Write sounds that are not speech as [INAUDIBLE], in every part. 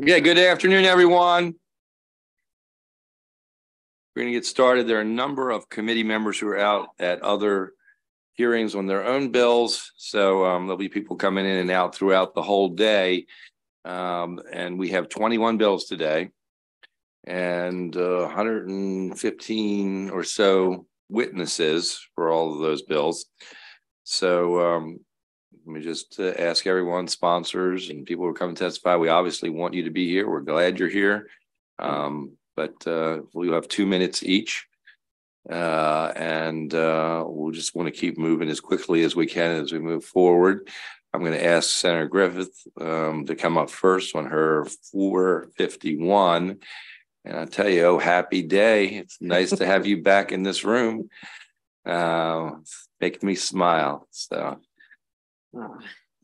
Okay, good afternoon, everyone. We're going to get started. There are a number of committee members who are out at other hearings on their own bills. So um, there'll be people coming in and out throughout the whole day. Um, and we have 21 bills today and uh, 115 or so witnesses for all of those bills. So um, let me just uh, ask everyone, sponsors and people who are coming to testify, we obviously want you to be here. We're glad you're here. Um, but uh, we'll have two minutes each. Uh, and uh, we'll just want to keep moving as quickly as we can as we move forward. I'm going to ask Senator Griffith um, to come up first on her 451. And I tell you, oh, happy day. It's nice to have you back in this room. Uh, making me smile. So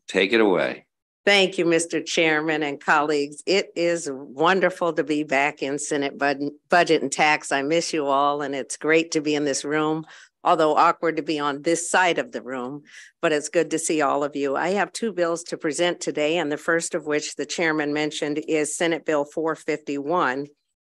take it away. Thank you, Mr. Chairman and colleagues. It is wonderful to be back in Senate Bud Budget and Tax. I miss you all, and it's great to be in this room, although awkward to be on this side of the room, but it's good to see all of you. I have two bills to present today, and the first of which the chairman mentioned is Senate Bill 451.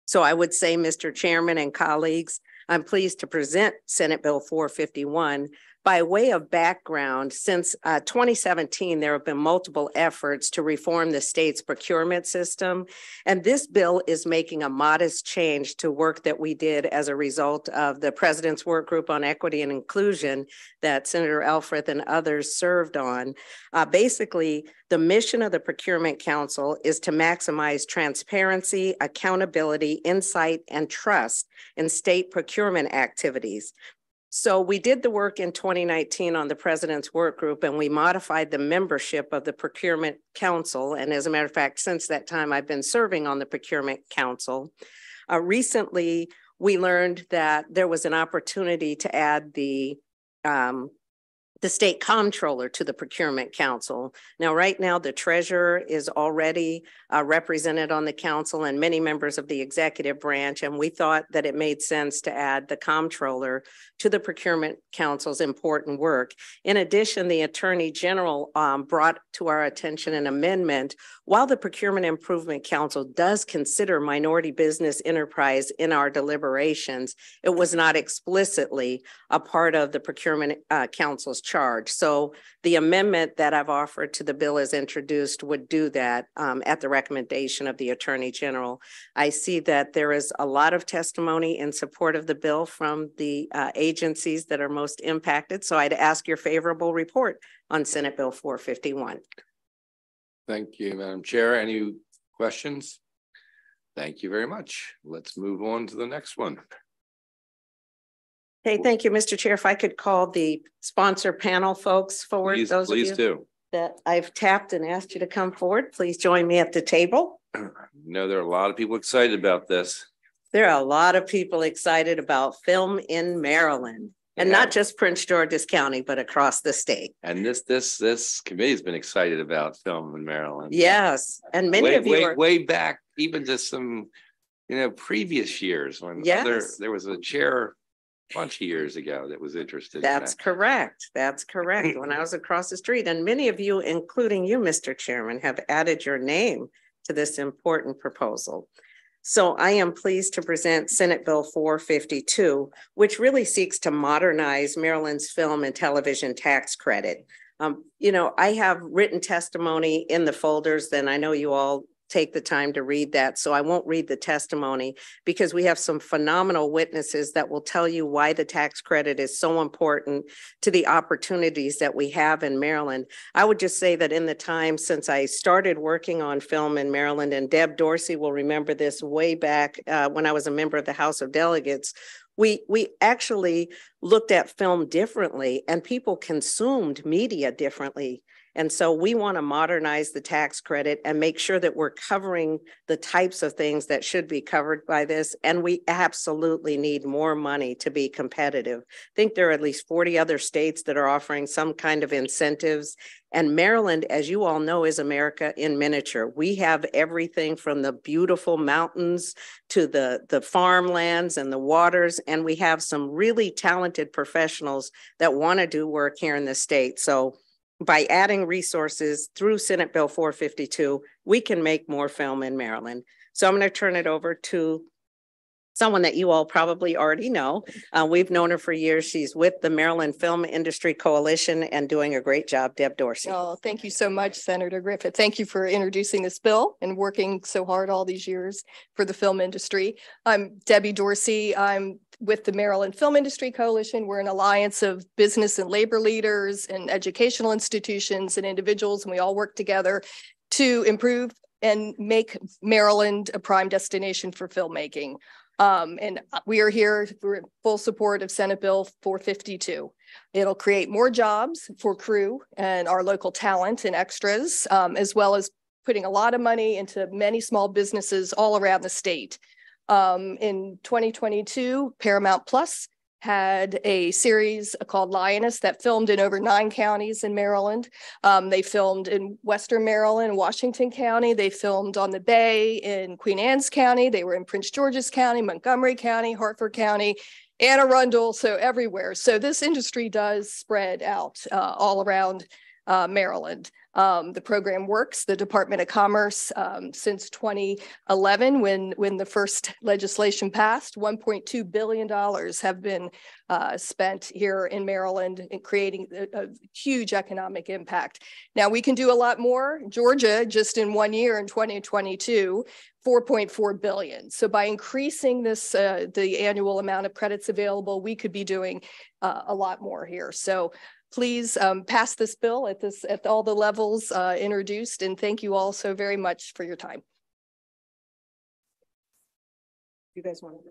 So I would say, Mr. Chairman and colleagues, I'm pleased to present Senate Bill 451, by way of background, since uh, 2017, there have been multiple efforts to reform the state's procurement system. And this bill is making a modest change to work that we did as a result of the President's Work Group on Equity and Inclusion that Senator Elfreth and others served on. Uh, basically, the mission of the Procurement Council is to maximize transparency, accountability, insight, and trust in state procurement activities. So we did the work in 2019 on the President's Work Group and we modified the membership of the Procurement Council. And as a matter of fact, since that time, I've been serving on the Procurement Council. Uh, recently, we learned that there was an opportunity to add the um, the state comptroller to the procurement council. Now, right now, the treasurer is already uh, represented on the council and many members of the executive branch. And we thought that it made sense to add the comptroller to the procurement council's important work. In addition, the attorney general um, brought to our attention an amendment. While the procurement improvement council does consider minority business enterprise in our deliberations, it was not explicitly a part of the procurement uh, council's charge. So the amendment that I've offered to the bill as introduced would do that um, at the recommendation of the Attorney General. I see that there is a lot of testimony in support of the bill from the uh, agencies that are most impacted. So I'd ask your favorable report on Senate Bill 451. Thank you, Madam Chair. Any questions? Thank you very much. Let's move on to the next one. Okay, thank you, Mr. Chair. If I could call the sponsor panel folks forward, Please, those please of you do. that I've tapped and asked you to come forward, please join me at the table. [CLEARS THROAT] I know there are a lot of people excited about this. There are a lot of people excited about film in Maryland and Yeah. not just Prince George's County, but across the state. And this, this, this committee's been excited about film in Maryland. Yes, and many Way, of you way, are, way back, even just some, you know, previous years when there, Yes. there was a chair a bunch of years ago that was interested. in that. that's correct. That's correct. When I [CLEARS THROAT] was across the street, and many of you, including you, Mr. Chairman, have added your name to this important proposal. So I am pleased to present Senate Bill four fifty-two, which really seeks to modernize Maryland's film and television tax credit. Um, you know, I have written testimony in the folders, then I know you all take the time to read that, so I won't read the testimony because we have some phenomenal witnesses that will tell you why the tax credit is so important to the opportunities that we have in Maryland. I would just say that in the time since I started working on film in Maryland, and Deb Dorsey will remember this way back uh, when I was a member of the House of Delegates, we we actually looked at film differently and people consumed media differently and so we want to modernize the tax credit and make sure that we're covering the types of things that should be covered by this. And we absolutely need more money to be competitive. I think there are at least 40 other states that are offering some kind of incentives. And Maryland, as you all know, is America in miniature. We have everything from the beautiful mountains to the, the farmlands and the waters. And we have some really talented professionals that want to do work here in the state. So by adding resources through Senate Bill 452, we can make more film in Maryland. So I'm going to turn it over to someone that you all probably already know. Uh, we've known her for years. She's with the Maryland Film Industry Coalition and doing a great job, Deb Dorsey. Oh, thank you so much, Senator Griffith. Thank you for introducing this bill and working so hard all these years for the film industry. I'm Debbie Dorsey. I'm with the Maryland Film Industry Coalition. We're an alliance of business and labor leaders and educational institutions and individuals, and we all work together to improve and make Maryland a prime destination for filmmaking. Um, and we are here for full support of Senate Bill 452. It'll create more jobs for crew and our local talent and extras, um, as well as putting a lot of money into many small businesses all around the state. Um, in 2022, Paramount Plus had a series called Lioness that filmed in over nine counties in Maryland. Um, they filmed in Western Maryland, Washington County. They filmed on the Bay in Queen Anne's County. They were in Prince George's County, Montgomery County, Harford County, Anne Arundel, so everywhere. So this industry does spread out uh, all around uh, Maryland. Um, the program works. The Department of Commerce, um, since 2011, when when the first legislation passed, 1.2 billion dollars have been uh, spent here in Maryland in creating a, a, huge economic impact. Now we can do a lot more. Georgia, just in one year in 2022, 4.4 billion. So by increasing this, uh, the annual amount of credits available, we could be doing uh, a lot more here. So please um, pass this bill at this at all the levels uh, introduced. And thank you all so very much for your time. You guys want to?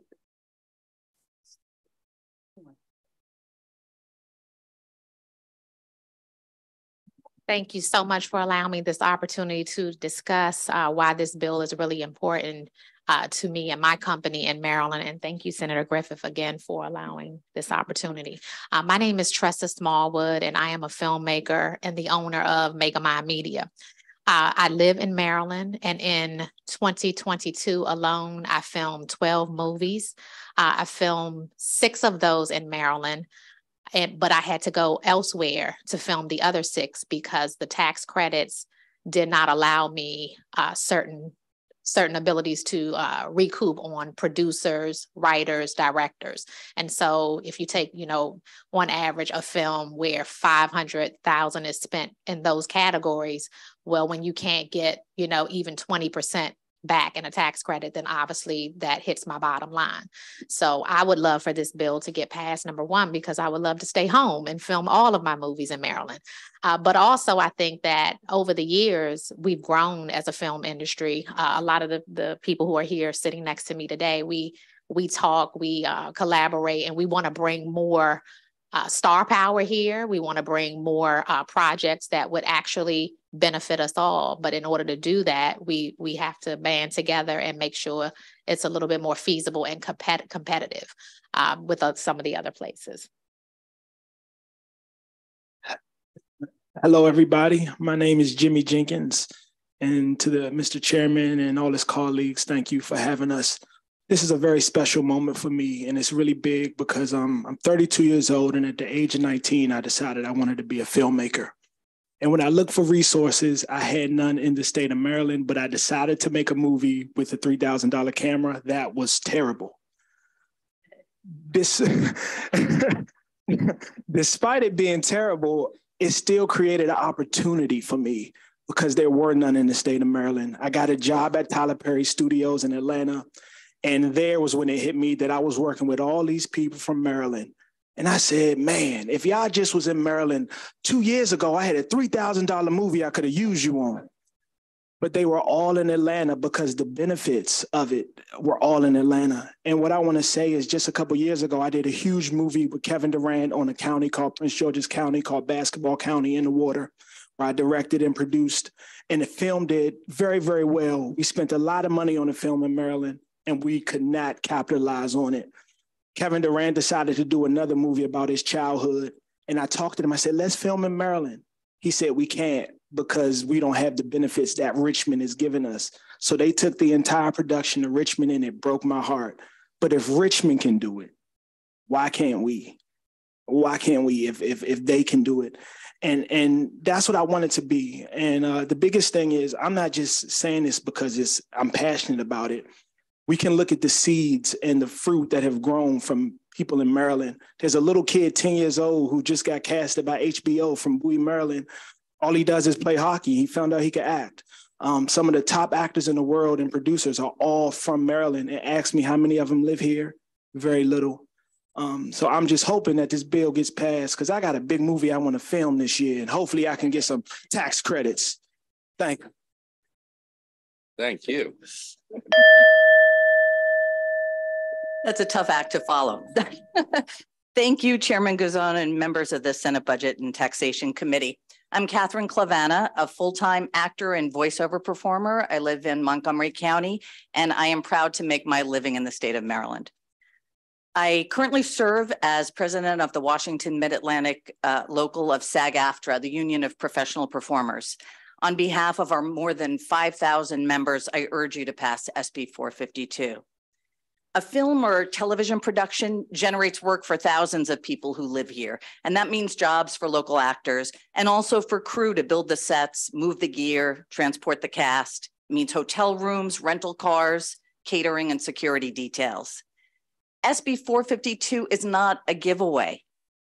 Thank you so much for allowing me this opportunity to discuss uh, why this bill is really important uh, to me and my company in Maryland. And thank you, Senator Griffith, again for allowing this opportunity. Uh, my name is Tressa Smallwood, and I am a filmmaker and the owner of Megamind Media. Uh, I live in Maryland, and in 2022 alone, I filmed 12 movies. Uh, I filmed six of those in Maryland, and, but I had to go elsewhere to film the other six because the tax credits did not allow me uh, certain certain abilities to uh, recoup on producers, writers, directors. And so if you take, you know, on average a film where 500,000 is spent in those categories, well, when you can't get, you know, even 20% back in a tax credit, then obviously that hits my bottom line. So I would love for this bill to get passed, number one, because I would love to stay home and film all of my movies in Maryland. Uh, but also, I think that over the years, we've grown as a film industry. Uh, a lot of the, the people who are here sitting next to me today, we we talk, we uh, collaborate, and we want to bring more uh, star power here. We want to bring more uh, projects that would actually benefit us all. But in order to do that, we we have to band together and make sure it's a little bit more feasible and compet- competitive uh, with uh, some of the other places. Hello, everybody. My name is Jimmy Jenkins. And to the Mr. Chairman and all his colleagues, thank you for having us this is a very special moment for me and it's really big because um, i'm 32 years old and at the age of 19 i decided i wanted to be a filmmaker. And when i looked for resources i had none in the state of maryland but i decided to make a movie with a $3000 camera. That was terrible. This [LAUGHS] despite it being terrible it still created an opportunity for me because there were none in the state of maryland. I got a job at tyler perry studios in atlanta and there was when it hit me that I was working with all these people from Maryland. And I said, man, if y'all just was in Maryland two years ago, I had a $3,000 movie I could have used you on. But they were all in Atlanta because the benefits of it were all in Atlanta. And what I want to say is just a couple years ago, I did a huge movie with Kevin Durant on a county called Prince George's County called Basketball County in the Water, where I directed and produced. And the film did very, very well. We spent a lot of money on the film in Maryland and we could not capitalize on it. Kevin Durant decided to do another movie about his childhood. And I talked to him, I said, let's film in Maryland. He said, we can't because we don't have the benefits that Richmond is giving us. So they took the entire production of Richmond and it broke my heart. But if Richmond can do it, why can't we? Why can't we if if if they can do it? And and that's what I want it to be. And uh, the biggest thing is I'm not just saying this because it's I'm passionate about it. We can look at the seeds and the fruit that have grown from people in Maryland. There's a little kid 10 years old who just got casted by HBO from Bowie, Maryland. All he does is play hockey. He found out he could act. Um, some of the top actors in the world and producers are all from Maryland and ask me how many of them live here. Very little. Um, so I'm just hoping that this bill gets passed because I got a big movie I want to film this year and hopefully I can get some tax credits. Thank you. Thank you. That's a tough act to follow. [LAUGHS] Thank you, Chairman Guzzone and members of the Senate Budget and Taxation Committee. I'm Catherine Clavana, a full-time actor and voiceover performer. I live in Montgomery County, and I am proud to make my living in the state of Maryland. I currently serve as president of the Washington Mid-Atlantic uh, local of SAG-AFTRA, the Union of Professional Performers. On behalf of our more than 5,000 members, I urge you to pass SB 452. A film or television production generates work for thousands of people who live here. And that means jobs for local actors and also for crew to build the sets, move the gear, transport the cast. It means hotel rooms, rental cars, catering, and security details. SB 452 is not a giveaway.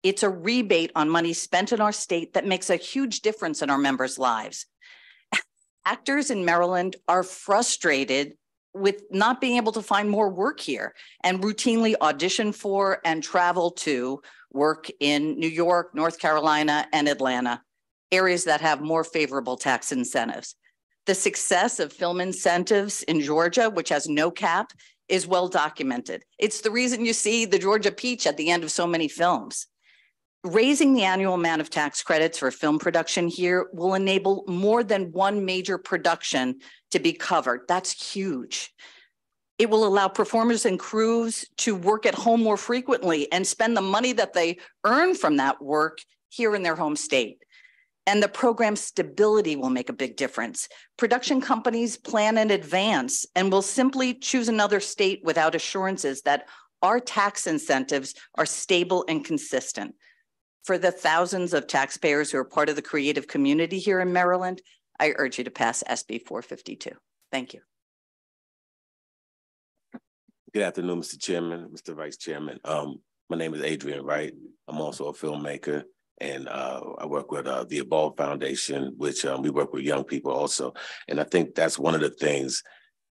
It's a rebate on money spent in our state that makes a huge difference in our members' lives. Actors in Maryland are frustrated with not being able to find more work here and routinely audition for and travel to work in New York, North Carolina, and Atlanta, areas that have more favorable tax incentives. The success of film incentives in Georgia, which has no cap, is well documented. It's the reason you see the Georgia peach at the end of so many films. Raising the annual amount of tax credits for film production here will enable more than one major production to be covered. That's huge. It will allow performers and crews to work at home more frequently and spend the money that they earn from that work here in their home state. And the program stability will make a big difference. Production companies plan in advance and will simply choose another state without assurances that our tax incentives are stable and consistent for the thousands of taxpayers who are part of the creative community here in Maryland, I urge you to pass SB 452. Thank you. Good afternoon, Mr. Chairman, Mr. Vice Chairman. Um, my name is Adrian Wright. I'm also a filmmaker and uh, I work with uh, the Evolve Foundation, which um, we work with young people also. And I think that's one of the things,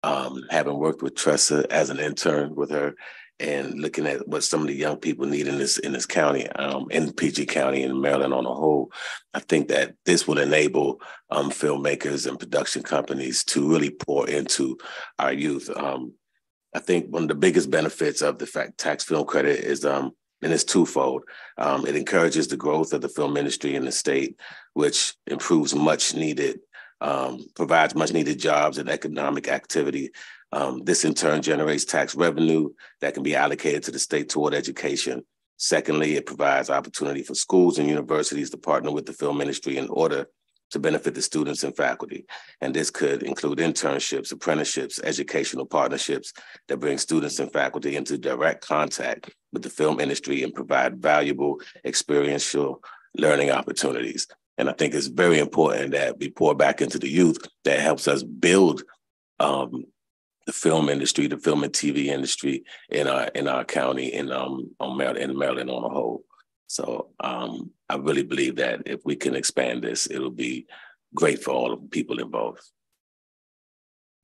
um, having worked with Tressa as an intern with her, and looking at what some of the young people need in this in this county, um, in PG County and Maryland on a whole, I think that this will enable um, filmmakers and production companies to really pour into our youth. Um, I think one of the biggest benefits of the fact tax film credit is um, and it's twofold. Um, it encourages the growth of the film industry in the state, which improves much needed, um, provides much needed jobs and economic activity um, this in turn generates tax revenue that can be allocated to the state toward education. Secondly, it provides opportunity for schools and universities to partner with the film industry in order to benefit the students and faculty. And this could include internships, apprenticeships, educational partnerships that bring students and faculty into direct contact with the film industry and provide valuable experiential learning opportunities. And I think it's very important that we pour back into the youth that helps us build um, the film industry, the film and TV industry in our in our county in um on Maryland in Maryland on a whole. So um, I really believe that if we can expand this, it'll be great for all of the people involved.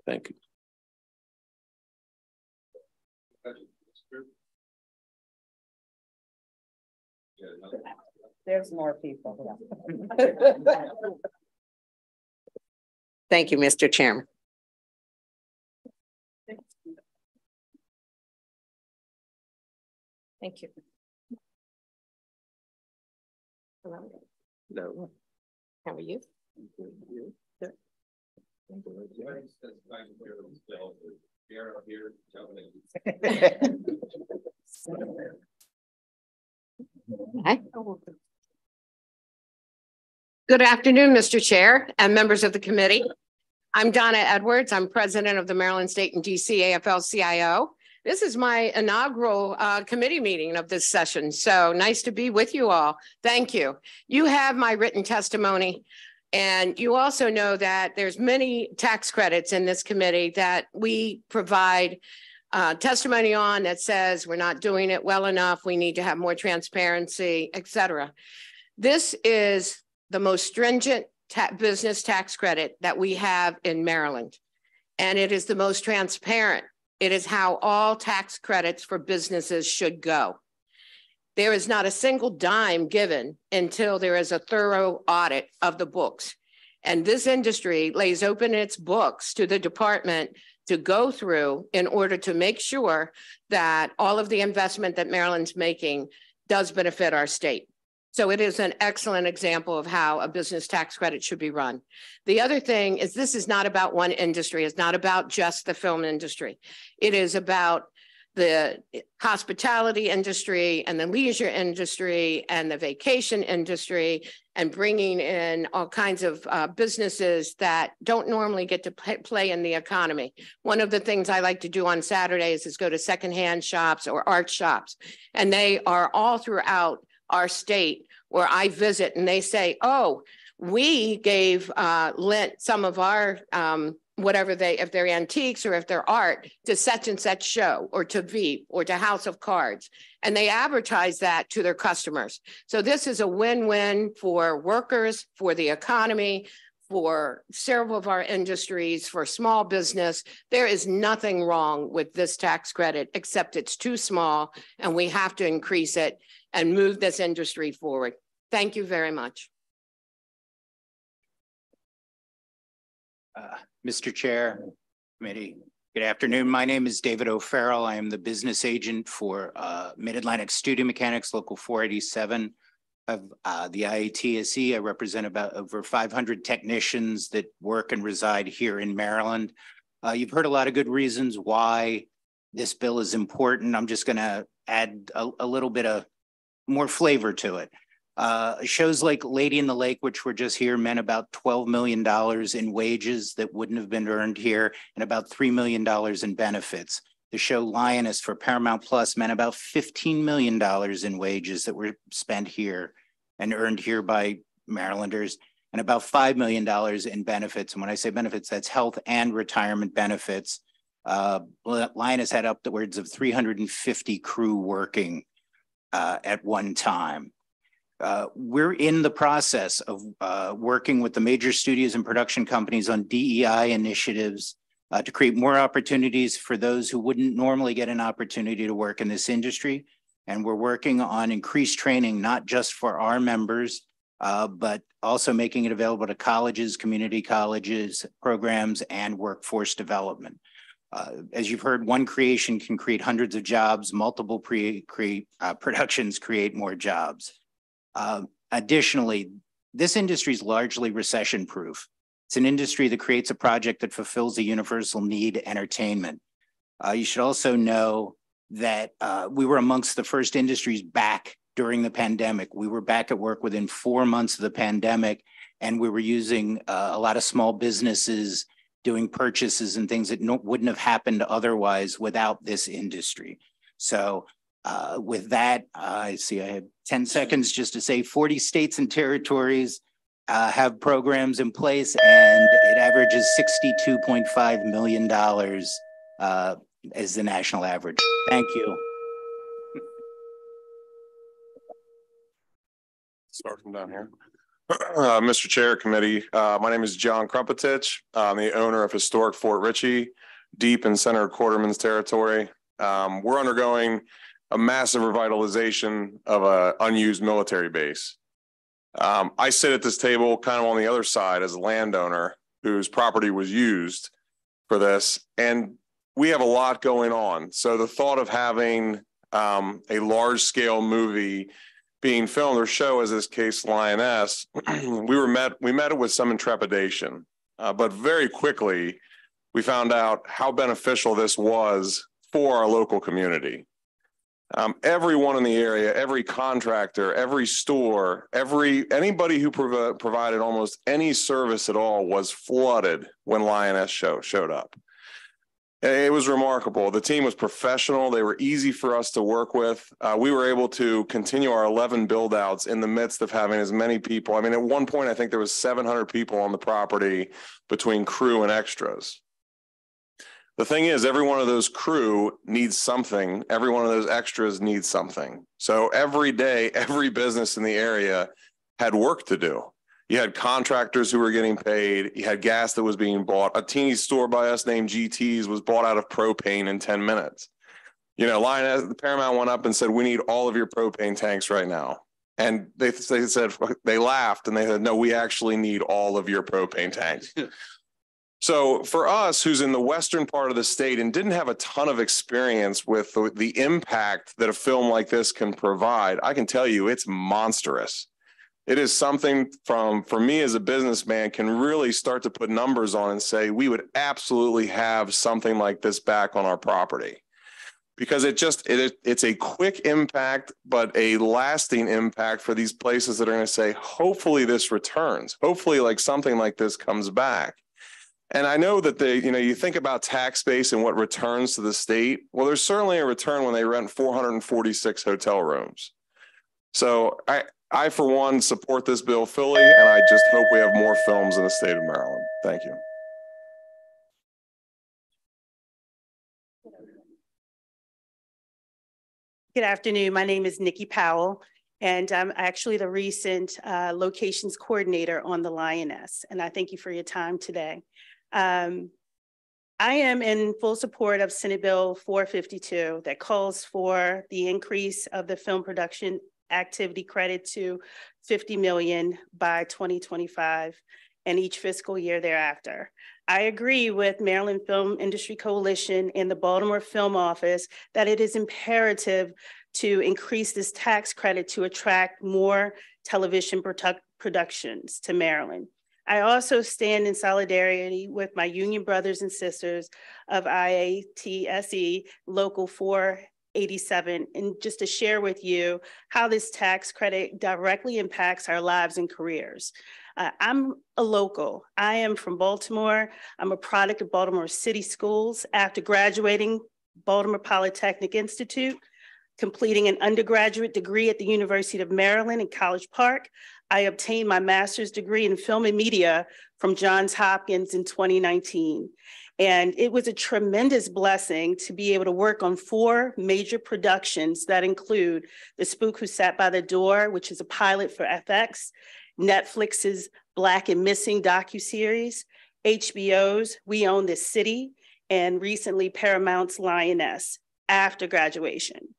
Thank you. There's more people. [LAUGHS] Thank you, Mr. Chairman. Thank you. Hello. Hello. How are you? Hi. Good afternoon, Mr. Chair and members of the committee. I'm Donna Edwards. I'm president of the Maryland State and DC AFL-CIO. This is my inaugural uh, committee meeting of this session. So nice to be with you all. Thank you. You have my written testimony. And you also know that there's many tax credits in this committee that we provide uh, testimony on that says we're not doing it well enough. We need to have more transparency, et cetera. This is the most stringent ta business tax credit that we have in Maryland. And it is the most transparent. It is how all tax credits for businesses should go. There is not a single dime given until there is a thorough audit of the books. And this industry lays open its books to the department to go through in order to make sure that all of the investment that Maryland's making does benefit our state. So it is an excellent example of how a business tax credit should be run. The other thing is this is not about one industry. It's not about just the film industry. It is about the hospitality industry and the leisure industry and the vacation industry and bringing in all kinds of uh, businesses that don't normally get to play in the economy. One of the things I like to do on Saturdays is go to secondhand shops or art shops, and they are all throughout our state where I visit, and they say, "Oh, we gave uh, lent some of our um, whatever they, if they're antiques or if they're art, to such and such show or to Veep or to House of Cards. And they advertise that to their customers. So this is a win-win for workers, for the economy, for several of our industries, for small business. There is nothing wrong with this tax credit, except it's too small and we have to increase it and move this industry forward. Thank you very much. Uh, Mr. Chair, committee, good afternoon. My name is David O'Farrell. I am the business agent for uh, Mid-Atlantic Studio Mechanics Local 487 of uh, the IATSE. I represent about over 500 technicians that work and reside here in Maryland. Uh, you've heard a lot of good reasons why this bill is important. I'm just going to add a, a little bit of more flavor to it. Uh, shows like Lady in the Lake, which were just here, meant about $12 million in wages that wouldn't have been earned here and about $3 million in benefits. The show Lioness for Paramount Plus meant about $15 million in wages that were spent here and earned here by Marylanders and about $5 million in benefits. And when I say benefits, that's health and retirement benefits. Uh, Lioness had upwards of 350 crew working uh, at one time. Uh, we're in the process of uh, working with the major studios and production companies on DEI initiatives uh, to create more opportunities for those who wouldn't normally get an opportunity to work in this industry. And we're working on increased training, not just for our members, uh, but also making it available to colleges, community colleges, programs, and workforce development. Uh, as you've heard, one creation can create hundreds of jobs, multiple pre create, uh, [LAUGHS] productions create more jobs. Uh, additionally, this industry is largely recession proof. It's an industry that creates a project that fulfills a universal need, entertainment. Uh, you should also know that uh, we were amongst the first industries back during the pandemic. We were back at work within four months of the pandemic, and we were using uh, a lot of small businesses doing purchases and things that no, wouldn't have happened otherwise without this industry. So uh, with that, I see I have 10 seconds just to say 40 states and territories uh, have programs in place and it averages $62.5 million uh, as the national average. Thank you. Start from down here. Uh, Mr. Chair, committee, uh, my name is John Krumpotich. I'm the owner of Historic Fort Ritchie, deep in center of Corderman's territory. Um, we're undergoing a massive revitalization of a unused military base. Um, I sit at this table kind of on the other side as a landowner whose property was used for this. And we have a lot going on. So the thought of having um, a large scale movie being filmed or show as this case Lioness, [CLEARS THROAT] we were met, we met it with some intrepidation, uh, but very quickly we found out how beneficial this was for our local community. Um, everyone in the area, every contractor, every store, every anybody who prov- provided almost any service at all was flooded when Lioness show showed up. It was remarkable. The team was professional. They were easy for us to work with. Uh, we were able to continue our 11 build outs in the midst of having as many people. I mean, at one point, I think there was 700 people on the property between crew and extras. The thing is, every one of those crew needs something. Every one of those extras needs something. So every day, [LAUGHS] every business in the area had work to do. You had contractors who were getting paid. You had gas that was being bought. A teeny store by us named GT's was bought out of propane in 10 minutes. You know, Lion, the Paramount went up and said, we need all of your propane tanks right now. And they, they said, they laughed and they said, no, we actually need all of your propane tanks. [LAUGHS] So for us, who's in the western part of the state and didn't have a ton of experience with the, the, impact that a film like this can provide, I can tell you it's monstrous. It is something from for me as a businessman can really start to put numbers on and say we would absolutely have something like this back on our property because it just it, it's a quick impact but a lasting impact for these places that are going to say hopefully this returns hopefully like something like this comes back and I know that they, you know, you think about tax base and what returns to the state. Well, there's certainly a return when they rent 446 hotel rooms. So I, I for one support this bill fully, and I just hope we have more films in the state of Maryland. Thank you. Good afternoon. My name is Nikki Powell, and I'm actually the recent uh, locations coordinator on the Lioness. And I thank you for your time today. Um, I am in full support of Senate Bill 452 that calls for the increase of the film production activity credit to 50 million by 2025 and each fiscal year thereafter. I agree with Maryland Film Industry Coalition and the Baltimore Film Office that it is imperative to increase this tax credit to attract more television produ productions to Maryland. I also stand in solidarity with my union brothers and sisters of IATSE Local 487, and just to share with you how this tax credit directly impacts our lives and careers. Uh, I'm a local. I am from Baltimore. I'm a product of Baltimore City Schools. After graduating Baltimore Polytechnic Institute, completing an undergraduate degree at the University of Maryland in College Park, I obtained my master's degree in film and media from Johns Hopkins in 2019. And it was a tremendous blessing to be able to work on four major productions that include The Spook Who Sat by the Door, which is a pilot for FX, Netflix's Black and Missing docuseries, HBO's We Own This City, and recently Paramount's Lioness after graduation.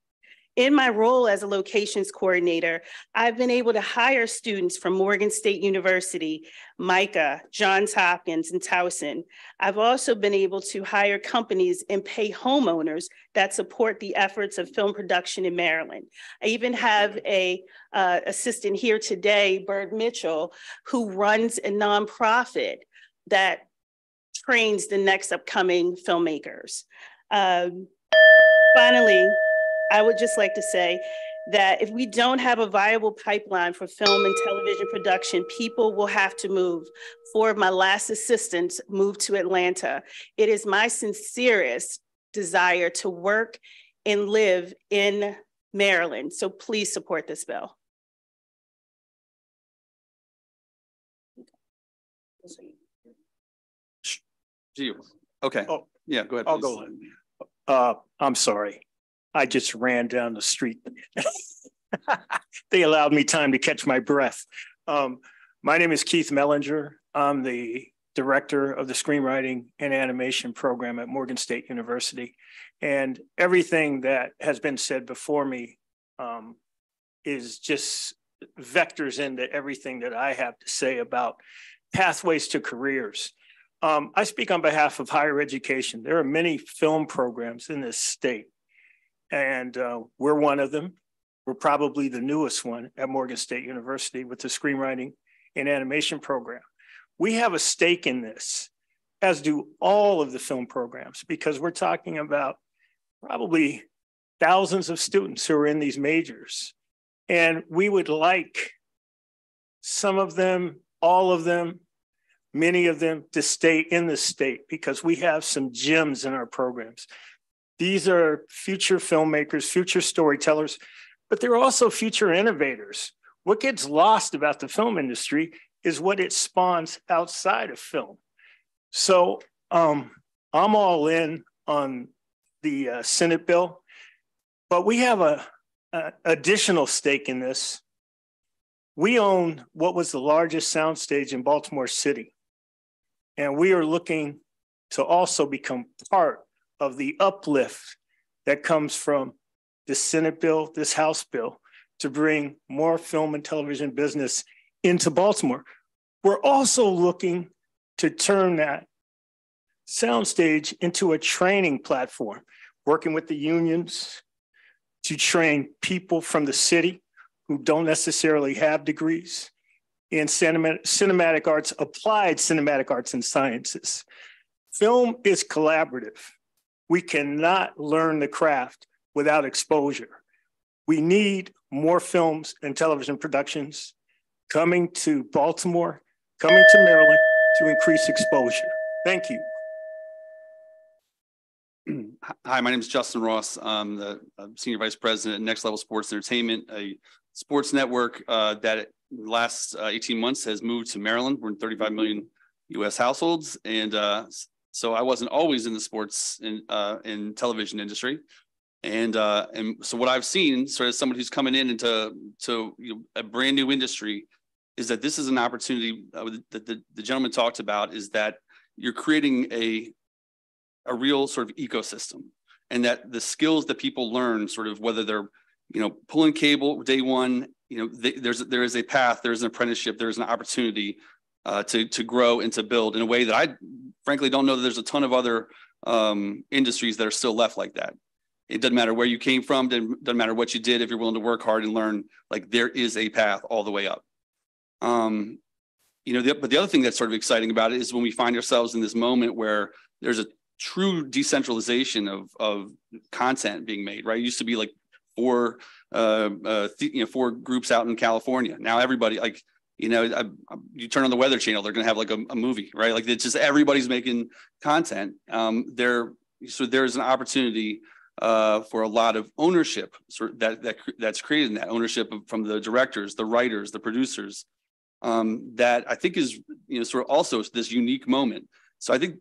In my role as a locations coordinator, I've been able to hire students from Morgan State University, MICA, Johns Hopkins, and Towson. I've also been able to hire companies and pay homeowners that support the efforts of film production in Maryland. I even have a uh, assistant here today, Bird Mitchell, who runs a nonprofit that trains the next upcoming filmmakers. Um, finally, I would just like to say that if we don't have a viable pipeline for film and television production, people will have to move. Four of my last assistants moved to Atlanta. It is my sincerest desire to work and live in Maryland. So please support this bill. Okay. Oh, yeah, go ahead. I'll please. go. Uh, I'm sorry. I just ran down the street. [LAUGHS] they allowed me time to catch my breath. Um, my name is Keith Mellinger. I'm the director of the screenwriting and animation program at Morgan State University. And everything that has been said before me um, is just vectors into everything that I have to say about pathways to careers. Um, I speak on behalf of higher education. There are many film programs in this state and uh, we're one of them. We're probably the newest one at Morgan State University with the screenwriting and animation program. We have a stake in this, as do all of the film programs, because we're talking about probably thousands of students who are in these majors. And we would like some of them, all of them, many of them to stay in the state because we have some gems in our programs. These are future filmmakers, future storytellers, but they're also future innovators. What gets lost about the film industry is what it spawns outside of film. So um, I'm all in on the uh, Senate bill, but we have a, a additional stake in this. We own what was the largest soundstage in Baltimore City, and we are looking to also become part of the uplift that comes from the Senate bill, this House bill, to bring more film and television business into Baltimore. We're also looking to turn that soundstage into a training platform, working with the unions to train people from the city who don't necessarily have degrees in cinematic, cinematic arts, applied cinematic arts and sciences. Film is collaborative. We cannot learn the craft without exposure. We need more films and television productions coming to Baltimore, coming to Maryland to increase exposure. Thank you. [CLEARS THROAT] Hi, my name is Justin Ross. I'm the Senior Vice President at Next Level Sports Entertainment, a sports network uh, that last uh, 18 months has moved to Maryland. We're in 35 million US households. And uh, so I wasn't always in the sports and uh, in television industry. And uh, and so what I've seen, sort of someone who's coming in into to you know, a brand new industry, is that this is an opportunity that the, the gentleman talked about is that you're creating a a real sort of ecosystem and that the skills that people learn sort of whether they're you know pulling cable day one you know they, there's there is a path there's an apprenticeship there's an opportunity uh, to to grow and to build in a way that i frankly don't know that there's a ton of other um, industries that are still left like that it doesn't matter where you came from doesn't, doesn't matter what you did if you're willing to work hard and learn like there is a path all the way up um, you know the, but the other thing that's sort of exciting about it is when we find ourselves in this moment where there's a true decentralization of of content being made. Right, it used to be like four uh, uh you know four groups out in California. Now everybody like you know I, I, you turn on the Weather Channel, they're going to have like a, a, movie, right? Like it's just everybody's making content. Um, there, so there's an opportunity uh, for a lot of ownership sort of that that that's created in that ownership from the directors, the writers, the producers. Um, that I think is you know sort of also this unique moment. So I think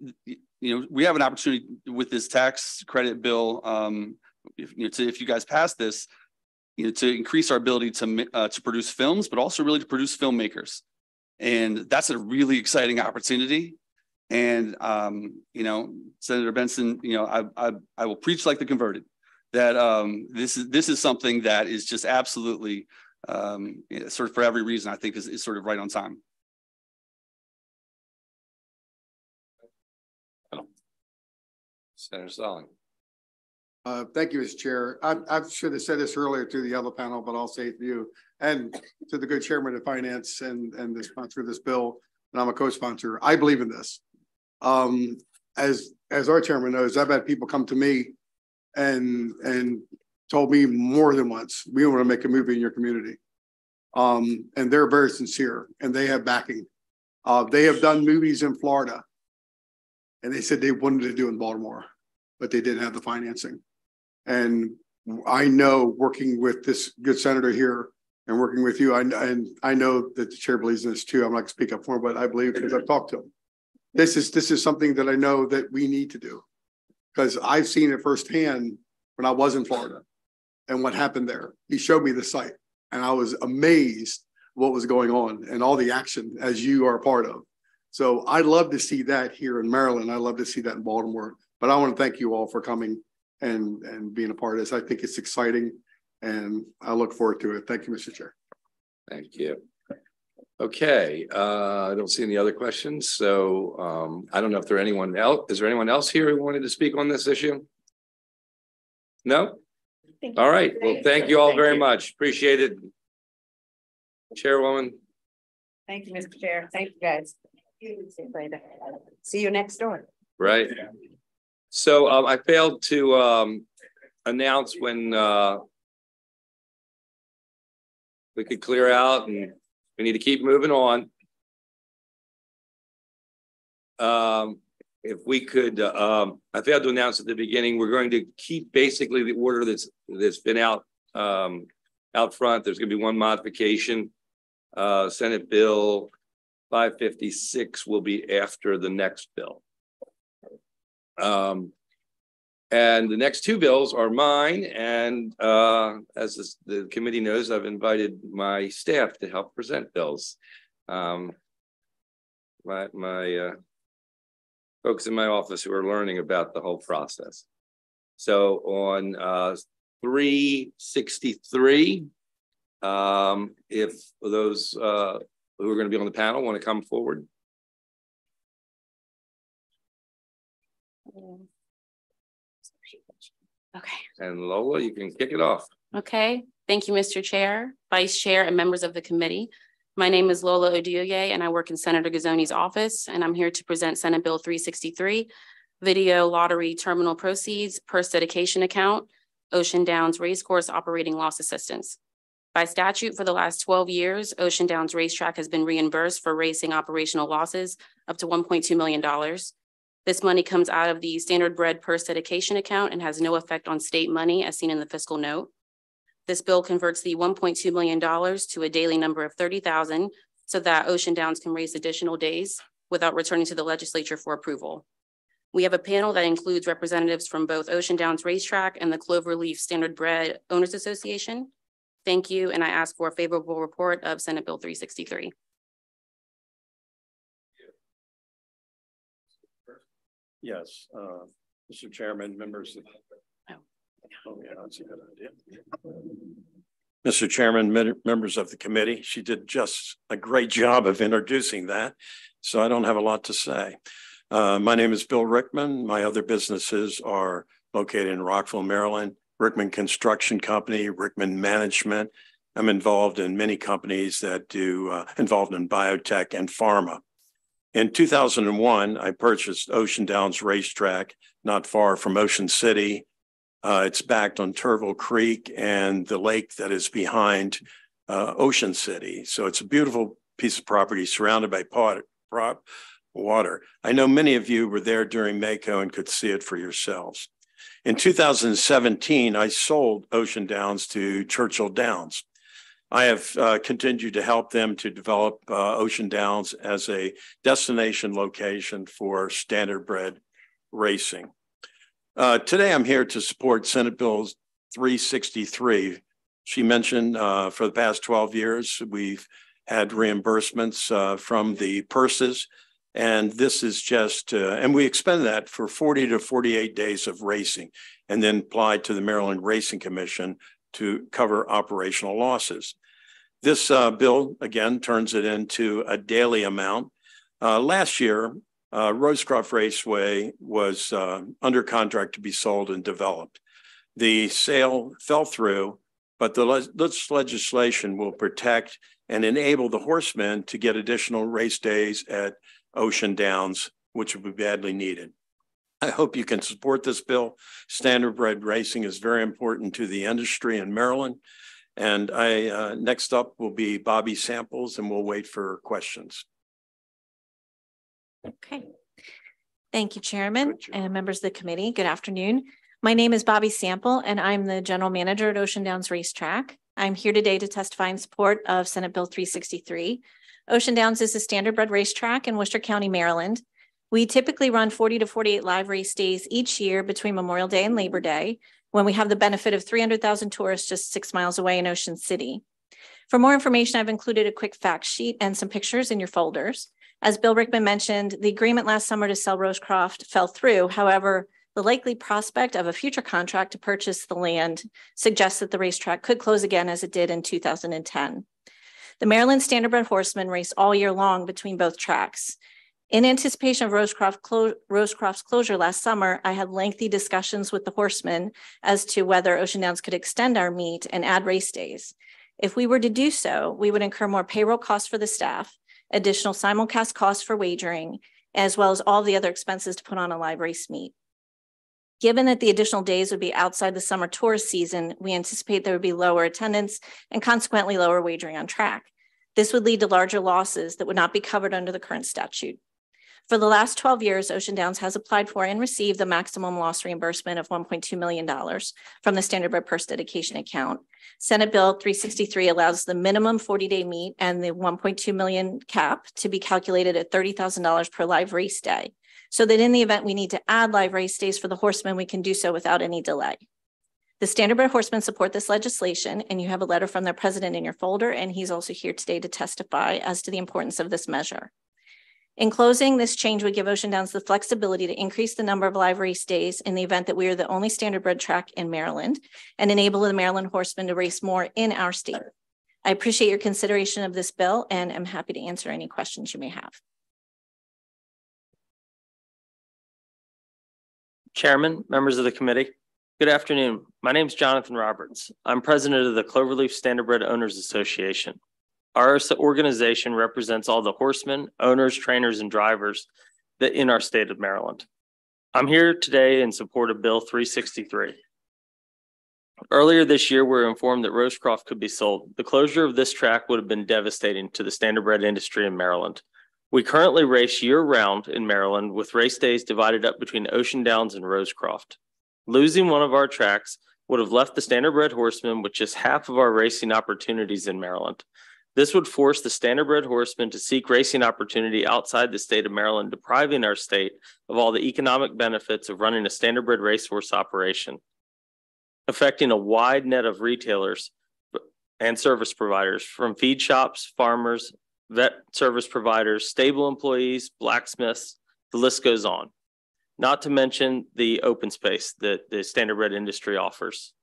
you know, we have an opportunity with this tax credit bill. Um, if, you know, to, if you guys pass this, you know, to increase our ability to uh, to produce films, but also really to produce filmmakers, and that's a really exciting opportunity. And um, you know, Senator Benson, you know, I I, I will preach like the converted that um, this is this is something that is just absolutely um, sort of for every reason I think is, is sort of right on time. Senator Salling. Uh, thank you, Mr. Chair. I, I should have said this earlier to the other panel, but I'll say it to you and to the good chairman of finance and, and the sponsor of this bill. And I'm a co-sponsor. I believe in this. Um, as, as our chairman knows, I've had people come to me and, and told me more than once, we want to make a movie in your community. Um, and they're very sincere and they have backing. Uh, they have done movies in Florida and they said they wanted to do in Baltimore, but they didn't have the financing. And I know working with this good senator here and working with you, I, and I know that the chair believes in this too. I'm not going to speak up for him, but I believe because I've talked to him. This is this is something that I know that we need to do because I've seen it firsthand when I was in Florida and what happened there. He showed me the site and I was amazed what was going on and all the action as you are a part of. So I'd love to see that here in Maryland. I'd love to see that in Baltimore. But I want to thank you all for coming and and being a part of this. I think it's exciting and I look forward to it. Thank you, Mr. Chair. Thank you. Okay, uh, I don't see any other questions. So um, I don't know if there anyone else, is there anyone else here who wanted to speak on this issue? No? All right. Well, thank you all very much. Appreciate it. Chairwoman. Thank you, Mr. Chair. Thank you, guys. See you later. See you next door. Right. So um, I failed to um, announce when uh, we could clear out and we need to keep moving on. um, if we could, uh, um, I failed to announce at the beginning, we're going to keep basically the order that's, that's been out, um, out front. There's gonna be one modification. Uh, Senate Bill five fifty-six will be after the next bill. Um, and the next two bills are mine. And uh, as this, the committee knows, I've invited my staff to help present bills. Um, my my uh, folks in my office who are learning about the whole process. So on uh, 363, um, if those uh, who are going to be on the panel want to come forward. Okay. And Lola, you can kick it off. Okay. Thank you, Mr. Chair, Vice Chair, and members of the committee. My name is Lola Odioye, and I work in Senator Guzzone's office, and I'm here to present Senate Bill 363, Video Lottery Terminal Proceeds Purse Dedication Account, Ocean Downs Racecourse Operating Loss Assistance. By statute, for the last 12 years, Ocean Downs Racetrack has been reimbursed for racing operational losses up to $1.2 million. This money comes out of the standard bred purse dedication account and has no effect on state money as seen in the fiscal note. This bill converts the $1.2 million to a daily number of 30,000 so that Ocean Downs can raise additional days without returning to the legislature for approval. We have a panel that includes representatives from both Ocean Downs Racetrack and the Cloverleaf Standard Bred Owners Association. Thank you, and I ask for a favorable report of Senate Bill 363. Yes, uh, Mr. Chairman, members of. Oh, yeah, that's a good idea. Mr. Chairman, members of the committee, she did just a great job of introducing that. So I don't have a lot to say. Uh, my name is Bill Rickman. My other businesses are located in Rockville, Maryland, Rickman Construction Company, Rickman Management. I'm involved in many companies that do uh, involved in biotech and pharma. In 2001, I purchased Ocean Downs Racetrack, not far from Ocean City. Uh, it's backed on Turville Creek and the lake that is behind uh, Ocean City. So it's a beautiful piece of property surrounded by pot, prop, water. I know many of you were there during MACo and could see it for yourselves. In 2017, I sold Ocean Downs to Churchill Downs. I have uh, continued to help them to develop uh, Ocean Downs as a destination location for standardbred racing. Uh, today, I'm here to support Senate Bill 363. She mentioned uh, for the past 12 years, we've had reimbursements uh, from the purses. And this is just, uh, and we expend that for 40 to 48 days of racing and then applied to the Maryland Racing Commission to cover operational losses. This uh, bill, again, turns it into a daily amount. Uh, last year, uh, Rosecroft Raceway was uh, under contract to be sold and developed. The sale fell through, but the this legislation will protect and enable the horsemen to get additional race days at Ocean Downs, which would be badly needed. I hope you can support this bill. Standardbred racing is very important to the industry in Maryland. And I uh, next up will be Bobby Samples, and we'll wait for questions. Okay. Thank you, Chairman and members of the committee. Good afternoon. My name is Bobby Sample, and I'm the General Manager at Ocean Downs Racetrack. I'm here today to testify in support of Senate Bill 363. Ocean Downs is a standardbred racetrack in Worcester County, Maryland. We typically run 40 to 48 live race days each year between Memorial Day and Labor Day, when we have the benefit of 300,000 tourists just six miles away in Ocean City. For more information, I've included a quick fact sheet and some pictures in your folders. As Bill Rickman mentioned, the agreement last summer to sell Rosecroft fell through. However, the likely prospect of a future contract to purchase the land suggests that the racetrack could close again as it did in 2010. The Maryland Standardbred Horsemen race all year long between both tracks. In anticipation of Rosecroft clo Rosecroft's closure last summer, I had lengthy discussions with the horsemen as to whether Ocean Downs could extend our meet and add race days. If we were to do so, we would incur more payroll costs for the staff, additional simulcast costs for wagering, as well as all the other expenses to put on a live race meet. Given that the additional days would be outside the summer tourist season, we anticipate there would be lower attendance and consequently lower wagering on track. This would lead to larger losses that would not be covered under the current statute. For the last 12 years, Ocean Downs has applied for and received the maximum loss reimbursement of $1.2 million from the Standardbred Purse Dedication Account. Senate Bill 363 allows the minimum 40-day meet and the 1.2 million cap to be calculated at $30,000 per live race day, so that in the event we need to add live race days for the horsemen, we can do so without any delay. The Standardbred Horsemen support this legislation, and you have a letter from their president in your folder, and he's also here today to testify as to the importance of this measure. In closing, this change would give Ocean Downs the flexibility to increase the number of live race days in the event that we are the only standard bred track in Maryland and enable the Maryland horsemen to race more in our state. I appreciate your consideration of this bill and am happy to answer any questions you may have. Chairman, members of the committee, good afternoon. My name is Jonathan Roberts. I'm president of the Cloverleaf Standardbred Owners Association. Our organization represents all the horsemen, owners, trainers, and drivers that in our state of Maryland. I'm here today in support of Bill 363. Earlier this year, we were informed that Rosecroft could be sold. The closure of this track would have been devastating to the standardbred industry in Maryland. We currently race year round in Maryland with race days divided up between Ocean Downs and Rosecroft. Losing one of our tracks would have left the standardbred horsemen with just half of our racing opportunities in Maryland. This would force the standardbred horsemen to seek racing opportunity outside the state of Maryland, depriving our state of all the economic benefits of running a standardbred racehorse operation, affecting a wide net of retailers and service providers from feed shops, farmers, vet service providers, stable employees, blacksmiths, the list goes on. Not to mention the open space that the standardbred industry offers.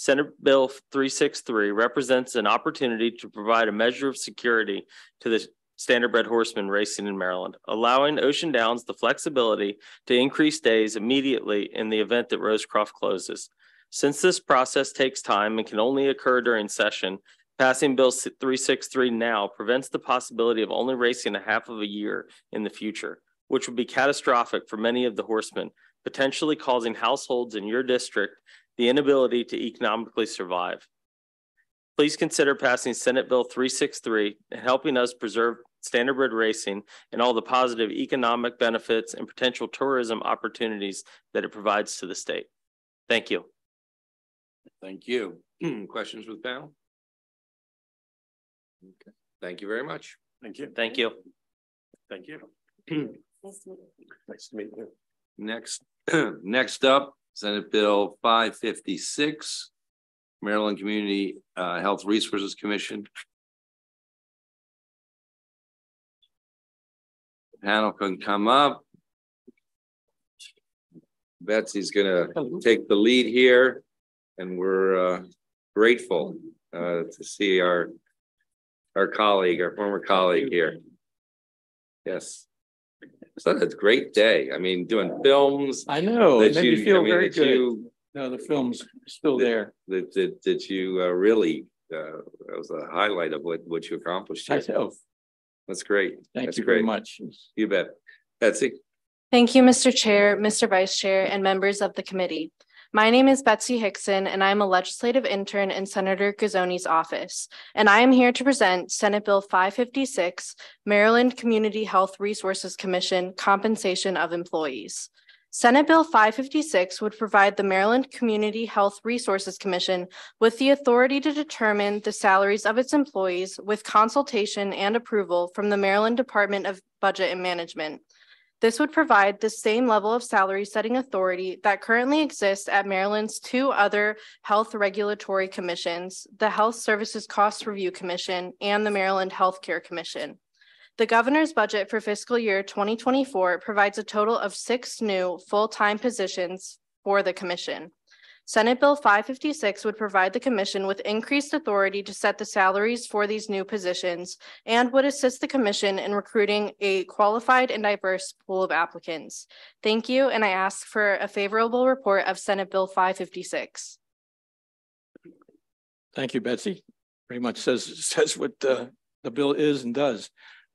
Senate Bill 363 represents an opportunity to provide a measure of security to the standardbred horsemen racing in Maryland, allowing Ocean Downs the flexibility to increase days immediately in the event that Rosecroft closes. Since this process takes time and can only occur during session, passing Bill 363 now prevents the possibility of only racing a half of a year in the future, which would be catastrophic for many of the horsemen, potentially causing households in your district the inability to economically survive. Please consider passing Senate Bill 363 and helping us preserve standardbred racing and all the positive economic benefits and potential tourism opportunities that it provides to the state. Thank you. Thank you. [CLEARS THROAT] Questions with panel? Okay. Thank you very much. Thank you. Thank you. Thank you. nice to meet you. Next, [CLEARS THROAT] next up, Senate Bill five fifty-six, Maryland Community uh, Health Resources Commission. The Panel can come up. Betsy's gonna take the lead here, and we're uh, grateful uh, to see our our colleague, our former colleague here. Yes. So that's a great day. I mean, doing films. I know. It that made you- me feel I mean, very good. you- No, the film's still there. That, that, that you uh, really, uh, that was a highlight of what, what you accomplished. here. Myself. That's great. Thank That's you very much. You bet. Betsy? Thank you, Mr. Chair, Mr. Vice Chair, and members of the committee. My name is Betsy Hickson, and I am a legislative intern in Senator Guzzone's office. And I am here to present Senate Bill five fifty-six, Maryland Community Health Resources Commission Compensation of Employees. Senate Bill five fifty-six would provide the Maryland Community Health Resources Commission with the authority to determine the salaries of its employees with consultation and approval from the Maryland Department of Budget and Management. This would provide the same level of salary setting authority that currently exists at Maryland's two other health regulatory commissions, the Health Services Cost Review Commission and the Maryland Healthcare Commission. The governor's budget for fiscal year 2024 provides a total of six new full-time positions for the commission. Senate Bill 556 would provide the commission with increased authority to set the salaries for these new positions and would assist the commission in recruiting a qualified and diverse pool of applicants. Thank you, and I ask for a favorable report of Senate Bill 556. Thank you, Betsy. Very much says, [LAUGHS] says what uh, the bill is and does.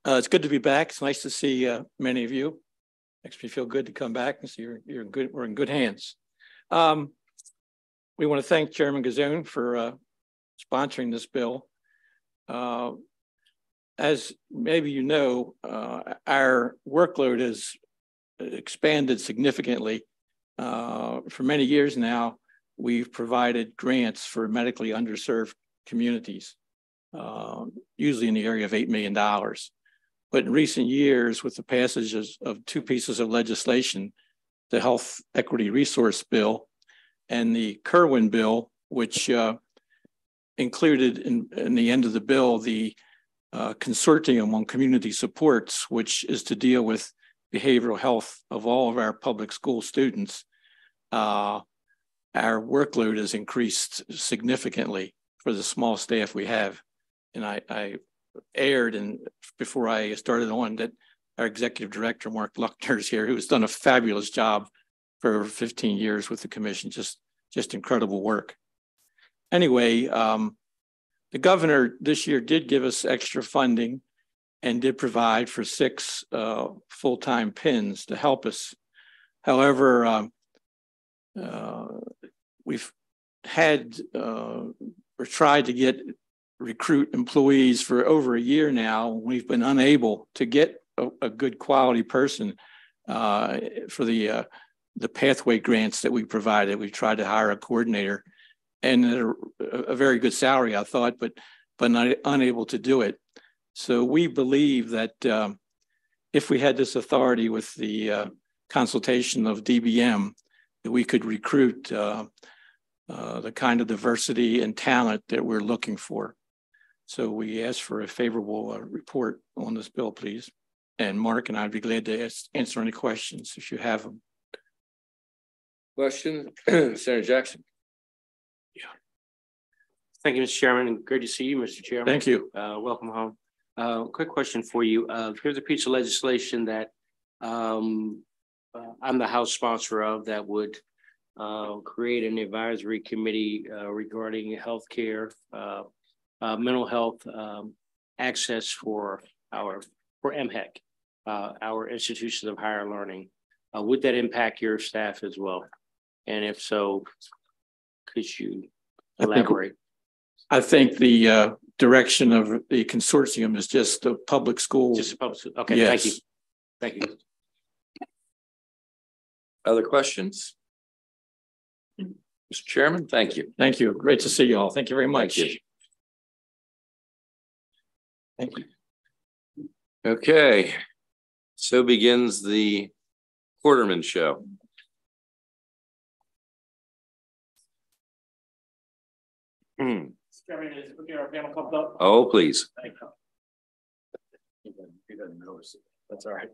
Uh, it's good to be back. It's nice to see uh, many of you. Makes me feel good to come back and see you're, you're in good, we're in good hands. Um, we want to thank Chairman Guzzone for uh, sponsoring this bill. Uh, as maybe you know, uh, our workload has expanded significantly. Uh, for many years now, we've provided grants for medically underserved communities, uh, usually in the area of $8 million. But in recent years, with the passages of two pieces of legislation, the Health Equity Resource Bill and the Kirwan Bill, which uh, included in, in, the end of the bill the uh, consortium on community supports, which is to deal with behavioral health of all of our public school students. Uh, our workload has increased significantly for the small staff we have. And I, I aired and before I started on that our executive director, Mark Luckner is here, who has done a fabulous job for 15 years with the commission, just, just incredible work. Anyway, um, the governor this year did give us extra funding and did provide for six uh, full-time pins to help us. However, um, uh, we've had uh, or tried to get recruit employees for over a year now. We've been unable to get a, a good quality person uh, for the uh, the pathway grants that we provided. We tried to hire a coordinator and a, a very good salary, I thought, but but not unable to do it. So we believe that um, if we had this authority with the uh, consultation of DBM, that we could recruit uh, uh, the kind of diversity and talent that we're looking for. So we ask for a favorable uh, report on this bill, please. And Mark and I'd be glad to ask, answer any questions if you have them. Question, [CLEARS THROAT] Senator Jackson. Yeah. Thank you, Mr. Chairman, and great to see you, Mr. Chairman. Thank you. Uh, welcome home. Uh, quick question for you. Uh, here's a piece of legislation that um, uh, I'm the House sponsor of that would uh, create an advisory committee uh, regarding healthcare, uh, uh, mental health um, access for our for MHEC, uh, our institutions of higher learning. Uh, would that impact your staff as well? And if so, could you elaborate? I think the uh, direction of the consortium is just the public school. Just a public school. Okay, yes. thank you. Thank you. Other questions? Mr. Chairman, thank you. Thank you. Great to see you all. Thank you very much. Thank you. Thank you. Okay. So begins the Corderman Show. Hmm. Oh, please. That's all right.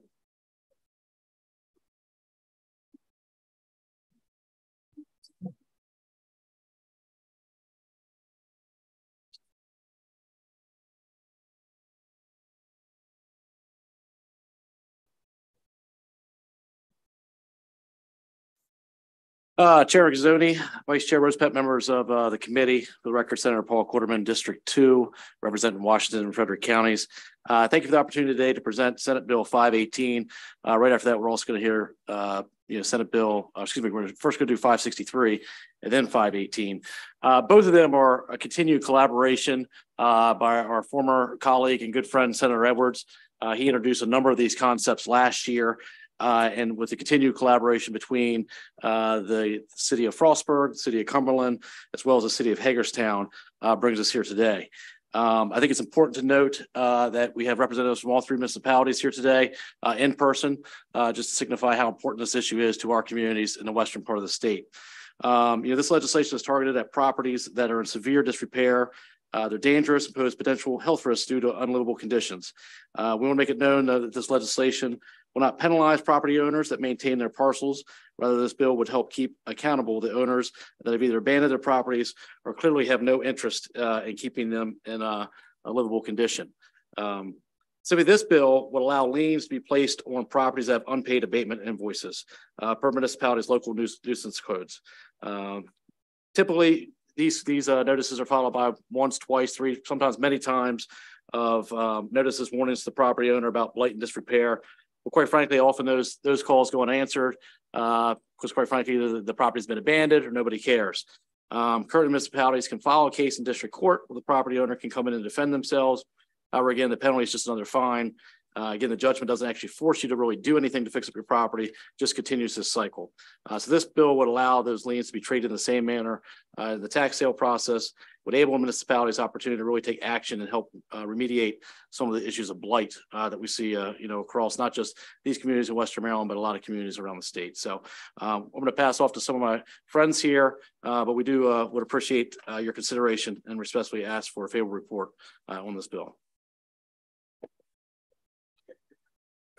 Uh, Chair Guzzone, Vice Chair Rosapepe, members of uh, the committee, for the record, Senator Paul Corderman, District Two, representing Washington and Frederick counties. Uh, thank you for the opportunity today to present Senate Bill 518. Uh, right after that, we're also going to hear, uh, you know, Senate Bill, uh, excuse me, we're first going to do 563 and then 518. Uh, both of them are a continued collaboration by our former colleague and good friend, Senator Edwards. He introduced a number of these concepts last year uh, and with the continued collaboration between uh, the city of Frostburg, the city of Cumberland, as well as the city of Hagerstown, uh, brings us here today. Um, I think it's important to note uh, that we have representatives from all three municipalities here today uh, in person, uh, just to signify how important this issue is to our communities in the western part of the state. Um, you know, this legislation is targeted at properties that are in severe disrepair uh, they're dangerous and pose potential health risks due to unlivable conditions. Uh, we want to make it known that this legislation will not penalize property owners that maintain their parcels. Rather, this bill would help keep accountable the owners that have either abandoned their properties or clearly have no interest uh, in keeping them in a, a livable condition. Um, Simply, this bill would allow liens to be placed on properties that have unpaid abatement invoices uh, per municipalities' local nuisance codes. Um, typically, these these uh, notices are followed by once, twice, three, sometimes many times of um, notices, warnings to the property owner about blatant disrepair well, quite frankly, often those those calls go unanswered because, uh, quite frankly, the, the property's been abandoned or nobody cares. Um, current municipalities can file a case in district court where the property owner can come in and defend themselves. However, again, the penalty is just another fine. Uh, again, the judgment doesn't actually force you to really do anything to fix up your property, just continues this cycle. Uh, so this bill would allow those liens to be treated in the same manner. Uh, the tax sale process would enable municipalities opportunity to really take action and help uh, remediate some of the issues of blight uh, that we see, uh, you know, across not just these communities in Western Maryland, but a lot of communities around the state. So um, I'm going to pass off to some of my friends here, but we do would appreciate your consideration and respectfully ask for a favorable report on this bill.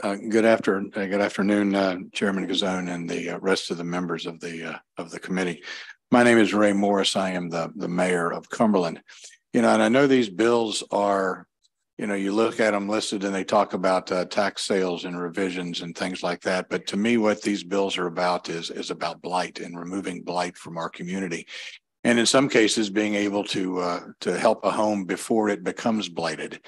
Uh, good after, uh, good afternoon, uh, Chairman Guzzone and the uh, rest of the members of the uh, of the committee. My name is Ray Morris. I am the the mayor of Cumberland. You know, and I know these bills are, you know, you look at them listed and they talk about uh, tax sales and revisions and things like that. But to me, what these bills are about is is about blight and removing blight from our community, and in some cases, being able to to help a home before it becomes blighted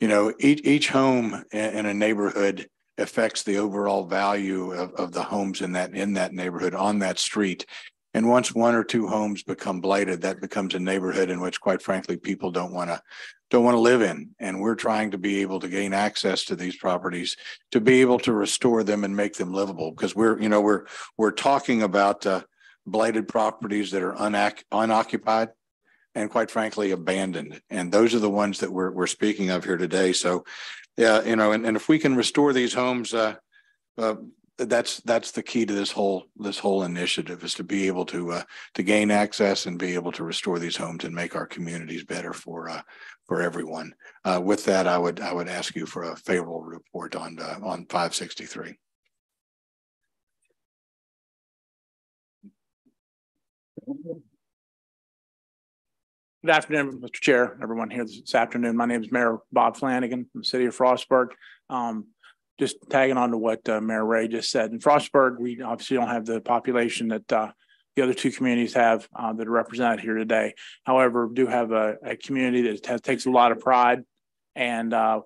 you know, each each home in a neighborhood affects the overall value of, of the homes in that in that neighborhood on that street. And once one or two homes become blighted, that becomes a neighborhood in which, quite frankly, people don't want to don't want to live in. And we're trying to be able to gain access to these properties to be able to restore them and make them livable. Because we're, you know, we're we're talking about uh, blighted properties that are unac- unoccupied and quite frankly abandoned. And those are the ones that we're we're speaking of here today. So yeah, you know, and, and if we can restore these homes, uh, uh, that's that's the key to this whole this whole initiative is to be able to uh, to gain access and be able to restore these homes and make our communities better for uh, for everyone. Uh, with that, I would I would ask you for a favorable report on uh, on 563. Good afternoon, Mr. Chair, everyone here this afternoon. My name is Mayor Bob Flanagan from the city of Frostburg. Um, just tagging on to what uh, Mayor Ray just said. In Frostburg, we obviously don't have the population that uh, the other two communities have uh, that are represented here today. However, do have a, a community that has, takes a lot of pride, and uh,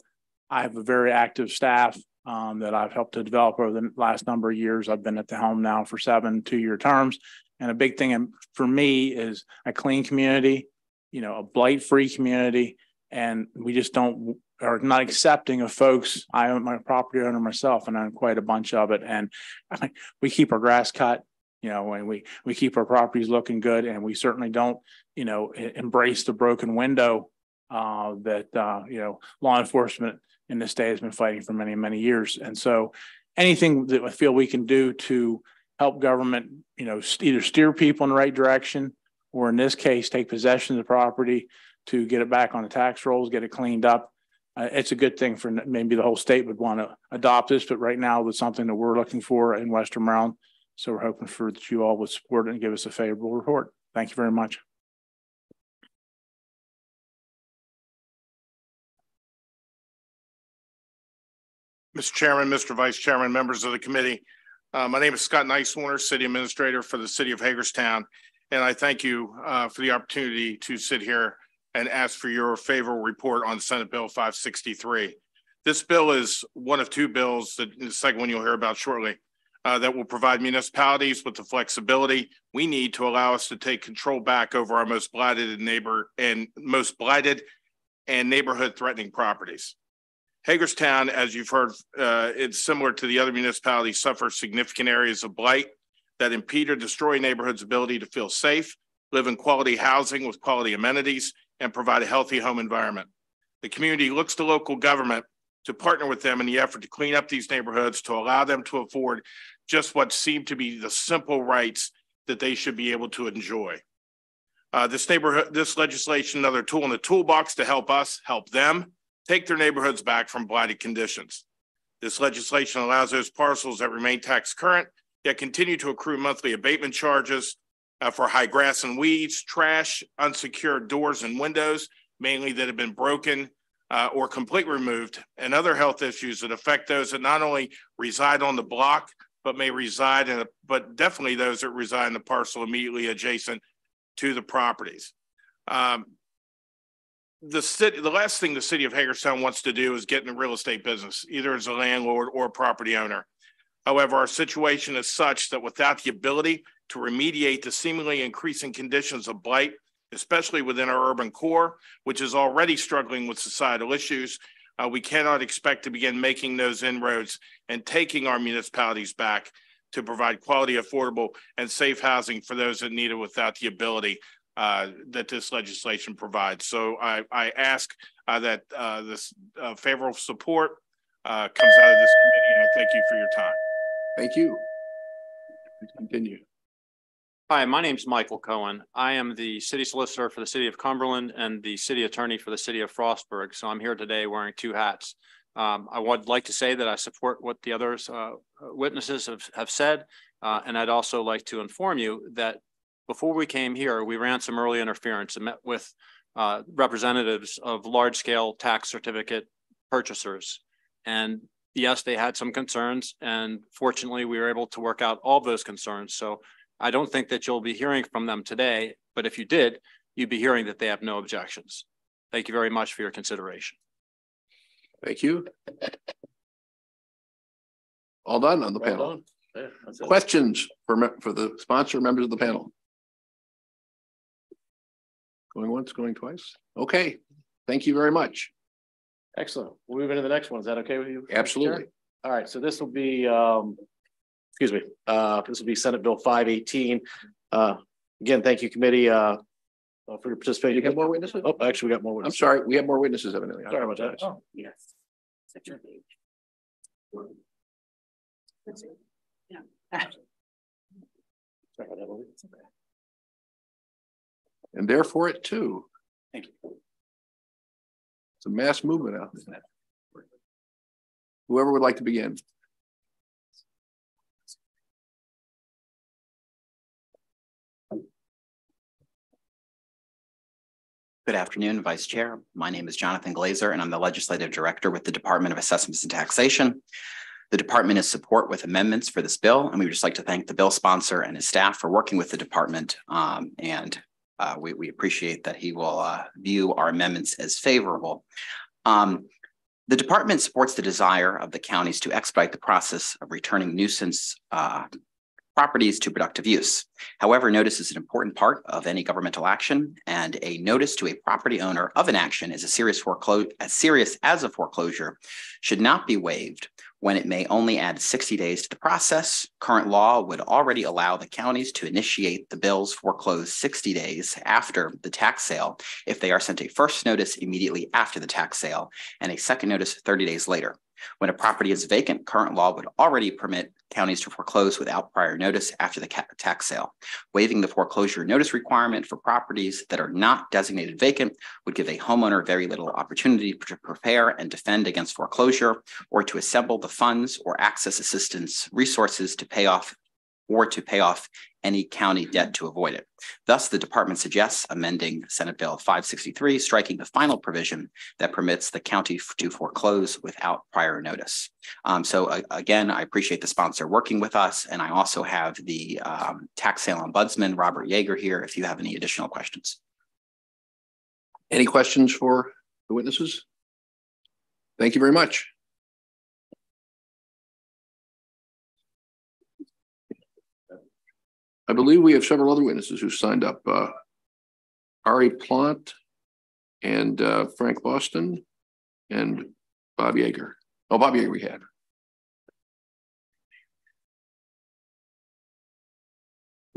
I have a very active staff um, that I've helped to develop over the last number of years. I've been at the helm now for seven two-year terms, and a big thing for me is a clean community you know, a blight free community. And we just don't are not accepting of folks. I own my property owner myself and I own quite a bunch of it. And I, [LAUGHS] we keep our grass cut, you know, and we we keep our properties looking good and we certainly don't, you know, embrace the broken window uh, that uh, you know, law enforcement in this state has been fighting for many, many years. And so anything that I feel we can do to help government, you know, either steer people in the right direction or in this case, take possession of the property to get it back on the tax rolls, get it cleaned up. Uh, it's a good thing for maybe the whole state would want to adopt this, but right now it's something that we're looking for in Western Maryland. So we're hoping for that you all would support it and give us a favorable report. Thank you very much. Mr. Chairman, Mr. Vice Chairman, members of the committee. Uh, my name is Scott Nicewarner, City Administrator for the City of Hagerstown. And I thank you uh, for the opportunity to sit here and ask for your favorable report on Senate Bill 563. This bill is one of two bills that the second one you'll hear about shortly uh, that will provide municipalities with the flexibility we need to allow us to take control back over our most blighted neighbor and most blighted and neighborhood threatening properties. Hagerstown, as you've heard, uh, it's similar to the other municipalities, suffers significant areas of blight that impede or destroy neighborhoods' ability to feel safe, live in quality housing with quality amenities, and provide a healthy home environment. The community looks to local government to partner with them in the effort to clean up these neighborhoods to allow them to afford just what seem to be the simple rights that they should be able to enjoy. Uh, this neighborhood, this legislation, another tool in the toolbox to help us help them take their neighborhoods back from blighted conditions. This legislation allows those parcels that remain tax current that continue to accrue monthly abatement charges uh, for high grass and weeds, trash, unsecured doors and windows, mainly that have been broken uh, or completely removed, and other health issues that affect those that not only reside on the block, but may reside in a, but definitely those that reside in the parcel immediately adjacent to the properties. Um, the city, the last thing the city of Hagerstown wants to do is get in the real estate business, either as a landlord or a property owner. However, our situation is such that without the ability to remediate the seemingly increasing conditions of blight especially within our urban core, which is already struggling with societal issues. Uh, we cannot expect to begin making those inroads and taking our municipalities back to provide quality, affordable, and safe housing for those that need it without the ability uh, that this legislation provides. So I, I ask uh, that uh, this uh, favorable support uh, comes out of this committee, and I thank you for your time. Thank you. Continue. Hi, my name is Michael Cohen. I am the city solicitor for the city of Cumberland and the city attorney for the city of Frostburg. So I'm here today wearing two hats. Um, I would like to say that I support what the others uh, witnesses have, have said. Uh, and I'd also like to inform you that before we came here, we ran some early interference and met with uh, representatives of large scale tax certificate purchasers. And yes, they had some concerns and fortunately we were able to work out all those concerns. So I don't think that you'll be hearing from them today, but if you did, you'd be hearing that they have no objections. Thank you very much for your consideration. Thank you. All done on the Well panel. done. Yeah. Questions for, for the sponsor, members of the panel? Going once, going twice? Okay, thank you very much. Excellent. We'll move into the next one. Is that okay with you? Absolutely. All right, so this will be, um, excuse me, uh, this will be Senate Bill five eighteen. Uh, again, thank you, committee, uh, uh, for your participation. You got more witnesses? Oh, actually, we got more witnesses. I'm sorry, we have more witnesses evidently. Sorry about that. Oh. Yes. Sorry about that, And therefore it too. Thank you. A mass movement out there. Whoever would like to begin. Good afternoon, Vice Chair. My name is Jonathan Glazer, and I'm the Legislative Director with the Department of Assessments and Taxation. The department is support with amendments for this bill, and we would just like to thank the bill sponsor and his staff for working with the department. Um, and uh, we, we appreciate that he will uh, view our amendments as favorable. Um, the department supports the desire of the counties to expedite the process of returning nuisance uh, properties to productive use. However, notice is an important part of any governmental action, and a notice to a property owner of an action is a serious as serious as a foreclosure, should not be waived when it may only add 60 days to the process. Current law would already allow the counties to initiate the bills foreclosed 60 days after the tax sale if they are sent a first notice immediately after the tax sale and a second notice 30 days later. When a property is vacant, current law would already permit counties to foreclose without prior notice after the tax sale. Waiving the foreclosure notice requirement for properties that are not designated vacant would give a homeowner very little opportunity to prepare and defend against foreclosure or to assemble the funds or access assistance resources to pay off or to pay off any county debt to avoid it. Thus, the department suggests amending Senate Bill 563, striking the final provision that permits the county to foreclose without prior notice. Um, so uh, again, I appreciate the sponsor working with us, and I also have the um, tax sale ombudsman, Robert Yeager here, if you have any additional questions. Any questions for the witnesses? Thank you very much. I believe we have several other witnesses who signed up. Uh, Ari Plant and uh, Frank Boston and Bob Yeager. Oh, Bob Yeager we had.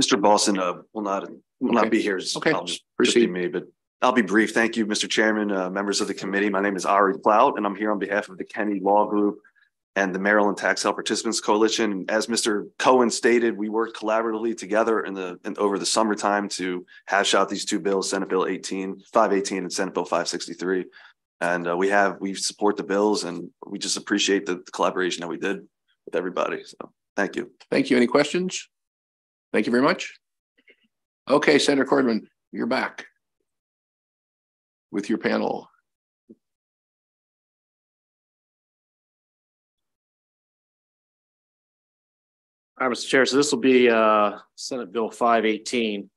Mr. Boston uh, will not will Okay. not be here. Okay. I'll just Proceed. me, but I'll be brief. Thank you, Mr. Chairman, uh, members of the committee. My name is Ari Plout, and I'm here on behalf of the Kenny Law Group and the Maryland Tax Sale Participants Coalition. As Mr. Cohen stated, we worked collaboratively together in the in, over the summertime to hash out these two bills, Senate Bill 18, 518 and Senate Bill 563. And uh, we have we support the bills, and we just appreciate the collaboration that we did with everybody. So thank you. Thank you. Any questions? Thank you very much. Okay, Senator Corderman, you're back with your panel. All right, Mr. Chair, so this will be uh Senate Bill five eighteen.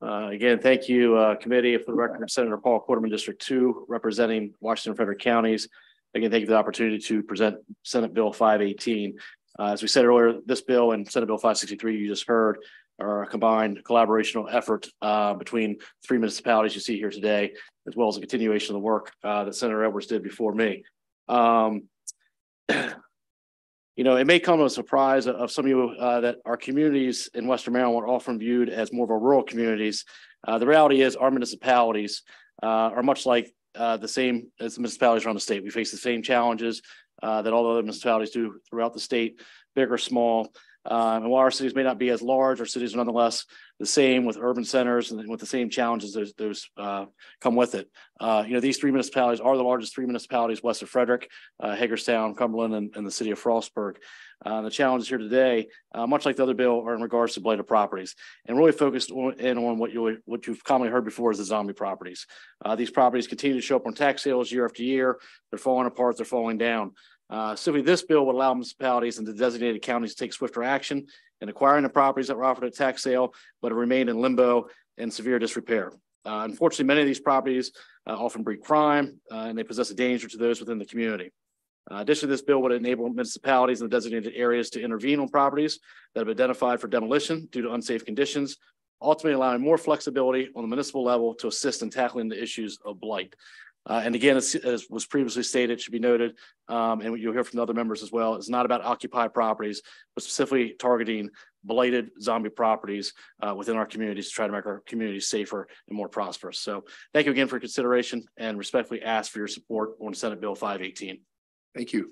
Uh, again, thank you, uh, committee, for the record, Senator Paul Corderman, District Two, representing Washington and Frederick counties. Again, thank you for the opportunity to present Senate Bill five eighteen. Uh, as we said earlier, this bill and Senate Bill five sixty-three you just heard are a combined collaborational effort uh, between three municipalities you see here today, as well as a continuation of the work uh, that Senator Edwards did before me. Um, [CLEARS THROAT] you know, it may come as a surprise of some of you uh, that our communities in Western Maryland are often viewed as more of a rural communities. Uh, the reality is our municipalities uh, are much like uh, the same as the municipalities around the state. We face the same challenges uh, that all the other municipalities do throughout the state, big or small. Um, and while our cities may not be as large, our cities are nonetheless the same with urban centers and with the same challenges those, those uh, come with it. Uh, you know, these three municipalities are the largest three municipalities west of Frederick, uh, Hagerstown, Cumberland, and, and, the city of Frostburg. Uh, the challenges here today, uh, much like the other bill, are in regards to blighted properties and really focused on, in on what you what you've commonly heard before is the zombie properties. Uh, these properties continue to show up on tax sales year after year. They're falling apart. They're falling down. Uh, simply, this bill would allow municipalities and the designated counties to take swifter action in acquiring the properties that were offered at tax sale, but have remained in limbo and severe disrepair. Uh, unfortunately, many of these properties uh, often breed crime uh, and they possess a danger to those within the community. Uh, additionally, this bill would enable municipalities in the designated areas to intervene on properties that have been identified for demolition due to unsafe conditions, ultimately allowing more flexibility on the municipal level to assist in tackling the issues of blight. Uh, and again, as, as, was previously stated, it should be noted, um, and you'll hear from the other members as well, it's not about occupied properties, but specifically targeting blighted zombie properties uh, within our communities to try to make our communities safer and more prosperous. So thank you again for your consideration and respectfully ask for your support on Senate Bill 518. Thank you.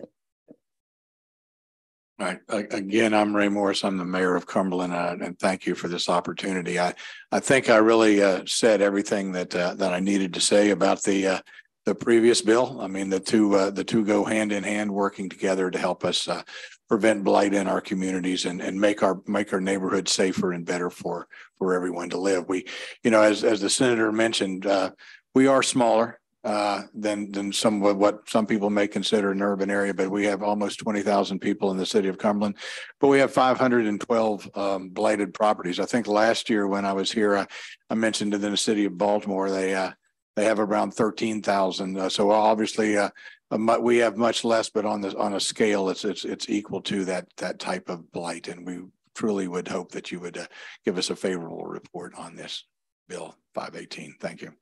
All right. Again, I'm Ray Morris. I'm the mayor of Cumberland, uh, and thank you for this opportunity. I, I think I really uh, said everything that uh, that I needed to say about the uh, the previous bill. I mean, the two uh, the two go hand in hand, working together to help us uh, prevent blight in our communities and and make our make our neighborhoods safer and better for for everyone to live. We, you know, as as the senator mentioned, uh, we are smaller uh, than than some what some people may consider an urban area, but we have almost twenty thousand people in the city of Cumberland. But we have five hundred and twelve um, blighted properties. I think last year when I was here, I, I mentioned in the city of Baltimore they uh, they have around thirteen thousand. Uh, so obviously, uh, we have much less, but on the on a scale, it's it's it's equal to that that type of blight, and we truly would hope that you would uh, give us a favorable report on this bill 518. Thank you.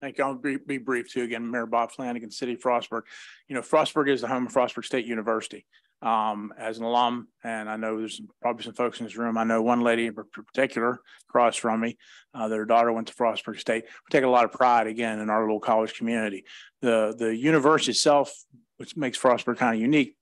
Thank you. I'll be, be brief too. Again, Mayor Bob Flanagan, City of Frostburg. You know, Frostburg is the home of Frostburg State University. Um, as an alum, and I know there's probably some folks in this room. I know one lady in particular across from me, uh, their daughter went to Frostburg State. We take a lot of pride again in our little college community. The the university itself, which makes Frostburg kind of unique,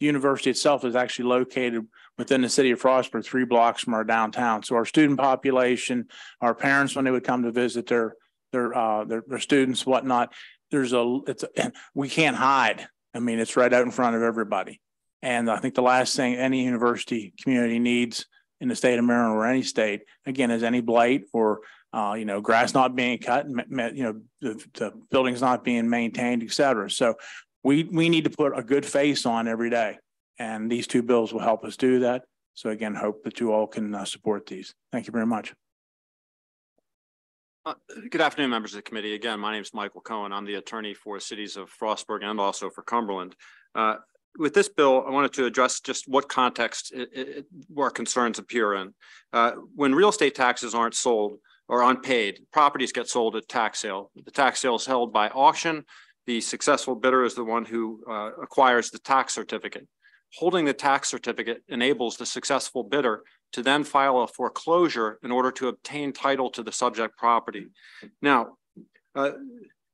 the university itself is actually located within the city of Frostburg, three blocks from our downtown. So our student population, our parents, when they would come to visit their their uh, their, their students, whatnot. There's a it's a, [CLEARS THROAT] we can't hide. I mean, it's right out in front of everybody. And I think the last thing any university community needs in the state of Maryland or any state, again, is any blight or uh, you know grass not being cut, you know the, the buildings not being maintained, et cetera. So we we need to put a good face on every day, and these two bills will help us do that. So again, hope that you all can uh, support these. Thank you very much. Uh, good afternoon, members of the committee. Again, my name is Michael Cohen. I'm the attorney for cities of Frostburg and also for Cumberland. Uh, with this bill, I wanted to address just what context it, it, our concerns appear in. Uh, when real estate taxes aren't sold or unpaid, properties get sold at tax sale. The tax sale is held by auction. The successful bidder is the one who uh, acquires the tax certificate. Holding the tax certificate enables the successful bidder to then file a foreclosure in order to obtain title to the subject property. Now, uh,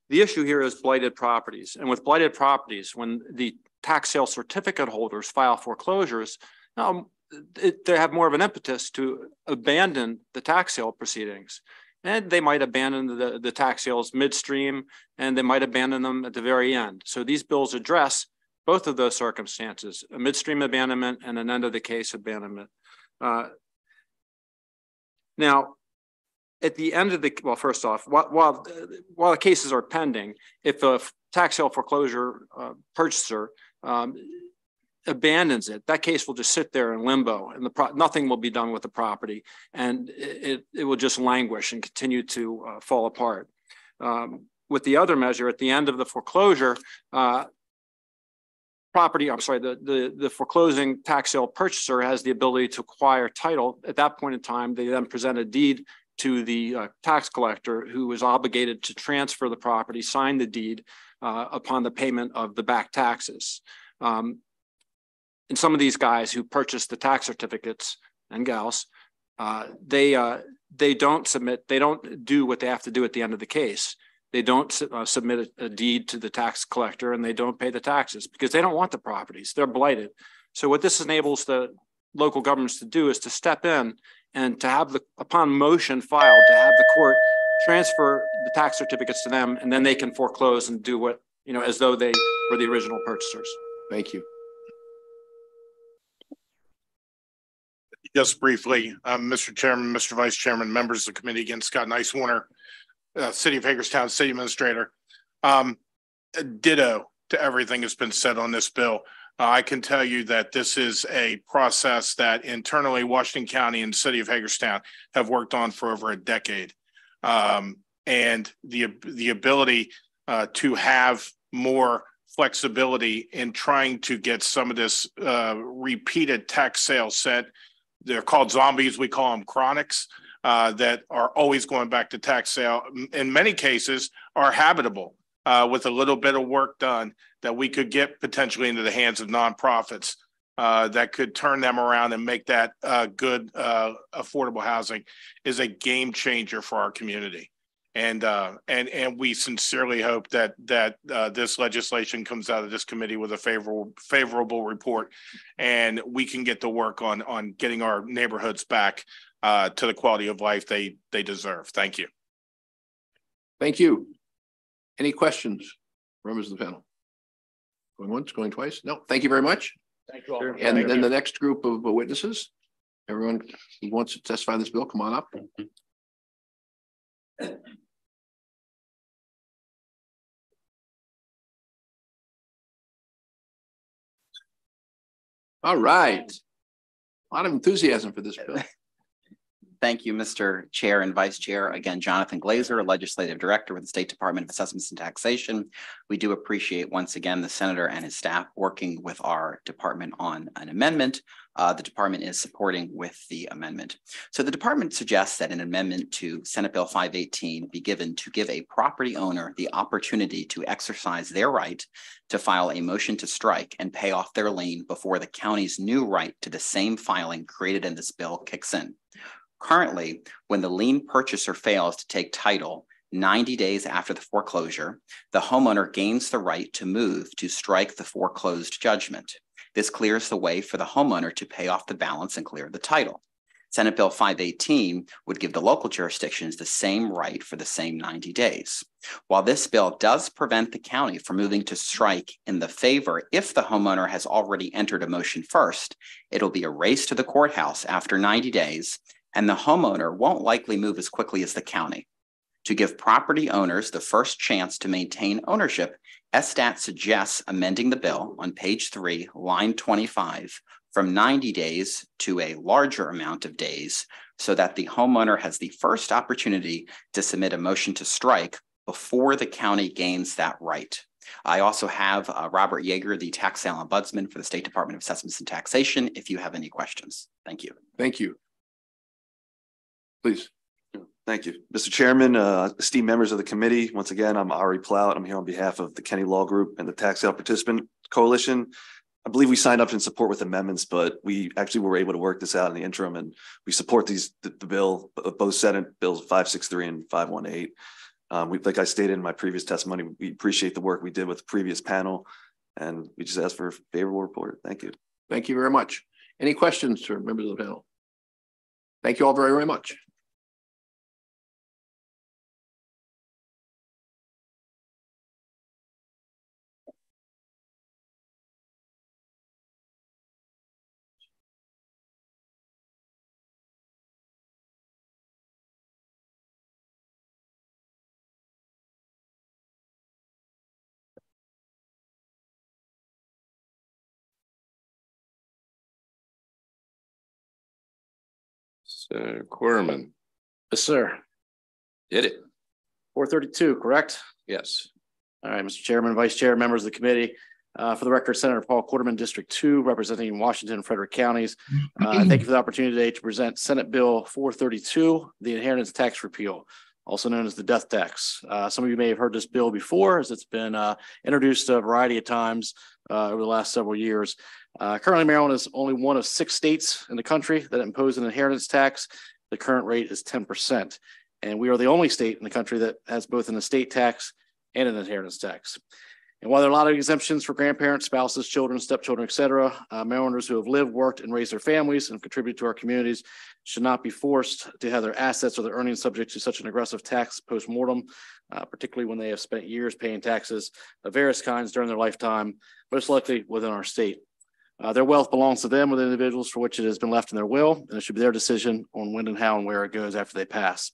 the issue here is blighted properties. And with blighted properties, when the tax sale certificate holders file foreclosures, um, it, they have more of an impetus to abandon the tax sale proceedings. And they might abandon the, the tax sales midstream and they might abandon them at the very end. So these bills address both of those circumstances, a midstream abandonment and an end of the case abandonment. Uh, now, at the end of the well, first off, while while, while the cases are pending, if a tax sale foreclosure uh, purchaser um, abandons it, that case will just sit there in limbo, and the pro- nothing will be done with the property, and it it will just languish and continue to uh, fall apart. Um, with the other measure, at the end of the foreclosure, uh, property, I'm sorry, the, the, the foreclosing tax sale purchaser has the ability to acquire title. At that point in time, they then present a deed to the uh, tax collector who is obligated to transfer the property, sign the deed uh, upon the payment of the back taxes. Um, and some of these guys who purchase the tax certificates and gals, uh, they uh, they don't submit, they don't do what they have to do at the end of the case. They don't uh, submit a, a deed to the tax collector and they don't pay the taxes because they don't want the properties. They're blighted. So what this enables the local governments to do is to step in and to have the upon motion filed to have the court transfer the tax certificates to them and then they can foreclose and do what you know as though they were the original purchasers. Thank you. Just briefly, um, Mr. Chairman, Mr. Vice Chairman, members of the committee, again, Scott Nicewarner, uh, City of Hagerstown City Administrator. Um, ditto to everything that's been said on this bill. Uh, I can tell you that this is a process that internally Washington County and City of Hagerstown have worked on for over a decade. Um, and the, the ability uh, to have more flexibility in trying to get some of this uh, repeated tax sales set they're called zombies. We call them chronics uh, that are always going back to tax sale. In many cases, are habitable uh, with a little bit of work done that we could get potentially into the hands of nonprofits uh, that could turn them around and make that uh, good, uh, affordable housing is a game changer for our community and uh, and and we sincerely hope that that uh, this legislation comes out of this committee with a favorable favorable report, and we can get to work on on getting our neighborhoods back to the quality of life they they deserve. Thank you. Thank you. Any questions, members of the panel? Going once, going twice? No. Thank you very much. Thank you all. And Thank then you. the next group of witnesses. Everyone who wants to testify in this bill, come on up. All right. A lot of enthusiasm for this bill. Thank you, Mr. Chair and Vice Chair. Again, Jonathan Glazer, Legislative Director with the State Department of Assessments and Taxation. We do appreciate once again the Senator and his staff working with our department on an amendment. Uh, the department is supporting with the amendment. So the department suggests that an amendment to Senate Bill 518 be given to give a property owner the opportunity to exercise their right to file a motion to strike and pay off their lien before the county's new right to the same filing created in this bill kicks in. Currently, when the lien purchaser fails to take title 90 days after the foreclosure, the homeowner gains the right to move to strike the foreclosed judgment. This clears the way for the homeowner to pay off the balance and clear the title. Senate Bill 518 would give the local jurisdictions the same right for the same 90 days. While this bill does prevent the county from moving to strike in the favor if the homeowner has already entered a motion first, it'll be a race to the courthouse after 90 days and the homeowner won't likely move as quickly as the county. To give property owners the first chance to maintain ownership, SDAT suggests amending the bill on page three, line 25, from 90 days to a larger amount of days so that the homeowner has the first opportunity to submit a motion to strike before the county gains that right. I also have uh, Robert Yeager, the tax sale ombudsman for the State Department of Assessments and Taxation, if you have any questions. Thank you. Thank you. Please. Thank you. Mr. Chairman, uh, esteemed members of the committee, once again, I'm Ari Plout. I'm here on behalf of the Kenny Law Group and the Tax Sale Participant Coalition. I believe we signed up in support with amendments, but we actually were able to work this out in the interim and we support these, the, the bill, both Senate bills 563 and 518. Um, we, like I stated in my previous testimony, we appreciate the work we did with the previous panel and we just ask for a favorable report. Thank you. Thank you very much. Any questions for members of the panel? Thank you all very, very much. Senator Corderman. Yes, sir. Did it. Four thirty-two, correct? Yes. All right, Mr. Chairman, Vice Chair, members of the committee. Uh, for the record, Senator Paul Corderman, District Two, representing Washington and Frederick counties. Uh, [CLEARS THROAT] thank you for the opportunity today to present Senate Bill four thirty-two, the inheritance tax repeal, also known as the death tax. Uh, some of you may have heard this bill before as it's been uh, introduced a variety of times uh, over the last several years. Uh, currently, Maryland is only one of six states in the country that impose an inheritance tax. The current rate is ten percent. And we are the only state in the country that has both an estate tax and an inheritance tax. And while there are a lot of exemptions for grandparents, spouses, children, stepchildren, et cetera, uh, Marylanders who have lived, worked, and raised their families and contributed to our communities should not be forced to have their assets or their earnings subject to such an aggressive tax postmortem, uh, particularly when they have spent years paying taxes of various kinds during their lifetime, most likely within our state. Uh, their wealth belongs to them the individuals for which it has been left in their will, and it should be their decision on when and how and where it goes after they pass.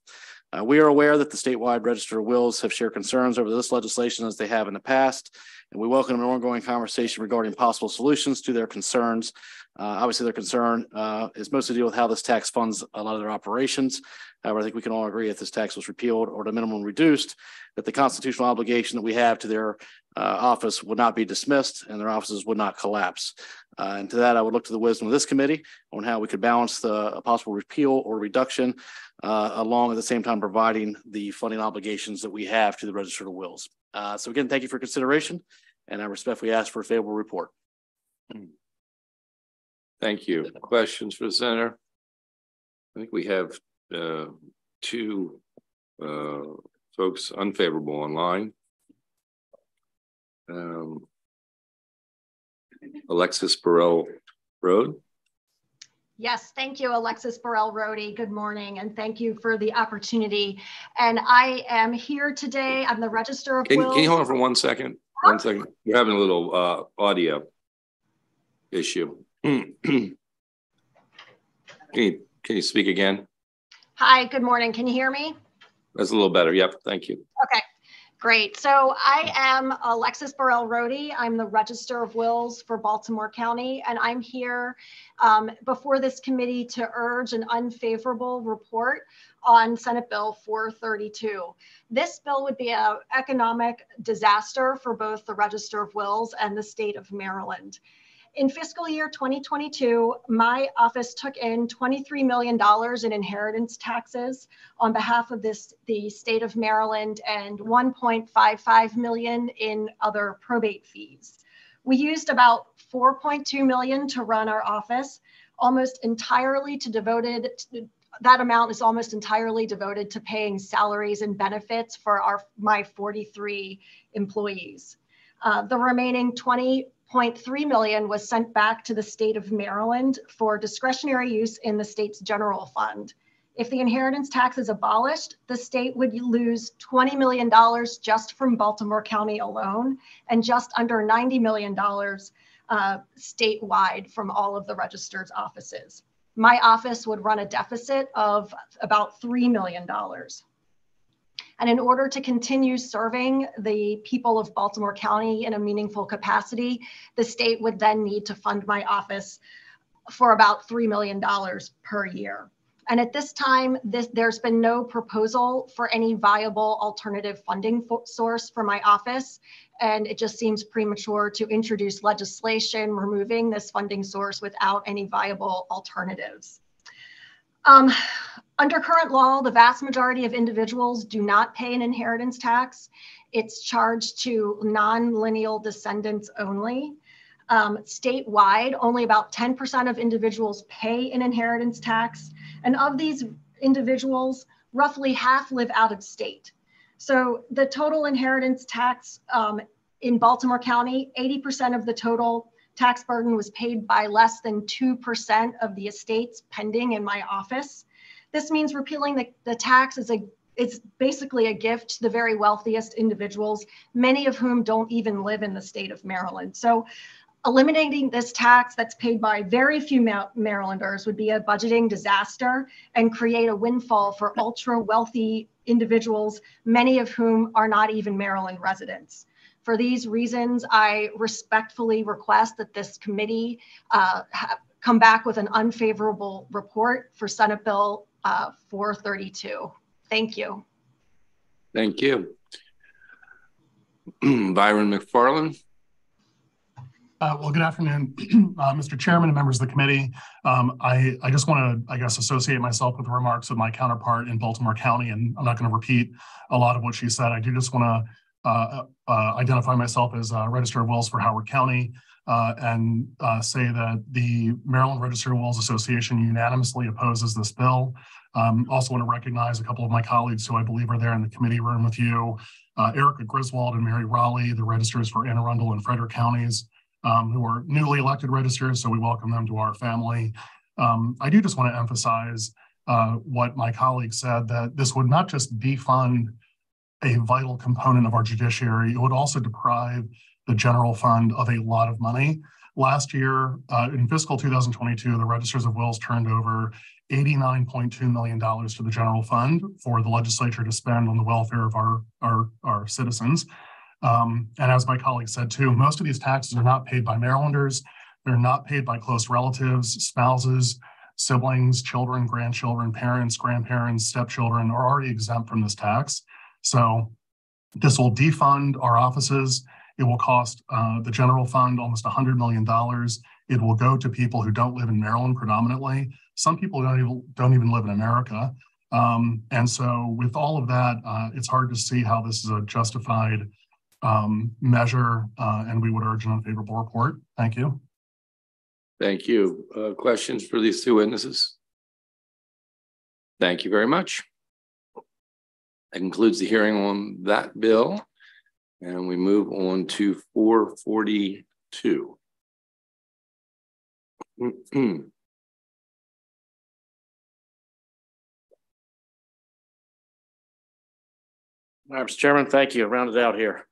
Uh, we are aware that the statewide register of wills have shared concerns over this legislation as they have in the past, and we welcome an ongoing conversation regarding possible solutions to their concerns. Uh, obviously, their concern uh, is mostly to deal with how this tax funds a lot of their operations. However, I think we can all agree if this tax was repealed or the minimum reduced, that the constitutional obligation that we have to their uh, office would not be dismissed and their offices would not collapse. Uh, and to that, I would look to the wisdom of this committee on how we could balance the possible repeal or reduction uh, along at the same time providing the funding obligations that we have to the registered of wills. Uh, so again, thank you for consideration and I respectfully ask for a favorable report. Thank you. Questions for the senator? I think we have uh, two uh, folks unfavorable online. Um, Alexis Burrell Road. Yes, thank you, Alexis Burrell Rody. Good morning, and thank you for the opportunity. And I am here today. I'm the Register of Can, Wills. can you hold on for one second? One second. We're having a little uh, audio issue. [CLEARS THROAT] can you can you speak again? Hi, good morning. Can you hear me? That's a little better. Yep. Thank you. Okay, great. So I am Alexis Burrell Rody. I'm the Register of Wills for Baltimore County, and I'm here um, before this committee to urge an unfavorable report on Senate Bill 432. This bill would be an economic disaster for both the Register of Wills and the state of Maryland. In fiscal year 2022, my office took in $23 million in inheritance taxes on behalf of this, the state of Maryland and 1.55 million in other probate fees. We used about 4.2 million to run our office, almost entirely to devoted that amount is almost entirely devoted to paying salaries and benefits for our my 43 employees. Uh, the remaining 20.3 million was sent back to the state of Maryland for discretionary use in the state's general fund. If the inheritance tax is abolished, the state would lose $20 million just from Baltimore County alone and just under $90 million uh, statewide from all of the registered offices my office would run a deficit of about $3 million. And in order to continue serving the people of Baltimore County in a meaningful capacity, the state would then need to fund my office for about $3 million per year. And at this time, this, there's been no proposal for any viable alternative funding source for my office. And it just seems premature to introduce legislation removing this funding source without any viable alternatives. Um, under current law, the vast majority of individuals do not pay an inheritance tax. It's charged to non-lineal descendants only. Um, statewide, only about 10% of individuals pay an inheritance tax. And of these individuals, roughly half live out of state. So the total inheritance tax um, in Baltimore County, 80% of the total tax burden was paid by less than 2% of the estates pending in my office. This means repealing the, the tax is a it's basically a gift to the very wealthiest individuals, many of whom don't even live in the state of Maryland. So eliminating this tax that's paid by very few Marylanders would be a budgeting disaster and create a windfall for ultra wealthy individuals, many of whom are not even Maryland residents. For these reasons, I respectfully request that this committee uh, come back with an unfavorable report for Senate Bill uh, 432. Thank you. Thank you. [CLEARS THROAT] Byron Macfarlane. Uh, well, good afternoon, [CLEARS THROAT] uh, Mr. Chairman and members of the committee. Um, I, I just want to, I guess, associate myself with the remarks of my counterpart in Baltimore County, and I'm not going to repeat a lot of what she said. I do just want to uh, uh, identify myself as a Register of Wills for Howard County uh, and uh, say that the Maryland Register of Wills Association unanimously opposes this bill. Um, also want to recognize a couple of my colleagues who I believe are there in the committee room with you, uh, Erica Griswold and Mary Raleigh, the registers for Anne Arundel and Frederick counties, um, who are newly elected registers, so we welcome them to our family. Um, I do just want to emphasize uh, what my colleague said, that this would not just defund a vital component of our judiciary, it would also deprive the general fund of a lot of money. Last year, uh, in fiscal 2022, the registers of wills turned over $89.2 million to the general fund for the legislature to spend on the welfare of our, our, our citizens. Um, and as my colleague said too, most of these taxes are not paid by Marylanders. They're not paid by close relatives, spouses, siblings, children, grandchildren, parents, grandparents, stepchildren are already exempt from this tax. So this will defund our offices. It will cost uh, the general fund almost $100 million. It will go to people who don't live in Maryland predominantly. Some people don't even, don't even live in America. Um, and so with all of that, uh, it's hard to see how this is a justified um, measure, uh, and we would urge an unfavorable report. Thank you. Thank you. Uh, questions for these two witnesses? Thank you very much. That concludes the hearing on that bill. And we move on to four forty-two. [CLEARS THROAT] Mr. Chairman, thank you. Rounded out here.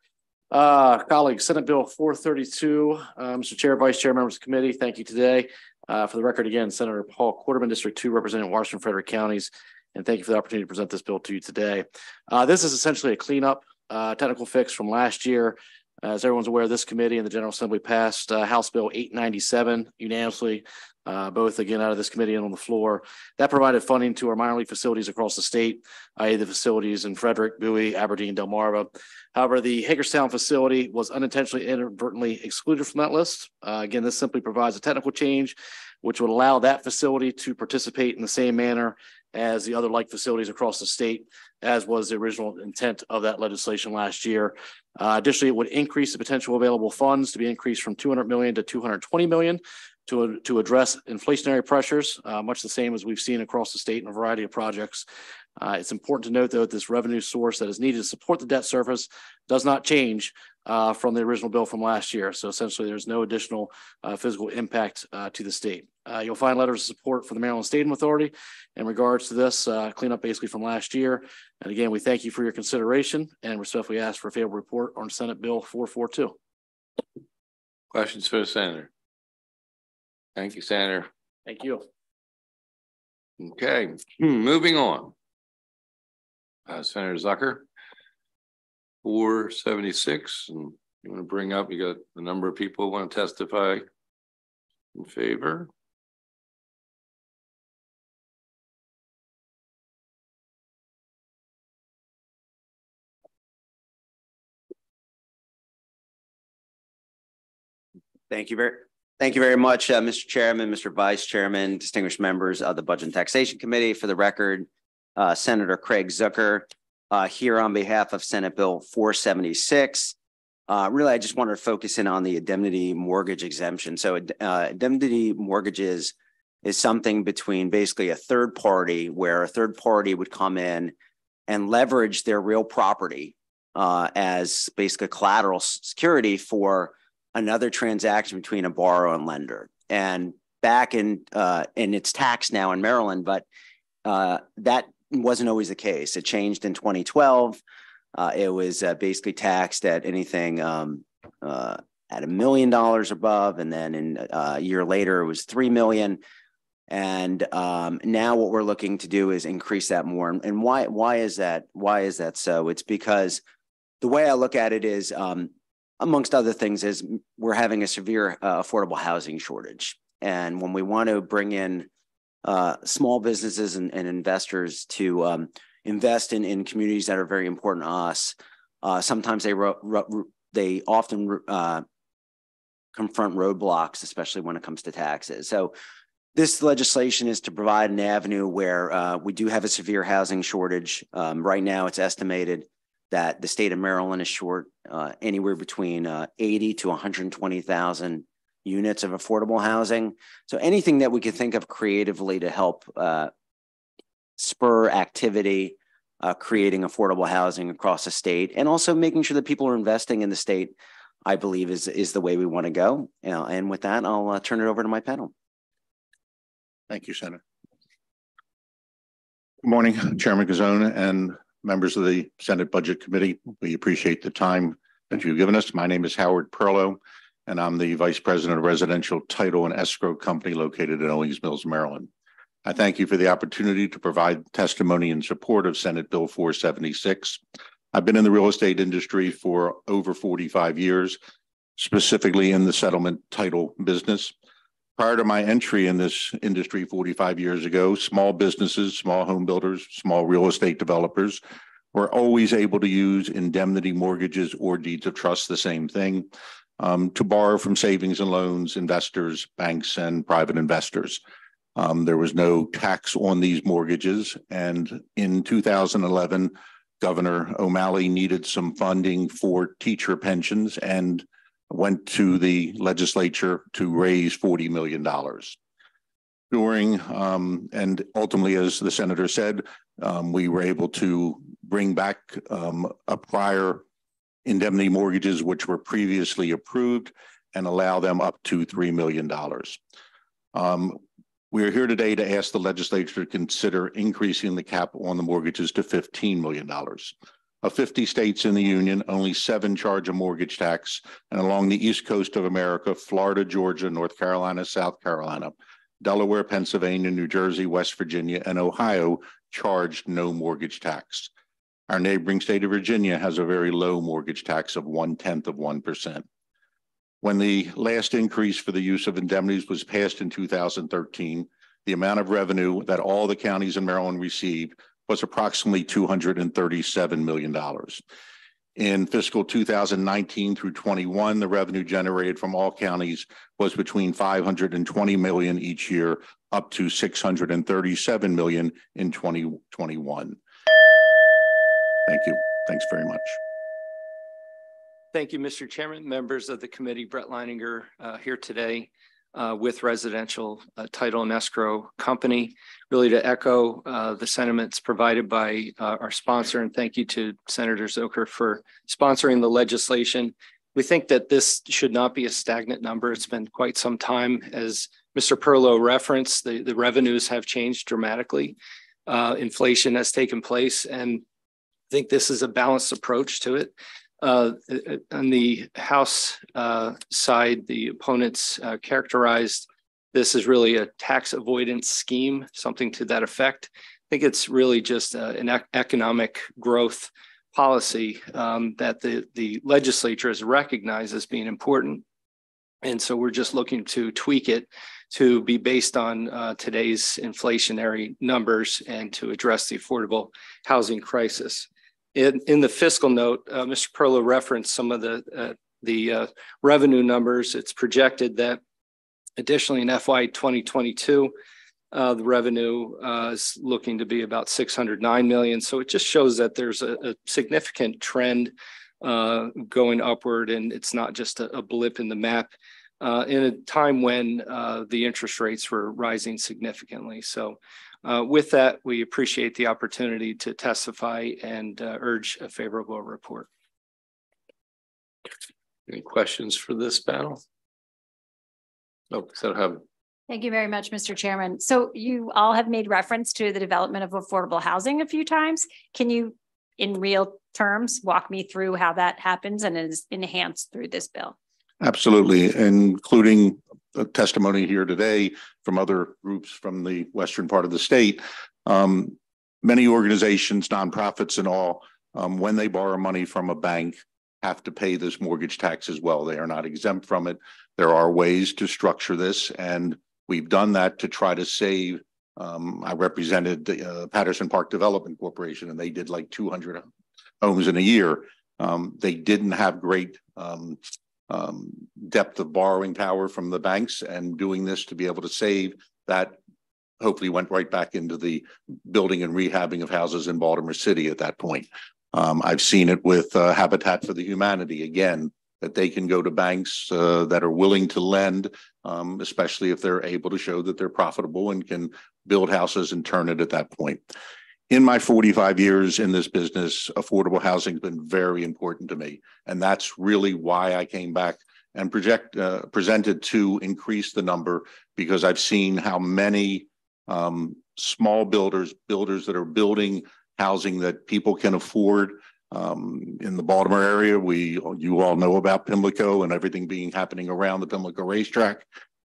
Uh, colleagues, Senate Bill four thirty-two, uh, Mr. Chair, Vice Chair, members of the committee, thank you today. Uh, for the record, again, Senator Paul Corderman, District Two, representing Washington Frederick counties. And thank you for the opportunity to present this bill to you today. Uh, this is essentially a cleanup, uh, technical fix from last year. As everyone's aware, this committee and the General Assembly passed uh, House Bill 897 unanimously uh, both again out of this committee and on the floor. That provided funding to our minor league facilities across the state, i.e. the facilities in Frederick, Bowie, Aberdeen, Delmarva. However, the Hagerstown facility was unintentionally inadvertently excluded from that list. Uh, again, this simply provides a technical change which would allow that facility to participate in the same manner as the other like facilities across the state, as was the original intent of that legislation last year. Uh, additionally, it would increase the potential available funds to be increased from 200 million to 220 million, to, to address inflationary pressures, uh, much the same as we've seen across the state in a variety of projects. Uh, it's important to note, though, that this revenue source that is needed to support the debt service does not change uh, from the original bill from last year. So essentially, there's no additional uh, physical impact uh, to the state. Uh, you'll find letters of support for the Maryland Stadium Authority in regards to this cleanup basically from last year. And again, we thank you for your consideration and respectfully ask for a favorable report on Senate Bill 442. Questions for the senator? Thank you, Senator. Thank you. Okay, hmm, moving on. Uh, Senator Zucker, four seventy-six, and you want to bring up, you got a number of people who want to testify in favor? Thank you very, Thank you very much, uh, Mr. Chairman, Mr. Vice Chairman, distinguished members of the Budget and Taxation Committee. For the record, uh, Senator Craig Zucker uh, here on behalf of Senate Bill 476. Uh, really, I just wanted to focus in on the indemnity mortgage exemption. So uh, indemnity mortgages is something between basically a third party where a third party would come in and leverage their real property uh, as basically collateral security for another transaction between a borrower and lender. And back in uh, and it's taxed now in Maryland, but uh, that wasn't always the case. It changed in 2012. Uh, it was uh, basically taxed at anything um, uh, at a million dollars above, and then in uh, a year later it was three million. And um, now what we're looking to do is increase that more. And, why why is that? Why is that so? It's because the way I look at it is um, amongst other things, is we're having a severe uh, affordable housing shortage. And when we want to bring in uh, small businesses and, and investors to um, invest in, in communities that are very important to us, uh, sometimes they they often uh, confront roadblocks, especially when it comes to taxes. So this legislation is to provide an avenue where uh, we do have a severe housing shortage. Um, right now, it's estimated that the state of Maryland is short uh, anywhere between uh, 80 to 120,000 units of affordable housing. So anything that we could think of creatively to help uh, spur activity, uh, creating affordable housing across the state, and also making sure that people are investing in the state, I believe is, is the way we want to go. and with that, I'll uh, turn it over to my panel. Thank you, Senator. Good morning, Chairman Guzzone and members of the Senate Budget Committee. We appreciate the time that you've given us. My name is Howard Perlow, and I'm the Vice President of Residential Title and Escrow Company located in Owings Mills, Maryland. I thank you for the opportunity to provide testimony in support of Senate Bill 476. I've been in the real estate industry for over 45 years, specifically in the settlement title business. Prior to my entry in this industry 45 years ago, small businesses, small home builders, small real estate developers were always able to use indemnity mortgages or deeds of trust, the same thing, um, to borrow from savings and loans, investors, banks, and private investors. Um, there was no tax on these mortgages. And in 2011, Governor O'Malley needed some funding for teacher pensions and went to the legislature to raise $40 million. During, um, and ultimately, as the senator said, um, we were able to bring back um, a prior indemnity mortgages which were previously approved and allow them up to $3 million. Um, we are here today to ask the legislature to consider increasing the cap on the mortgages to $15 million. Of 50 states in the union, only seven charge a mortgage tax. And along the East Coast of America, Florida, Georgia, North Carolina, South Carolina, Delaware, Pennsylvania, New Jersey, West Virginia, and Ohio charged no mortgage tax. Our neighboring state of Virginia has a very low mortgage tax of one tenth of 1%. When the last increase for the use of indemnities was passed in 2013, the amount of revenue that all the counties in Maryland received was approximately $237 million. In fiscal 2019 through 21, the revenue generated from all counties was between 520 million each year, up to 637 million in 2021. Thank you. Thanks very much. Thank you, Mr. Chairman, members of the committee, Brett Leininger uh, here today uh, with residential uh, title and escrow company. Really to echo uh, the sentiments provided by uh, our sponsor and thank you to Senator Zucker for sponsoring the legislation. We think that this should not be a stagnant number. It's been quite some time as Mr. Perlow referenced, the, the revenues have changed dramatically. Uh, inflation has taken place and I think this is a balanced approach to it. Uh, on the House uh, side, the opponents uh, characterized this as really a tax avoidance scheme, something to that effect. I think it's really just uh, an ec economic growth policy um, that the, the legislature has recognized as being important. And so we're just looking to tweak it to be based on uh, today's inflationary numbers and to address the affordable housing crisis. In, in the fiscal note, uh, Mr. Perlow referenced some of the uh, the uh, revenue numbers. It's projected that additionally in FY 2022, uh, the revenue uh, is looking to be about 609 million. So it just shows that there's a, a significant trend uh, going upward, and it's not just a, a blip in the map. in a time when the interest rates were rising significantly. So uh, with that, we appreciate the opportunity to testify and uh, urge a favorable report. Any questions for this panel? Oh, so have. Thank you very much, Mr. Chairman. So you all have made reference to the development of affordable housing a few times. Can you, in real terms, walk me through how that happens and is enhanced through this bill? Absolutely, including testimony here today from other groups from the western part of the state. Um, many organizations, nonprofits, and all, um, when they borrow money from a bank, have to pay this mortgage tax as well. They are not exempt from it. There are ways to structure this, and we've done that to try to save. Um, I represented the uh, Patterson Park Development Corporation, and they did like 200 homes in a year. Um, they didn't have great um, um, depth of borrowing power from the banks and doing this to be able to save that hopefully went right back into the building and rehabbing of houses in Baltimore City at that point. Um, I've seen it with uh, Habitat for the Humanity again, that they can go to banks uh, that are willing to lend, um, especially if they're able to show that they're profitable and can build houses and turn it at that point. In my 45 years in this business, affordable housing has been very important to me. And that's really why I came back and project uh, presented to increase the number because I've seen how many um, small builders, builders that are building housing that people can afford. Um, in the Baltimore area, we you all know about Pimlico and everything being happening around the Pimlico racetrack,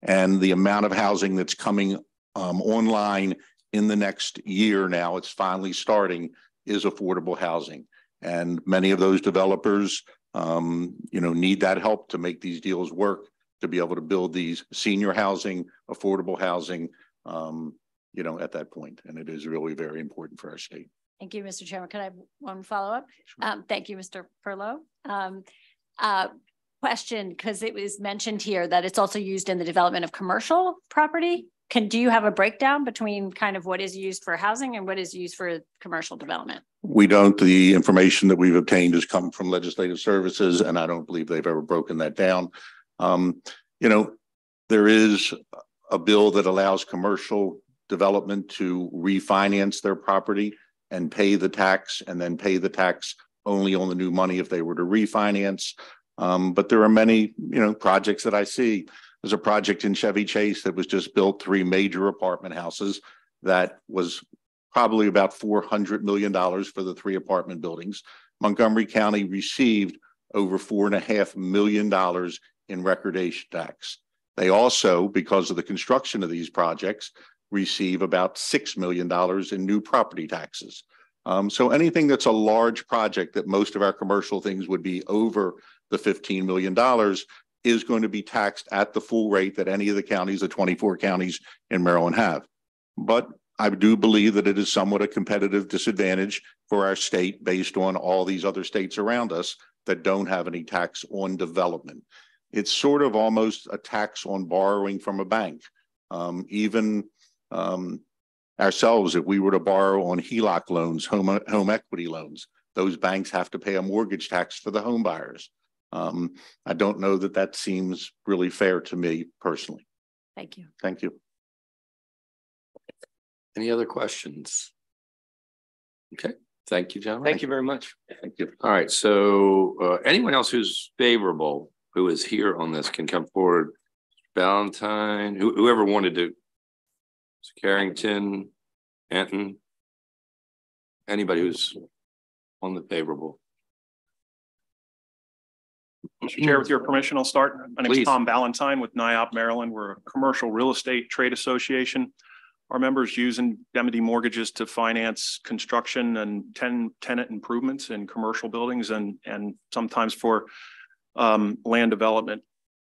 and the amount of housing that's coming um, online in the next year. Now it's finally starting is affordable housing, and many of those developers, um, you know, need that help to make these deals work to be able to build these senior housing, affordable housing, um, you know, at that point. And it is really very important for our state. Thank you, Mr. Chairman. Can I have one follow up? Sure. Um, thank you, Mr. Perlow. Um, uh, question, because it was mentioned here that it's also used in the development of commercial property. Can do you have a breakdown between kind of what is used for housing and what is used for commercial development? We don't. The information that we've obtained has come from legislative services, and I don't believe they've ever broken that down. Um, you know, there is a bill that allows commercial development to refinance their property and pay the tax and then pay the tax only on the new money if they were to refinance. Um, but there are many, you know, projects that I see. There's a project in Chevy Chase that was just built, three major apartment houses that was probably about $400 million for the three apartment buildings. Montgomery County received over four and a half million dollars in recordation tax. They also, because of the construction of these projects, receive about $6 million in new property taxes. Um, so anything that's a large project that most of our commercial things would be over the $15 million is going to be taxed at the full rate that any of the counties, the 24 counties in Maryland have. But I do believe that it is somewhat a competitive disadvantage for our state based on all these other states around us that don't have any tax on development. It's sort of almost a tax on borrowing from a bank. Um, even um, ourselves, if we were to borrow on HELOC loans, home, home equity loans, those banks have to pay a mortgage tax for the home buyers. Um, I don't know that that seems really fair to me personally. Thank you. Thank you. Any other questions? Okay, thank you, gentlemen. Thank you very much. Thank you. All right, so uh, anyone else who's favorable, who is here on this can come forward. Ballantyne, who, whoever wanted to Carrington, Anton, anybody who's on the favorable. Mr. Chair, with your permission, I'll start. My name Please. is Tom Ballantyne with NAIOP Maryland. We're a commercial real estate trade association. Our members use indemnity mortgages to finance construction and ten tenant improvements in commercial buildings and, and sometimes for um, land development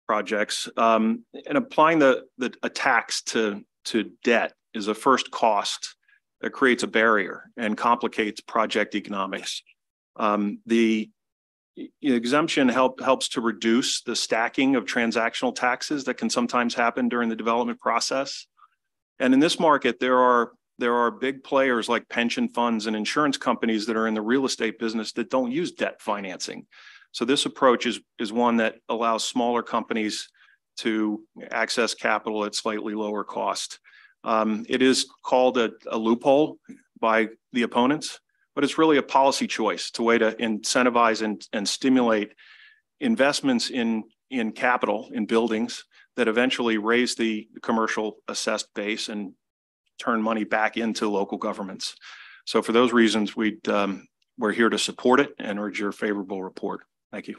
projects. Um, and applying the, the a tax to to debt is a first cost that creates a barrier and complicates project economics. Um, the exemption help, helps to reduce the stacking of transactional taxes that can sometimes happen during the development process. And in this market, there are there are big players like pension funds and insurance companies that are in the real estate business that don't use debt financing. So this approach is, is one that allows smaller companies to access capital at slightly lower cost. Um, it is called a, a, loophole by the opponents, but it's really a policy choice It's a way to incentivize and, and stimulate investments in, in capital, in buildings that eventually raise the commercial assessed base and turn money back into local governments. So for those reasons, we'd, um, we're here to support it and urge your favorable report. Thank you.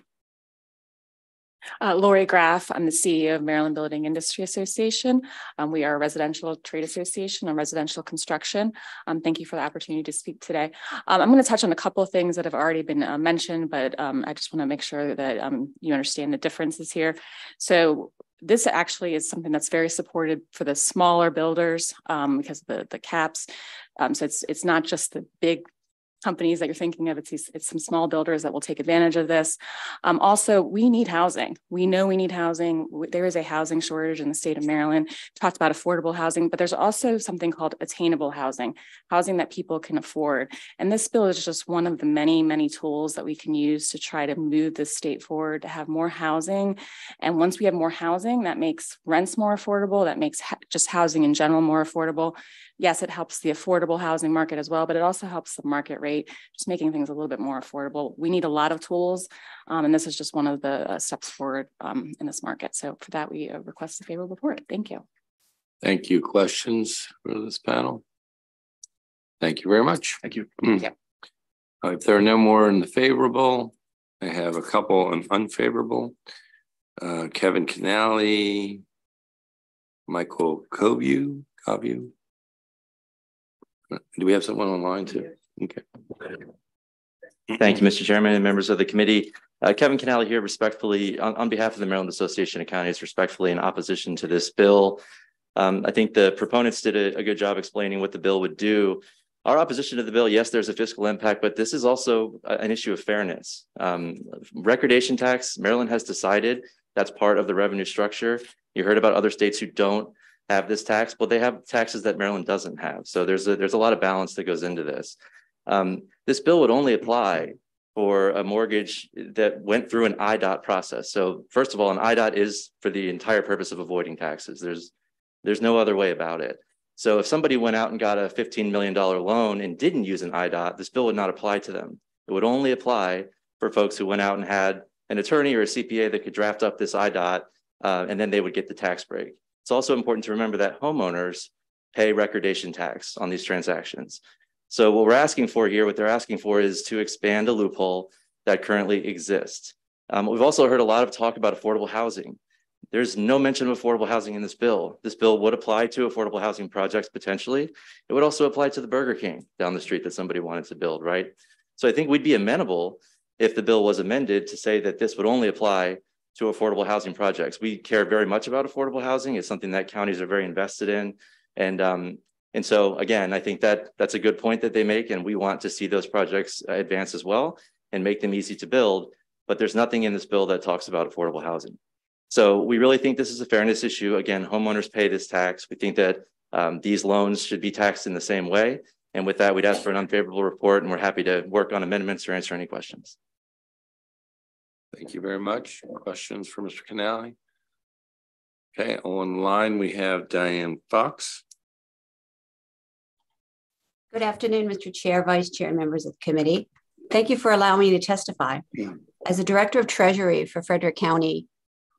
Uh, Lori Graff, I'm the CEO of Maryland Building Industry Association. Um, we are a residential trade association on residential construction. Um, thank you for the opportunity to speak today. Um, I'm going to touch on a couple of things that have already been uh, mentioned, but um, I just want to make sure that um, you understand the differences here. So this actually is something that's very supported for the smaller builders um, because of the, the caps. so it's, it's not just the big companies that you're thinking of. It's, these, it's some small builders that will take advantage of this. Um, also, we need housing. We know we need housing. There is a housing shortage in the state of Maryland. Talked about affordable housing, but there's also something called attainable housing, housing that people can afford. And this bill is just one of the many, many tools that we can use to try to move the state forward to have more housing. And once we have more housing, that makes rents more affordable, that makes just housing in general more affordable yes, it helps the affordable housing market as well, but it also helps the market rate, just making things a little bit more affordable. We need a lot of tools, um, and this is just one of the uh, steps forward um, in this market. So for that, we uh, request a favorable report. Thank you. Thank you. Questions for this panel? Thank you very much. Thank you. Yeah. Uh, if there are no more in the favorable, I have a couple in unfavorable. Uh, Kevin Kinnally, Michael Coview, Coview, do we have someone online too? Okay. Thank you, Mr. Chairman and members of the committee. Uh, Kevin Kinnally here respectfully, on, on, behalf of the Maryland Association of Counties, respectfully in opposition to this bill. Um, I think the proponents did a, a, good job explaining what the bill would do. Our opposition to the bill, yes, there's a fiscal impact, but this is also an issue of fairness. Um, recordation tax, Maryland has decided that's part of the revenue structure. You heard about other states who don't have this tax, but they have taxes that Maryland doesn't have. So there's a, there's a lot of balance that goes into this. Um, this bill would only apply for a mortgage that went through an IDOT process. So first of all, an IDOT is for the entire purpose of avoiding taxes. There's there's no other way about it. So if somebody went out and got a $15 million loan and didn't use an IDOT, this bill would not apply to them. It would only apply for folks who went out and had an attorney or a CPA that could draft up this IDOT, uh, and then they would get the tax break. It's also important to remember that homeowners pay recordation tax on these transactions. So what we're asking for here, what they're asking for is to expand a loophole that currently exists. Um, we've also heard a lot of talk about affordable housing. There's no mention of affordable housing in this bill. This bill would apply to affordable housing projects potentially. It would also apply to the Burger King down the street that somebody wanted to build, right? So I think we'd be amenable if the bill was amended to say that this would only apply to affordable housing projects. We care very much about affordable housing. It's something that counties are very invested in. And, um, and so again, I think that that's a good point that they make, and we want to see those projects advance as well and make them easy to build. But there's nothing in this bill that talks about affordable housing. So we really think this is a fairness issue. Again, homeowners pay this tax. We think that um, these loans should be taxed in the same way. And with that, we'd ask for an unfavorable report, and we're happy to work on amendments or answer any questions. Thank you very much. Questions for Mr. Kinnally? Okay, online we have Diane Fox. Good afternoon, Mr. Chair, Vice Chair, members of the committee. Thank you for allowing me to testify. As the Director of Treasury for Frederick County,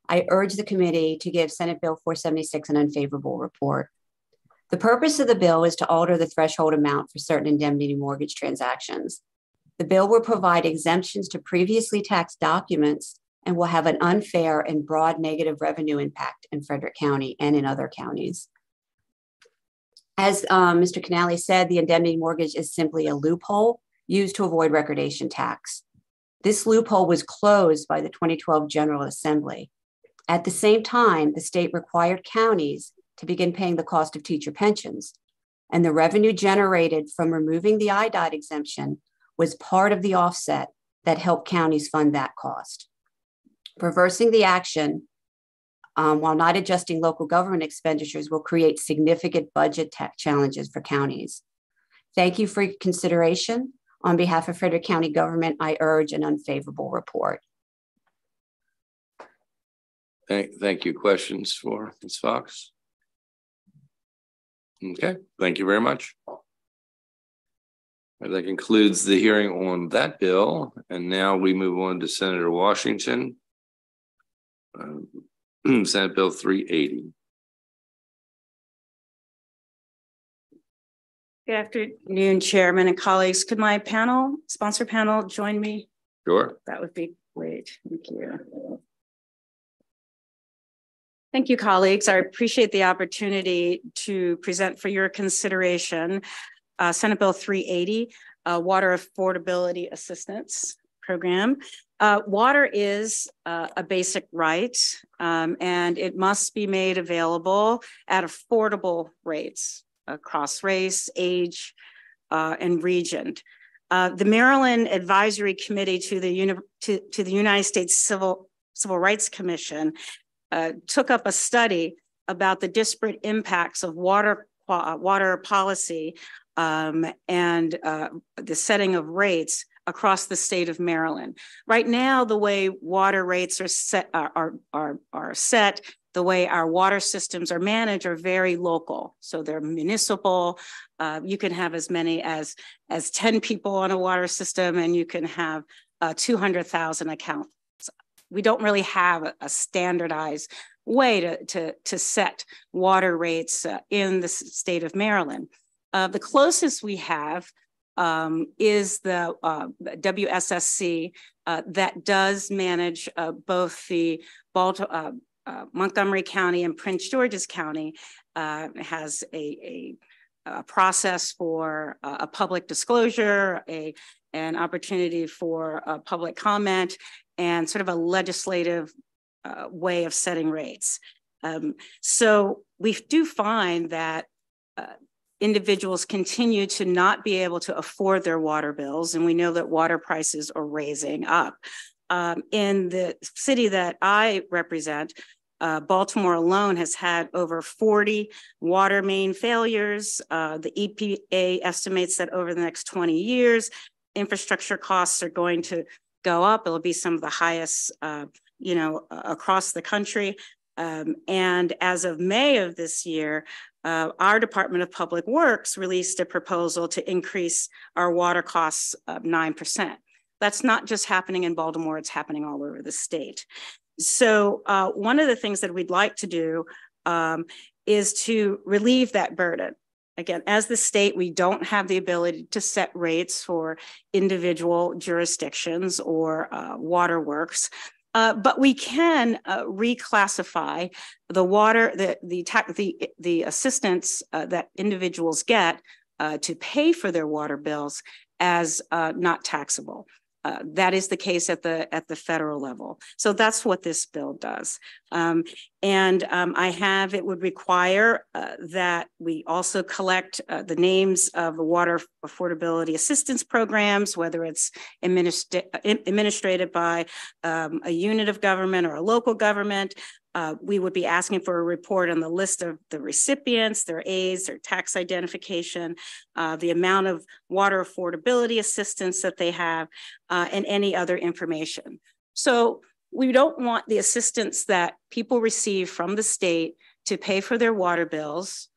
I urge the committee to give Senate Bill 476 an unfavorable report. The purpose of the bill is to alter the threshold amount for certain indemnity mortgage transactions. The bill will provide exemptions to previously taxed documents and will have an unfair and broad negative revenue impact in Frederick County and in other counties. As um, Mr. Kinnally said, the indemnity mortgage is simply a loophole used to avoid recordation tax. This loophole was closed by the 2012 General Assembly. At the same time, the state required counties to begin paying the cost of teacher pensions, and the revenue generated from removing the IDOT exemption was part of the offset that helped counties fund that cost. Reversing the action um, while not adjusting local government expenditures will create significant budget challenges for counties. Thank you for your consideration. On behalf of Frederick County government, I urge an unfavorable report. Thank, thank you. Questions for Ms. Fox? Okay, thank you very much. That concludes the hearing on that bill. And now we move on to Senator Washington. Uh, [CLEARS THROAT] Senate Bill 380. Good afternoon, Chairman and colleagues. Could my panel, sponsor panel, join me? Sure. That would be great. Thank you. Thank you, colleagues. I appreciate the opportunity to present for your consideration uh, Senate Bill 380, uh, Water Affordability Assistance Program. Uh, water is uh, a basic right, um, and it must be made available at affordable rates across race, age, uh, and region. Uh, the Maryland Advisory Committee to the, Uni to, to the United States Civil, Civil Rights Commission took up a study about the disparate impacts of water, water policy um, and uh, the setting of rates across the state of Maryland. Right now, the way water rates are set are, are, are set, the way our water systems are managed are very local. So they're municipal. Uh, you can have as many as, as 10 people on a water system and you can have uh, 200,000 accounts. We don't really have a, a standardized way to, to, to set water rates uh, in the state of Maryland. Uh, the closest we have um, is the uh, WSSC uh, that does manage uh, both the Baltimore, uh, uh, Montgomery County and Prince George's County has a, a, a, process for a public disclosure, a, an opportunity for public comment, and sort of a legislative way of setting rates. Um, so we do find that uh, individuals continue to not be able to afford their water bills, and we know that water prices are raising up. Um, in the city that I represent, uh, Baltimore alone has had over 40 water main failures. Uh, the EPA estimates that over the next 20 years, infrastructure costs are going to go up. It'll be some of the highest, uh, you know, across the country. Um, and as of May of this year, uh, our Department of Public Works released a proposal to increase our water costs of 9%. That's not just happening in Baltimore, it's happening all over the state. So uh, one of the things that we'd like to do um, is to relieve that burden. Again, as the state, we don't have the ability to set rates for individual jurisdictions or uh, waterworks. Uh, but we can uh, reclassify the water, the the the, the assistance uh, that individuals get uh, to pay for their water bills as uh, not taxable. Uh, that is the case at the at the federal level. So that's what this bill does. Um, and um, I have it would require uh, that we also collect uh, the names of the water affordability assistance programs, whether it's administ administrated by um, a unit of government or a local government, uh, we would be asking for a report on the list of the recipients, their age, their tax identification, uh, the amount of water affordability assistance that they have, uh, and any other information. So we don't want the assistance that people receive from the state to pay for their water bills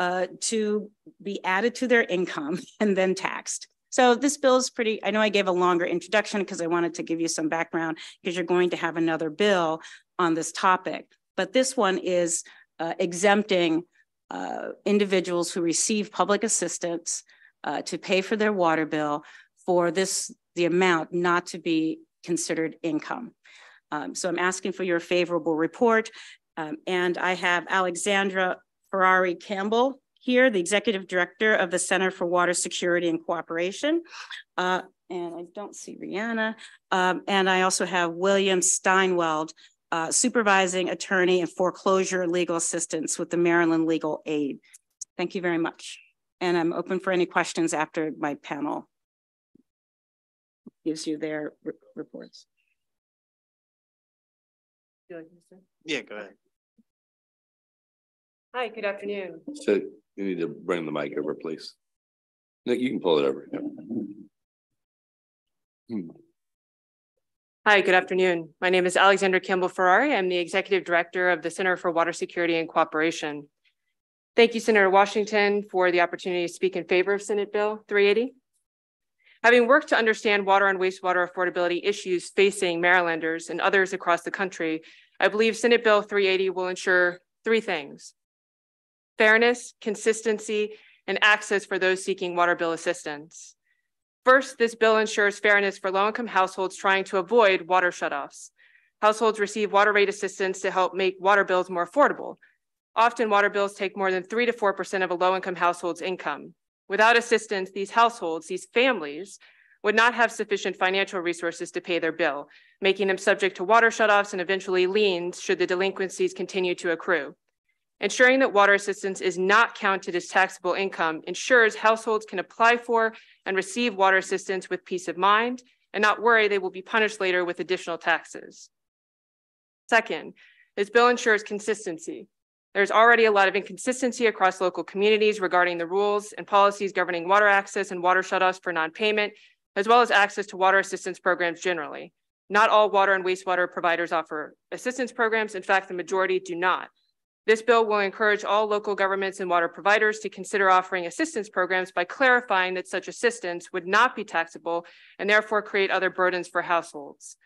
uh, to be added to their income [LAUGHS] and then taxed. So this bill is pretty, I know I gave a longer introduction because I wanted to give you some background because you're going to have another bill on this topic. But this one is uh, exempting uh, individuals who receive public assistance uh, to pay for their water bill for this, the amount not to be considered income. Um, so I'm asking for your favorable report. Um, and I have Alexandra Ferrari Campbell here, the Executive Director of the Center for Water Security and Cooperation. Uh, and I don't see Rianna. Um, and I also have William Steinweld, uh, supervising attorney and foreclosure legal assistance with the Maryland Legal Aid. Thank you very much. And I'm open for any questions after my panel gives you their re reports. Yeah, go ahead. Hi, good afternoon. So you need to bring the mic over, please. Nick, you can pull it over. Yeah. Hi, good afternoon. My name is Alexandra Campbell Ferrari. I'm the Executive Director of the Center for Water Security and Cooperation. Thank you, Senator Washington, for the opportunity to speak in favor of Senate Bill 380. Having worked to understand water and wastewater affordability issues facing Marylanders and others across the country, I believe Senate Bill 380 will ensure three things. Fairness, consistency, and access for those seeking water bill assistance. First, this bill ensures fairness for low-income households trying to avoid water shutoffs. Households receive water rate assistance to help make water bills more affordable. Often water bills take more than three to 4% of a low-income household's income. Without assistance, these households, these families, would not have sufficient financial resources to pay their bill, making them subject to water shutoffs and eventually liens should the delinquencies continue to accrue. Ensuring that water assistance is not counted as taxable income ensures households can apply for and receive water assistance with peace of mind and not worry they will be punished later with additional taxes. Second, this bill ensures consistency. There's already a lot of inconsistency across local communities regarding the rules and policies governing water access and water shutoffs for non-payment, as well as access to water assistance programs generally. Not all water and wastewater providers offer assistance programs. In fact, the majority do not. This bill will encourage all local governments and water providers to consider offering assistance programs by clarifying that such assistance would not be taxable and therefore create other burdens for households.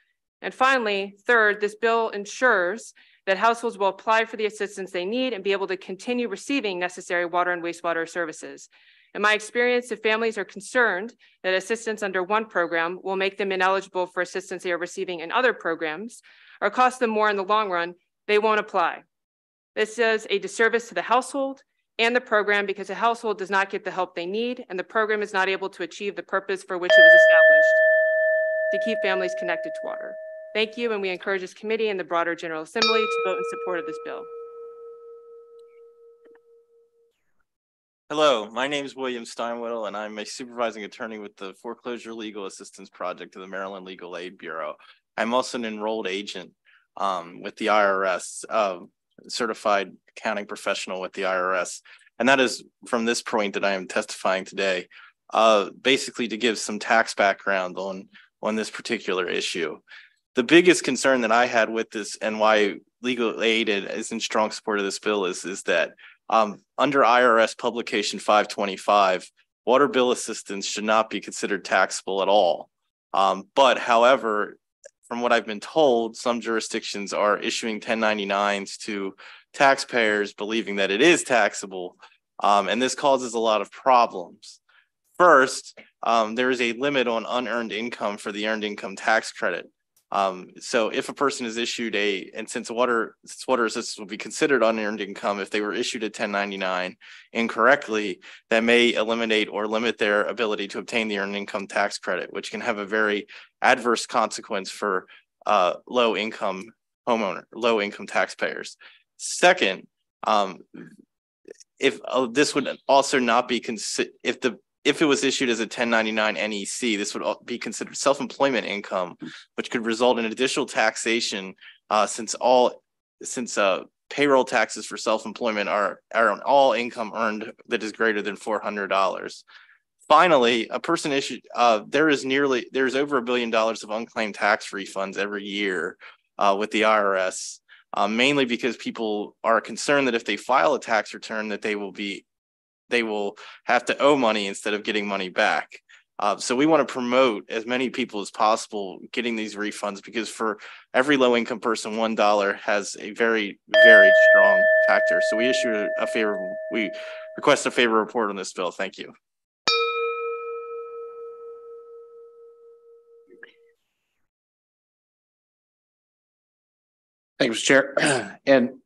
And finally, third, this bill ensures that households will apply for the assistance they need and be able to continue receiving necessary water and wastewater services. In my experience, if families are concerned that assistance under one program will make them ineligible for assistance they are receiving in other programs or cost them more in the long run, they won't apply. This does a disservice to the household and the program because the household does not get the help they need and the program is not able to achieve the purpose for which it was established to keep families connected to water. Thank you, and we encourage this committee and the broader General Assembly to vote in support of this bill. Hello, my name is William Steinwittle, and I'm a supervising attorney with the Foreclosure Legal Assistance Project of the Maryland Legal Aid Bureau. I'm also an enrolled agent um, with the IRS. Certified accounting professional with the IRS. And that is from this point that I am testifying today, uh, basically to give some tax background on, on this particular issue. The biggest concern that I had with this and why legal aid is in strong support of this bill is, is that um, under IRS publication 525, water bill assistance should not be considered taxable at all. Um, but however, from what I've been told, some jurisdictions are issuing 1099s to taxpayers believing that it is taxable. Um, and this causes a lot of problems. First, um, there is a limit on unearned income for the earned income tax credit. Um, so if a person is issued a, and since water, since water assistance will be considered unearned income, if they were issued a 1099 incorrectly, that may eliminate or limit their ability to obtain the earned income tax credit, which can have a very adverse consequence for uh, low income homeowner, low income taxpayers. Second, um, if uh, this would also not be considered, if the if it was issued as a 1099 NEC, this would be considered self-employment income, which could result in additional taxation uh, since all since uh, payroll taxes for self-employment are, are on all income earned that is greater than $400. Finally, a person issued, uh, there is nearly, there's over a billion dollars of unclaimed tax refunds every year uh, with the IRS, uh, mainly because people are concerned that if they file a tax return that they will be they will have to owe money instead of getting money back. Uh, so we want to promote as many people as possible getting these refunds because for every low income person, one dollar has a very, very strong factor. So we issue a, a favor, we request a favor report on this bill. Thank you. Thank you, Mr. Chair. [CLEARS THROAT] And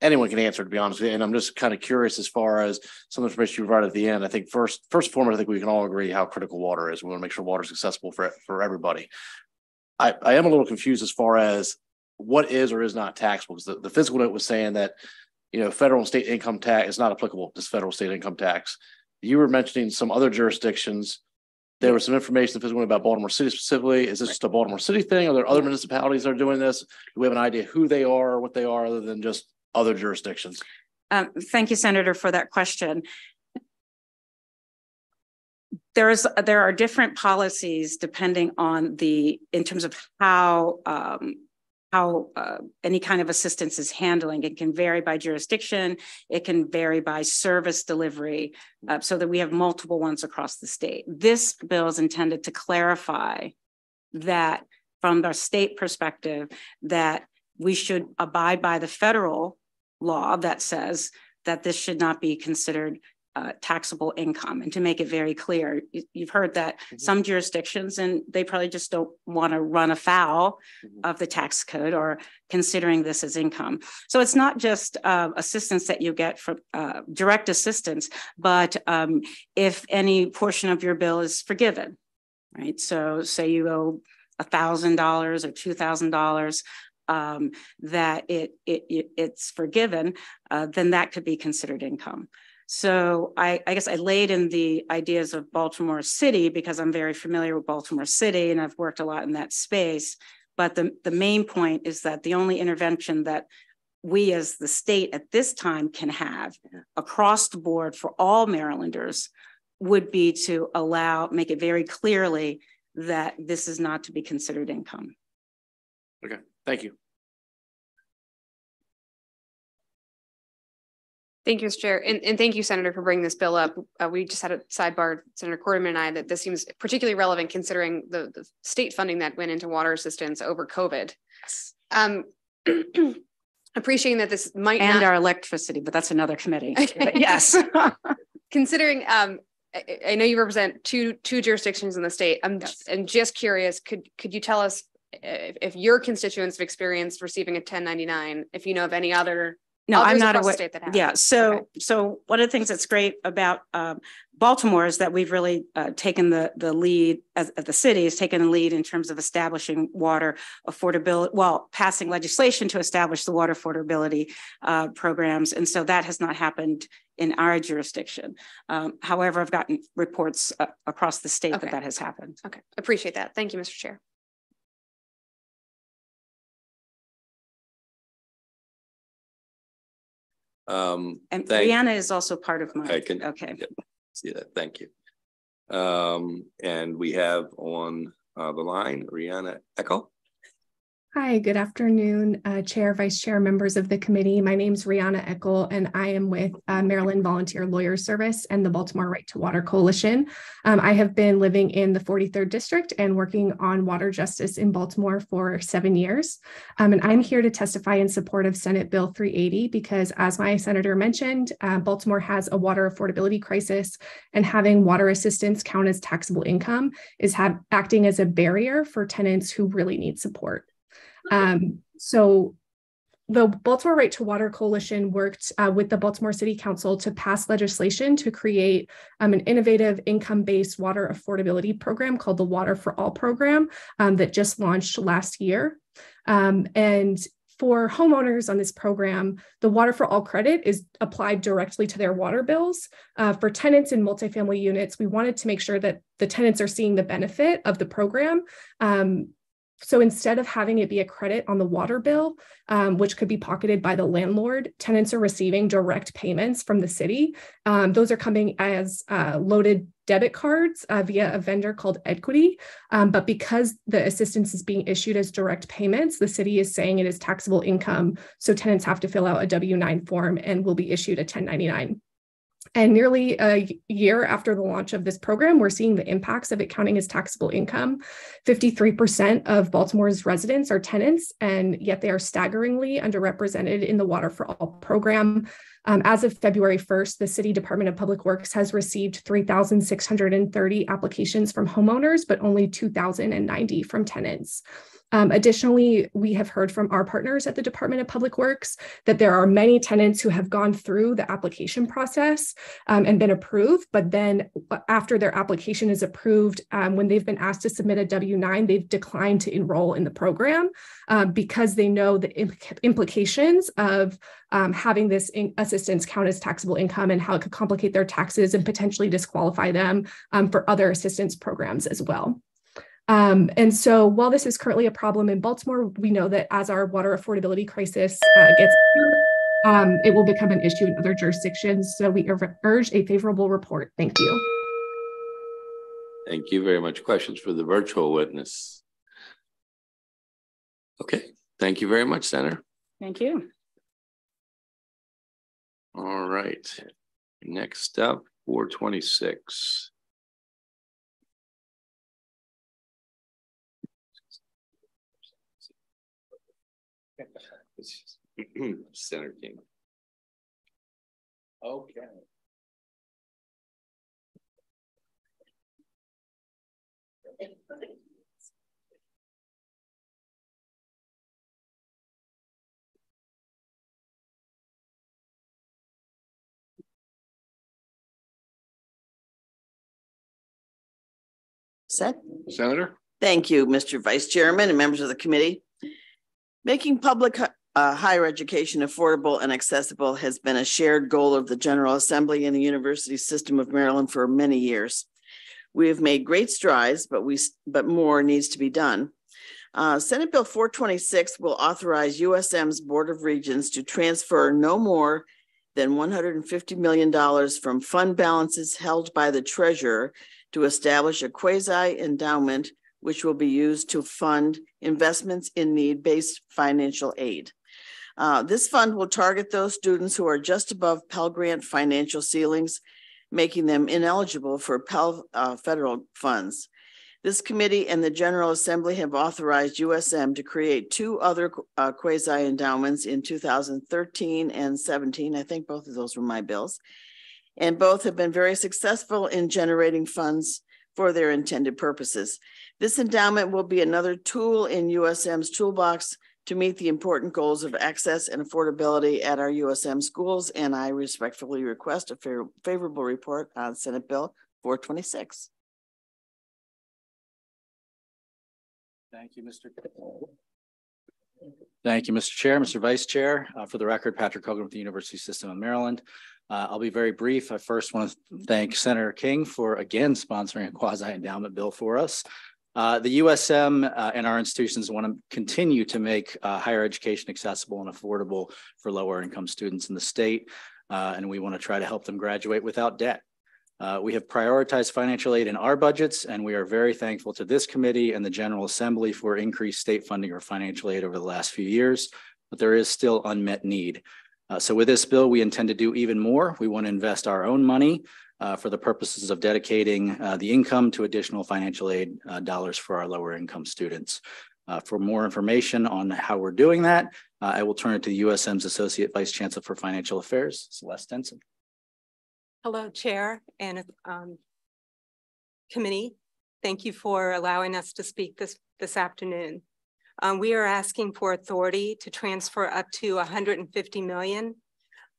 anyone can answer, to be honest with you. And I'm just kind of curious as far as some of the information you provided at the end. I think first, first and foremost, I think we can all agree how critical water is. We want to make sure water is accessible for, for everybody. I, I am a little confused as far as what is or is not taxable because the, the fiscal note was saying that you know federal and state income tax is not applicable this federal state income tax you were mentioning some other jurisdictions there was some information in the fiscal about baltimore city specifically is this just a baltimore city thing are there other municipalities that are doing this do we have an idea who they are or what they are other than just other jurisdictions? Um, thank you, Senator, for that question. There's there are different policies depending on the in terms of how um, how uh, any kind of assistance is handling. It can vary by jurisdiction. It can vary by service delivery, uh, so that we have multiple ones across the state. This bill is intended to clarify that from the state perspective that we should abide by the federal law that says that this should not be considered uh, taxable income. And to make it very clear, you've heard that mm-hmm. some jurisdictions, and they probably just don't want to run afoul mm-hmm. of the tax code or considering this as income. So it's not just uh, assistance that you get from uh, direct assistance, but um, if any portion of your bill is forgiven, right? So say you owe $1,000 or $2,000, um, that it, it, it, it's forgiven, uh, then that could be considered income. So I, I, guess I laid in the ideas of Baltimore City because I'm very familiar with Baltimore City and I've worked a lot in that space. But the, the main point is that the only intervention that we as the state at this time can have across the board for all Marylanders would be to allow, make it very clearly that this is not to be considered income. Okay, thank you. Thank you, Mr. Chair. And, and thank you, Senator, for bringing this bill up. Uh, we just had a sidebar, Senator Corderman and I, that this seems particularly relevant considering the, the state funding that went into water assistance over COVID. Um, [CLEARS THROAT] appreciating that this might and not... our electricity, but that's another committee. [LAUGHS] yes. [LAUGHS] considering um, I, I, know you represent two two jurisdictions in the state. I'm yes. and just curious, could could you tell us if, if your constituents have experienced receiving a 1099, if you know of any other no, I'm not aware. Yeah. So, okay. so one of the things that's great about um, Baltimore is that we've really uh, taken the the lead as, as, the city has taken the lead in terms of establishing water affordability. Well, passing legislation to establish the water affordability uh, programs, and so that has not happened in our jurisdiction. Um, however, I've gotten reports uh, across the state okay. that that has happened. Okay, appreciate that. Thank you, Mr. Chair. Um, and thank, Rianna is also part of my. I can okay. Yeah, see that. Thank you. Um, and we have on uh, the line Rianna Eckel. Hi, good afternoon, uh, Chair, Vice Chair, members of the committee. My name is Rianna Eckel, and I am with uh, Maryland Volunteer Lawyer Service and the Baltimore Right to Water Coalition. Um, I have been living in the 43rd District and working on water justice in Baltimore for seven years. Um, and I'm here to testify in support of Senate Bill 380 because, as my senator mentioned, uh, Baltimore has a water affordability crisis, and having water assistance count as taxable income is acting as a barrier for tenants who really need support. Um, so the Baltimore Right to Water Coalition worked uh, with the Baltimore City Council to pass legislation to create um, an innovative income based water affordability program called the Water for All program um, that just launched last year. Um, and for homeowners on this program, the Water for All credit is applied directly to their water bills. Uh, for tenants in multifamily units, we wanted to make sure that the tenants are seeing the benefit of the program. Um, so instead of having it be a credit on the water bill, um, which could be pocketed by the landlord, tenants are receiving direct payments from the city. Um, those are coming as uh, loaded debit cards uh, via a vendor called Equity. Um, but because the assistance is being issued as direct payments, the city is saying it is taxable income. So tenants have to fill out a W 9 form and will be issued a 1099. And nearly a year after the launch of this program, we're seeing the impacts of it counting as taxable income. 53% of Baltimore's residents are tenants, and yet they are staggeringly underrepresented in the Water for All program. Um, as of February 1st, the City Department of Public Works has received 3,630 applications from homeowners, but only 2,090 from tenants. Um, additionally, we have heard from our partners at the Department of Public Works that there are many tenants who have gone through the application process um, and been approved, but then uh, after their application is approved, um, when they've been asked to submit a W-9, they've declined to enroll in the program um, because they know the imp implications of um, having this assistance count as taxable income and how it could complicate their taxes and potentially disqualify them um, for other assistance programs as well. Um, and so while this is currently a problem in Baltimore, we know that as our water affordability crisis uh, gets um, it will become an issue in other jurisdictions. So we urge a favorable report. Thank you. Thank you very much. Questions for the virtual witness? Okay, thank you very much, Senator. Thank you. All right, next up, 426. [CLEARS THROAT] Center King. Okay. Set. Senator? Thank you, Mr. Vice Chairman and members of the committee. Making public uh, higher education affordable and accessible has been a shared goal of the General Assembly and the University System of Maryland for many years. We have made great strides, but we but more needs to be done. Uh, Senate Bill 426 will authorize USM's Board of Regents to transfer no more than $150 million from fund balances held by the treasurer to establish a quasi endowment, which will be used to fund investments in need based financial aid. Uh, this fund will target those students who are just above Pell Grant financial ceilings, making them ineligible for Pell uh, federal funds. This committee and the General Assembly have authorized USM to create two other uh, quasi endowments in 2013 and 17. I think both of those were my bills. And both have been very successful in generating funds for their intended purposes. This endowment will be another tool in USM's toolbox to meet the important goals of access and affordability at our USM schools. And I respectfully request a favorable report on Senate Bill 426. Thank you, Mr. Thank you, Mr. Chair, Mr. Vice Chair. Uh, for the record, Patrick Hogan with the University System of Maryland. Uh, I'll be very brief. I first want to thank Senator King for again sponsoring a quasi endowment bill for us. Uh, the USM uh, and our institutions want to continue to make uh, higher education accessible and affordable for lower income students in the state. Uh, and we want to try to help them graduate without debt. Uh, we have prioritized financial aid in our budgets, and we are very thankful to this committee and the General Assembly for increased state funding or financial aid over the last few years, but there is still unmet need. So with this bill, we intend to do even more. We want to invest our own money uh, for the purposes of dedicating uh, the income to additional financial aid uh, dollars for our lower income students. Uh, for more information on how we're doing that, uh, I will turn it to USM's Associate Vice Chancellor for Financial Affairs, Celeste Denson. Hello, Chair and um, committee. Thank you for allowing us to speak this, this afternoon. Um, we are asking for authority to transfer up to 150 million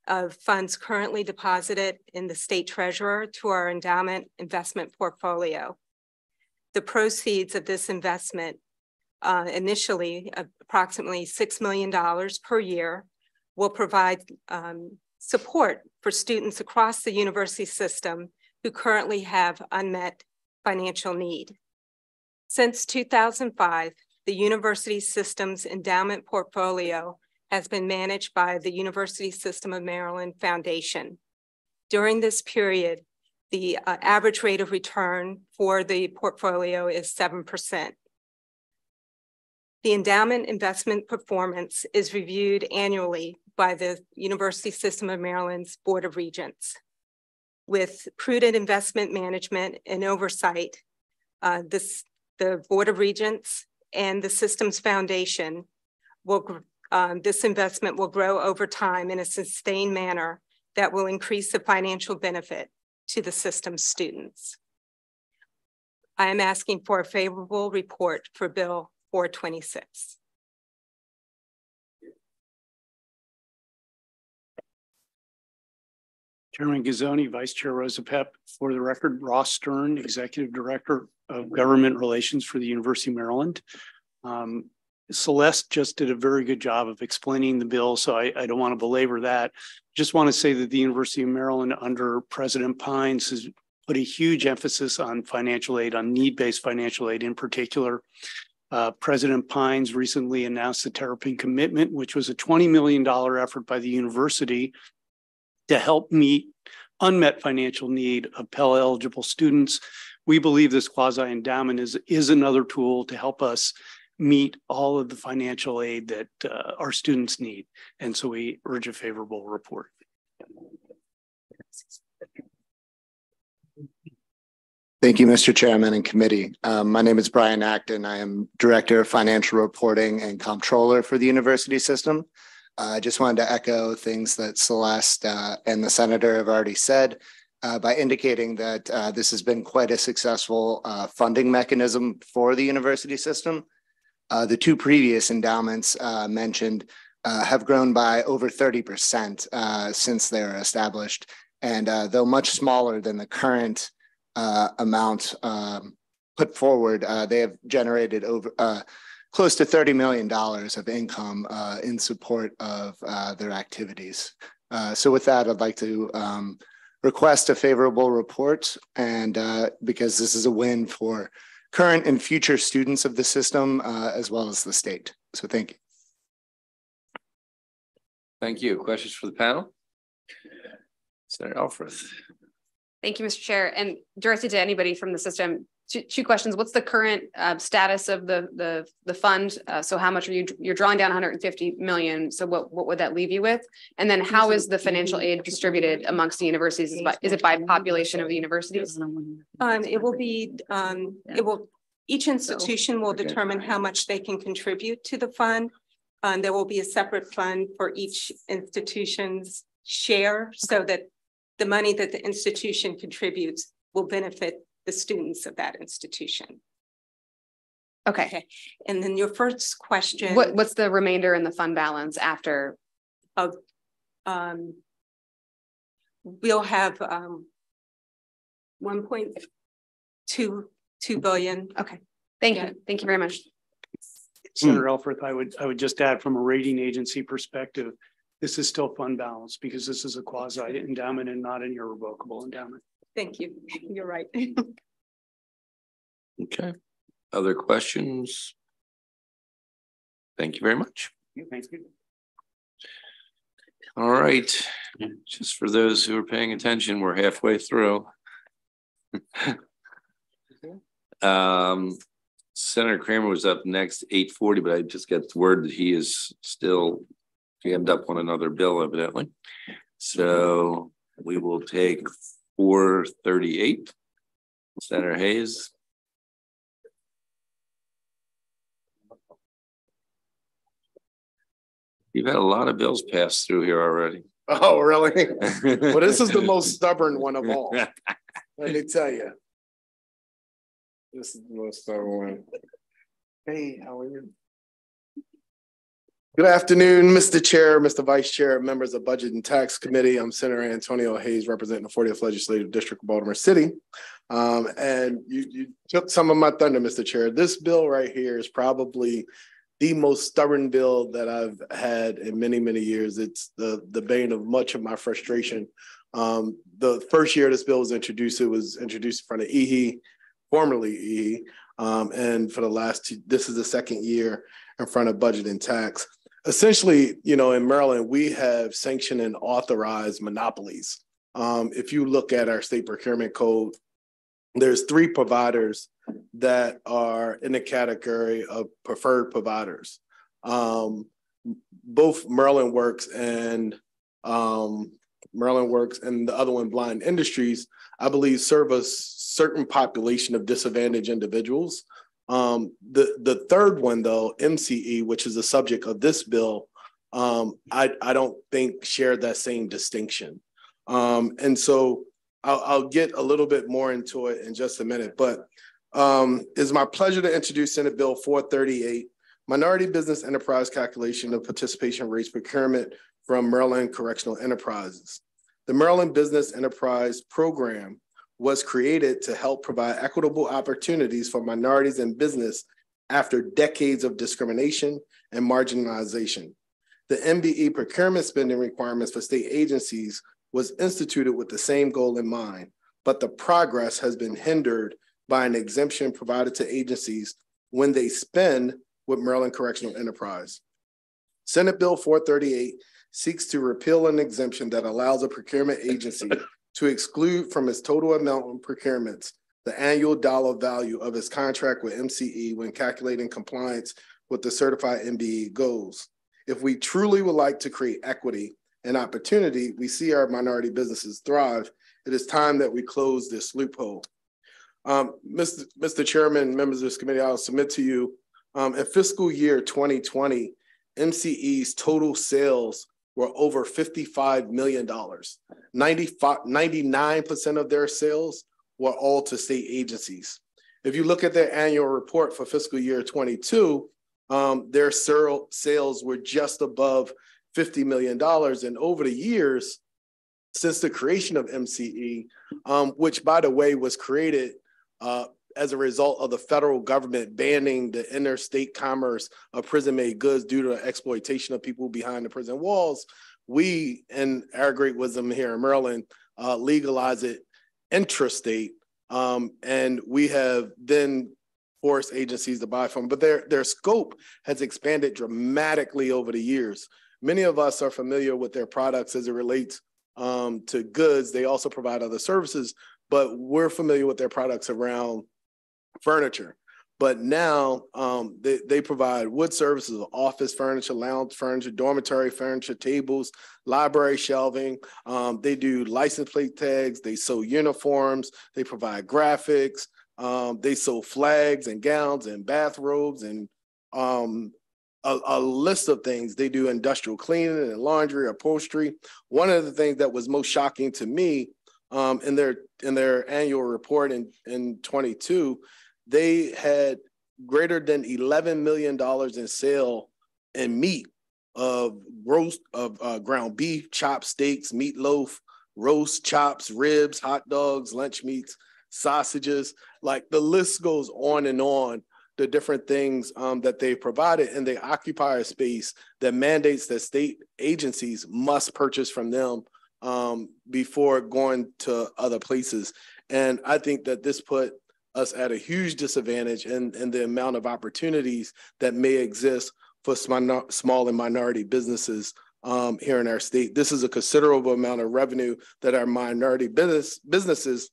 of funds currently deposited in the state treasurer to our endowment investment portfolio. The proceeds of this investment, uh, initially approximately $6 million per year, will provide um, support for students across the university system who currently have unmet financial need. Since 2005, the university system's endowment portfolio has been managed by the University System of Maryland Foundation. During this period, the uh, average rate of return for the portfolio is 7%. The endowment investment performance is reviewed annually by the University System of Maryland's Board of Regents. With prudent investment management and oversight, uh, this, the Board of Regents and the Systems Foundation will um, this investment will grow over time in a sustained manner that will increase the financial benefit to the system students. I am asking for a favorable report for Bill 426. Chairman Guzzone, Vice Chair Rosapepe, for the record, Ross Stern, Executive Director of Government Relations for the University of Maryland. Um, Celeste just did a very good job of explaining the bill, so I, I don't want to belabor that. Just want to say that the University of Maryland under President Pines has put a huge emphasis on financial aid, on need-based financial aid in particular. Uh, President Pines recently announced the Terrapin Commitment, which was a $20 million effort by the university to help meet unmet financial need of Pell eligible students. We believe this quasi endowment is, is another tool to help us meet all of the financial aid that uh, our students need. And so we urge a favorable report. Thank you, Mr. Chairman and committee. Um, my name is Brian Acton. I am Director of Financial Reporting and Comptroller for the university system. Uh, I just wanted to echo things that Celeste uh, and the Senator have already said uh, by indicating that uh, this has been quite a successful uh, funding mechanism for the university system. Uh, the two previous endowments uh, mentioned uh, have grown by over 30% uh, since they were established. And uh, though much smaller than the current amount um, put forward, they have generated over close to $30 million of income in support of their activities. So with that, I'd like to um, request a favorable report and because this is a win for current and future students of the system uh, as well as the state. So thank you. Thank you. Questions for the panel? Senator Elfreth. Thank you, Mr. Chair. And directed to anybody from the system, two, two questions. What's the current uh, status of the the the fund? Uh, so how much are you you're drawing down 150 million? So what what would that leave you with? And then how is the financial aid distributed amongst the universities? Is, by, is it by population of the universities? Um, it will be um, it will each institution will determine how much they can contribute to the fund. Um, there will be a separate fund for each institution's share so that the money that the institution contributes will benefit the students of that institution. Okay. okay. And then your first question. What, what's the remainder in the fund balance after? Of, um, we'll have um, 1.2 2 billion. Okay. Thank yeah. you. Thank you very much. Senator Elfreth, I would I would just add from a rating agency perspective, this is still fund balance because this is a quasi endowment and not an irrevocable endowment. Thank you. You're right. [LAUGHS] okay. Other questions? Thank you very much. Thank you. All right. Just for those who are paying attention, we're halfway through. [LAUGHS] um, Senator Kramer was up next, 840, but I just got word that he is still jammed up on another bill, evidently. So we will take 438. Senator Hayes. You've had a lot of bills passed through here already. Oh, really? [LAUGHS] well, this is the most stubborn one of all. [LAUGHS] Let me tell you. This is the most stubborn one. Hey, how are you? Good afternoon, Mr. Chair, Mr. Vice Chair, members of Budget and Tax Committee. I'm Senator Antonio Hayes, representing the 40th Legislative District of Baltimore City. Um, and you, you took some of my thunder, Mr. Chair. This bill right here is probably the most stubborn bill that I've had in many, many years. It's the, the bane of much of my frustration. Um, the first year this bill was introduced, it was introduced in front of EHE, formerly EHE. Um, and for the last two, this is the second year in front of Budget and Tax essentially, you know, in Maryland, we have sanctioned and authorized monopolies. Um, if you look at our state procurement code, there's three providers that are in the category of preferred providers. Um, both Merlin Works and um, Maryland Works and the other one, Blind Industries, I believe serve a certain population of disadvantaged individuals um, the the third one though, MCE, which is the subject of this bill, um, I I don't think shared that same distinction. Um, and so I'll, I'll get a little bit more into it in just a minute. But um, it's my pleasure to introduce Senate Bill 438, Minority Business Enterprise Calculation of Participation Rates Procurement from Maryland Correctional Enterprises. The Maryland Business Enterprise Program was created to help provide equitable opportunities for minorities in business after decades of discrimination and marginalization. The MBE procurement spending requirements for state agencies was instituted with the same goal in mind, but the progress has been hindered by an exemption provided to agencies when they spend with Maryland Correctional Enterprise. Senate Bill 438 seeks to repeal an exemption that allows a procurement agency [LAUGHS] to exclude from its total amount of procurements the annual dollar value of its contract with MCE when calculating compliance with the certified MBE goals. If we truly would like to create equity and opportunity, we see our minority businesses thrive. It is time that we close this loophole. Um, Mr. Mr. Chairman, members of this committee, I'll submit to you um, in fiscal year 2020, MCE's total sales were over $55 million. 95, 99% of their sales were all to state agencies. If you look at their annual report for fiscal year 22, um, their sales were just above $50 million. And over the years, since the creation of MCE, um, which by the way was created uh, as a result of the federal government banning the interstate commerce of prison-made goods due to the exploitation of people behind the prison walls, we, in our great wisdom here in Maryland, uh, legalize it intrastate. Um, and we have then forced agencies to buy from, but their, their scope has expanded dramatically over the years. Many of us are familiar with their products as it relates um, to goods. They also provide other services, but we're familiar with their products around furniture. But now um, they, they provide wood services, office furniture, lounge furniture, dormitory furniture, tables, library shelving. Um, they do license plate tags. They sew uniforms. They provide graphics. Um, they sew flags and gowns and bathrobes and um, a, a, list of things. They do industrial cleaning and laundry, upholstery. One of the things that was most shocking to me um, in their in their annual report in in 22 they had greater than $11 million in sale in meat of roast of uh, ground beef, chopped steaks, meatloaf, roast chops, ribs, hot dogs, lunch meats, sausages. Like the list goes on and on. The different things um, that they provided, and they occupy a space that mandates that state agencies must purchase from them um, before going to other places. And I think that this put us at a huge disadvantage in, in the amount of opportunities that may exist for small and minority businesses um, here in our state. This is a considerable amount of revenue that our minority business businesses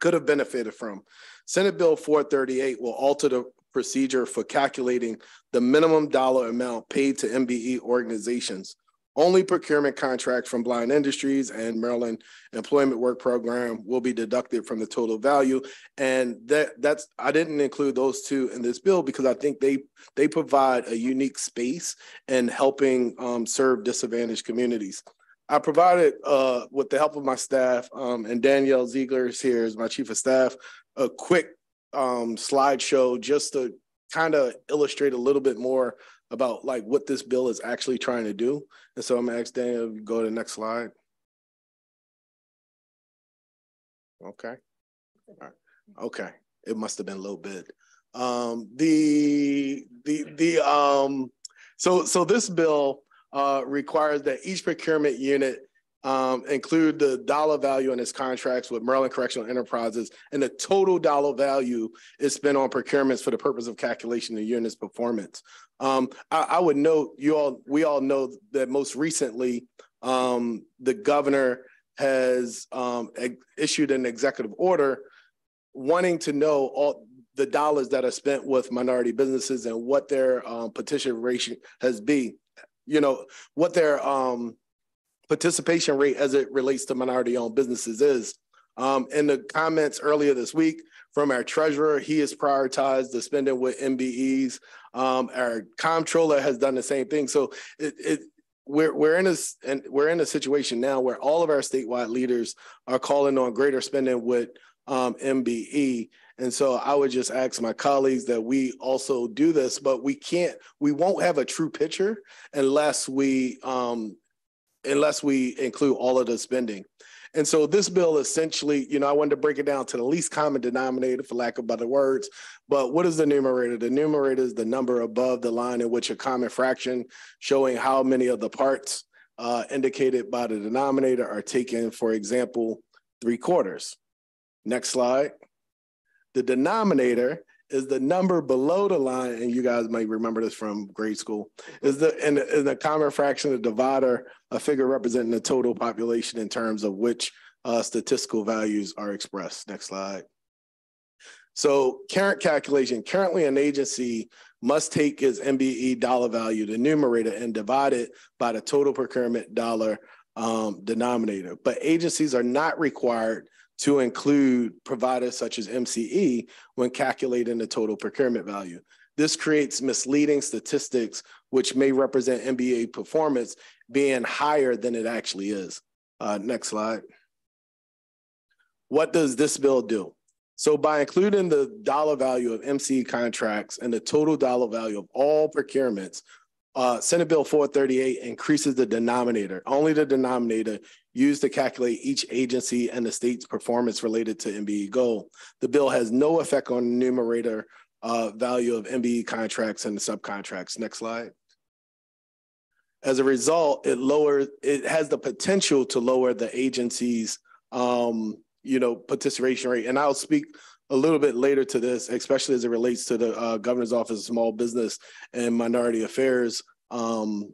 could have benefited from. Senate Bill 438 will alter the procedure for calculating the minimum dollar amount paid to MBE organizations. Only procurement contracts from Blind Industries and Maryland Employment Work Program will be deducted from the total value. And that that's I didn't include those two in this bill because I think they they provide a unique space in helping um, serve disadvantaged communities. I provided, uh, with the help of my staff, um, and Danielle Ziegler is here as my chief of staff, a quick um, slideshow just to kind of illustrate a little bit more about like what this bill is actually trying to do. And so I'm gonna ask Danielle, go to the next slide. Okay. All right. Okay. It must have been a little bit. Um, the the the um so so this bill uh requires that each procurement unit um, include the dollar value in its contracts with Maryland Correctional Enterprises, and the total dollar value is spent on procurements for the purpose of calculation of unit's performance. Um, I, I, would note you all, we all know that most recently, um, the governor has um, issued an executive order wanting to know all the dollars that are spent with minority businesses and what their um, petition ratio has been, you know, what their um, participation rate as it relates to minority owned businesses is. Um, in the comments earlier this week from our treasurer, he has prioritized the spending with MBEs. Um, our comptroller has done the same thing. So it, it we're we're in a and we're in a situation now where all of our statewide leaders are calling on greater spending with um, MBE. And so I would just ask my colleagues that we also do this, but we can't, we won't have a true picture unless we um, unless we include all of the spending. And so this bill essentially, you know, I wanted to break it down to the least common denominator, for lack of better words. But what is the numerator? The numerator is the number above the line in which a common fraction showing how many of the parts uh, indicated by the denominator are taken, for example, three quarters. Next slide. The denominator is the number below the line, and you guys might remember this from grade school, is the in, in the common fraction of divider, a figure representing the total population in terms of which uh, statistical values are expressed. Next slide. So current calculation, currently an agency must take its MBE dollar value, the numerator, and divide it by the total procurement dollar um, denominator. But agencies are not required to include providers such as MCE when calculating the total procurement value. This creates misleading statistics, which may represent MBE performance being higher than it actually is. Uh, next slide. What does this bill do? So by including the dollar value of MCE contracts and the total dollar value of all procurements, uh, Senate Bill four thirty-eight increases the denominator, only the denominator used to calculate each agency and the state's performance related to MBE goal. The bill has no effect on the numerator uh, value of MBE contracts and the subcontracts. Next slide. As a result, it lowers, it has the potential to lower the agency's, um, you know, participation rate. And I'll speak a little bit later to this, especially as it relates to the uh, governor's office of small business and minority affairs um,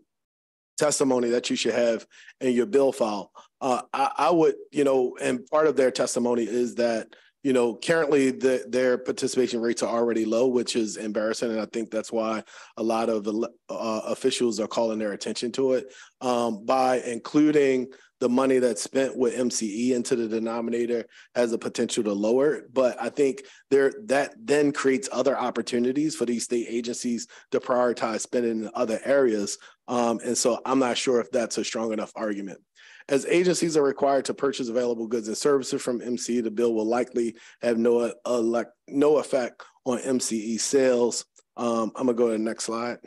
testimony that you should have in your bill file. Uh, I, I, would, you know, and part of their testimony is that, you know, currently the, their participation rates are already low, which is embarrassing. And I think that's why a lot of uh, officials are calling their attention to it um, by including the money that's spent with MCE into the denominator has the potential to lower it. But I think there that then creates other opportunities for these state agencies to prioritize spending in other areas. Um, and so I'm not sure if that's a strong enough argument. As agencies are required to purchase available goods and services from MCE, the bill will likely have no, uh, no effect on MCE sales. Um, I'm gonna go to the next slide.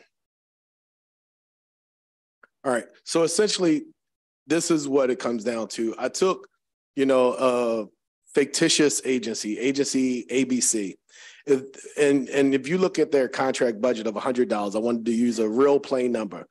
All right, so essentially this is what it comes down to. I took, you know, a fictitious agency, agency ABC. If, and, and if you look at their contract budget of $100, I wanted to use a real plain number.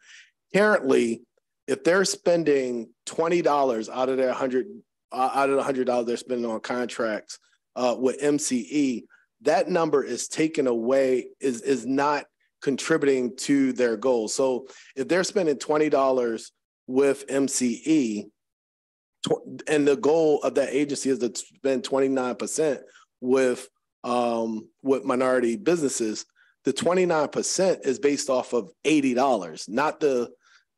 Currently, if they're spending $20 out of their 100 uh, out of the $100 they're spending on contracts uh, with MCE, that number is taken away, is, is not contributing to their goal. So if they're spending $20 with MCE, and the goal of that agency is to spend 29% with um, with minority businesses. The 29% is based off of $80, not the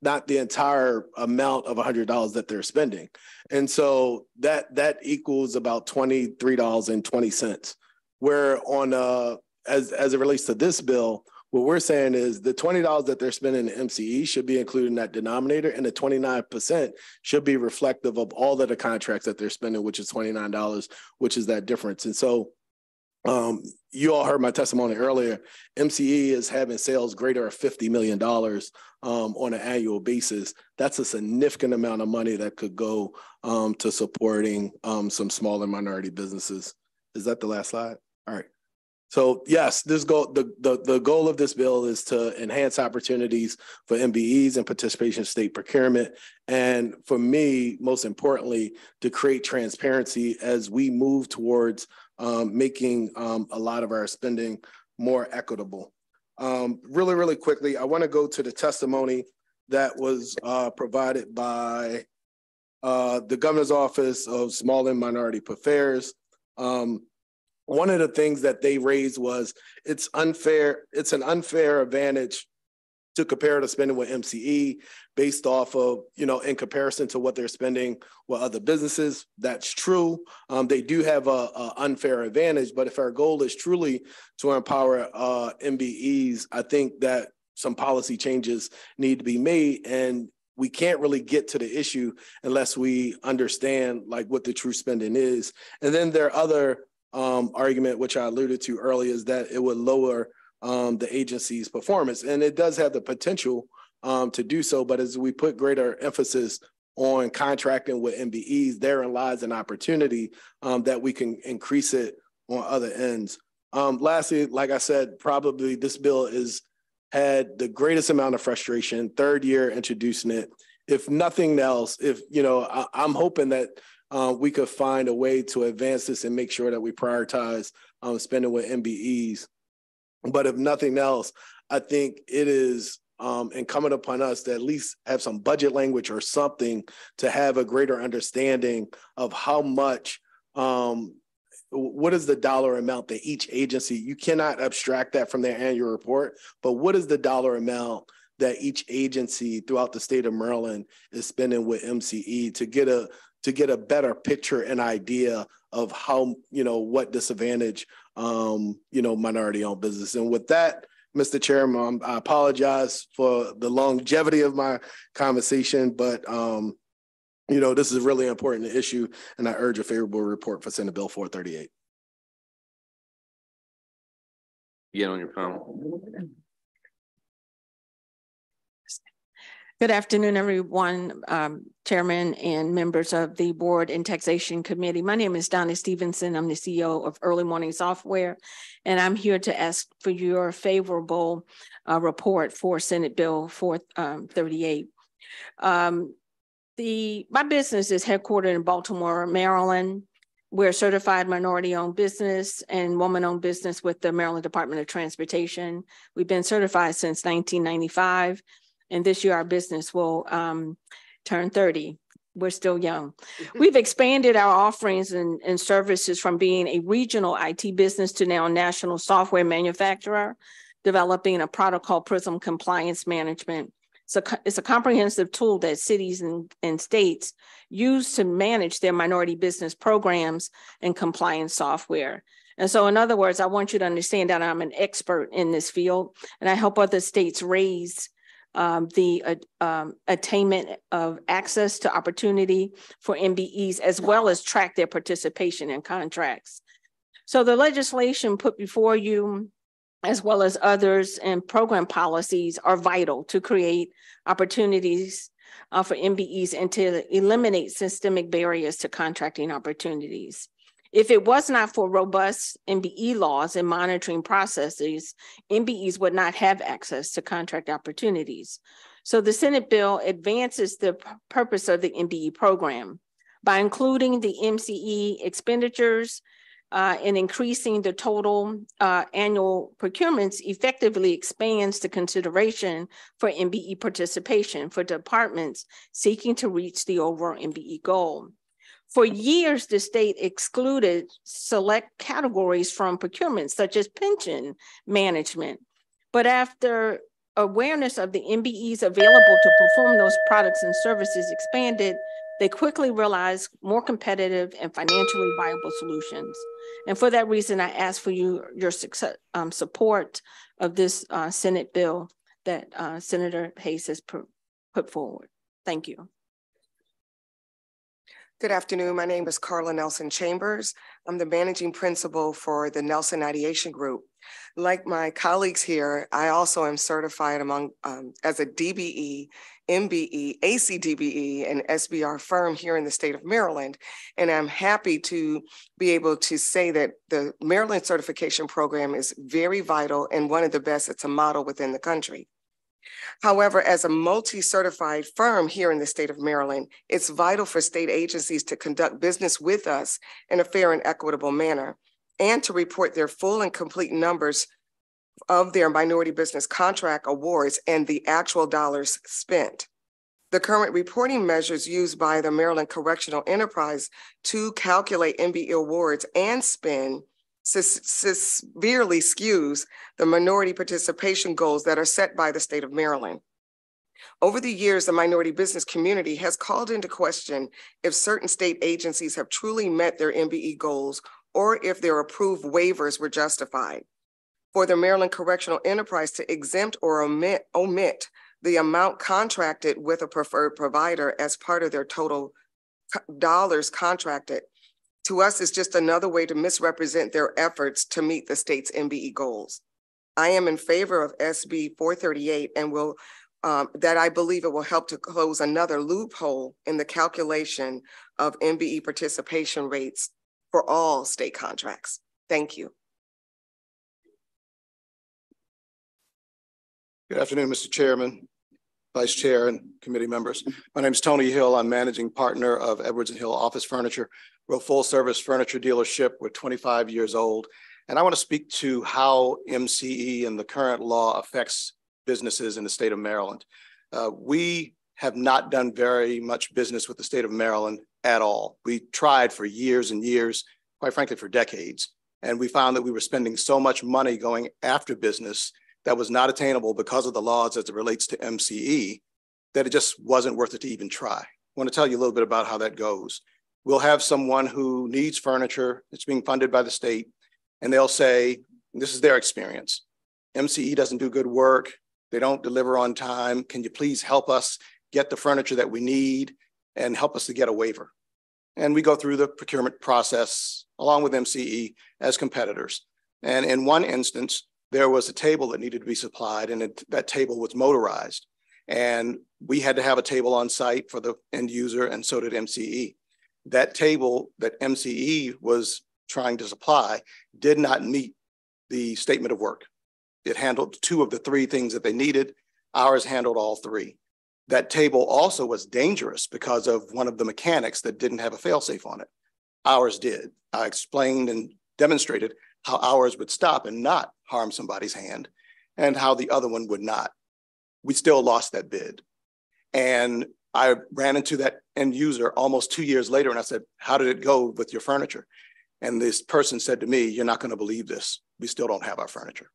not the entire amount of $100 that they're spending. And so that that equals about $23.20. Where on uh as as it relates to this bill, what we're saying is the $20 that they're spending in MCE should be included in that denominator, and the 29% should be reflective of all of the contracts that they're spending, which is $29, which is that difference. And so um, you all heard my testimony earlier. MCE is having sales greater of $50 million um, on an annual basis. That's a significant amount of money that could go um, to supporting um, some smaller minority businesses. Is that the last slide? All right. So yes, this goal the, the the goal of this bill is to enhance opportunities for MBEs and participation in state procurement, and for me, most importantly, to create transparency as we move towards um, making um, a lot of our spending more equitable. Um, really, really quickly, I want to go to the testimony that was uh, provided by uh, the governor's office of small and minority affairs. Um, one of the things that they raised was it's unfair, it's an unfair advantage to compare to spending with MCE based off of, you know, in comparison to what they're spending with other businesses. That's true. Um, they do have a, a, unfair advantage, but if our goal is truly to empower uh, MBEs, I think that some policy changes need to be made. And we can't really get to the issue unless we understand like what the true spending is. And then there are other um, argument, which I alluded to earlier, is that it would lower um, the agency's performance. And it does have the potential um, to do so. But as we put greater emphasis on contracting with MBEs, therein lies an opportunity um, that we can increase it on other ends. Um, lastly, like I said, probably this bill is had the greatest amount of frustration, third year introducing it. If nothing else, if you know, I, I'm hoping that uh, we could find a way to advance this and make sure that we prioritize um, spending with MBEs. But if nothing else, I think it is um, incumbent upon us to at least have some budget language or something to have a greater understanding of how much um, what is the dollar amount that each agency you cannot abstract that from their annual report but what is the dollar amount that each agency throughout the state of maryland is spending with mce to get a to get a better picture and idea of how you know what disadvantage um, you know minority owned business. And with that, Mr. Chairman, I apologize for the longevity of my conversation, but um, you know this is a really important issue, and I urge a favorable report for Senate Bill 438. Get on your phone. Good afternoon, everyone, um, Chairman and members of the Board and Taxation Committee. My name is Donna Stevenson. I'm the CEO of Early Morning Software, and I'm here to ask for your favorable uh, report for Senate Bill 438. Um, the my business is headquartered in Baltimore, Maryland. We're a certified minority-owned business and woman-owned business with the Maryland Department of Transportation. We've been certified since 1995, and this year our business will um, turn 30. We're still young. We've expanded our offerings and, and services from being a regional IT business to now a national software manufacturer, developing a product called Prism Compliance Management it's a, it's a comprehensive tool that cities and, and states use to manage their minority business programs and compliance software. And so, in other words, I want you to understand that I'm an expert in this field and I help other states raise um, the uh, um, attainment of access to opportunity for MBEs, as well as track their participation in contracts. So, the legislation put before you as well as others and program policies are vital to create opportunities uh, for MBEs and to eliminate systemic barriers to contracting opportunities. If it was not for robust MBE laws and monitoring processes, MBEs would not have access to contract opportunities. So the Senate bill advances the purpose of the MBE program by including the MCE expenditures uh, and increasing the total uh, annual procurements effectively expands the consideration for MBE participation for departments seeking to reach the overall MBE goal. For years, the state excluded select categories from procurement, such as pension management. But after awareness of the MBEs available to perform those products and services expanded, they quickly realized more competitive and financially viable solutions. And for that reason, I ask for you your success, um, support of this uh, Senate bill that uh, Senator Hayes has put forward. Thank you. Good afternoon. My name is Carla Nelson Chambers. I'm the managing principal for the Nelson Ideation Group. Like my colleagues here, I also am certified among um, as a DBE, MBE, ACDBE, and SBR firm here in the state of Maryland. And I'm happy to be able to say that the Maryland certification program is very vital and one of the best. It's a model within the country. However, as a multi-certified firm here in the state of Maryland, it's vital for state agencies to conduct business with us in a fair and equitable manner and to report their full and complete numbers of their minority business contract awards and the actual dollars spent. The current reporting measures used by the Maryland Correctional Enterprise to calculate MBE awards and spend severely skews the minority participation goals that are set by the state of Maryland. Over the years, the minority business community has called into question if certain state agencies have truly met their MBE goals or if their approved waivers were justified. For the Maryland Correctional Enterprise to exempt or omit, omit the amount contracted with a preferred provider as part of their total dollars contracted to us is just another way to misrepresent their efforts to meet the state's MBE goals. I am in favor of SB 438 and will um, that I believe it will help to close another loophole in the calculation of MBE participation rates for all state contracts. Thank you. Good afternoon, Mr. Chairman, Vice Chair, and committee members. My name is Tony Hill. I'm managing partner of Edwards and Hill Office Furniture. We're a full service furniture dealership. We're 25 years old. And I want to speak to how MCE and the current law affects businesses in the state of Maryland. Uh, we have not done very much business with the state of Maryland at all. We tried for years and years, quite frankly, for decades. And we found that we were spending so much money going after business that was not attainable because of the laws as it relates to MCE that it just wasn't worth it to even try. I want to tell you a little bit about how that goes we'll have someone who needs furniture that's being funded by the state, and they'll say, this is their experience. MCE doesn't do good work. They don't deliver on time. Can you please help us get the furniture that we need and help us to get a waiver? And we go through the procurement process along with MCE as competitors. And in one instance, there was a table that needed to be supplied, and it, that table was motorized. And we had to have a table on site for the end user and so did MCE. That table that MCE was trying to supply did not meet the statement of work. It handled two of the three things that they needed. Ours handled all three. That table also was dangerous because of one of the mechanics that didn't have a failsafe on it. Ours did. I explained and demonstrated how ours would stop and not harm somebody's hand and how the other one would not. We still lost that bid. And I ran into that end user almost two years later and I said, How did it go with your furniture? And this person said to me, You're not going to believe this. We still don't have our furniture.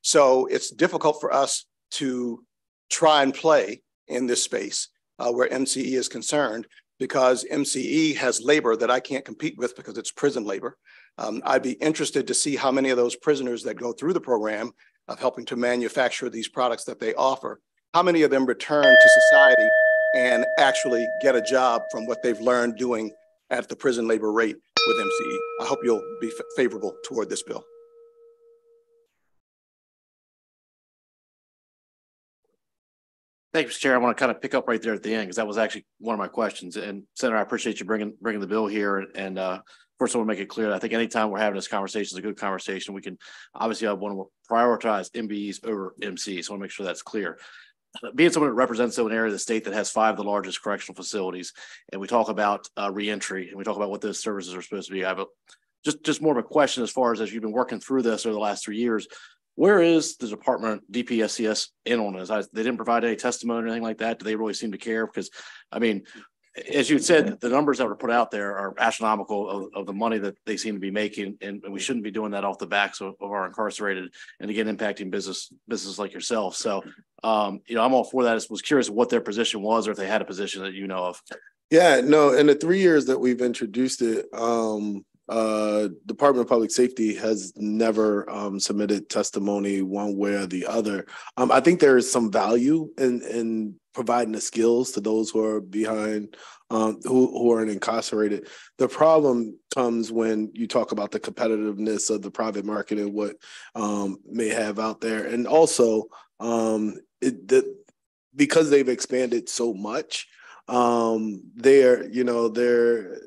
So it's difficult for us to try and play in this space uh, where MCE is concerned because MCE has labor that I can't compete with because it's prison labor. Um, I'd be interested to see how many of those prisoners that go through the program of helping to manufacture these products that they offer, how many of them return to society and actually get a job from what they've learned doing at the prison labor rate with MCE. I hope you'll be favorable toward this bill. Thank you, Mr. Chair. I want to kind of pick up right there at the end because that was actually one of my questions. And Senator, I appreciate you bringing bringing the bill here. And uh, first, I want to make it clear. I think anytime we're having this conversation is a good conversation. We can obviously I want to prioritize MBEs over MCs. So I want to make sure that's clear. Being someone that represents an area of the state that has five of the largest correctional facilities, and we talk about uh, reentry and we talk about what those services are supposed to be. I have a, just just more of a question as far as as you've been working through this over the last three years where is the department DPSCS in on this? I, they didn't provide any testimony or anything like that. Do they really seem to care? Because, I mean, as you said, the numbers that were put out there are astronomical of, of the money that they seem to be making, and we shouldn't be doing that off the backs of, of our incarcerated, and again impacting business business like yourself. So, um, you know, I'm all for that. I was curious what their position was, or if they had a position that you know of. Yeah, no, in the three years that we've introduced it, um, uh, Department of Public Safety has never um, submitted testimony one way or the other. Um, I think there is some value in in providing the skills to those who are behind, um, who who are incarcerated. The problem comes when you talk about the competitiveness of the private market and what um, may have out there, and also um, it, the, because they've expanded so much um they're you know they're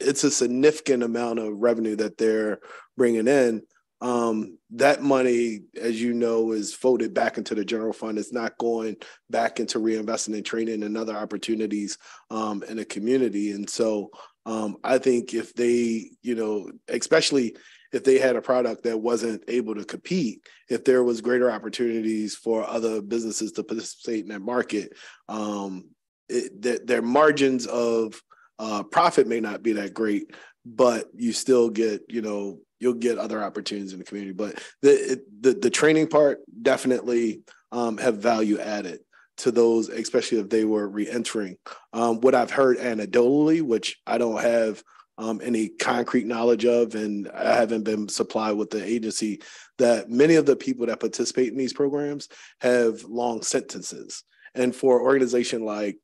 it's a significant amount of revenue that they're bringing in. Um, that money, as you know, is folded back into the general fund. It's not going back into reinvesting in training and other opportunities um, in the community. And so um, I think if they, you know, especially if they had a product that wasn't able to compete, if there was greater opportunities for other businesses to participate in that market, um, it, their margins of uh, profit may not be that great, but you still get, you know, you'll get other opportunities in the community. But the the, the training part definitely um, have value added to those, especially if they were reentering. Um, what I've heard anecdotally, which I don't have um, any concrete knowledge of, and I haven't been supplied with the agency, that many of the people that participate in these programs have long sentences. And for an organization like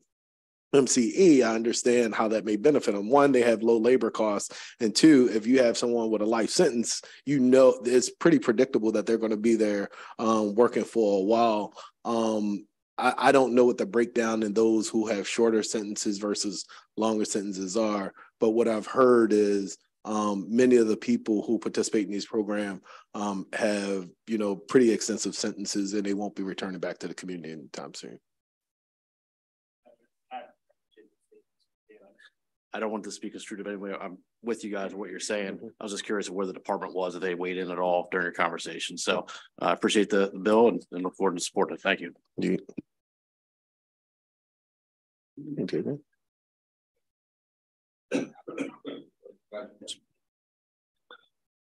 MCE, I understand how that may benefit them. One, they have low labor costs. And two, if you have someone with a life sentence, you know it's pretty predictable that they're going to be there um, working for a while. Um, I, I, don't know what the breakdown in those who have shorter sentences versus longer sentences are, but what I've heard is um, many of the people who participate in these programs um, have, you know, pretty extensive sentences and they won't be returning back to the community anytime soon. I don't want to speak as true to anyway. I'm with you guys on what you're saying. Mm-hmm. I was just curious of where the department was, if they weighed in at all during your conversation. So I uh, appreciate the, the bill and, and, look forward to supporting it. Thank you. Yeah. Okay.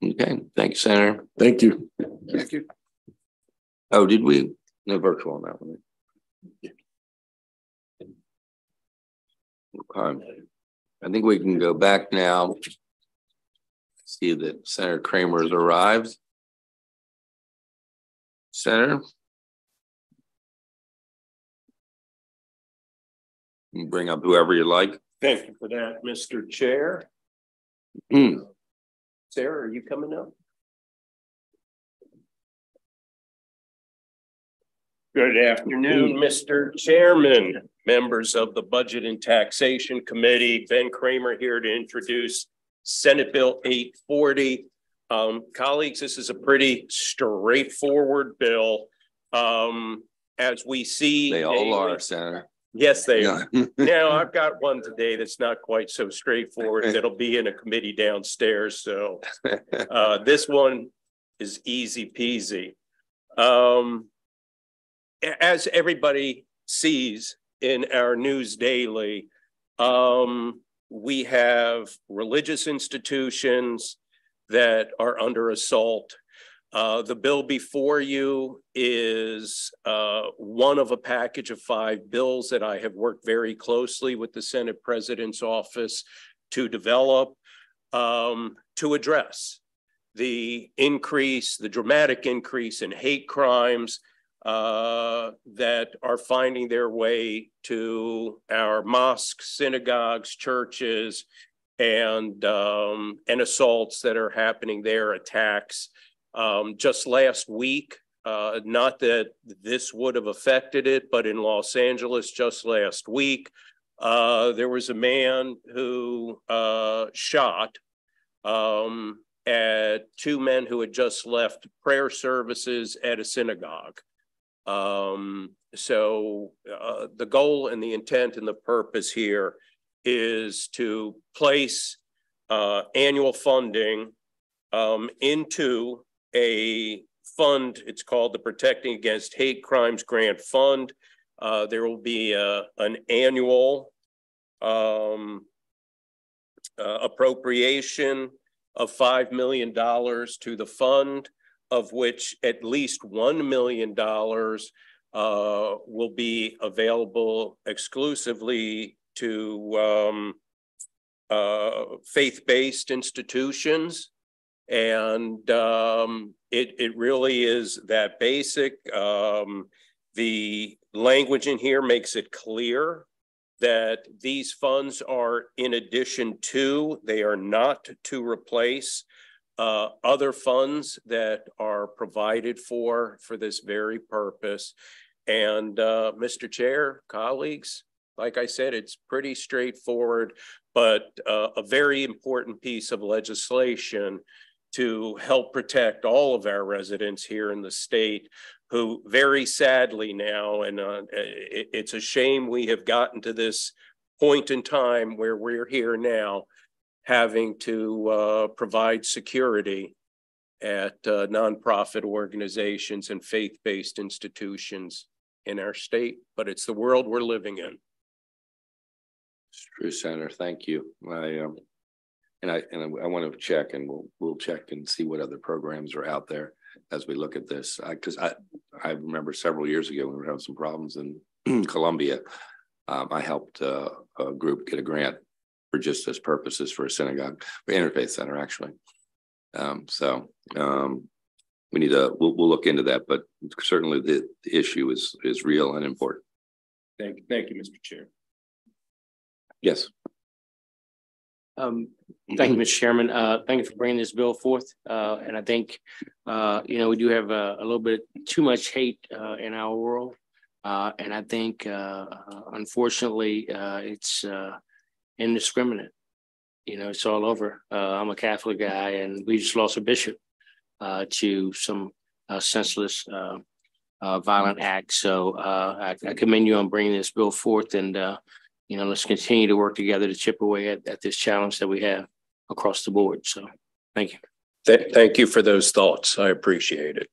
Okay, thank you, Senator. Thank you. Thank you. Oh, did we? No virtual on that one. Okay. I think we can go back now. See that Senator Kramer has arrived. Senator. You bring up whoever you like. Thank you for that, Mr. Chair. Mm. Sarah, are you coming up? Good afternoon, Mr. Chairman, members of the Budget and Taxation Committee. Ben Kramer here to introduce Senate Bill eight forty. Um, colleagues, this is a pretty straightforward bill. Um, as we see. They all daily- are, Senator. Yes, they Yeah. are. [LAUGHS] Now, I've got one today that's not quite so straightforward. That'll be in a committee downstairs, so [LAUGHS] uh, this one is easy peasy. Um, as everybody sees in our news daily, um, we have religious institutions that are under assault. Uh, the bill before you is uh, one of a package of five bills that I have worked very closely with the Senate President's office to develop um, to address the increase, the dramatic increase in hate crimes uh, that are finding their way to our mosques, synagogues, churches, and um, and assaults that are happening there, attacks. Um, just last week, uh, not that this would have affected it, but in Los Angeles just last week, uh, there was a man who uh, shot um, at two men who had just left prayer services at a synagogue. Um, so uh, the goal and the intent and the purpose here is to place uh, annual funding um, into a fund. It's called the Protecting Against Hate Crimes Grant Fund. Uh, there will be a, an annual um, uh, appropriation of $5 million to the fund, of which at least $1 million uh, will be available exclusively to um, uh, faith-based institutions. And um, it, it really is that basic. Um, the language in here makes it clear that these funds are in addition to, they are not to replace uh, other funds that are provided for for this very purpose. And uh, Mr. Chair, colleagues, like I said, it's pretty straightforward, but uh, a very important piece of legislation to help protect all of our residents here in the state who very sadly now, and uh, it, it's a shame we have gotten to this point in time where we're here now, having to uh, provide security at uh, nonprofit organizations and faith-based institutions in our state, but it's the world we're living in. It's true, Senator. Thank you. I, um, and I, and I want to check and we'll, we'll check and see what other programs are out there as we look at this. I, cause I, I remember several years ago, when we were having some problems in [CLEARS THROAT] Columbia. Um, I helped uh, a group get a grant for just this purposes for a synagogue, for interfaith center, actually. Um, so, um, we need to, we'll, we'll look into that, but certainly the, the issue is, is real and important. Thank you, thank you, Mr. Chair. Yes. Um, thank you, Mr. Chairman. Uh, thank you for bringing this bill forth. Uh, and I think, uh, you know, we do have a, a little bit too much hate, uh, in our world. Uh, and I think, uh, unfortunately, uh, it's, uh, indiscriminate. You know, it's all over. Uh, I'm a Catholic guy and we just lost a bishop, uh, to some, uh, senseless, uh, uh, violent acts. So, I, I commend you on bringing this bill forth and, you know, let's continue to work together to chip away at, at this challenge that we have across the board. So thank you. Th- thank you for those thoughts. I appreciate it.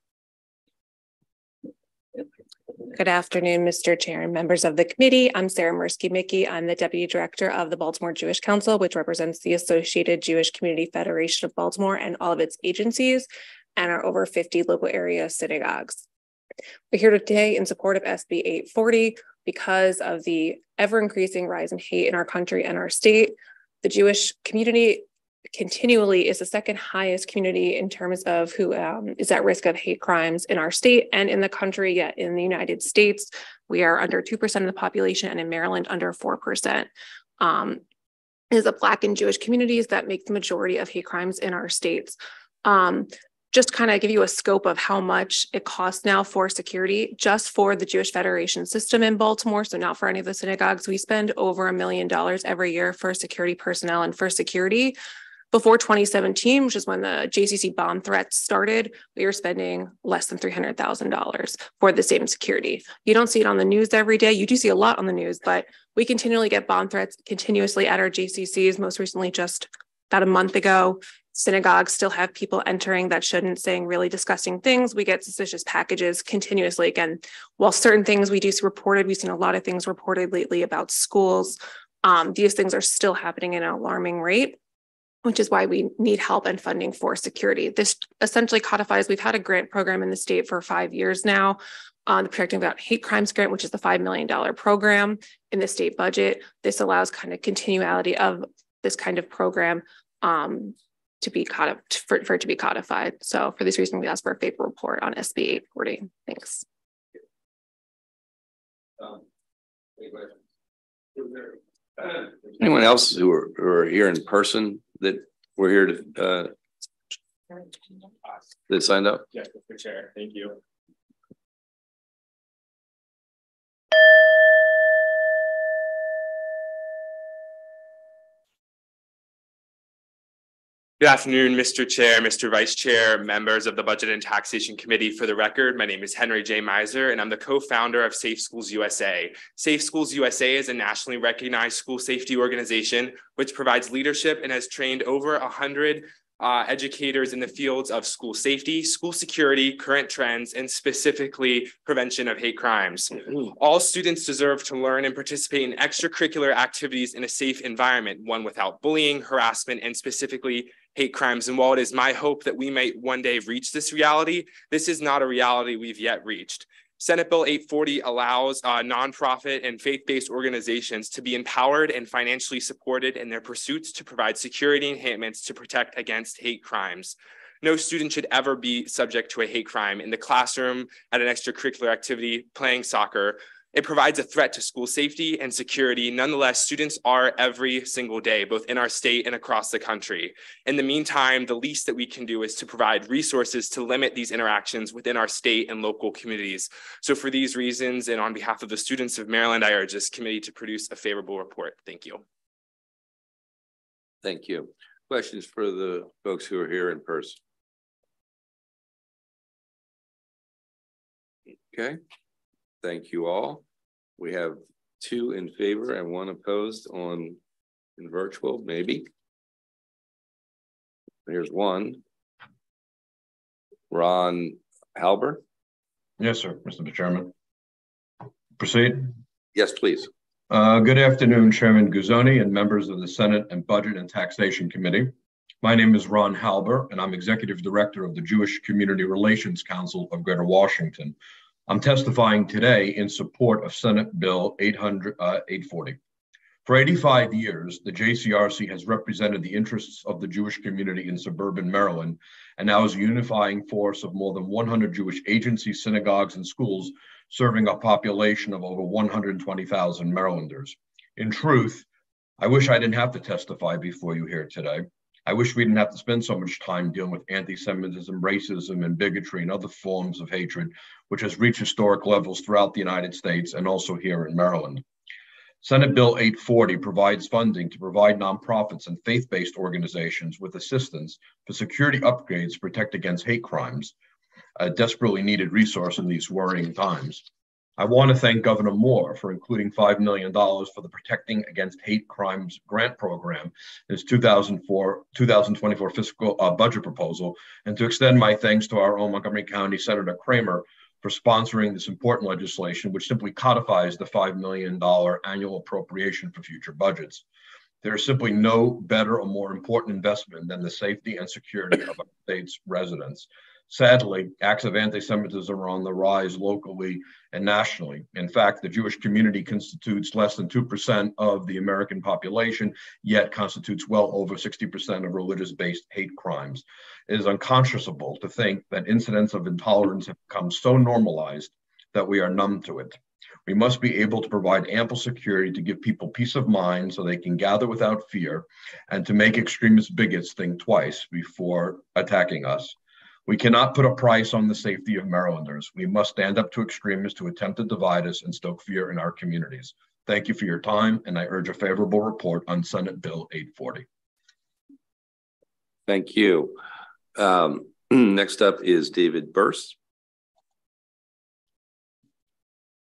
Good afternoon, Mr. Chair and members of the committee. I'm Sarah Mersky Mickey. I'm the Deputy Director of the Baltimore Jewish Council, which represents the Associated Jewish Community Federation of Baltimore and all of its agencies and our over 50 local area synagogues. We're here today in support of SB 840 because of the ever increasing rise in hate in our country and our state. The Jewish community continually is the second highest community in terms of who um, is at risk of hate crimes in our state and in the country. Yet in the United States, we are under 2% of the population, and in Maryland, under 4%. Um, is the Black and Jewish communities that make the majority of hate crimes in our states. Um, just kind of give you a scope of how much it costs now for security, just for the Jewish Federation system in Baltimore. So not for any of the synagogues. We spend over a million dollars every year for security personnel and for security. Before 2017, which is when the JCC bomb threats started, we were spending less than $300,000 for the same security. You don't see it on the news every day. You do see a lot on the news, but we continually get bomb threats continuously at our JCCs, most recently just about a month ago. Synagogues still have people entering that shouldn't saying really disgusting things. We get suspicious packages continuously again. While certain things we do see reported we've seen a lot of things reported lately about schools. Um, these things are still happening at an alarming rate which is why we need help and funding for security this essentially codifies we've had a grant program in the state for five years now on the protecting about hate crimes grant which is the $5 million program in the state budget this allows kind of continuality of this kind of program um, to be codified for, for it to be codified. So for this reason, we asked for a paper report on SB 840. Thanks. Anyone else who are, who are here in person that were here to uh, that signed up? Yeah, Mr. Chair, thank you. Good afternoon, Mr. Chair, Mr. Vice Chair, members of the Budget and Taxation Committee. For the record, my name is Henry J. Miser, and I'm the co-founder of Safe Schools USA. Safe Schools USA is a nationally recognized school safety organization which provides leadership and has trained over 100 uh, educators in the fields of school safety, school security, current trends, and specifically prevention of hate crimes. All students deserve to learn and participate in extracurricular activities in a safe environment, one without bullying, harassment, and specifically hate crimes. And while it is my hope that we might one day reach this reality, this is not a reality we've yet reached. Senate Bill 840 allows uh, nonprofit and faith-based organizations to be empowered and financially supported in their pursuits to provide security enhancements to protect against hate crimes. No student should ever be subject to a hate crime in the classroom, at an extracurricular activity, playing soccer, it provides a threat to school safety and security. Nonetheless, students are every single day, both in our state and across the country. In the meantime, the least that we can do is to provide resources to limit these interactions within our state and local communities. So for these reasons, and on behalf of the students of Maryland, I urge this committee to produce a favorable report. Thank you. Thank you. Questions for the folks who are here in person? Okay. Thank you all. We have two in favor and one opposed on in virtual, maybe. Here's one. Ron Halber. Yes, sir, Mr. Chairman. Proceed. Yes, please. Uh, good afternoon, Chairman Guzzone and members of the Senate and Budget and Taxation Committee. My name is Ron Halber, and I'm Executive Director of the Jewish Community Relations Council of Greater Washington, I'm testifying today in support of Senate Bill 800, uh, 840. For 85 years, the JCRC has represented the interests of the Jewish community in suburban Maryland and now is a unifying force of more than 100 Jewish agencies, synagogues, and schools serving a population of over 120,000 Marylanders. In truth, I wish I didn't have to testify before you here today. I wish we didn't have to spend so much time dealing with anti Semitism, racism, and bigotry and other forms of hatred, which has reached historic levels throughout the United States and also here in Maryland. Senate Bill 840 provides funding to provide nonprofits and faith based organizations with assistance for security upgrades to protect against hate crimes, a desperately needed resource in these worrying times. I want to thank Governor Moore for including $5 million for the Protecting Against Hate Crimes grant program in his 2004, 2024 fiscal uh, budget proposal, and to extend my thanks to our own Montgomery County Senator Kramer for sponsoring this important legislation, which simply codifies the $5 million annual appropriation for future budgets. There is simply no better or more important investment than the safety and security of our state's residents. Sadly, acts of anti Semitism are on the rise locally and nationally. In fact, the Jewish community constitutes less than 2% of the American population, yet constitutes well over 60% of religious based hate crimes. It is unconscionable to think that incidents of intolerance have become so normalized that we are numb to it. We must be able to provide ample security to give people peace of mind so they can gather without fear and to make extremist bigots think twice before attacking us. We cannot put a price on the safety of Marylanders. We must stand up to extremists who attempt to divide us and stoke fear in our communities. Thank you for your time, and I urge a favorable report on Senate Bill 840. Thank you. Um, [CLEARS THROAT] next up is David Burse.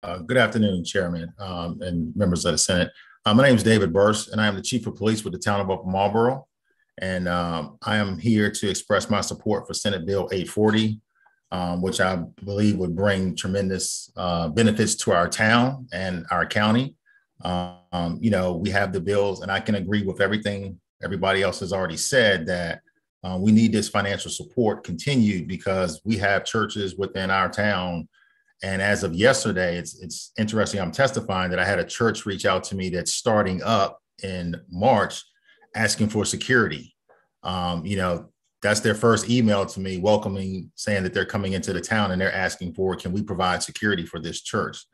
Uh, good afternoon, Chairman um, and members of the Senate. Uh, my name is David Burse, and I am the Chief of Police with the Town of Upper Marlboro. And um, I am here to express my support for Senate Bill 840, um, which I believe would bring tremendous uh, benefits to our town and our county. Um, you know, we have the bills, and I can agree with everything everybody else has already said that uh, we need this financial support continued because we have churches within our town. And as of yesterday, it's it's interesting. I'm testifying that I had a church reach out to me that's starting up in March asking for security. Um, you know, that's their first email to me welcoming, saying that they're coming into the town and they're asking for, can we provide security for this church?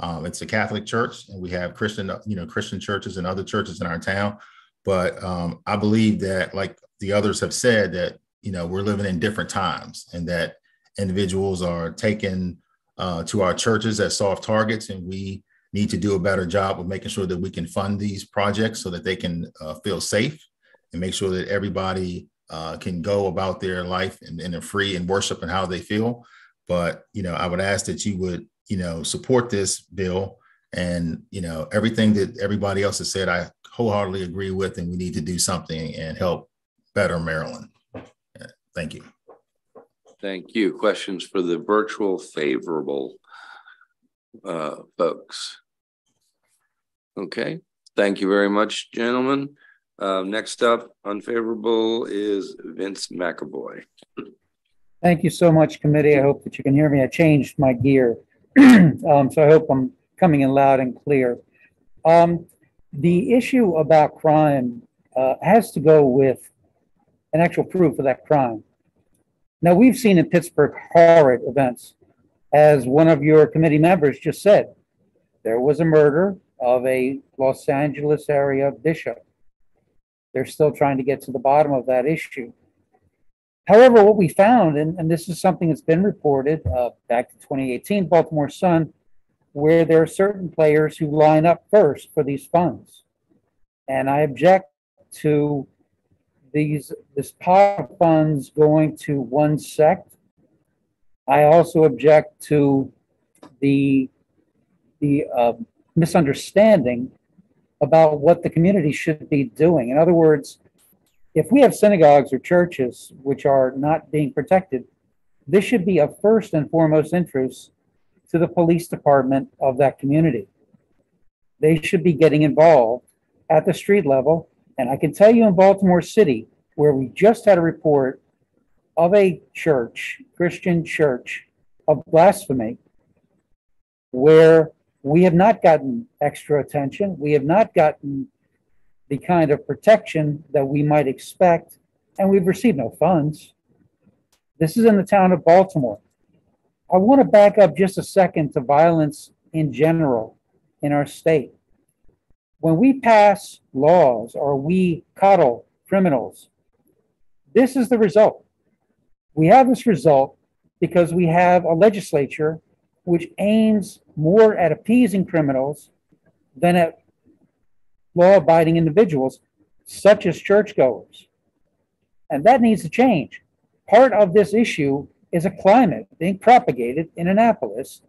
Um, it's a Catholic church, and we have Christian, you know, Christian churches and other churches in our town. But um, I believe that, like the others have said, that you know we're living in different times, and that individuals are taken uh, to our churches as soft targets, and we need to do a better job of making sure that we can fund these projects so that they can uh, feel safe and make sure that everybody uh, can go about their life and, and free and worship and how they feel. But you know, I would ask that you would you know support this bill and you know everything that everybody else has said. I wholeheartedly agree with, and we need to do something and help better Maryland. Thank you. Thank you. Questions for the virtual favorable uh, folks? Okay. Thank you very much, gentlemen. Uh, next up, unfavorable is Vince McAvoy. Thank you so much, committee. I hope that you can hear me. I changed my gear, [CLEARS THROAT] um, so I hope I'm coming in loud and clear. Um, the issue about crime uh, has to go with an actual proof of that crime. Now, we've seen in Pittsburgh horrid events. As one of your committee members just said, there was a murder of a Los Angeles area bishop. They're still trying to get to the bottom of that issue. However, what we found, and, and this is something that's been reported uh, back to 2018, Baltimore Sun, where there are certain players who line up first for these funds. And I object to these this pot of funds going to one sect. I also object to the the uh, misunderstanding about what the community should be doing. In other words, if we have synagogues or churches which are not being protected, this should be of first and foremost interest to the police department of that community. They should be getting involved at the street level. And I can tell you in Baltimore City, where we just had a report of a church, Christian church, of blasphemy, where we have not gotten extra attention. We have not gotten the kind of protection that we might expect, and we've received no funds. This is in the town of Baltimore. I want to back up just a second to violence in general in our state. When we pass laws or we coddle criminals, this is the result. We have this result because we have a legislature which aims more at appeasing criminals than at law abiding individuals, such as churchgoers. And that needs to change. Part of this issue is a climate being propagated in Annapolis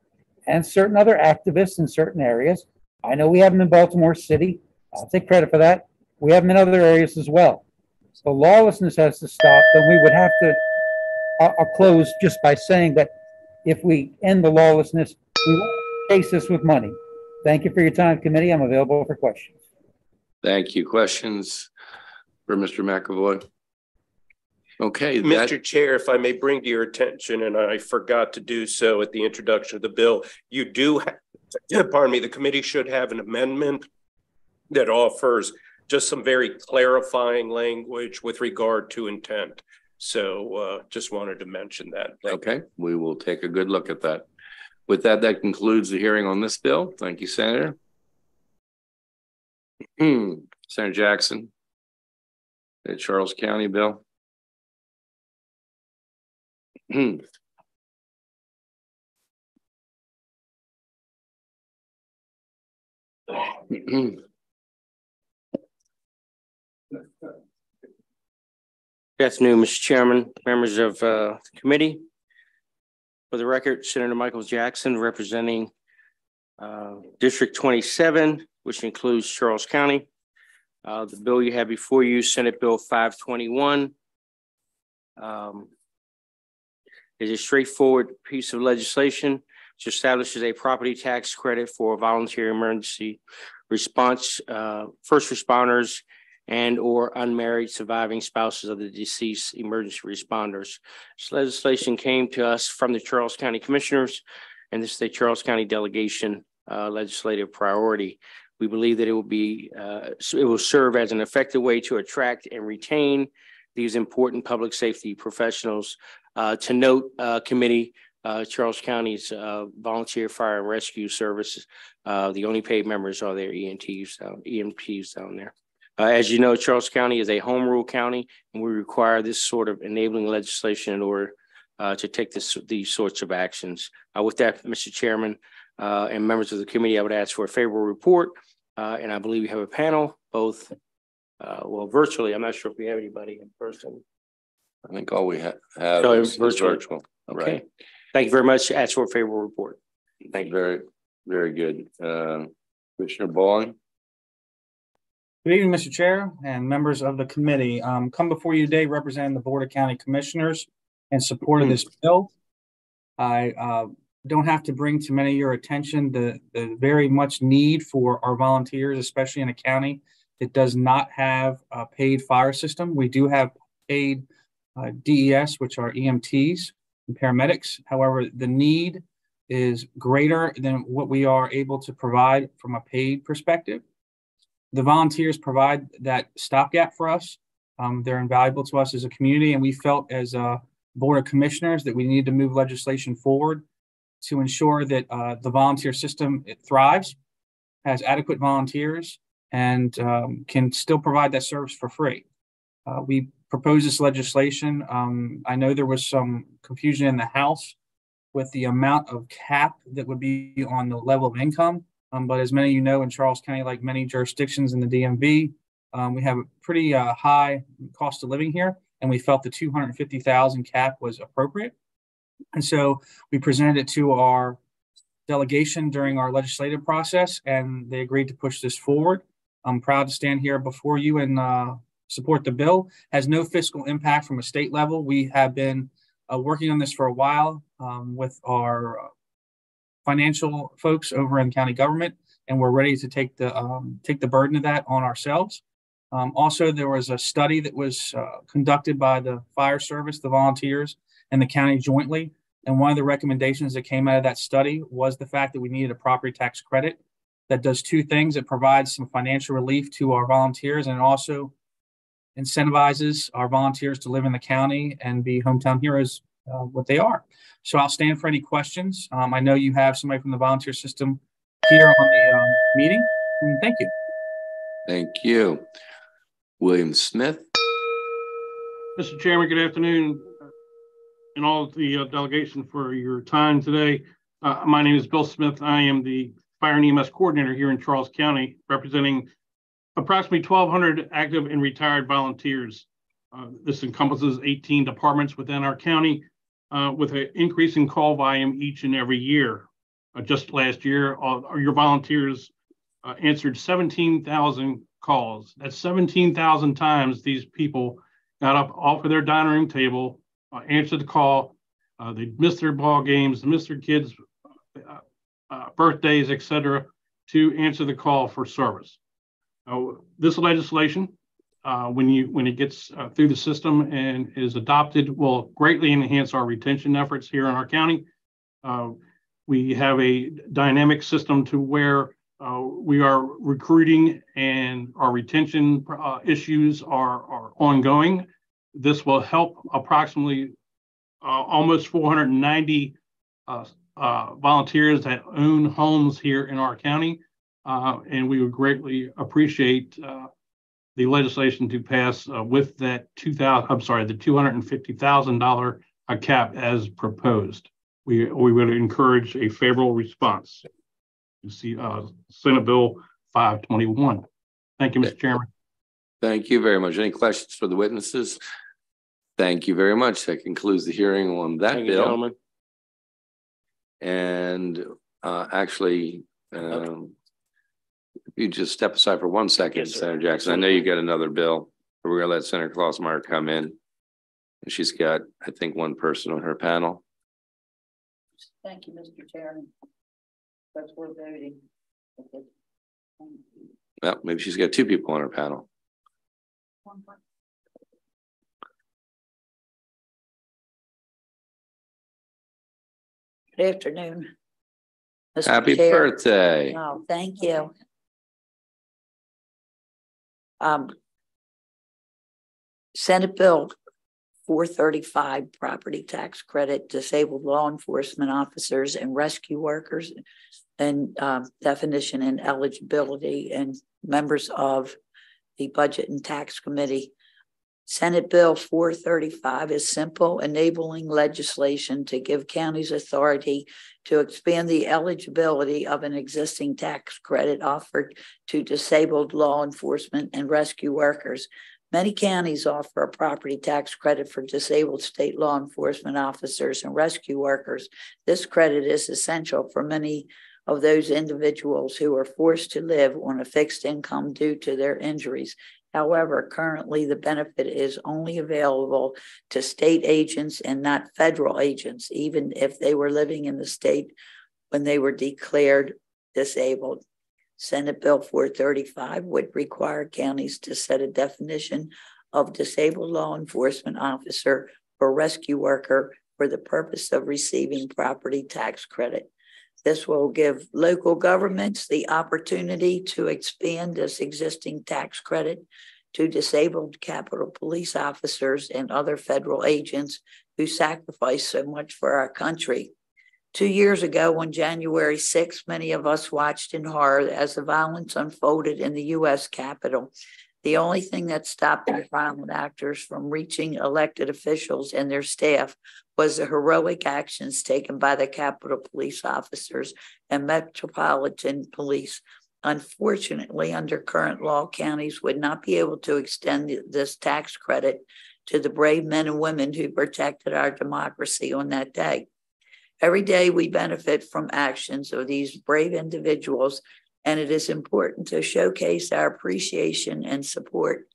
and certain other activists in certain areas. I know we have them in Baltimore City. I'll take credit for that. We have them in other areas as well. So lawlessness has to stop. Then we would have to. I'll, I'll close just by saying that if we end the lawlessness, we will chase this with money. Thank you for your time, committee. I'm available for questions. Thank you. Questions for Mr. McAvoy? Okay. Mr. That... Chair, if I may bring to your attention, and I forgot to do so at the introduction of the bill, you do, have, [COUGHS] pardon me, the committee should have an amendment that offers just some very clarifying language with regard to intent. So uh, just wanted to mention that. Thank okay, we will take a good look at that. With that, that concludes the hearing on this bill. Thank you, Senator. Senator Jackson, the Charles County bill. [CLEARS THROAT] Good afternoon, Mr. Chairman, members of uh, the committee. For the record, Senator Michael Jackson representing uh, District twenty-seven, which includes Charles County. Uh, The bill you have before you, Senate Bill five twenty-one, um, is a straightforward piece of legislation which establishes a property tax credit for volunteer emergency response, uh, first responders and or unmarried surviving spouses of the deceased emergency responders. This legislation came to us from the Charles County Commissioners, and this is the Charles County delegation uh, legislative priority. We believe that it will be, uh, it will serve as an effective way to attract and retain these important public safety professionals. Uh, to note, uh, committee, uh, Charles County's uh, volunteer fire and rescue services, uh, the only paid members are their EMTs, down, EMPs down there. Uh, as you know, Charles County is a home rule county, and we require this sort of enabling legislation in order uh, to take this, these sorts of actions. Uh, with that, Mr. Chairman uh, and members of the committee, I would ask for a favorable report. Uh, and I believe we have a panel, both, uh, well, virtually. I'm not sure if we have anybody in person. I think all we ha- have So is is virtual. virtual. Okay. Right. Thank you very much. Ask for a favorable report. Thank you. Very, very good. Uh, Commissioner Bowling? Good evening, Mr. Chair and members of the committee. Um, come before you today representing the Board of County Commissioners in support of this bill. I, uh, don't have to bring to many of your attention the, the very much need for our volunteers, especially in a county that does not have a paid fire system. We do have paid uh, DES, which are EMTs and paramedics. However, the need is greater than what we are able to provide from a paid perspective. The volunteers provide that stopgap for us. Um, they're invaluable to us as a community, and we felt as a board of commissioners that we needed to move legislation forward to ensure that uh, the volunteer system it thrives, has adequate volunteers, and um, can still provide that service for free. Uh, we proposed this legislation. Um, I know there was some confusion in the House with the amount of cap that would be on the level of income. Um, but as many of you know, in Charles County, like many jurisdictions in the DMV, um, we have a pretty uh, high cost of living here, and we felt the 250,000 cap was appropriate. And so we presented it to our delegation during our legislative process, and they agreed to push this forward. I'm proud to stand here before you and uh, support the bill. Has no fiscal impact from a state level. We have been uh, working on this for a while um, with our financial folks over in county government, and we're ready to take the um, take the burden of that on ourselves. Um, also, there was a study that was uh, conducted by the fire service, the volunteers, and the county jointly. And one of the recommendations that came out of that study was the fact that we needed a property tax credit that does two things. It provides some financial relief to our volunteers and also incentivizes our volunteers to live in the county and be hometown heroes, uh, what they are. So I'll stand for any questions. Um, I know you have somebody from the volunteer system here on the um, meeting. And thank you. Thank you. William Smith? Mr. Chairman, good afternoon, uh, and all of the uh, delegation for your time today. Uh, my name is Bill Smith. I am the Fire and EMS Coordinator here in Charles County, representing approximately 1,200 active and retired volunteers. Uh, this encompasses 18 departments within our county, uh, with an increasing call volume each and every year. Uh, just last year, your volunteers answered 17,000 calls. That's 17,000 times these people got up off of their dining room table, uh, answered the call. Uh, they missed their ball games, missed their kids' uh, uh birthdays, etc., to answer the call for service. Uh, this legislation, uh, when you when it gets through the system and is adopted, will greatly enhance our retention efforts here in our county. we have a dynamic system to where uh, we are recruiting and our retention uh, issues are, are ongoing. This will help approximately uh, almost 490 uh, uh, volunteers that own homes here in our county. Uh, and we would greatly appreciate the legislation to pass with that 2000, I'm sorry, the $250,000 a cap as proposed. We, we would encourage a favorable response. You see, uh, Senate Bill five twenty-one. Thank you, Mr. Chairman. Thank you very much. Any questions for the witnesses? Thank you very much. That concludes the hearing on that Thank you, bill. gentlemen. And uh, actually, um, if you just step aside for one second, Yes. Senator Jackson, I know you got another bill. but We're gonna let Senator Klausmeier come in. And she's got, I think, one person on her panel. Thank you, Mr. Chairman. That's worth voting. Okay. Well, maybe she's got two people on her panel. Good afternoon. Mr. Happy Chair. birthday. Oh, thank you. Um. Senate Bill four thirty-five, property tax credit, disabled law enforcement officers and rescue workers. And um, definition and eligibility and members of the Budget and Tax Committee. Senate Bill four thirty-five is simple, enabling legislation to give counties authority to expand the eligibility of an existing tax credit offered to disabled law enforcement and rescue workers. Many counties offer a property tax credit for disabled state law enforcement officers and rescue workers. This credit is essential for many of those individuals who are forced to live on a fixed income due to their injuries. However, currently the benefit is only available to state agents and not federal agents, even if they were living in the state when they were declared disabled. Senate Bill four thirty-five would require counties to set a definition of disabled law enforcement officer or rescue worker for the purpose of receiving property tax credit. This will give local governments the opportunity to expand this existing tax credit to disabled Capitol Police officers and other federal agents who sacrifice so much for our country. Two years ago, on January 6th, many of us watched in horror as the violence unfolded in the U.S. Capitol. The only thing that stopped the violent actors from reaching elected officials and their staff was the heroic actions taken by the Capitol Police officers and Metropolitan Police. Unfortunately, under current law, counties would not be able to extend this tax credit to the brave men and women who protected our democracy on that day. Every day we benefit from actions of these brave individuals, and it is important to showcase our appreciation and support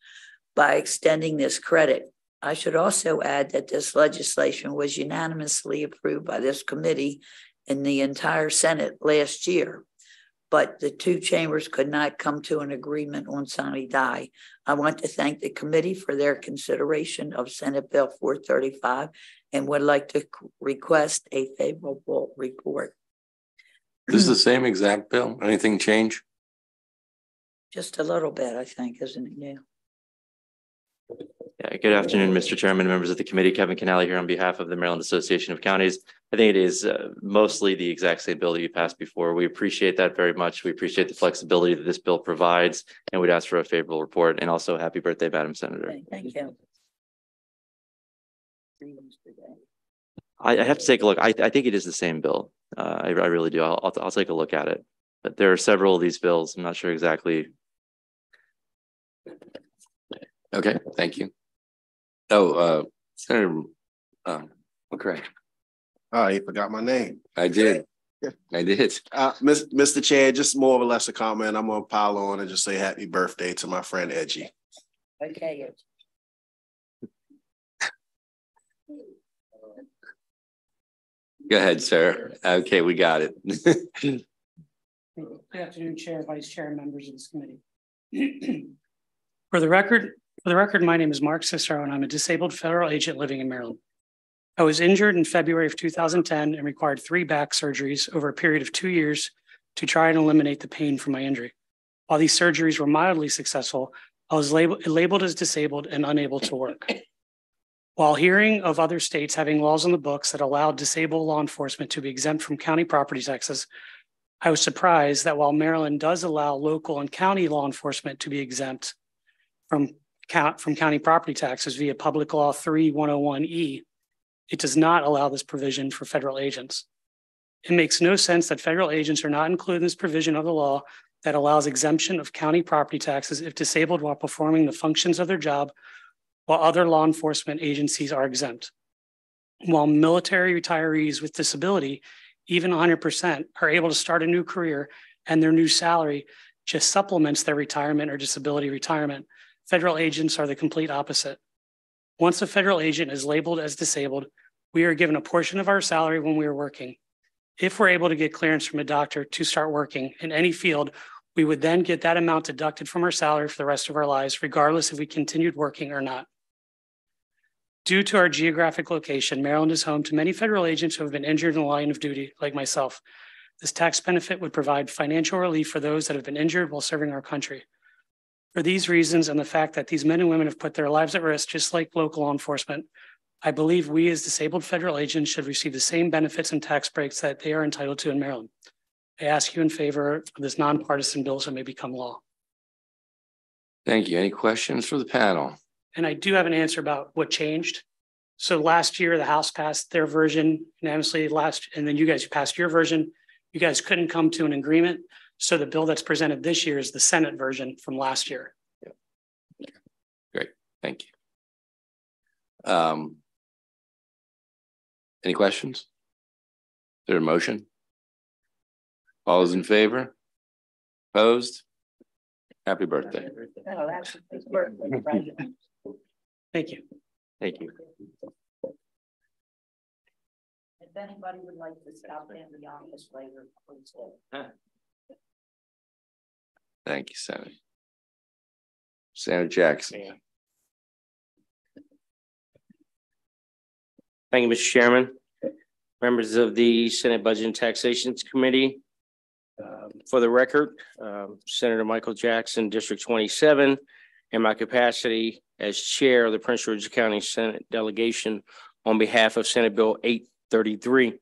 by extending this credit. I should also add that this legislation was unanimously approved by this committee in the entire Senate last year. But the two chambers could not come to an agreement on Sine Die. I want to thank the committee for their consideration of Senate Bill 435 and would like to request a favorable report. This is the same exact bill. Anything change? Just a little bit, I think, isn't it? Yeah. Yeah, good afternoon, Mr. Chairman, members of the committee. Kevin Kinnally here on behalf of the Maryland Association of Counties. I think it is uh, mostly the exact same bill that you passed before. We appreciate that very much. We appreciate the flexibility that this bill provides, and we'd ask for a favorable report. And also, happy birthday, Madam Senator. Okay, Thank you. I, I have to take a look. I, I think it is the same bill. Uh, I, I really do. I'll, I'll, I'll take a look at it. But there are several of these bills. I'm not sure exactly. Okay, thank you. Oh, uh, Senator, uh, okay. Oh, you forgot my name. I did. [LAUGHS] I did. Uh, Mis- Mr. Chair, just more or less a comment. I'm gonna pile on and just say happy birthday to my friend Edgy. Okay. Go ahead, sir. Okay, we got it. Good afternoon, Chair, Vice Chair, and members of this committee. For the record, for the record, my name is Mark Cicero, and I'm a disabled federal agent living in Maryland. I was injured in February of 2010 and required three back surgeries over a period of two years to try and eliminate the pain from my injury. While these surgeries were mildly successful, I was labeled, labeled as disabled and unable to work. While hearing of other states having laws on the books that allowed disabled law enforcement to be exempt from county property taxes, I was surprised that while Maryland does allow local and county law enforcement to be exempt from from county property taxes via Public Law 3101E, It does not allow this provision for federal agents. It makes no sense that federal agents are not included in this provision of the law that allows exemption of county property taxes if disabled while performing the functions of their job, while other law enforcement agencies are exempt. While military retirees with disability, even 100%, are able to start a new career and their new salary just supplements their retirement or disability retirement, federal agents are the complete opposite. Once a federal agent is labeled as disabled, we are given a portion of our salary when we are working. If we're able to get clearance from a doctor to start working in any field, we would then get that amount deducted from our salary for the rest of our lives, regardless if we continued working or not. Due to our geographic location, Maryland is home to many federal agents who have been injured in the line of duty, like myself. This tax benefit would provide financial relief for those that have been injured while serving our country. For these reasons and the fact that these men and women have put their lives at risk, just like local law enforcement, I believe we as disabled federal agents should receive the same benefits and tax breaks that they are entitled to in Maryland. I ask you in favor of this nonpartisan bill so it may become law. Thank you. Any questions for the panel? And I do have an answer about what changed. So last year, the House passed their version unanimously last, and then you guys passed your version. You guys couldn't come to an agreement. So the bill that's presented this year is the Senate version from last year. Yeah. Great. Thank you. Um, any questions? Is there a motion? All those in favor? Opposed? Happy birthday. Thank you. Thank you. If anybody would like to stop in the office later, please do. Thank you, Senator. Senator Jackson. Thank you, Mr. Chairman. Members of the Senate Budget and Taxations Committee. Um, For the record, um, Senator Michael Jackson, District twenty-seven, in my capacity as Chair of the Prince George's County Senate Delegation on behalf of Senate Bill eight thirty-three.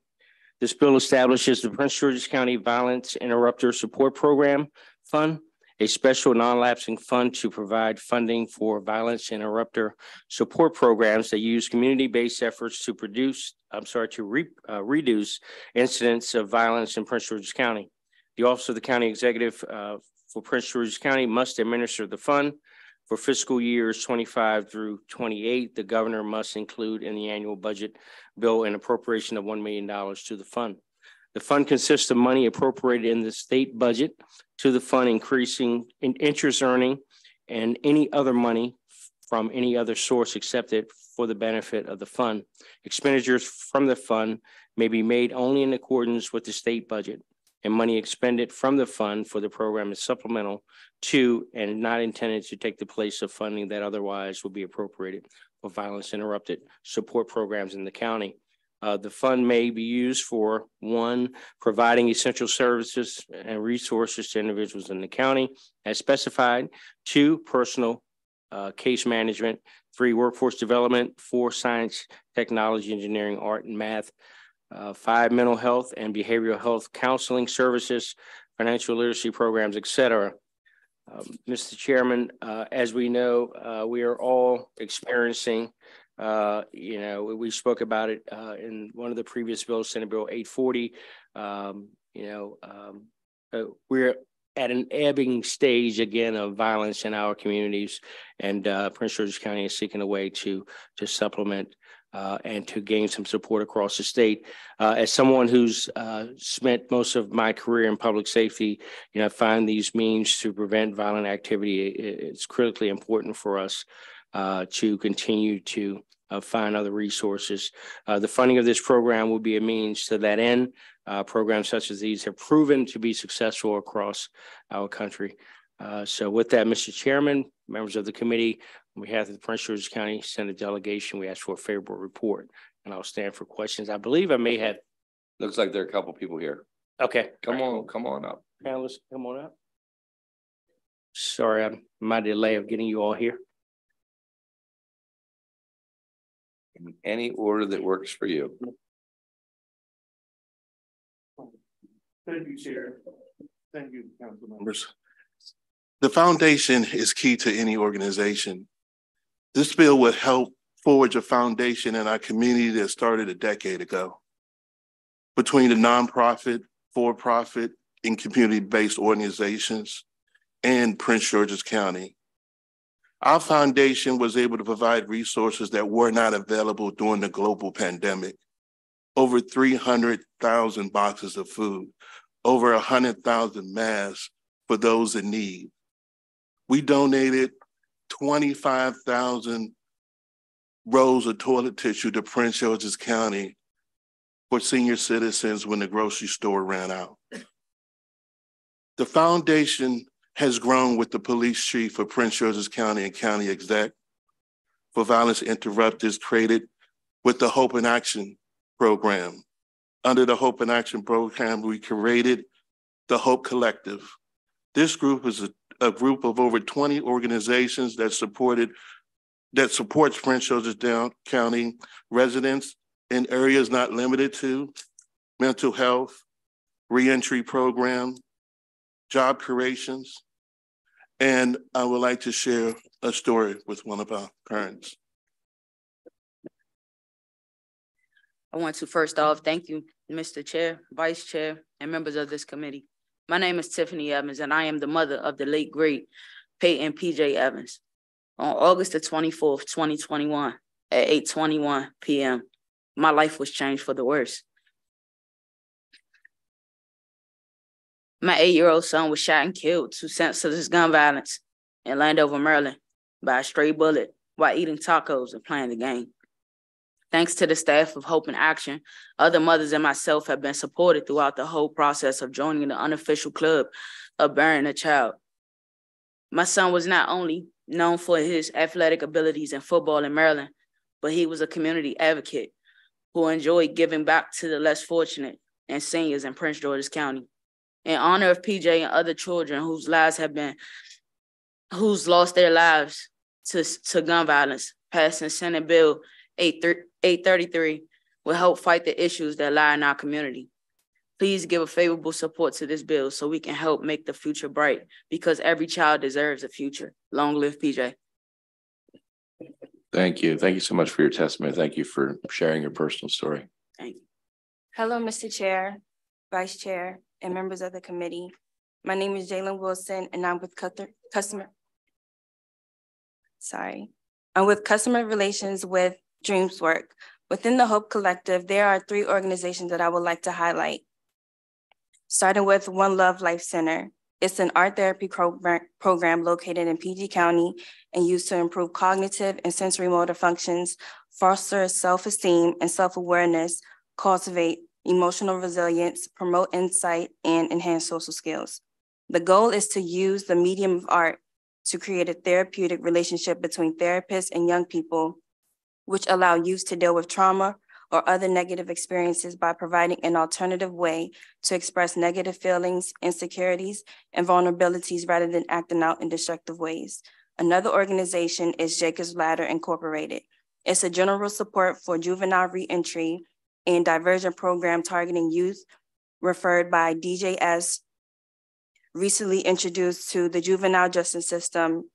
This bill establishes the Prince George's County Violence Interrupter Support Program Fund, a special non-lapsing fund to provide funding for violence interrupter support programs that use community-based efforts to produce, I'm sorry, to re, uh, reduce incidents of violence in Prince George's County. The Office of the County Executive uh, for Prince George's County must administer the fund for fiscal years 25 through 28. The governor must include in the annual budget bill an appropriation of $1 million to the fund. The fund consists of money appropriated in the state budget to the fund increasing in interest earning and any other money from any other source accepted for the benefit of the fund. Expenditures from the fund may be made only in accordance with the state budget and money expended from the fund for the program is supplemental to and not intended to take the place of funding that otherwise would be appropriated for violence interrupted support programs in the county. Uh, the fund may be used for one, providing essential services and resources to individuals in the county as specified, two, personal uh, case management, three, workforce development, four, science, technology, engineering, art, and math, five, mental health and behavioral health counseling services, financial literacy programs, et cetera. Um, Mr. Chairman, uh, as we know, uh, we are all experiencing, uh, you know, we spoke about it uh, in one of the previous bills, Senate Bill 840. Um, you know, um, uh, we're at an ebbing stage again of violence in our communities, and uh, Prince George's County is seeking a way to to supplement uh, and to gain some support across the state. Uh, as someone who's uh, spent most of my career in public safety, you know, I find these means to prevent violent activity. It's critically important for us uh, to continue to uh, find other resources. Uh, the funding of this program will be a means to that end. programs such as these have proven to be successful across our country. so with that, Mr. Chairman, members of the committee, on behalf of the Prince George's County Senate delegation, we ask for a favorable report and I'll stand for questions. I believe I may have. Looks like there are a couple people here. Okay. Come on, come on up. Panelists, come on up. Sorry, I'm my delay of getting you all here. In any order that works for you. Thank you, Chair. Thank you, council members. The foundation is key to any organization. This bill would help forge a foundation in our community that started a decade ago between the nonprofit, for-profit, and community-based organizations and Prince George's County. Our foundation was able to provide resources that were not available during the global pandemic. Over 300,000 boxes of food, over 100,000 masks for those in need. We donated 25,000 rolls of toilet tissue to Prince George's County for senior citizens when the grocery store ran out. The foundation has grown with the police chief for Prince George's County and county exec for violence interrupters created with the Hope in Action program. Under the Hope in Action program, we created the Hope Collective. This group is a, a group of over 20 organizations that supported that supports Prince George's County residents in areas not limited to mental health, reentry program, job creations. And I would like to share a story with one of our parents. I want to first off thank you, Mr. Chair, Vice Chair, and members of this committee. My name is Tiffany Evans, and I am the mother of the late great Peyton P.J. Evans. On August the 24th, 2021, at 8:21 p.m., my life was changed for the worse. My eight-year-old son was shot and killed to senseless gun violence in Landover, Maryland, by a stray bullet while eating tacos and playing the game. Thanks to the staff of Hope in Action, other mothers and myself have been supported throughout the whole process of joining the unofficial club of bearing a child. My son was not only known for his athletic abilities in football in Maryland, but he was a community advocate who enjoyed giving back to the less fortunate and seniors in Prince George's County. In honor of PJ and other children whose lives have been, who's lost their lives to, to gun violence, passing Senate Bill 833 will help fight the issues that lie in our community. Please give a favorable support to this bill so we can help make the future bright because every child deserves a future. Long live PJ. Thank you. Thank you so much for your testimony. Thank you for sharing your personal story. Thank you. Hello, Mr. Chair, Vice Chair, and members of the committee. My name is Jalen Wilson, and I'm with customer. Sorry, I'm with customer relations with DreamsWork. Within the Hope Collective, there are three organizations that I would like to highlight. Starting with One Love Life Center. It's an art therapy program located in PG County and used to improve cognitive and sensory motor functions, foster self-esteem and self-awareness, cultivate emotional resilience, promote insight, and enhance social skills. The goal is to use the medium of art to create a therapeutic relationship between therapists and young people, which allow youth to deal with trauma, or other negative experiences by providing an alternative way to express negative feelings, insecurities, and vulnerabilities rather than acting out in destructive ways. Another organization is Jacob's Ladder Incorporated. It's a general support for juvenile reentry and diversion program targeting youth referred by DJS, recently introduced to the juvenile justice system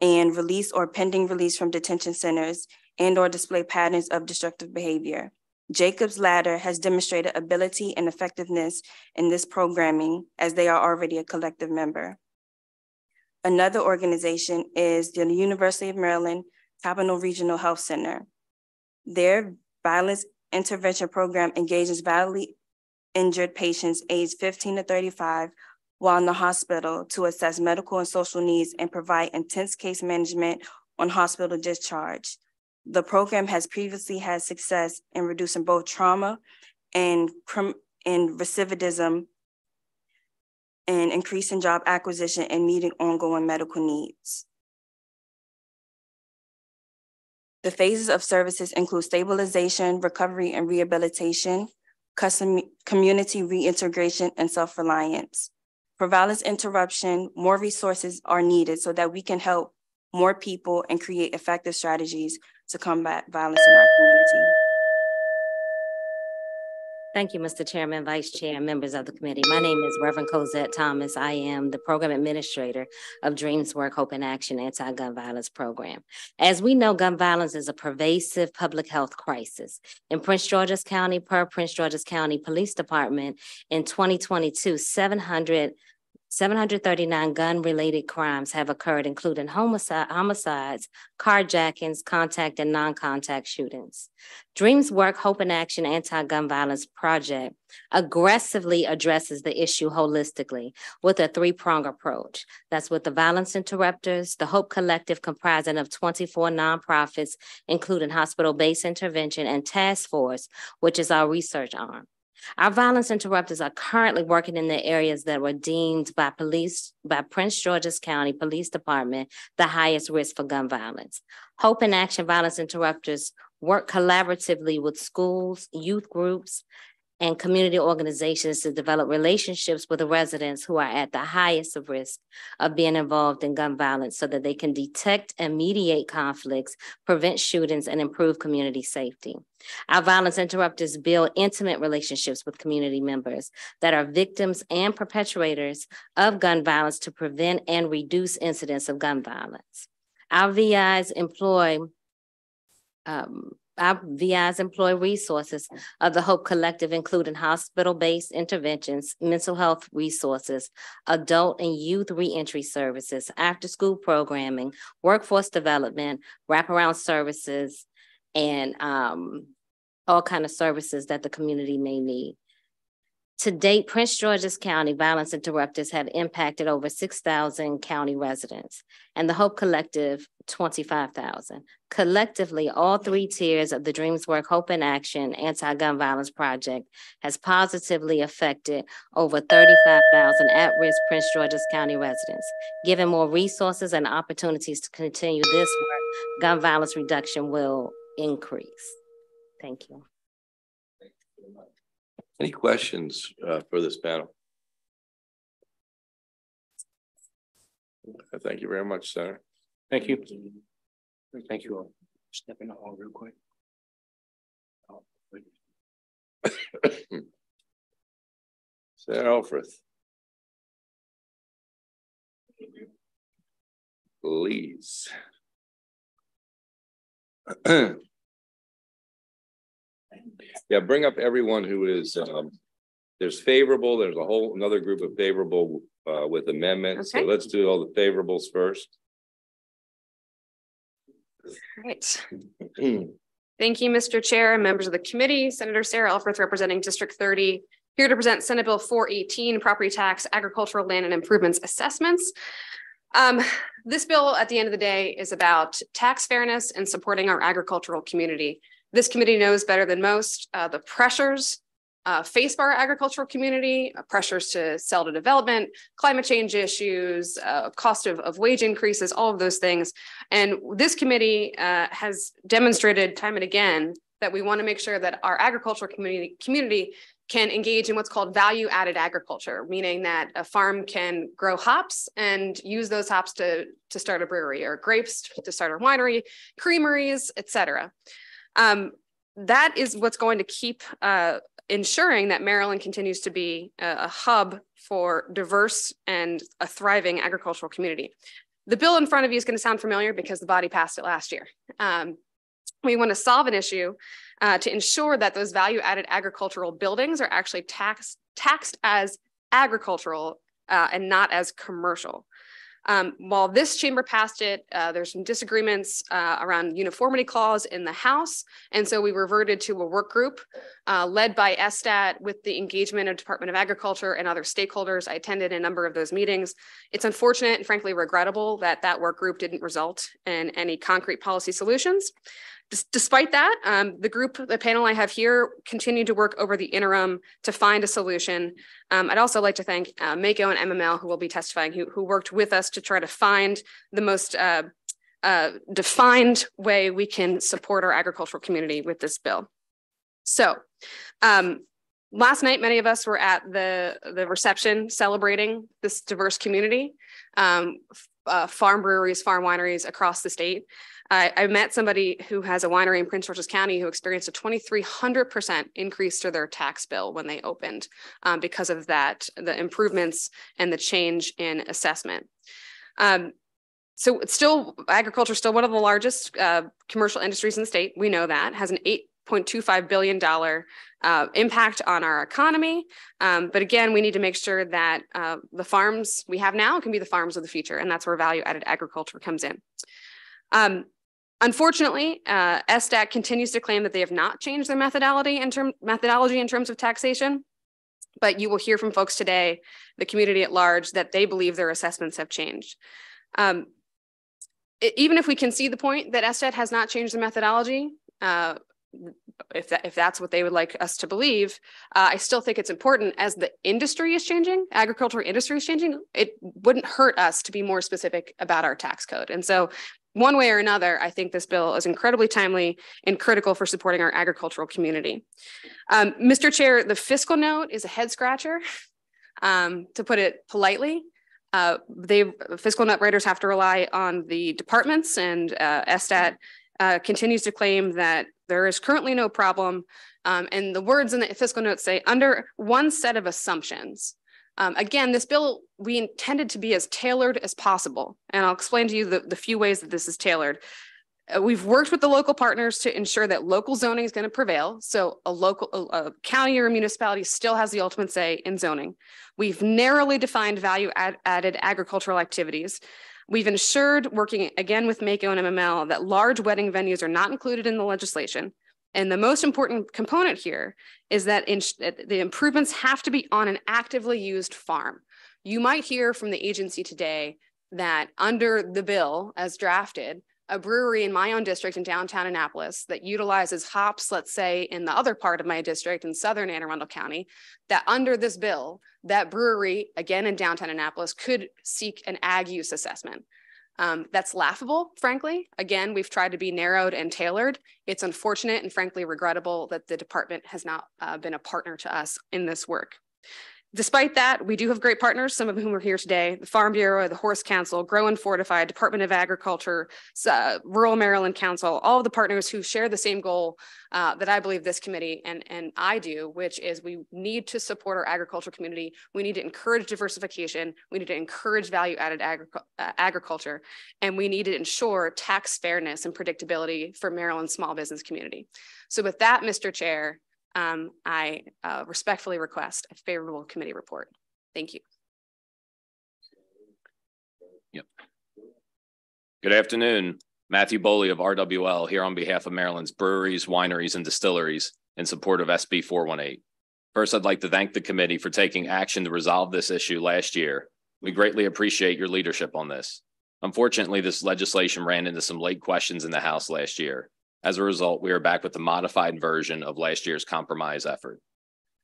and release or pending release from detention centers and or display patterns of destructive behavior. Jacob's Ladder has demonstrated ability and effectiveness in this programming as they are already a collective member. Another organization is the University of Maryland Capital Regional Health Center. Their violence intervention program engages violently injured patients aged 15 to 35 while in the hospital to assess medical and social needs and provide intense case management on hospital discharge. The program has previously had success in reducing both trauma and, and recidivism and increasing job acquisition and meeting ongoing medical needs. The phases of services include stabilization, recovery and rehabilitation, custom community reintegration, and self-reliance. For violence interruption, more resources are needed so that we can help more people and create effective strategies to combat violence in our community. Thank you, Mr. Chairman, Vice Chair, members of the committee. My name is Reverend Cosette Thomas. I am the Program Administrator of Dreams Work Hope and Action Anti-Gun Violence Program. As we know, gun violence is a pervasive public health crisis. In Prince George's County, per Prince George's County Police Department, in 2022, 700 739 gun-related crimes have occurred, including homicide, homicides, carjackings, contact and non-contact shootings. Dreams Work Hope and Action Anti-Gun Violence Project aggressively addresses the issue holistically with a three-prong approach. That's with the Violence Interrupters, the Hope Collective comprising of 24 nonprofits, including Hospital-Based Intervention and Task Force, which is our research arm. Our violence interrupters are currently working in the areas that were deemed by police, by Prince George's County Police Department, the highest risk for gun violence. Hope and Action Violence Interrupters work collaboratively with schools, youth groups, and community organizations to develop relationships with the residents who are at the highest of risk of being involved in gun violence so that they can detect and mediate conflicts, prevent shootings, and improve community safety. Our violence interrupters build intimate relationships with community members that are victims and perpetrators of gun violence to prevent and reduce incidents of gun violence. Our VIs employ um, our VIs employ resources of the Hope Collective, including hospital-based interventions, mental health resources, adult and youth reentry services, after-school programming, workforce development, wraparound services, and um, all kind of services that the community may need. To date, Prince George's County violence interrupters have impacted over 6,000 county residents and the Hope Collective 25,000. Collectively, all three tiers of the Dreams Work Hope in Action Anti-Gun Violence Project has positively affected over 35,000 at-risk Prince George's County residents. Given more resources and opportunities to continue this work, gun violence reduction will increase. Thank you. Any questions uh, for this panel? Thank you very much, Senator. Thank you. Thank you all. Step in the hall real quick. [COUGHS] Senator Elfreth. Please. [COUGHS] Yeah, bring up everyone who is, um, there's favorable, there's a whole, another group of favorable, uh, with amendments. So let's do all the favorables first. Right. [CLEARS THROAT] Thank you, Mr. Chair and members of the committee. Senator Sarah Elfreth representing District thirty, here to present Senate Bill four eighteen, property tax, agricultural land and improvements assessments. Um, this bill, at the end of the day, is about tax fairness and supporting our agricultural community. This committee knows better than most uh, the pressures uh, faced by our agricultural community, uh, pressures to sell to development, climate change issues, uh, cost of, of wage increases, all of those things. And this committee uh, has demonstrated time and again that we want to make sure that our agricultural community community can engage in what's called value added agriculture, meaning that a farm can grow hops and use those hops to, to start a brewery or grapes to start a winery, creameries, et cetera. Um, that is what's going to keep uh, ensuring that Maryland continues to be a, a hub for diverse and a thriving agricultural community. The bill in front of you is going to sound familiar because the body passed it last year. Um, we want to solve an issue uh, to ensure that those value added agricultural buildings are actually taxed, taxed as agricultural uh, and not as commercial. Um, while this chamber passed it, uh, there's some disagreements uh, around uniformity clause in the House. And so we reverted to a work group uh, led by SDAT with the engagement of Department of Agriculture and other stakeholders. I attended a number of those meetings. It's unfortunate and frankly regrettable that that work group didn't result in any concrete policy solutions. Despite that, um, the group, the panel I have here continued to work over the interim to find a solution. Um, I'd also like to thank uh, MACo and MML who will be testifying, who, who worked with us to try to find the most uh, uh, defined way we can support our agricultural community with this bill. So um, last night, many of us were at the, the reception celebrating this diverse community. Um, uh, farm breweries, farm wineries across the state. I, I met somebody who has a winery in Prince George's County who experienced a 2,300% increase to their tax bill when they opened um, because of that, the improvements and the change in assessment. Um, so it's still agriculture is still one of the largest uh, commercial industries in the state. We know that has an $8.25 billion uh, impact on our economy. Um, but again, we need to make sure that uh, the farms we have now can be the farms of the future. And that's where value added agriculture comes in. Um, Unfortunately, uh, SDAT continues to claim that they have not changed their methodology in, term, methodology in terms of taxation. But you will hear from folks today, the community at large, that they believe their assessments have changed. Um, even if we can see the point that SDAT has not changed the methodology, uh, if that if that's what they would like us to believe, uh, I still think it's important as the industry is changing, agricultural industry is changing. It wouldn't hurt us to be more specific about our tax code. And so, one way or another, I think this bill is incredibly timely and critical for supporting our agricultural community. Um, Mr. Chair, the fiscal note is a head scratcher, um, to put it politely. Uh, they fiscal note writers have to rely on the departments, and uh, uh, continues to claim that there is currently no problem. Um, and the words in the fiscal notes say under one set of assumptions. Um, again, this bill, we intended to be as tailored as possible. And I'll explain to you the, the few ways that this is tailored. Uh, we've worked with the local partners to ensure that local zoning is going to prevail. So a local a, a county or a municipality still has the ultimate say in zoning. We've narrowly defined value add, added agricultural activities. We've ensured, working again with MACo and MML, that large wedding venues are not included in the legislation. And the most important component here is that the improvements have to be on an actively used farm. You might hear from the agency today that under the bill as drafted, a brewery in my own district in downtown Annapolis that utilizes hops, let's say in the other part of my district in southern Anne Arundel County, that under this bill, that brewery, again in downtown Annapolis, could seek an ag use assessment. Um, that's laughable, frankly. Again, we've tried to be narrowed and tailored. It's unfortunate and frankly regrettable that the department has not uh, been a partner to us in this work. Despite that, we do have great partners, some of whom are here today, the Farm Bureau, the Horse Council, Grow and Fortify, Department of Agriculture, uh, Rural Maryland Council, all of the partners who share the same goal uh, that I believe this committee and, and I do, which is we need to support our agriculture community. We need to encourage diversification. We need to encourage value added agri uh, agriculture, and we need to ensure tax fairness and predictability for Maryland's small business community. So with that, Mr. Chair, um, I uh, respectfully request a favorable committee report. Thank you. Yep. Good afternoon. Matthew Bohle of RWL here on behalf of Maryland's breweries, wineries, and distilleries in support of SB 418. First, I'd like to thank the committee for taking action to resolve this issue last year. We greatly appreciate your leadership on this. Unfortunately, this legislation ran into some late questions in the House last year. As a result, we are back with the modified version of last year's compromise effort.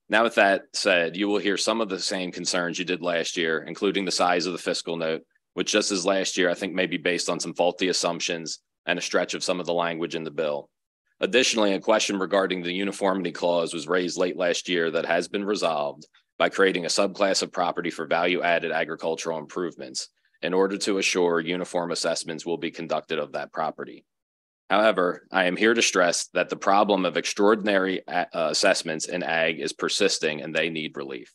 Now, with that said, you will hear some of the same concerns you did last year, including the size of the fiscal note, which just as last year, I think may be based on some faulty assumptions and a stretch of some of the language in the bill. Additionally, a question regarding the uniformity clause was raised late last year that has been resolved by creating a subclass of property for value added agricultural improvements in order to assure uniform assessments will be conducted of that property. However, I am here to stress that the problem of extraordinary uh, assessments in ag is persisting and they need relief.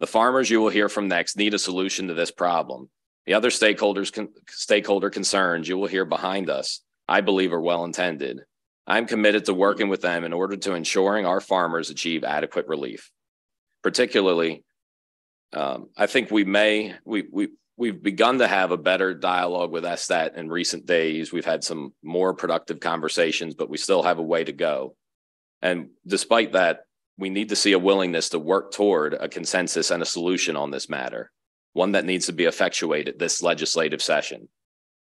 The farmers you will hear from next need a solution to this problem. The other stakeholders con- stakeholder concerns you will hear behind us, I believe are well intended. I'm committed to working with them in order to ensuring our farmers achieve adequate relief. Particularly, um, I think we may we we we've begun to have a better dialogue with SDAT in recent days. We've had some more productive conversations, but we still have a way to go. And despite that, we need to see a willingness to work toward a consensus and a solution on this matter, one that needs to be effectuated this legislative session.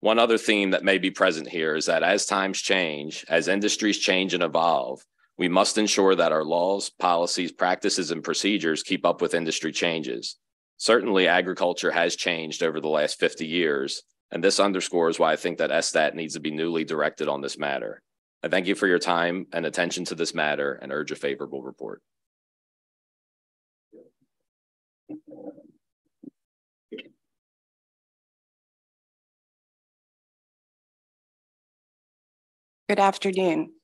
One other theme that may be present here is that as times change, as industries change and evolve, we must ensure that our laws, policies, practices, and procedures keep up with industry changes certainly agriculture has changed over the last 50 years, and this underscores why I think that SDAT needs to be newly directed on this matter. I thank you for your time and attention to this matter and urge a favorable report. Good afternoon.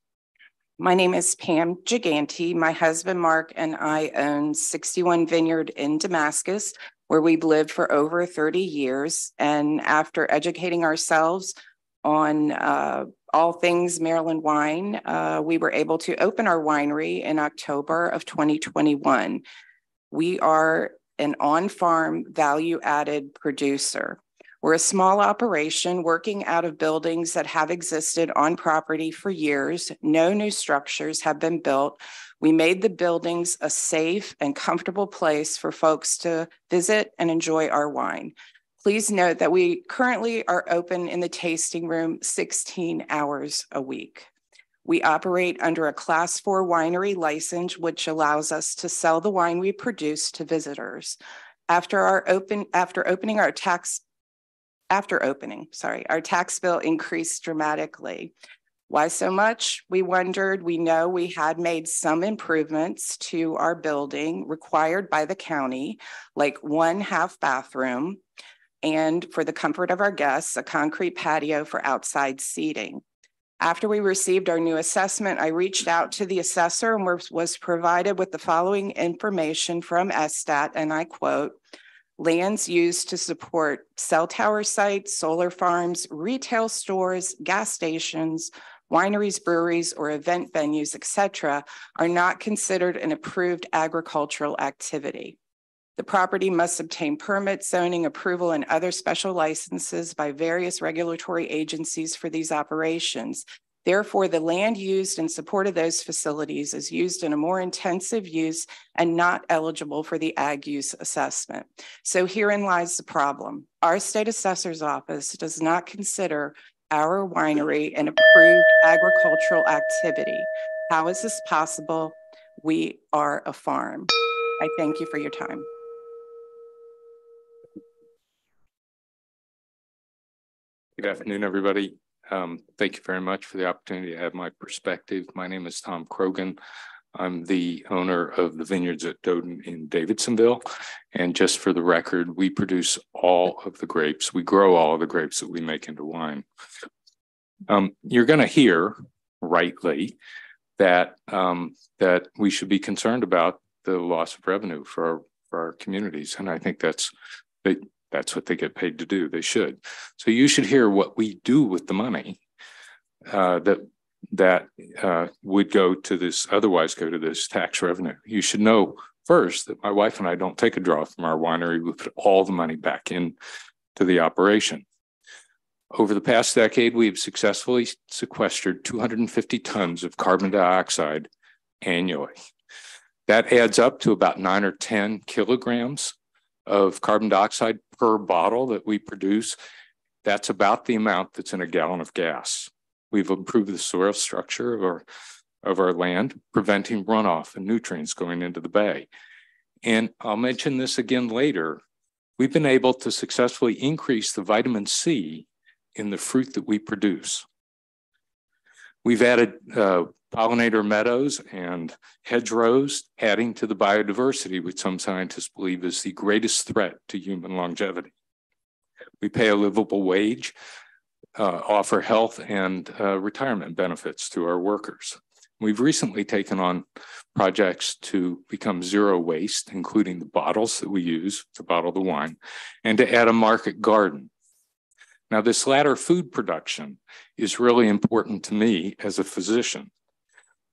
My name is Pam Gigante. My husband Mark and I own 61 Vineyard in Damascus, where we've lived for over 30 years. And after educating ourselves on uh, all things Maryland wine, uh, we were able to open our winery in October of 2021. We are an on farm value added producer. We're a small operation working out of buildings that have existed on property for years. No new structures have been built. We made the buildings a safe and comfortable place for folks to visit and enjoy our wine. Please note that we currently are open in the tasting room 16 hours a week. We operate under a class four winery license, which allows us to sell the wine we produce to visitors. After our open, after opening our tax after opening, sorry, our tax bill increased dramatically. Why so much? We wondered, we know we had made some improvements to our building required by the county, like one half bathroom, and for the comfort of our guests, a concrete patio for outside seating. After we received our new assessment, I reached out to the assessor and was provided with the following information from SDAT, and I quote, lands used to support cell tower sites, solar farms, retail stores, gas stations, wineries, breweries, or event venues, etc., are not considered an approved agricultural activity. The property must obtain permits, zoning approval, and other special licenses by various regulatory agencies for these operations. Therefore, the land used in support of those facilities is used in a more intensive use and not eligible for the ag use assessment. So herein lies the problem. Our state assessor's office does not consider our winery an approved agricultural activity. How is this possible? We are a farm. I thank you for your time. Good afternoon, everybody. Um, thank you very much for the opportunity to have my perspective. My name is Tom Croghan. I'm the owner of the vineyards at Dodon in Davidsonville. And just for the record, we produce all of the grapes. We grow all of the grapes that we make into wine. Um, you're going to hear rightly that um, that we should be concerned about the loss of revenue for our, for our communities, and I think that's that that's what they get paid to do. They should. So you should hear what we do with the money uh, that that uh, would go to this otherwise go to this tax revenue. You should know first that my wife and I don't take a draw from our winery. We put all the money back in to the operation. Over the past decade, we've successfully sequestered 250 tons of carbon dioxide annually. That adds up to about nine or 10 kilograms of carbon dioxide per bottle that we produce, that's about the amount that's in a gallon of gas. We've improved the soil structure of our, of our land, preventing runoff and nutrients going into the bay. And I'll mention this again later. We've been able to successfully increase the vitamin C in the fruit that we produce. We've added uh, pollinator meadows and hedgerows, adding to the biodiversity, which some scientists believe is the greatest threat to human longevity. We pay a livable wage, uh, offer health and uh, retirement benefits to our workers. We've recently taken on projects to become zero waste, including the bottles that we use to bottle the wine, and to add a market garden now, this latter food production is really important to me as a physician.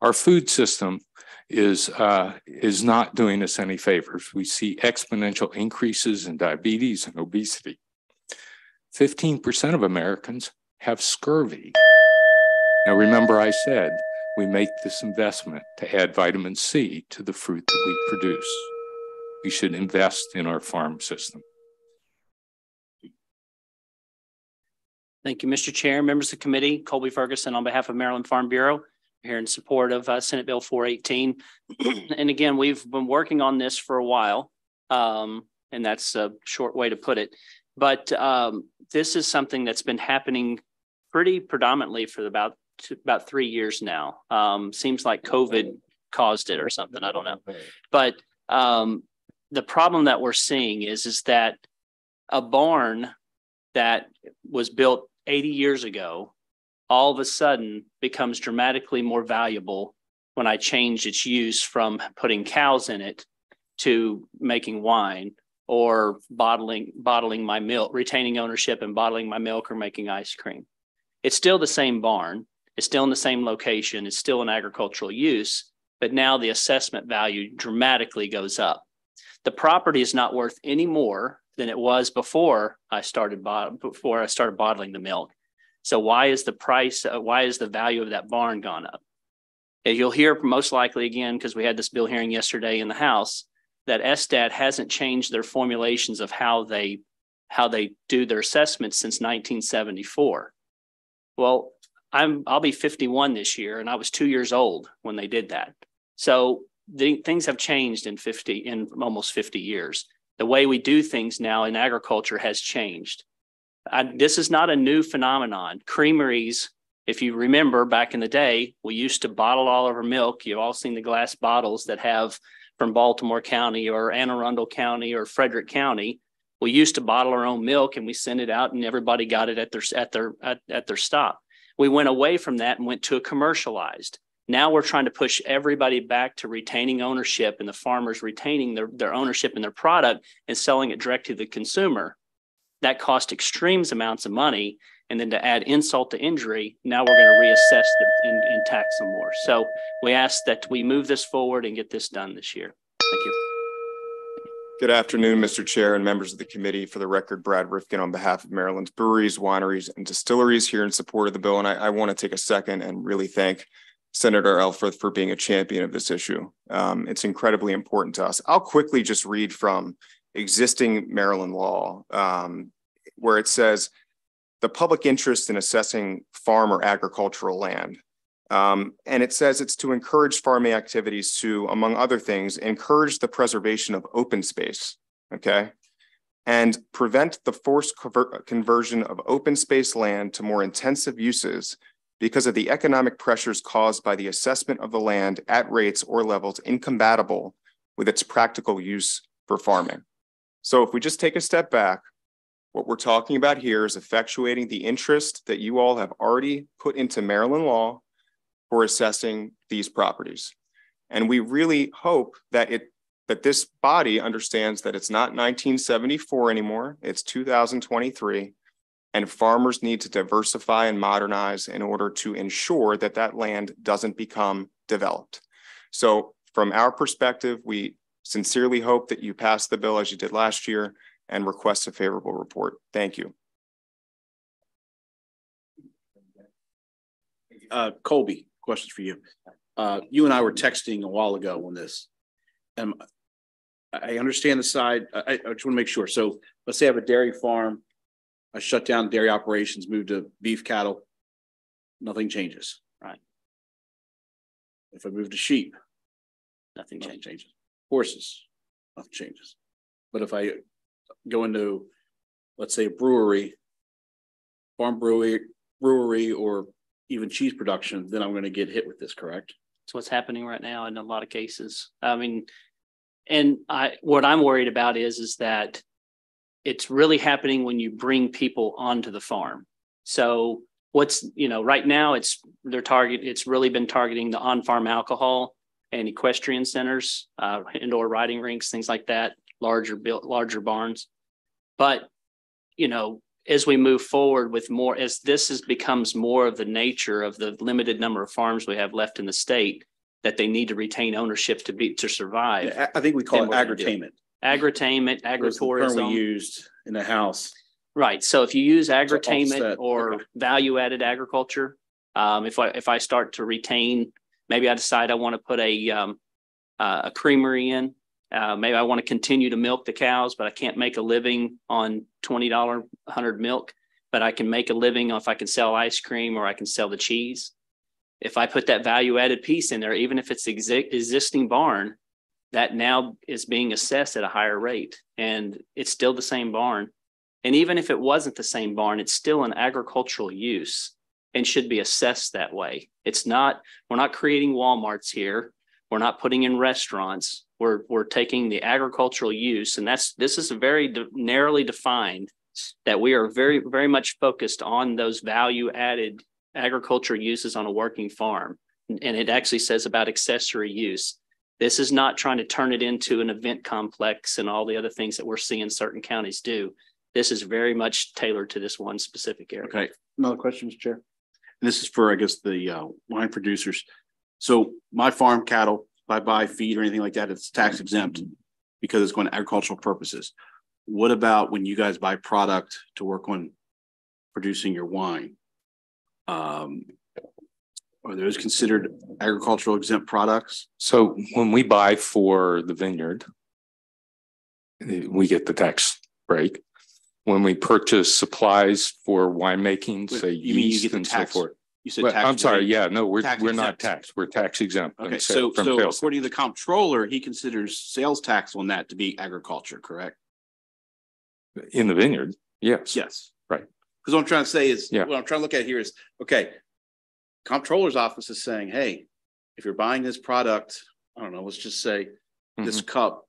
Our food system is, uh, is not doing us any favors. We see exponential increases in diabetes and obesity. 15% of Americans have scurvy. Now, remember, I said we make this investment to add vitamin C to the fruit that we produce. We should invest in our farm system. Thank you, Mr. Chair, members of the committee, Colby Ferguson on behalf of Maryland Farm Bureau here in support of uh, Senate Bill 418. [CLEARS THROAT] and again, we've been working on this for a while, um, and that's a short way to put it. But um, this is something that's been happening pretty predominantly for about about three years now. Um, seems like COVID caused it or something. I don't know. But um, the problem that we're seeing is is that a barn that was built 80 years ago all of a sudden becomes dramatically more valuable when I change its use from putting cows in it to making wine or bottling bottling my milk, retaining ownership and bottling my milk or making ice cream. It's still the same barn. It's still in the same location. It's still an agricultural use, but now the assessment value dramatically goes up. The property is not worth any more than it was before I started before I started bottling the milk. So why is the price? Uh, why is the value of that barn gone up? And you'll hear most likely again because we had this bill hearing yesterday in the House that SDAT hasn't changed their formulations of how they how they do their assessments since 1974. Well, I'm I'll be 51 this year, and I was two years old when they did that. So the, things have changed in 50 in almost 50 years. The way we do things now in agriculture has changed. I, this is not a new phenomenon. Creameries, if you remember back in the day, we used to bottle all of our milk. You've all seen the glass bottles that have from Baltimore County or Anne Arundel County or Frederick County. We used to bottle our own milk and we sent it out and everybody got it at their at their at, at their stop. We went away from that and went to a commercialized. Now we're trying to push everybody back to retaining ownership and the farmers retaining their, their ownership in their product and selling it direct to the consumer. That cost extremes amounts of money. And then to add insult to injury, now we're going to reassess the, and, and tax them more. So we ask that we move this forward and get this done this year. Thank you. Good afternoon, Mr. Chair and members of the committee. For the record, Brad Rifkin on behalf of Maryland's breweries, wineries, and distilleries here in support of the bill. And I, I want to take a second and really thank Senator Elfreth for being a champion of this issue. Um, it's incredibly important to us. I'll quickly just read from existing Maryland law um, where it says the public interest in assessing farm or agricultural land. Um, and it says it's to encourage farming activities to, among other things, encourage the preservation of open space, okay? And prevent the forced conversion of open space land to more intensive uses because of the economic pressures caused by the assessment of the land at rates or levels incompatible with its practical use for farming. So if we just take a step back, what we're talking about here is effectuating the interest that you all have already put into Maryland law for assessing these properties. And we really hope that it that this body understands that it's not 1974 anymore, it's 2023 and farmers need to diversify and modernize in order to ensure that that land doesn't become developed. So from our perspective, we sincerely hope that you pass the bill as you did last year and request a favorable report. Thank you. Uh, Colby, questions for you. Uh, you and I were texting a while ago on this. And I understand the side. I, I just want to make sure. So let's say I have a dairy farm I shut down dairy operations, moved to beef cattle, nothing changes. Right. If I move to sheep, nothing, nothing changes. changes. Horses, nothing changes. But if I go into, let's say, a brewery, farm brewery, brewery, or even cheese production, then I'm going to get hit with this, correct? It's what's happening right now in a lot of cases. I mean, and I what I'm worried about is is that it's really happening when you bring people onto the farm. So what's you know right now it's their target it's really been targeting the on-farm alcohol and equestrian centers, uh, indoor riding rinks, things like that, larger built larger barns. But you know as we move forward with more as this is becomes more of the nature of the limited number of farms we have left in the state that they need to retain ownership to be to survive. Yeah, I think we call it agritainment agritainment, agritourism. used in the house. Right. So if you use agritainment or okay. value added agriculture, um, if I if I start to retain, maybe I decide I want to put a um, uh, a creamery in. Uh, maybe I want to continue to milk the cows, but I can't make a living on twenty dollar hundred milk. But I can make a living if I can sell ice cream or I can sell the cheese. If I put that value added piece in there, even if it's exi- existing barn, that now is being assessed at a higher rate and it's still the same barn. And even if it wasn't the same barn, it's still an agricultural use and should be assessed that way. It's not, we're not creating Walmarts here. We're not putting in restaurants. We're, we're taking the agricultural use. And that's, this is very de- narrowly defined that we are very, very much focused on those value added agriculture uses on a working farm. And it actually says about accessory use. This is not trying to turn it into an event complex and all the other things that we're seeing certain counties do. This is very much tailored to this one specific area. Okay, another question, Mr. Chair. And this is for, I guess, the uh, wine producers. So my farm cattle, if I buy feed or anything like that, it's tax exempt because it's going to agricultural purposes. What about when you guys buy product to work on producing your wine? Um, are those considered agricultural exempt products? So when we buy for the vineyard, we get the tax break. When we purchase supplies for winemaking, say You mean you yeast get the and so tax? forth. You said Well, tax. I'm sorry, yeah, no, we're, Tax we're not exempt. taxed. We're tax exempt. Okay, sa- so, from so sales. according to the comptroller, he considers sales tax on that to be agriculture, correct? In the vineyard, yes. Yes. Right. Because what I'm trying to say is, Yeah. what I'm trying to look at here is, okay, comptroller's office is saying, hey, if you're buying this product, I don't know, let's just say this Mm-hmm. cup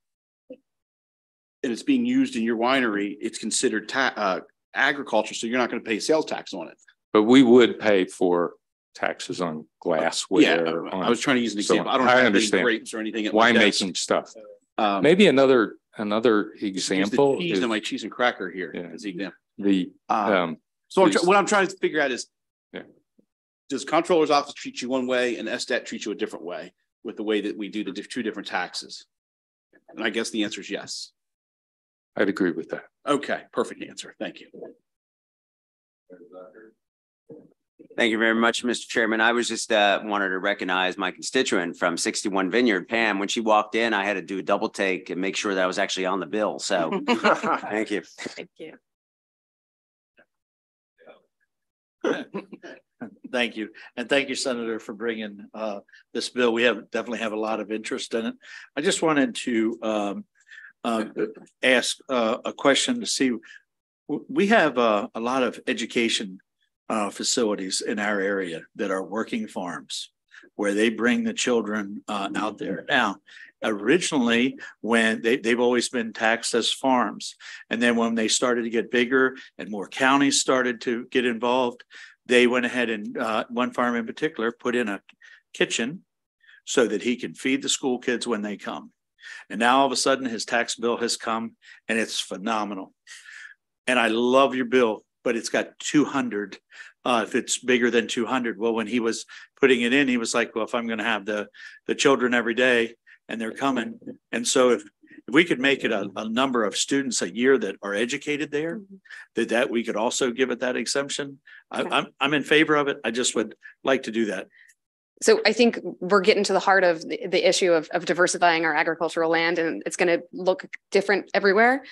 and it's being used in your winery, it's considered ta- uh, agriculture, so you're not going to pay sales tax on it. But we would pay for taxes on glassware. Yeah, I was trying to use an so example. I don't I have any understand. grapes or anything at my desk. Winemaking stuff. Um, Maybe another, another example cheese is my cheese and cracker here as the example. the, Uh, um, So I'm tr- what I'm trying to figure out is, Yeah. does comptroller's office treat you one way and SDAT treat you a different way with the way that we do the two different taxes? And I guess the answer is yes. I'd agree with that. Okay, perfect answer. Thank you. Thank you very much, Mr. Chairman. I was just uh wanted to recognize my constituent from sixty-one Vineyard, Pam. When she walked in, I had to do a double take and make sure that I was actually on the bill. So [LAUGHS] thank you. Thank you. Thank you. And thank you, Senator, for bringing uh this bill. We have definitely have a lot of interest in it. I just wanted to um uh ask uh a question to see. We have uh a lot of education uh facilities in our area that are working farms where they bring the children uh out there. Now, originally, when they they've always been taxed as farms. And then when they started to get bigger and more counties started to get involved, they went ahead and uh, one farm in particular put in a kitchen so that he can feed the school kids when they come. And now all of a sudden his tax bill has come and it's phenomenal. And I love your bill, but it's got 200. Uh, if it's bigger than 200, well, when he was putting it in, he was like, well, if I'm going to have the, the children every day and they're coming. And so if, if we could make it a, a number of students a year that are educated there, that, that we could also give it that exemption. I, I'm, I'm in favor of it. I just would like to do that. So I think we're getting to the heart of the, the issue of, of diversifying our agricultural land and it's going to look different everywhere.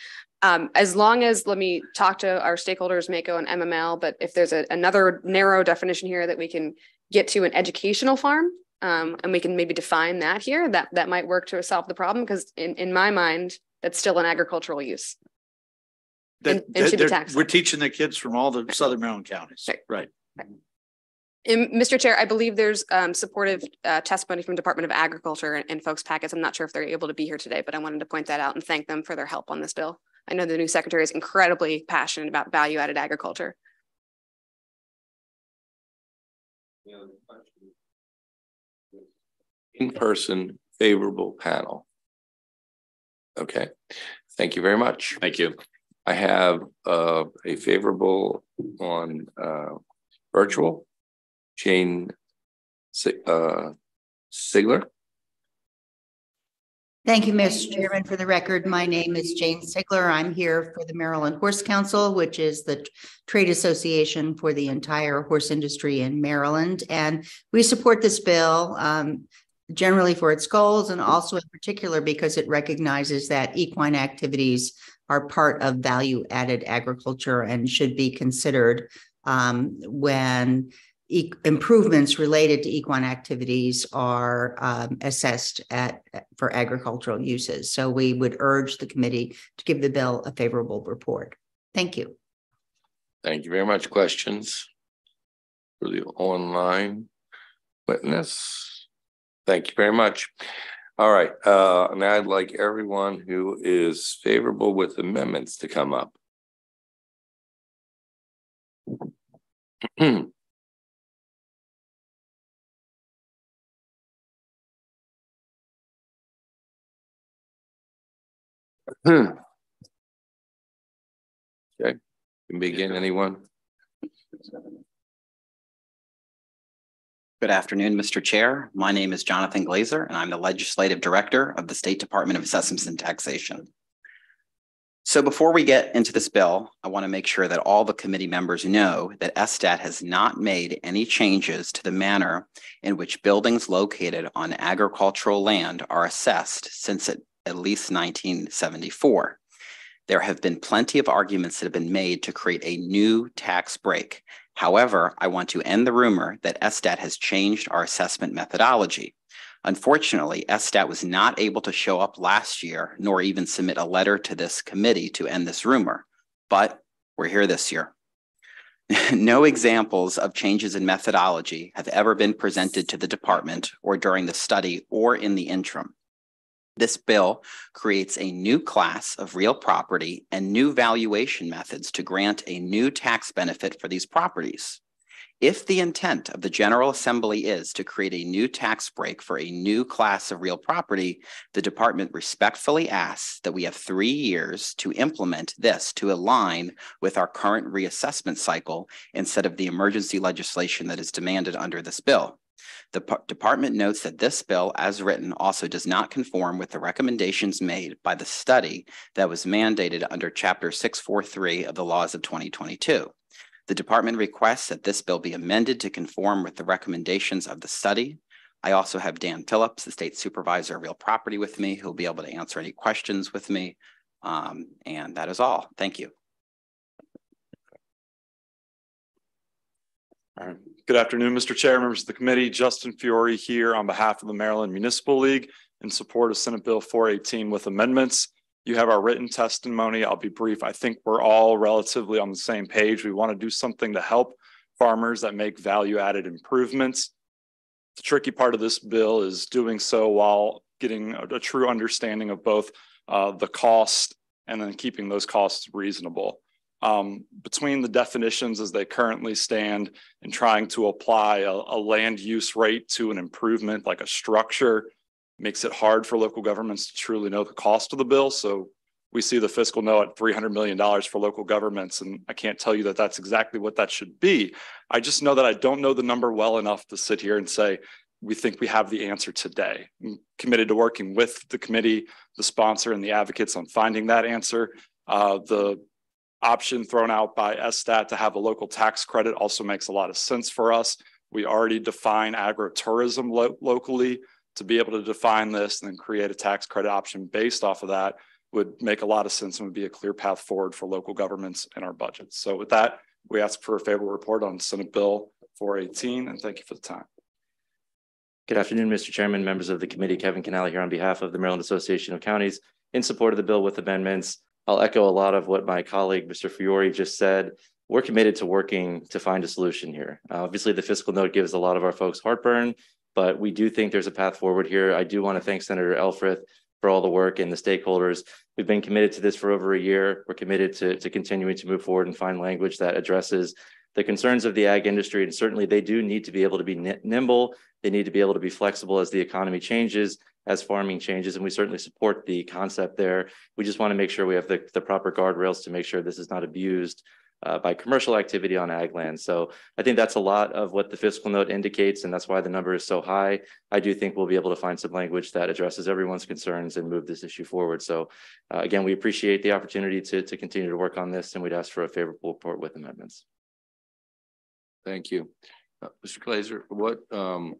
Um, as long as, let me talk to our stakeholders, MACo and MML, but if there's a, another narrow definition here that we can get to an educational farm, um, and we can maybe define that here, that, that might work to solve the problem, because in, in my mind, that's still an agricultural use. That, And- and should be taxed. we're teaching the kids from all the Southern Maryland counties, right? And Mr. Chair, I believe there's um supportive uh testimony from Department of Agriculture and- and folks packets. I'm not sure if they're able to be here today, but I wanted to point that out and thank them for their help on this bill. I know the new secretary is incredibly passionate about value added agriculture. In-person favorable panel. Okay, thank you very much. Thank you. I have uh a favorable on uh virtual. Jane uh Sigler. Thank you, Mr. Chairman. For the record, my name is Jane Sigler. I'm here for the Maryland Horse Council, which is the trade association for the entire horse industry in Maryland. And we support this bill um, generally for its goals and also in particular because it recognizes that equine activities are part of value added agriculture and should be considered um, when improvements related to equine activities are um, assessed at for agricultural uses. So we would urge the committee to give the bill a favorable report. Thank you. Thank you very much. Questions? For the online witness? Thank you very much. All right, uh, now I'd like everyone who is favorable with amendments to come up. [CLEARS THROAT] Hmm. Okay, can begin, anyone? Good afternoon, Mr. Chair. My name is Jonathan Glazer, and I'm the Legislative Director of the State Department of Assessments and Taxation. So before we get into this bill, I want to make sure that all the committee members know that SDAT has not made any changes to the manner in which buildings located on agricultural land are assessed since at, at least 1974. There have been plenty of arguments that have been made to create a new tax break. However, I want to end the rumor that SDAT has changed our assessment methodology. Unfortunately, SDAT was not able to show up last year, nor even submit a letter to this committee to end this rumor, but we're here this year. [LAUGHS] no examples of changes in methodology have ever been presented to the department or during the study or in the interim. This bill creates a new class of real property and new valuation methods to grant a new tax benefit for these properties. If the intent of the General Assembly is to create a new tax break for a new class of real property, the department respectfully asks that we have three years to implement this to align with our current reassessment cycle instead of the emergency legislation that is demanded under this bill. The department notes that this bill, as written, also does not conform with the recommendations made by the study that was mandated under Chapter 643 of the laws of 2022. The department requests that this bill be amended to conform with the recommendations of the study. I also have Dan Phillips, the state supervisor of real property with me, who'll be able to answer any questions with me. Um, and that is all. Thank you. All right. Good afternoon, Mr. Chair, members of the committee. Justin Fiore here on behalf of the Maryland Municipal League in support of Senate Bill 418 with amendments. You have our written testimony. I'll be brief. I think we're all relatively on the same page. We want to do something to help farmers that make value added improvements. The tricky part of this bill is doing so while getting a, a true understanding of both uh, the cost and then keeping those costs reasonable. Um, between the definitions as they currently stand and trying to apply a, a land use rate to an improvement like a structure makes it hard for local governments to truly know the cost of the bill. So we see the fiscal note at $300 million for local governments. And I can't tell you that that's exactly what that should be. I just know that I don't know the number well enough to sit here and say, we think we have the answer today. I'm committed to working with the committee, the sponsor, and the advocates on finding that answer. Uh, the option thrown out by SDAT to have a local tax credit also makes a lot of sense for us. We already define agritourism lo locally to be able to define this and then create a tax credit option based off of that would make a lot of sense and would be a clear path forward for local governments in our budgets. So with that, we ask for a favorable report on Senate Bill 418 and thank you for the time. Good afternoon, Mr. Chairman, members of the committee. Kevin Kinnally here on behalf of the Maryland Association of Counties in support of the bill with amendments. I'll echo a lot of what my colleague, Mr. Fiore, just said. We're committed to working to find a solution here. Uh, obviously, the fiscal note gives a lot of our folks heartburn but we do think there's a path forward here. I do want to thank Senator Elfreth for all the work and the stakeholders. We've been committed to this for over a year. We're committed to, to continuing to move forward and find language that addresses the concerns of the ag industry. And certainly they do need to be able to be nimble. They need to be able to be flexible as the economy changes, as farming changes. And we certainly support the concept there. We just want to make sure we have the, the proper guardrails to make sure this is not abused uh, by commercial activity on ag land. So I think that's a lot of what the fiscal note indicates, and that's why the number is so high. I do think we'll be able to find some language that addresses everyone's concerns and move this issue forward. So uh, again, we appreciate the opportunity to, to continue to work on this, and we'd ask for a favorable report with amendments. Thank you. Uh, Mr. Glazer, what, um,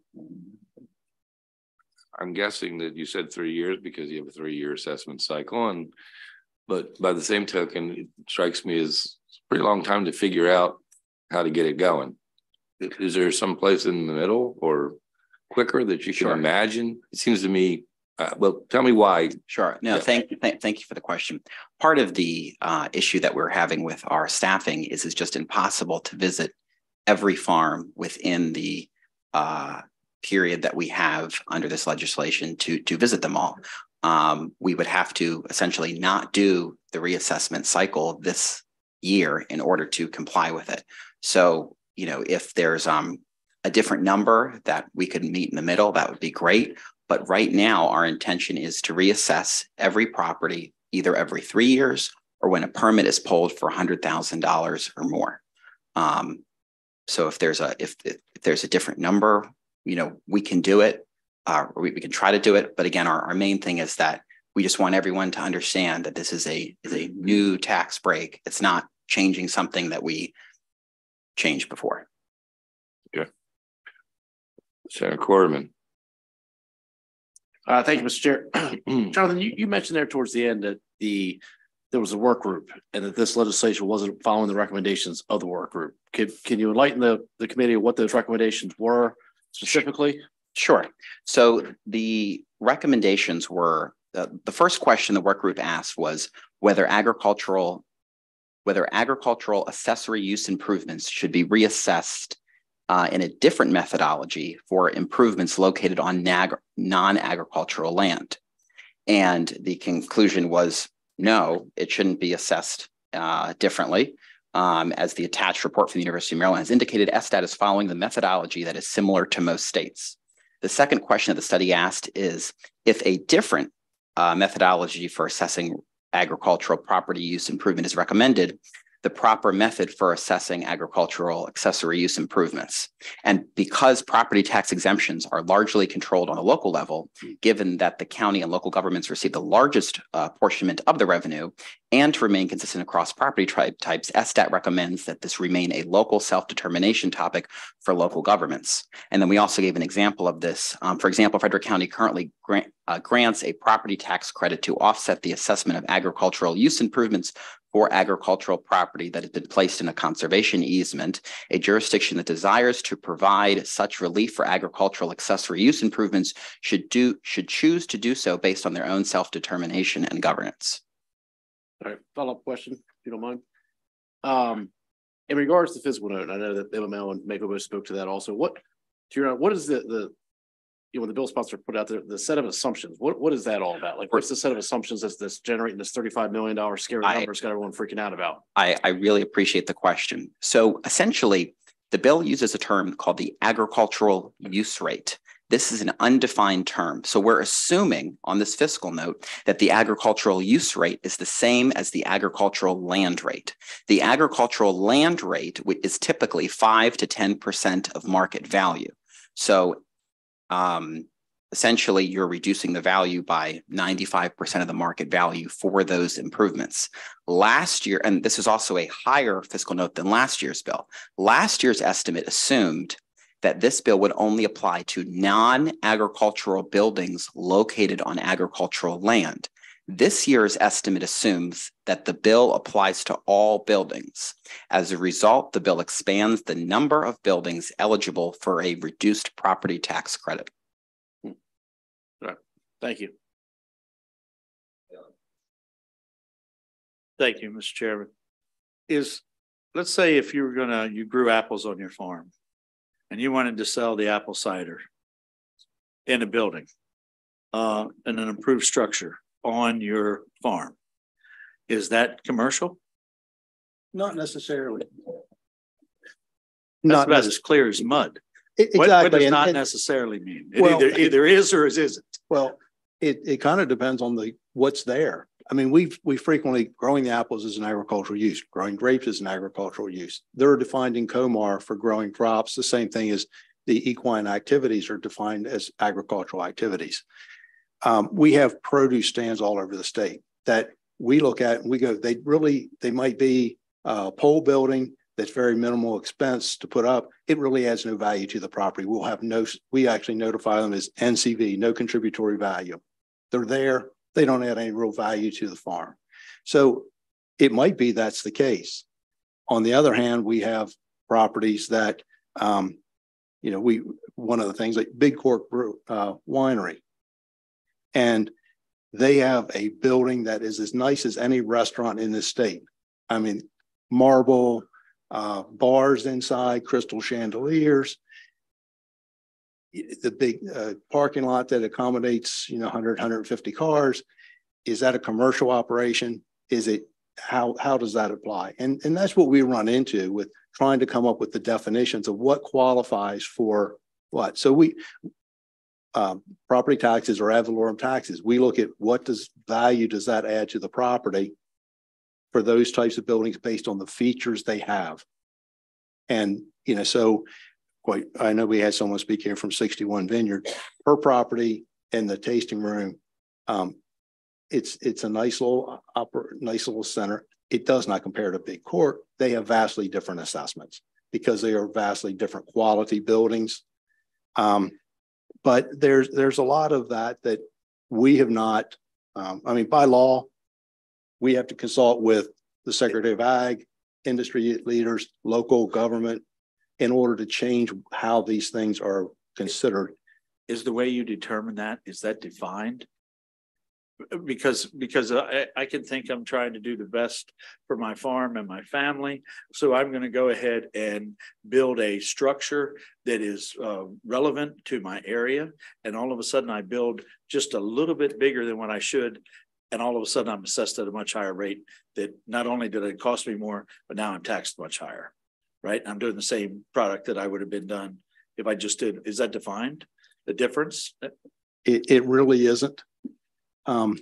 I'm guessing that you said three years because you have a three-year assessment cycle and but by the same token, it strikes me as a pretty long time to figure out how to get it going. Is there some place in the middle or quicker that you can sure. imagine? It seems to me. Uh, well, tell me why. Sure. No, yeah. thank, th thank you for the question. Part of the uh, issue that we're having with our staffing is it's just impossible to visit every farm within the uh, period that we have under this legislation to to visit them all. Um, we would have to essentially not do the reassessment cycle this year in order to comply with it. So, you know, if there's um, a different number that we could meet in the middle, that would be great. But right now, our intention is to reassess every property either every three years or when a permit is pulled for hundred thousand dollars or more. Um, so if there's a if, if there's a different number, you know, we can do it. Uh, we, we can try to do it. But again, our, our main thing is that we just want everyone to understand that this is a is a new tax break. It's not changing something that we changed before. Okay. Senator Corderman. Uh, thank you, Mr. Chair. [CLEARS THROAT] Jonathan, you, you mentioned there towards the end that the, there was a work group and that this legislation wasn't following the recommendations of the work group. Can, can you enlighten the, the committee what those recommendations were specifically? Sure. So the recommendations were, uh, the first question the work group asked was whether agricultural, whether agricultural accessory use improvements should be reassessed uh, in a different methodology for improvements located on non-agricultural land. And the conclusion was no, it shouldn't be assessed uh, differently. Um, as the attached report from the University of Maryland has indicated, SDAT is following the methodology that is similar to most states. The second question that the study asked is if a different uh, methodology for assessing agricultural property use improvement is recommended, the proper method for assessing agricultural accessory use improvements. And because property tax exemptions are largely controlled on a local level, given that the county and local governments receive the largest uh, apportionment of the revenue, and to remain consistent across property type types, SDAT recommends that this remain a local self-determination topic for local governments. And then we also gave an example of this. Um, for example, Frederick County currently grant, uh, grants a property tax credit to offset the assessment of agricultural use improvements for agricultural property that has been placed in a conservation easement, a jurisdiction that desires to provide such relief for agricultural accessory use improvements should do should choose to do so based on their own self-determination and governance. All right, follow-up question, if you don't mind. Um, in regards to fiscal note, I know that MML and MACo both spoke to that also. What, to your, what is the the you know, the bill sponsor put out there, the set of assumptions, what, what is that all about? Like, what's the set of assumptions that's, that's generating this thirty-five million dollar scary I- numbers got everyone freaking out about? I, I really appreciate the question. So essentially, the bill uses a term called the agricultural use rate. This is an undefined term. So we're assuming on this fiscal note that the agricultural use rate is the same as the agricultural land rate. The agricultural land rate is typically five to 10% of market value. So um, essentially you're reducing the value by 95% of the market value for those improvements. Last year, and this is also a higher fiscal note than last year's bill. Last year's estimate assumed that this bill would only apply to non-agricultural buildings located on agricultural land. This year's estimate assumes that the bill applies to all buildings. As a result, the bill expands the number of buildings eligible for a reduced property tax credit. All right, thank you. Thank you, Mr. Chairman. Is, let's say if you were gonna, you grew apples on your farm and you wanted to sell the apple cider in a building, uh, in an improved structure on your farm, is that commercial? Not necessarily. That's Not about as clear as mud. E- What, what exactly, does and- not and- necessarily mean? It Well, either, either is or it isn't. Well, it, it kind of depends on the, what's there. I mean, we've, we frequently, growing the apples is an agricultural use, growing grapes is an agricultural use. They're defined in COMAR for growing crops, the same thing as the equine activities are defined as agricultural activities. Um, we have produce stands all over the state that we look at and we go, they really, they might be a pole building that's very minimal expense to put up. It really adds no value to the property. We'll have no, we actually notify them as NCV, no contributory value. They're there, they don't add any real value to the farm. So it might be that's the case. On the other hand, we have properties that, um, you know, we, one of the things like Big Cork Brew, uh, Winery. And they have a building that is as nice as any restaurant in the state. I mean, marble, uh, bars inside, crystal chandeliers. The big, uh, parking lot that accommodates, you know, 100, 150 cars. Is that a commercial operation? Is it, how, how does that apply? And, and that's what we run into with trying to come up with the definitions of what qualifies for what. So we, um, property taxes or ad valorem taxes. We look at what does value does that add to the property for those types of buildings based on the features they have. And, you know, so quite, I know we had someone speak here from 61 Vineyard. Her property and the tasting room, um, it's it's a nice little upper, nice little center. It does not compare to Big Cork. They have vastly different assessments because they are vastly different quality buildings. Um, but there's there's a lot of that that we have not. Um, I mean, by law, we have to consult with the Secretary of Ag, industry leaders, local government, in order to change how these things are considered. Is the way you determine that, is that defined? Because, because I, I can think I'm trying to do the best for my farm and my family. So I'm going to go ahead and build a structure that is uh, relevant to my area. And all of a sudden I build just a little bit bigger than what I should. And all of a sudden I'm assessed at a much higher rate that not only did it cost me more, but now I'm taxed much higher right? I'm doing the same product that I would have been done if I just did. Is that defined? The difference? It, it really isn't. Um,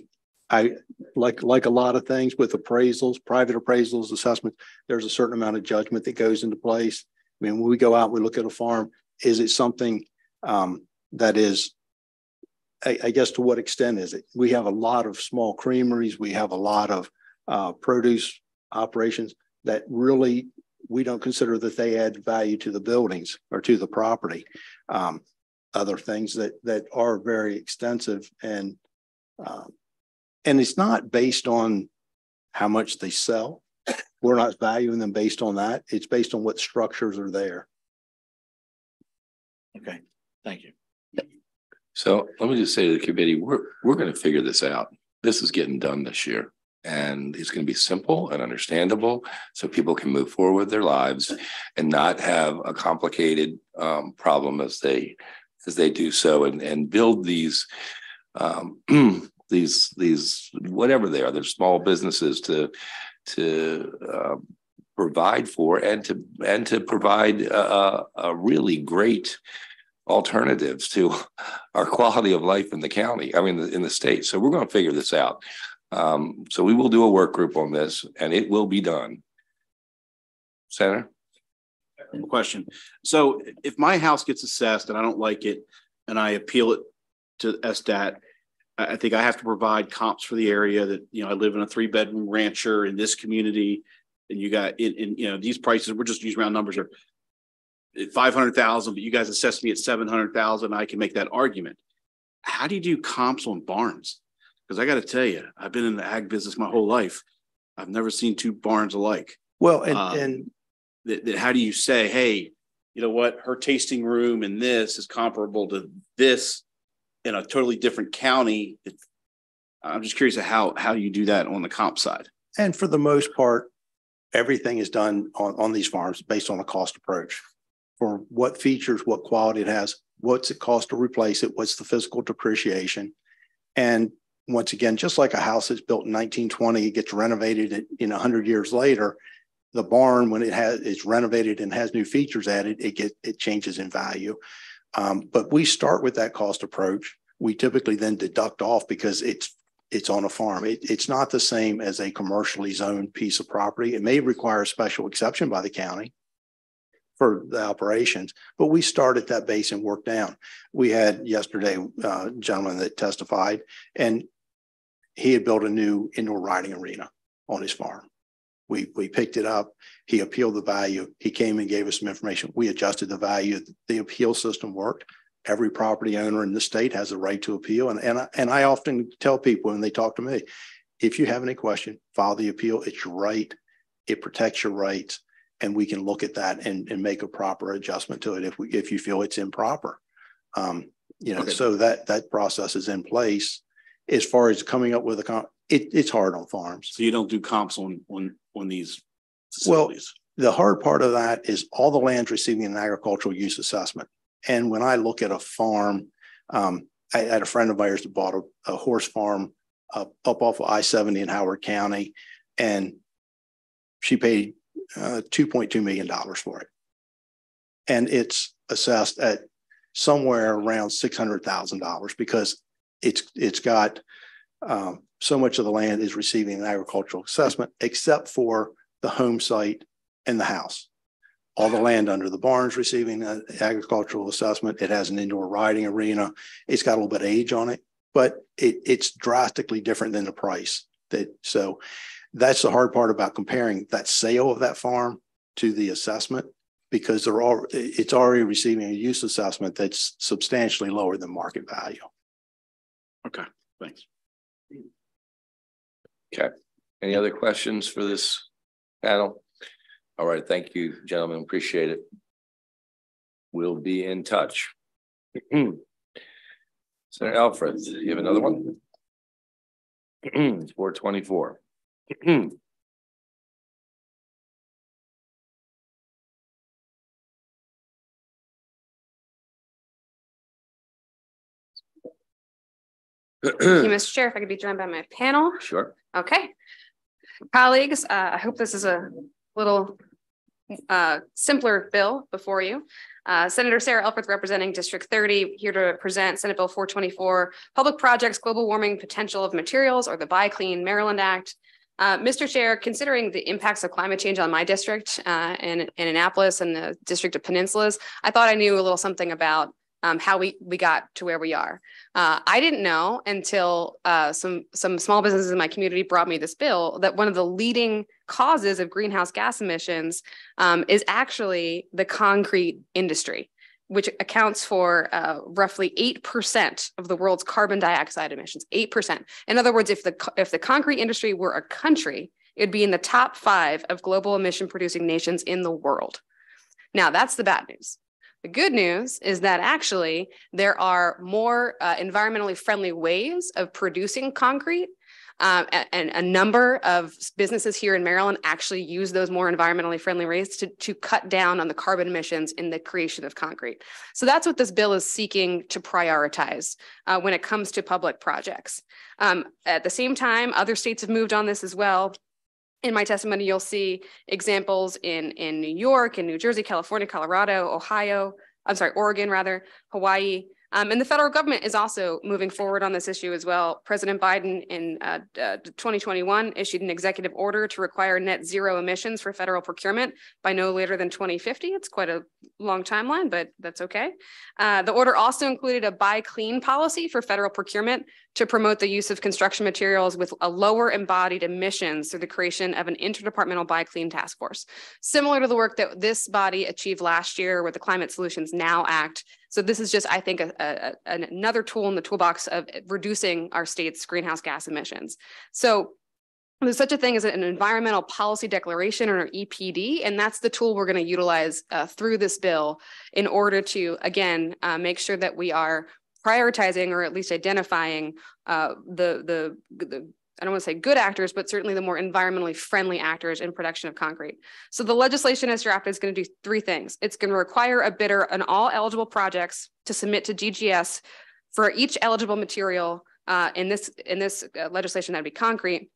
I like like a lot of things with appraisals, private appraisals, assessments. There's a certain amount of judgment that goes into place. I mean, when we go out, we look at a farm. Is it something um, that is? I, I, guess to what extent is it? We have a lot of small creameries. We have a lot of uh, produce operations that really we don't consider that they add value to the buildings or to the property. Um, other things that that are very extensive and um, and it's not based on how much they sell. We're not valuing them based on that. It's based on what structures are there. Okay, thank you. So let me just say to the committee, we're we're going to figure this out. This is getting done this year and it's going to be simple and understandable so people can move forward with their lives and not have a complicated um, problem as they as they do so and and build these um, [CLEARS THROAT] these these whatever they are they're small businesses to to uh, provide for and to and to provide a, a really great alternatives to [LAUGHS] our quality of life in the county i mean in the state so we're going to figure this out um, so we will do a work group on this and it will be done. Senator? Question. So if my house gets assessed and I don't like it and I appeal it to SDAT, I think I have to provide comps for the area that, you know, I live in a three bedroom rancher in this community and you got in, in you know, these prices, we're just using round numbers are 500,000, but you guys assessed me at 700,000. I can make that argument. How do you do comps on barns? Because I got to tell you, I've been in the ag business my whole life. I've never seen two barns alike. Well, and, um, and that, that how do you say, hey, you know what, her tasting room and this is comparable to this in a totally different county? It's, I'm just curious how how you do that on the comp side. And for the most part, everything is done on, on these farms based on a cost approach for what features, what quality it has, what's it cost to replace it, what's the physical depreciation. And once again, just like a house that's built in 1920, it gets renovated in 100 years later. The barn, when it has it's renovated and has new features added, it get it changes in value. Um, but we start with that cost approach. We typically then deduct off because it's it's on a farm. It, it's not the same as a commercially zoned piece of property. It may require a special exception by the county for the operations, but we start at that base and work down. We had yesterday uh, a gentleman that testified, and he had built a new indoor riding arena on his farm. We, we picked it up. He appealed the value. He came and gave us some information. We adjusted the value. The appeal system worked. Every property owner in the state has a right to appeal. And, and, I, and I often tell people when they talk to me, if you have any question, file the appeal. It's your right. It protects your rights. And we can look at that and, and make a proper adjustment to it if we if you feel it's improper. Um, you know, okay. so that that process is in place as far as coming up with a comp, it, it's hard on farms. So you don't do comps on on on these facilities. Well, the hard part of that is all the land's receiving an agricultural use assessment. And when I look at a farm, um, I had a friend of ours that bought a, a horse farm up, up off of I 70 in Howard County, and she paid uh, $2.2 million for it. And it's assessed at somewhere around six hundred thousand dollars because it's, it's got um, so much of the land is receiving an agricultural assessment except for the home site and the house. All the land under the barns receiving an agricultural assessment. It has an indoor riding arena. It's got a little bit of age on it, but it, it's drastically different than the price that, so that's the hard part about comparing that sale of that farm to the assessment because they're all, it's already receiving a use assessment that's substantially lower than market value. Okay, thanks. Okay. Any other questions for this panel? All right, thank you, gentlemen. Appreciate it. We'll be in touch. [CLEARS THROAT] Senator Elfreth, you have another one? it's Four twenty-four. Thank you, Mr. Chair. If I could be joined by my panel. Sure. Okay. Colleagues, uh, I hope this is a little uh, simpler bill before you. Uh, Senator Sarah Elfreth representing District 30 here to present Senate Bill 424, Public Projects Global Warming Potential of Materials or the Buy Clean Maryland Act. Uh, Mr. Chair, considering the impacts of climate change on my district uh, in, in Annapolis and the District of Peninsulas, I thought I knew a little something about um, how we we got to where we are. Uh, I didn't know until uh, some some small businesses in my community brought me this bill that one of the leading causes of greenhouse gas emissions um, is actually the concrete industry, which accounts for uh, roughly eight percent of the world's carbon dioxide emissions. Eight percent. In other words, if the if the concrete industry were a country, it'd be in the top five of global emission producing nations in the world. Now that's the bad news. The good news is that actually there are more uh, environmentally friendly ways of producing concrete. Um, and a number of businesses here in Maryland actually use those more environmentally friendly ways to, to cut down on the carbon emissions in the creation of concrete. So that's what this bill is seeking to prioritize uh, when it comes to public projects. Um, at the same time, other states have moved on this as well in my testimony, you'll see examples in, in New York, in New Jersey, California, Colorado, Ohio, I'm sorry, Oregon rather, Hawaii, um, and the federal government is also moving forward on this issue as well. President Biden in uh, uh, 2021 issued an executive order to require net zero emissions for federal procurement by no later than 2050. It's quite a long timeline, but that's okay. Uh, the order also included a buy clean policy for federal procurement to promote the use of construction materials with a lower embodied emissions through the creation of an interdepartmental buy clean task force, similar to the work that this body achieved last year with the Climate Solutions Now Act so this is just, I think, a, a, another tool in the toolbox of reducing our state's greenhouse gas emissions. So there's such a thing as an environmental policy declaration or EPD, and that's the tool we're going to utilize uh, through this bill in order to, again, uh, make sure that we are prioritizing or at least identifying uh, the, the, the I don't want to say good actors, but certainly the more environmentally friendly actors in production of concrete. So the legislation as drafted is going to do three things. It's going to require a bidder on all eligible projects to submit to DGS for each eligible material uh, in this in this uh, legislation that'd be concrete.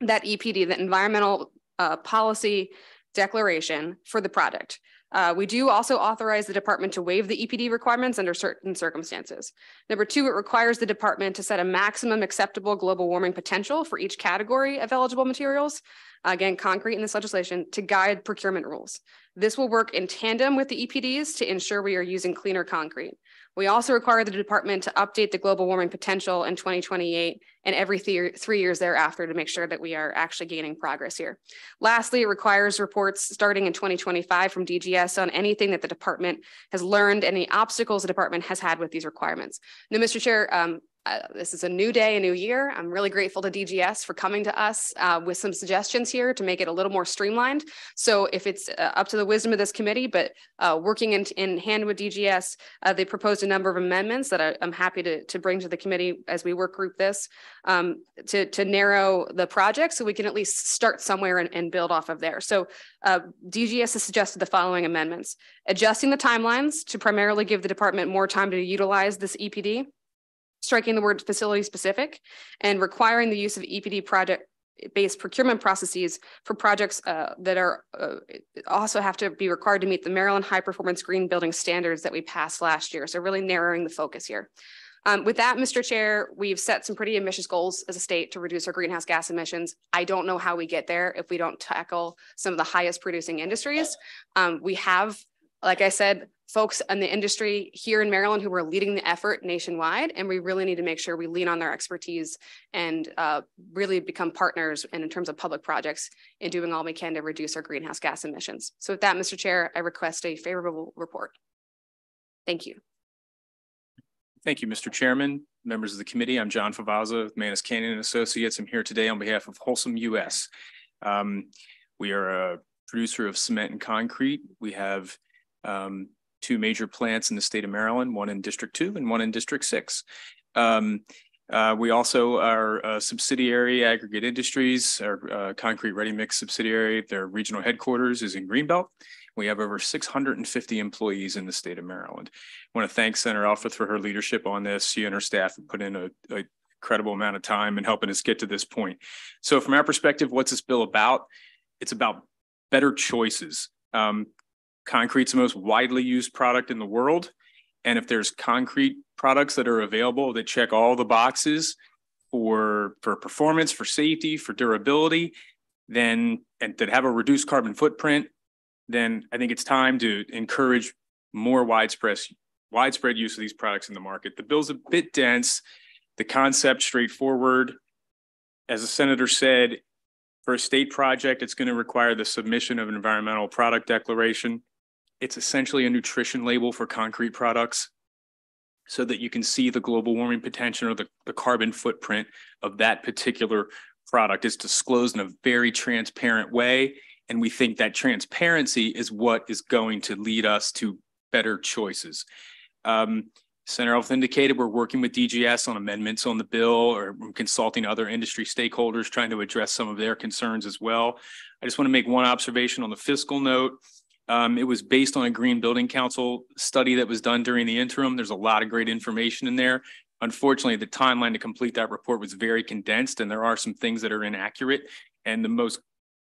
That EPD, the environmental uh, policy declaration for the project. Uh, we do also authorize the department to waive the EPD requirements under certain circumstances. Number two, it requires the department to set a maximum acceptable global warming potential for each category of eligible materials. Again, concrete in this legislation to guide procurement rules. This will work in tandem with the EPDs to ensure we are using cleaner concrete. We also require the department to update the global warming potential in 2028 and every th three years thereafter to make sure that we are actually gaining progress here. Lastly, it requires reports starting in 2025 from DGS on anything that the department has learned, any obstacles the department has had with these requirements. Now, Mr. Chair, um, uh, this is a new day, a new year. I'm really grateful to DGS for coming to us uh, with some suggestions here to make it a little more streamlined. So if it's uh, up to the wisdom of this committee, but uh, working in, in hand with DGS, uh, they proposed a number of amendments that I, am happy to, to bring to the committee as we work group this um, to, to narrow the project so we can at least start somewhere and, and build off of there. So uh, DGS has suggested the following amendments. Adjusting the timelines to primarily give the department more time to utilize this EPD striking the word facility specific and requiring the use of EPD project based procurement processes for projects uh, that are uh, also have to be required to meet the Maryland High Performance Green Building Standards that we passed last year. So really narrowing the focus here. Um, with that, Mr. Chair, we've set some pretty ambitious goals as a state to reduce our greenhouse gas emissions. I don't know how we get there if we don't tackle some of the highest producing industries. Um, we have, like I said, folks in the industry here in Maryland who are leading the effort nationwide, and we really need to make sure we lean on their expertise and uh, really become partners and in terms of public projects in doing all we can to reduce our greenhouse gas emissions. So with that, Mr. Chair, I request a favorable report. Thank you. Thank you, Mr. Chairman, members of the committee. I'm John Favazza with Manis Canning and Associates. I'm here today on behalf of Holcim US. Um, we are a producer of cement and concrete. We have um, two major plants in the state of Maryland, one in District 2 and one in District 6. Um, uh, we also are a subsidiary, Aggregate Industries, our uh, concrete ready mix subsidiary. Their regional headquarters is in Greenbelt. We have over 650 employees in the state of Maryland. I want to thank Senator Elfreth for her leadership on this. She and her staff have put in a, a incredible amount of time in helping us get to this point. So from our perspective, what's this bill about? It's about better choices. Um, concrete's the most widely used product in the world. And if there's concrete products that are available that check all the boxes for, for performance, for safety, for durability, then and that have a reduced carbon footprint, then I think it's time to encourage more widespread widespread use of these products in the market. The bill's a bit dense, the concept straightforward. As the senator said, for a state project, it's going to require the submission of an environmental product declaration. It's essentially a nutrition label for concrete products so that you can see the global warming potential or the, the carbon footprint of that particular product. It's disclosed in a very transparent way and we think that transparency is what is going to lead us to better choices. Um, Senator Elf indicated we're working with DGS on amendments on the bill or consulting other industry stakeholders trying to address some of their concerns as well. I just want to make one observation on the fiscal note. Um, it was based on a Green Building Council study that was done during the interim. There's a lot of great information in there. Unfortunately, the timeline to complete that report was very condensed and there are some things that are inaccurate. And the most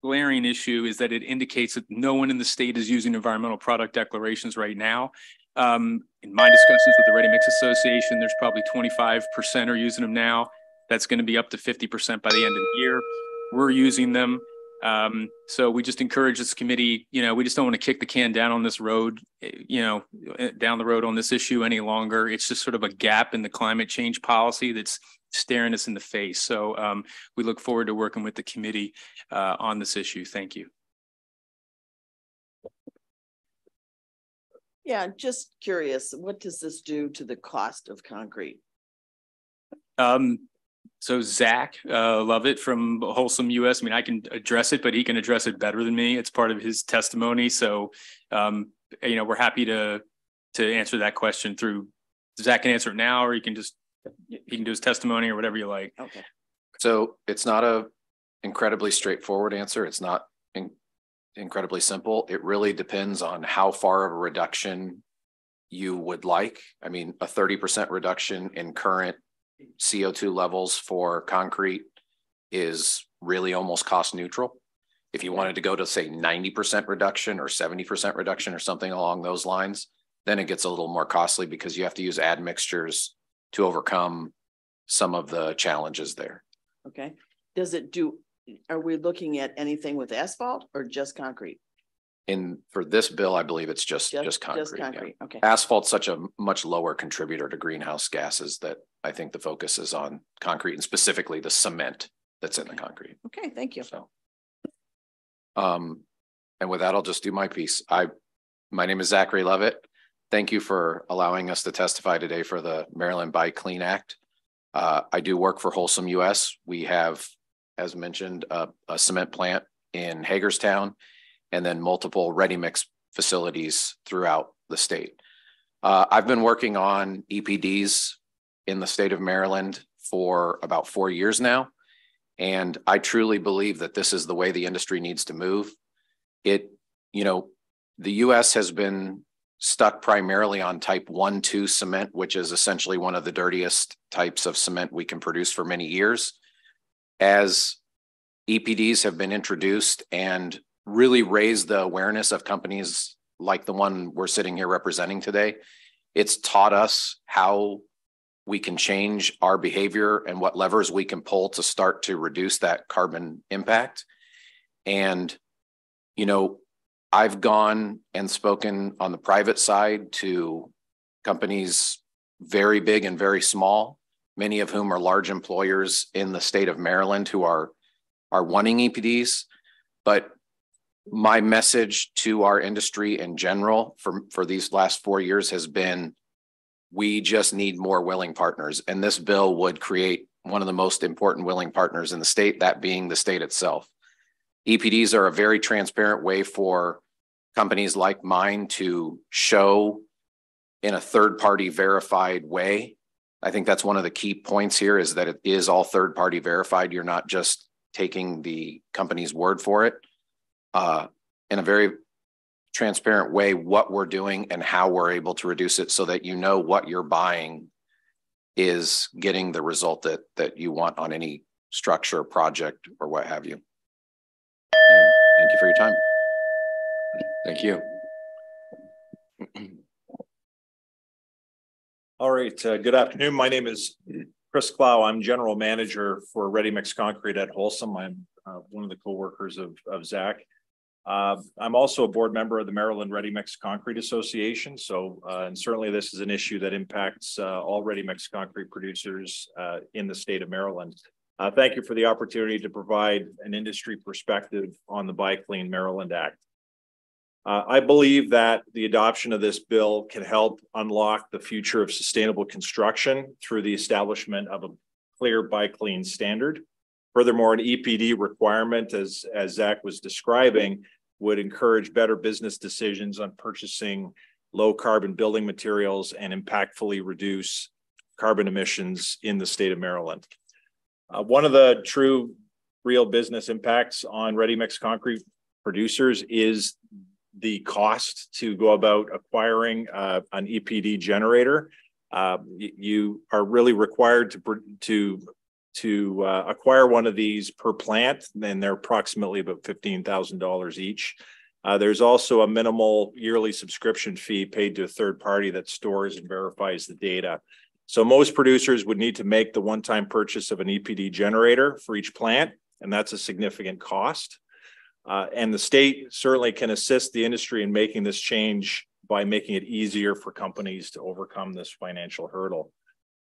glaring issue is that it indicates that no one in the state is using environmental product declarations right now. Um, in my discussions with the Ready Mix Association, there's probably 25% are using them now. That's going to be up to 50% by the end of the year. We're using them. Um, so we just encourage this committee, you know, we just don't want to kick the can down on this road, you know, down the road on this issue any longer. It's just sort of a gap in the climate change policy that's staring us in the face. So um, we look forward to working with the committee uh, on this issue. Thank you. Yeah, just curious, what does this do to the cost of concrete? Um, so Zach uh, Lovett from Holcim US. I mean, I can address it, but he can address it better than me. It's part of his testimony. So, um, you know, we're happy to to answer that question through. Zach can answer it now, or he can just he can do his testimony or whatever you like. Okay. So it's not a incredibly straightforward answer. It's not in, incredibly simple. It really depends on how far of a reduction you would like. I mean, a 30% reduction in current CO2 levels for concrete is really almost cost neutral. If you wanted to go to say 90% reduction or 70% reduction or something along those lines, then it gets a little more costly because you have to use admixtures to overcome some of the challenges there. Okay. Does it do, are we looking at anything with asphalt or just concrete? In for this bill, I believe it's just just, just concrete. Concrete. Okay. Asphalt's such a much lower contributor to greenhouse gases that I think the focus is on concrete and specifically the cement that's in the concrete. Okay, thank you. So, um, and with that, I'll just do my piece. I, my name is Zachary Lovett. Thank you for allowing us to testify today for the Maryland Buy Clean Act. Uh, I do work for Holcim US. We have, as mentioned, a, a cement plant in Hagerstown and then multiple ready mix facilities throughout the state. Uh, I've been working on EPDs in the state of Maryland for about four years now. And I truly believe that this is the way the industry needs to move. It, you know, the US has been stuck primarily on type one, two cement, which is essentially one of the dirtiest types of cement we can produce for many years. As EPDs have been introduced and really raised the awareness of companies like the one we're sitting here representing today. It's taught us how we can change our behavior and what levers we can pull to start to reduce that carbon impact. And, you know, I've gone and spoken on the private side to companies very big and very small, many of whom are large employers in the state of Maryland who are are wanting EPDs. But my message to our industry in general for, for these last four years has been we just need more willing partners. And this bill would create one of the most important willing partners in the state, that being the state itself. EPDs are a very transparent way for companies like mine to show in a third party verified way. I think that's one of the key points here is that it is all third party verified. You're not just taking the company's word for it. Uh, in a very transparent way what we're doing and how we're able to reduce it so that you know what you're buying is getting the result that that you want on any structure project or what have you. And thank you for your time. Thank you. [CLEARS THROAT] All right uh, good afternoon. My name is chris clow. I'm general manager for ready mix concrete at Holcim. I'm uh, one of the co-workers of, of zach uh, I'm also a board member of the Maryland Ready Mix Concrete Association. So, uh, and certainly this is an issue that impacts uh, all ready mix concrete producers uh, in the state of Maryland. Uh, thank you for the opportunity to provide an industry perspective on the Buy Clean Maryland Act. Uh, I believe that the adoption of this bill can help unlock the future of sustainable construction through the establishment of a clear Buy Clean standard. Furthermore, an EPD requirement, as, as Zach was describing, would encourage better business decisions on purchasing low carbon building materials and impactfully reduce carbon emissions in the state of Maryland. Uh, one of the true real business impacts on ready mix concrete producers is the cost to go about acquiring uh, an EPD generator. Uh, you are really required to, to to uh, acquire one of these per plant, and they're approximately about $15,000 each. Uh, there's also a minimal yearly subscription fee paid to a third party that stores and verifies the data. So most producers would need to make the one-time purchase of an EPD generator for each plant, and that's a significant cost. Uh, and the state certainly can assist the industry in making this change by making it easier for companies to overcome this financial hurdle.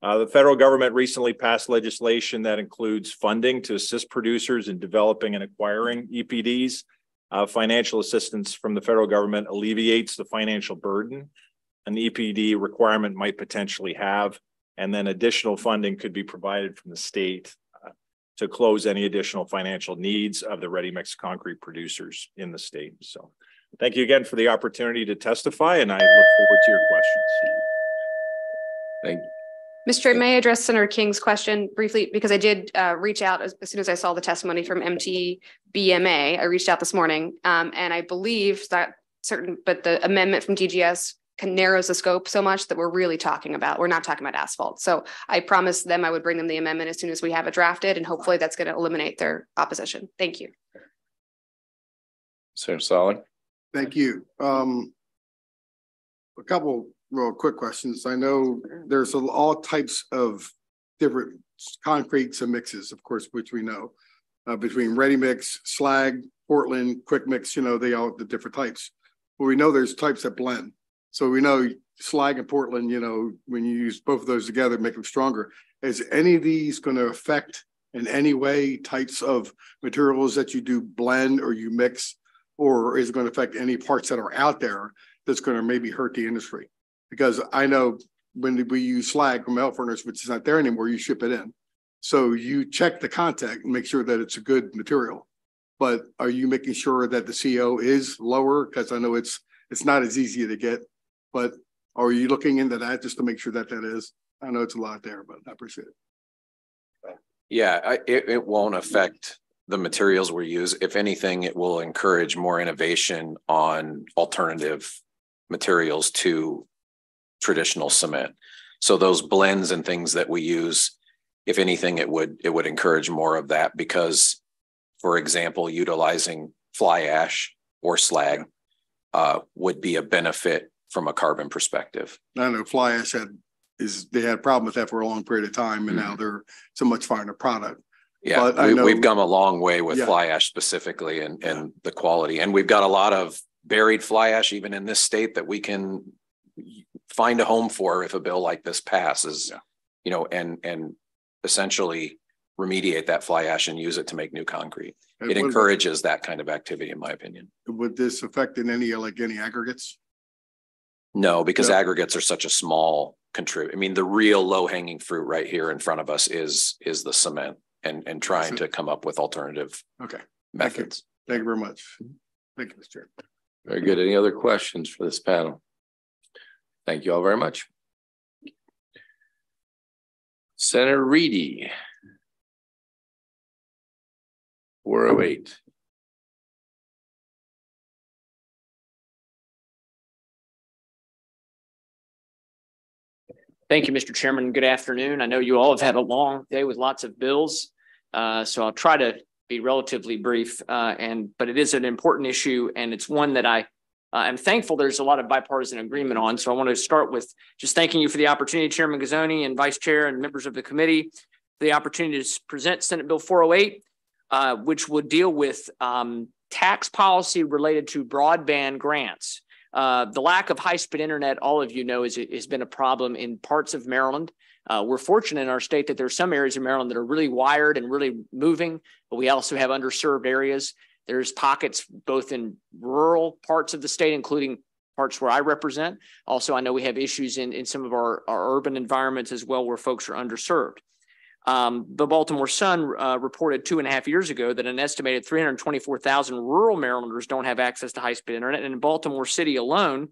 Uh, the federal government recently passed legislation that includes funding to assist producers in developing and acquiring EPDs. Uh, financial assistance from the federal government alleviates the financial burden an EPD requirement might potentially have, and then additional funding could be provided from the state uh, to close any additional financial needs of the ready mix concrete producers in the state. So thank you again for the opportunity to testify, and I look forward to your questions. Thank you. Mr. Chair, may I address Senator King's question briefly? Because I did uh, reach out as, as, soon as I saw the testimony from MTBMA. I reached out this morning um, and I believe that certain, but the amendment from DGS can narrows the scope so much that we're really talking about, we're not talking about asphalt. So I promised them I would bring them the amendment as soon as we have it drafted and hopefully that's going to eliminate their opposition. Thank you. Senator Salling. Thank you. Um, a couple real quick questions. I know there's all types of different concretes and mixes, of course, which we know uh, between ready mix, slag, Portland, quick mix, you know, they all the different types. But we know there's types that blend. So we know slag and Portland, you know, when you use both of those together, make them stronger. Is any of these going to affect in any way types of materials that you do blend or you mix, or is it going to affect any parts that are out there that's going to maybe hurt the industry? Because I know when we use slag from melt furnace, which is not there anymore, you ship it in. So you check the contact and make sure that it's a good material. But are you making sure that the CO is lower? Because I know it's it's not as easy to get, but are you looking into that just to make sure that that is? I know it's a lot there, but I appreciate it. Yeah, I, it, it won't affect the materials we use. If anything, it will encourage more innovation on alternative materials to traditional cement. So those blends and things that we use, if anything, it would it would encourage more of that because for example, utilizing fly ash or slag uh, would be a benefit from a carbon perspective. I know fly ash had, is, they had a problem with that for a long period of time and now they're so much finer product. Yeah, we, know- we've come a long way with Yeah. fly ash specifically and, and the quality. And we've got a lot of buried fly ash even in this state that we can find a home for if a bill like this passes. You know, and, and essentially remediate that fly ash and use it to make new concrete. And It encourages that kind of activity, in my opinion. Would this affect in any, like any aggregates? No, because Yeah. aggregates are such a small contribute. I mean, the real low hanging fruit right here in front of us is, is the cement and, and trying to come up with alternative Okay. Thank you. methods. Thank you very much. Mm-hmm. Thank you, Mr. Chair. Very good. Any other questions for this panel? Thank you all very much. Senator Ready. Four oh eight. Thank you, Mr. Chairman. Good afternoon. I know you all have had a long day with lots of bills. Uh, so I'll try to be relatively brief. Uh, and, but it is an important issue and it's one that I uh, am thankful there's a lot of bipartisan agreement on. So I want to start with just thanking you for the opportunity, Chairman Guzzone and Vice Chair and members of the committee, the opportunity to present Senate Bill 408, uh, which would deal with um, tax policy related to broadband grants. Uh, the lack of high-speed internet, all of you know, is, has been a problem in parts of Maryland. Uh, we're fortunate in our state that there are some areas of Maryland that are really wired and really moving, but we also have underserved areas. There's pockets both in rural parts of the state, including parts where I represent. Also, I know we have issues in, in some of our, our urban environments as well where folks are underserved. Um, the Baltimore Sun uh, reported two and a half years ago that an estimated 324,000 rural Marylanders don't have access to high speed internet. And in Baltimore City alone,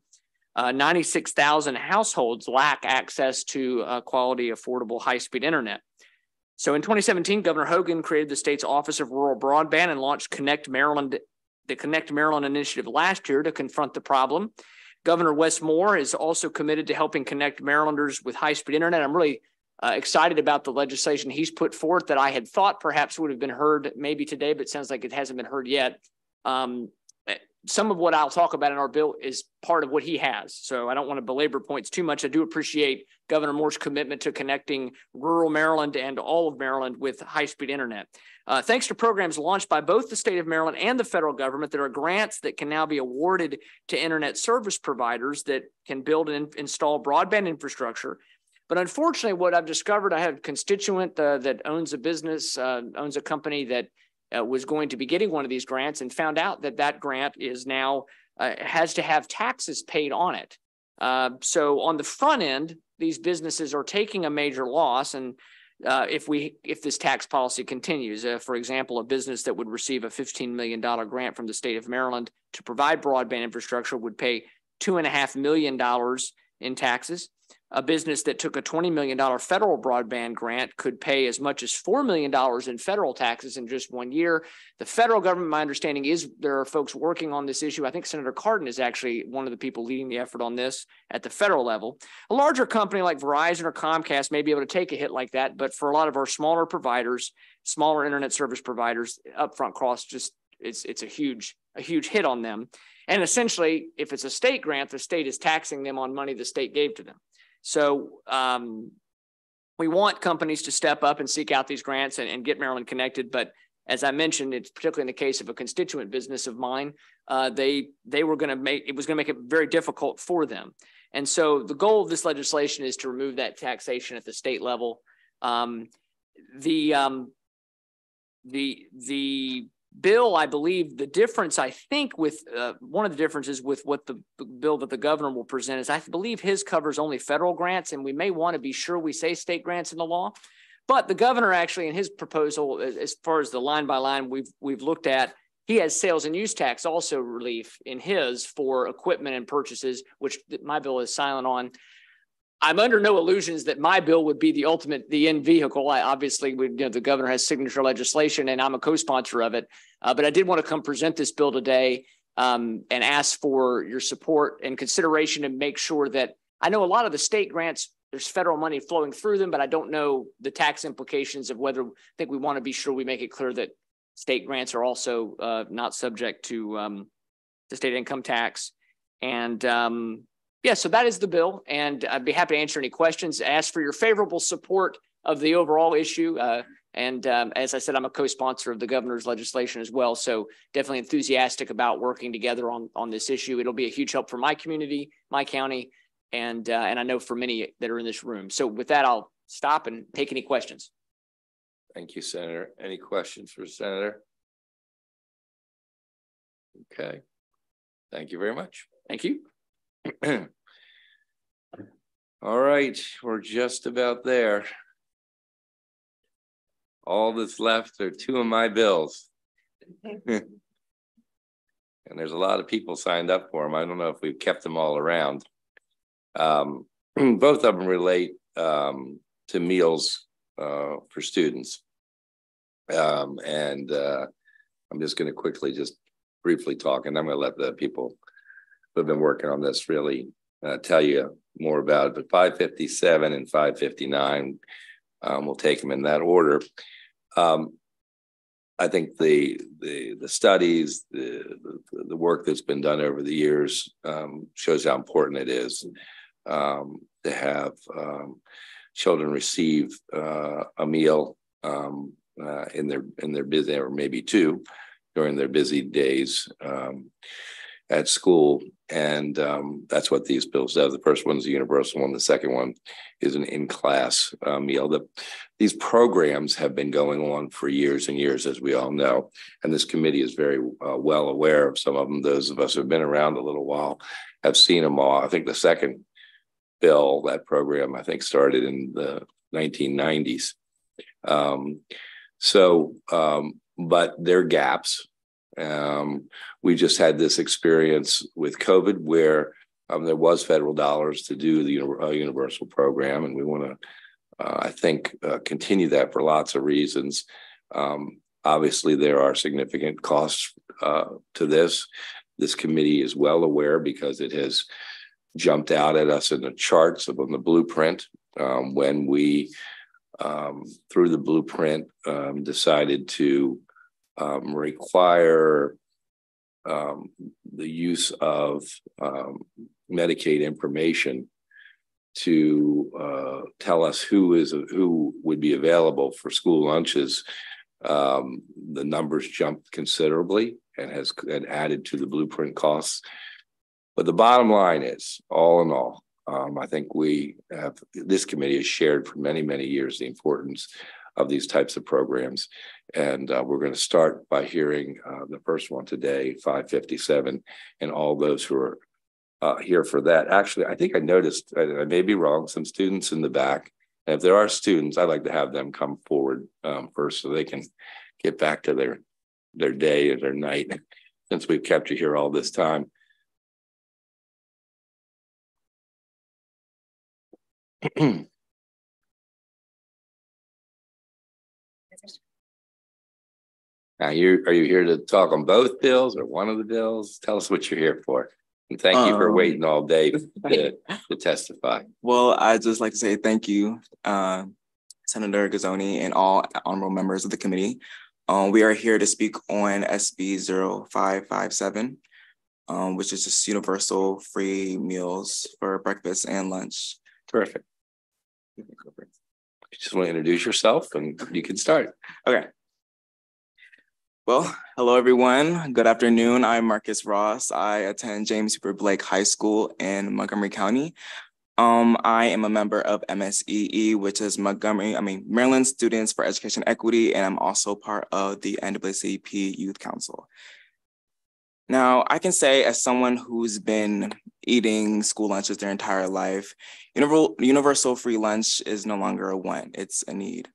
uh, 96,000 households lack access to uh, quality, affordable high speed internet. So in 2017, Governor Hogan created the state's Office of Rural Broadband and launched Connect Maryland, the Connect Maryland initiative last year to confront the problem. Governor Wes Moore is also committed to helping connect Marylanders with high speed internet. I'm really uh, excited about the legislation he's put forth that I had thought perhaps would have been heard maybe today, but sounds like it hasn't been heard yet. Um, some of what I'll talk about in our bill is part of what he has. So I don't want to belabor points too much. I do appreciate Governor Moore's commitment to connecting rural Maryland and all of Maryland with high speed internet. Uh, thanks to programs launched by both the state of Maryland and the federal government, there are grants that can now be awarded to internet service providers that can build and install broadband infrastructure but unfortunately, what I've discovered, I have a constituent uh, that owns a business, uh, owns a company that uh, was going to be getting one of these grants and found out that that grant is now uh, has to have taxes paid on it. Uh, so on the front end, these businesses are taking a major loss. And uh, if we if this tax policy continues, for example, a business that would receive a $15 million grant from the state of Maryland to provide broadband infrastructure would pay two and a half million dollars in taxes. A business that took a $20 million federal broadband grant could pay as much as $4 million in federal taxes in just one year. The federal government, my understanding is there are folks working on this issue. I think Senator Cardin is actually one of the people leading the effort on this at the federal level. A larger company like Verizon or Comcast may be able to take a hit like that, but for a lot of our smaller providers, smaller internet service providers, upfront costs just it's it's a huge a huge hit on them. And essentially, if it's a state grant, the state is taxing them on money the state gave to them. So um, we want companies to step up and seek out these grants and, and, get Maryland connected. But as I mentioned, it's particularly in the case of a constituent business of mine, uh, they they were going to make it was going to make it very difficult for them. And so the goal of this legislation is to remove that taxation at the state level. Um, the um, the the bill, I believe the difference, I think, with uh, one of the differences with what the bill that the governor will present is I believe his covers only federal grants, and we may want to be sure we say state grants in the law. But the governor actually, in his proposal, as far as the line by line we've we've looked at, he has sales and use tax also relief in his for equipment and purchases, which my bill is silent on. I'm under no illusions that my bill would be the ultimate, the end vehicle. I obviously would, you know, the governor has signature legislation and I'm a co-sponsor of it. Uh, but I did want to come present this bill today um, and ask for your support and consideration to make sure that I know a lot of the state grants, there's federal money flowing through them, but I don't know the tax implications of whether I think we want to be sure we make it clear that State grants are also uh, not subject to um, the state income tax. And um, yeah, so that is the bill. And I'd be happy to answer any questions. Ask for your favorable support of the overall issue. Uh, and um, as I said, I'm a co-sponsor of the governor's legislation as well. So definitely enthusiastic about working together on, on this issue. It'll be a huge help for my community, my county, and, uh, and I know for many that are in this room. So with that, I'll stop and take any questions. Thank you, Senator. Any questions for Senator? Okay. Thank you very much. Thank you. All right, we're just about there. All that's left are two of my bills. [LAUGHS] and there's a lot of people signed up for them. I don't know if we've kept them all around. Um, [CLEARS THROAT] both of them relate um, to meals uh, for students. Um, and uh, I'm just going to quickly just briefly talk, and I'm going to let the people who have been working on this really uh, tell you more about it. But 557 and 559, um, we'll take them in that order. Um, I think the the the studies, the, the, the work that's been done over the years um, shows how important it is um, to have um, children receive uh, a meal um, uh, in their in their busy or maybe two during their busy days um, at school, and um, that's what these bills do. The first one is a universal one. The second one is an in-class uh, meal. The, these programs have been going on for years and years, as we all know, and this committee is very uh, well aware of some of them. Those of us who have been around a little while have seen them all. I think the second bill, that program, I think started in the 1990s. Um, so, um, but there are gaps. Um, we just had this experience with COVID where um, there was federal dollars to do the uh, universal program, and we want to, uh, I think, uh, continue that for lots of reasons. Um, obviously, there are significant costs uh, to this. This committee is well aware because it has jumped out at us in the charts of on the blueprint um, when we um, through the blueprint um, decided to um, require um, the use of um, Medicaid information to uh, tell us who is who would be available for school lunches. the numbers jumped considerably and has and added to the blueprint costs. But the bottom line is, all in all, um, I think we have this committee has shared for many, many years the importance of these types of programs. And uh, we're going to start by hearing uh, the first one today, 557, and all those who are uh, here for that. Actually, I think I noticed, I, may be wrong, some students in the back. And if there are students, I'd like to have them come forward um, first so they can get back to their their day or their night [LAUGHS] since we've kept you here all this time. [CLEARS THROAT] Now, you are you here to talk on both bills or one of the bills? Tell us what you're here for. And thank you for Um, waiting all day [LAUGHS] to, to testify. Well, I'd just like to say thank you, uh, Senator Guzzone and all honorable members of the committee. Um, we are here to speak on SB 0557, um, which is just universal free meals for breakfast and lunch. Terrific. You just want to introduce yourself and you can start. Okay. Well, hello everyone. Good afternoon. I'm Marcus Ross. I attend James Hubert Blake High School in Montgomery County. Um, I am a member of MSEE, which is Montgomery, I mean, Maryland Students for Education Equity, and I'm also part of the NAACP Youth Council. Now, I can say as someone who's been eating school lunches their entire life, universal free lunch is no longer a want, it's a need.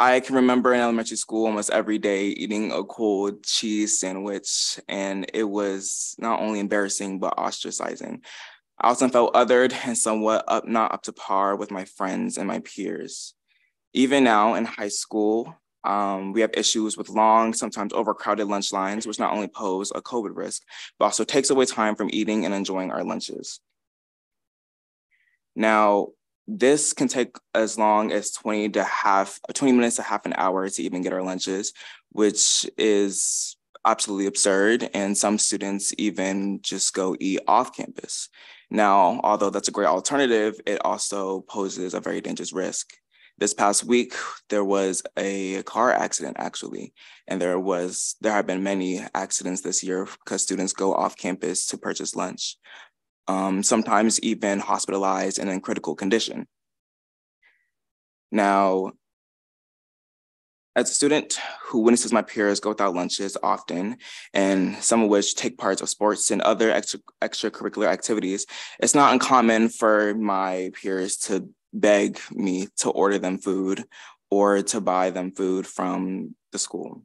I can remember in elementary school almost every day eating a cold cheese sandwich, and it was not only embarrassing, but ostracizing. I often felt othered and somewhat up, not up to par with my friends and my peers. Even now in high school, um, we have issues with long, sometimes overcrowded lunch lines, which not only pose a COVID risk, but also takes away time from eating and enjoying our lunches. Now, this can take as long as 20 to half 20 minutes to half an hour to even get our lunches, which is absolutely absurd. And some students even just go eat off campus. Now, although that's a great alternative, it also poses a very dangerous risk. This past week, there was a car accident actually, and there was there have been many accidents this year because students go off campus to purchase lunch, um, sometimes even hospitalized and in critical condition. Now, as a student who witnesses my peers go without lunches often, and some of which take parts of sports and other extra, extracurricular activities, it's not uncommon for my peers to beg me to order them food or to buy them food from the school.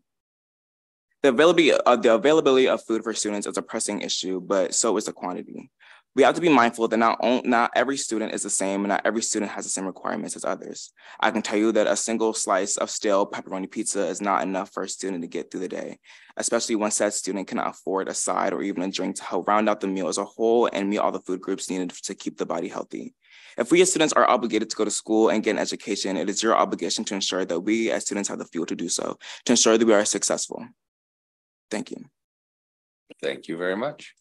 The availability, uh, the availability of food for students is a pressing issue, but so is the quantity we have to be mindful that not, not every student is the same and not every student has the same requirements as others. I can tell you that a single slice of stale pepperoni pizza is not enough for a student to get through the day, especially once that student cannot afford a side or even a drink to help round out the meal as a whole and meet all the food groups needed to keep the body healthy. If we as students are obligated to go to school and get an education, it is your obligation to ensure that we as students have the fuel to do so, to ensure that we are successful. Thank you. Thank you very much.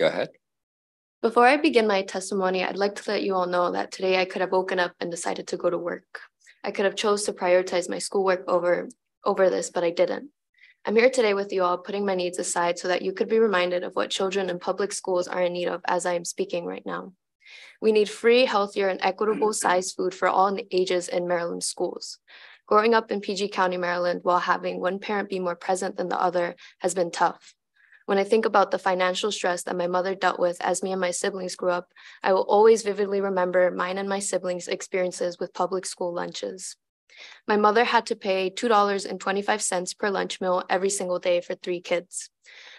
Go ahead. Before I begin my testimony, I'd like to let you all know that today I could have woken up and decided to go to work. I could have chose to prioritize my schoolwork over, over this, but I didn't. I'm here today with you all, putting my needs aside so that you could be reminded of what children in public schools are in need of as I am speaking right now. We need free, healthier, and equitable sized food for all ages in Maryland schools. Growing up in PG County, Maryland, while having one parent be more present than the other has been tough. When I think about the financial stress that my mother dealt with as me and my siblings grew up, I will always vividly remember mine and my siblings' experiences with public school lunches. My mother had to pay $2.25 per lunch meal every single day for three kids.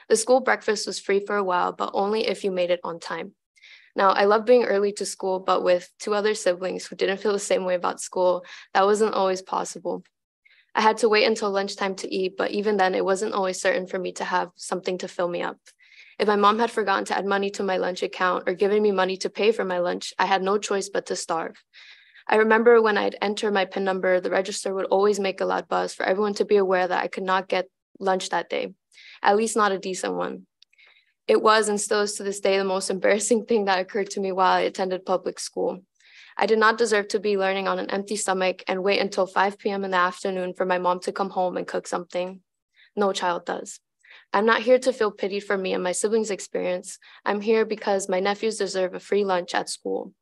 The school breakfast was free for a while, but only if you made it on time. Now, I love being early to school, but with two other siblings who didn't feel the same way about school, that wasn't always possible. I had to wait until lunchtime to eat, but even then, it wasn't always certain for me to have something to fill me up. If my mom had forgotten to add money to my lunch account or given me money to pay for my lunch, I had no choice but to starve. I remember when I'd enter my PIN number, the register would always make a loud buzz for everyone to be aware that I could not get lunch that day, at least not a decent one. It was and still is to this day the most [LAUGHS] embarrassing thing that occurred to me while I attended public school. I did not deserve to be learning on an empty stomach and wait until 5 p.m. in the afternoon for my mom to come home and cook something. No child does. I'm not here to feel pity for me and my siblings' experience. I'm here because my nephews deserve a free lunch at school.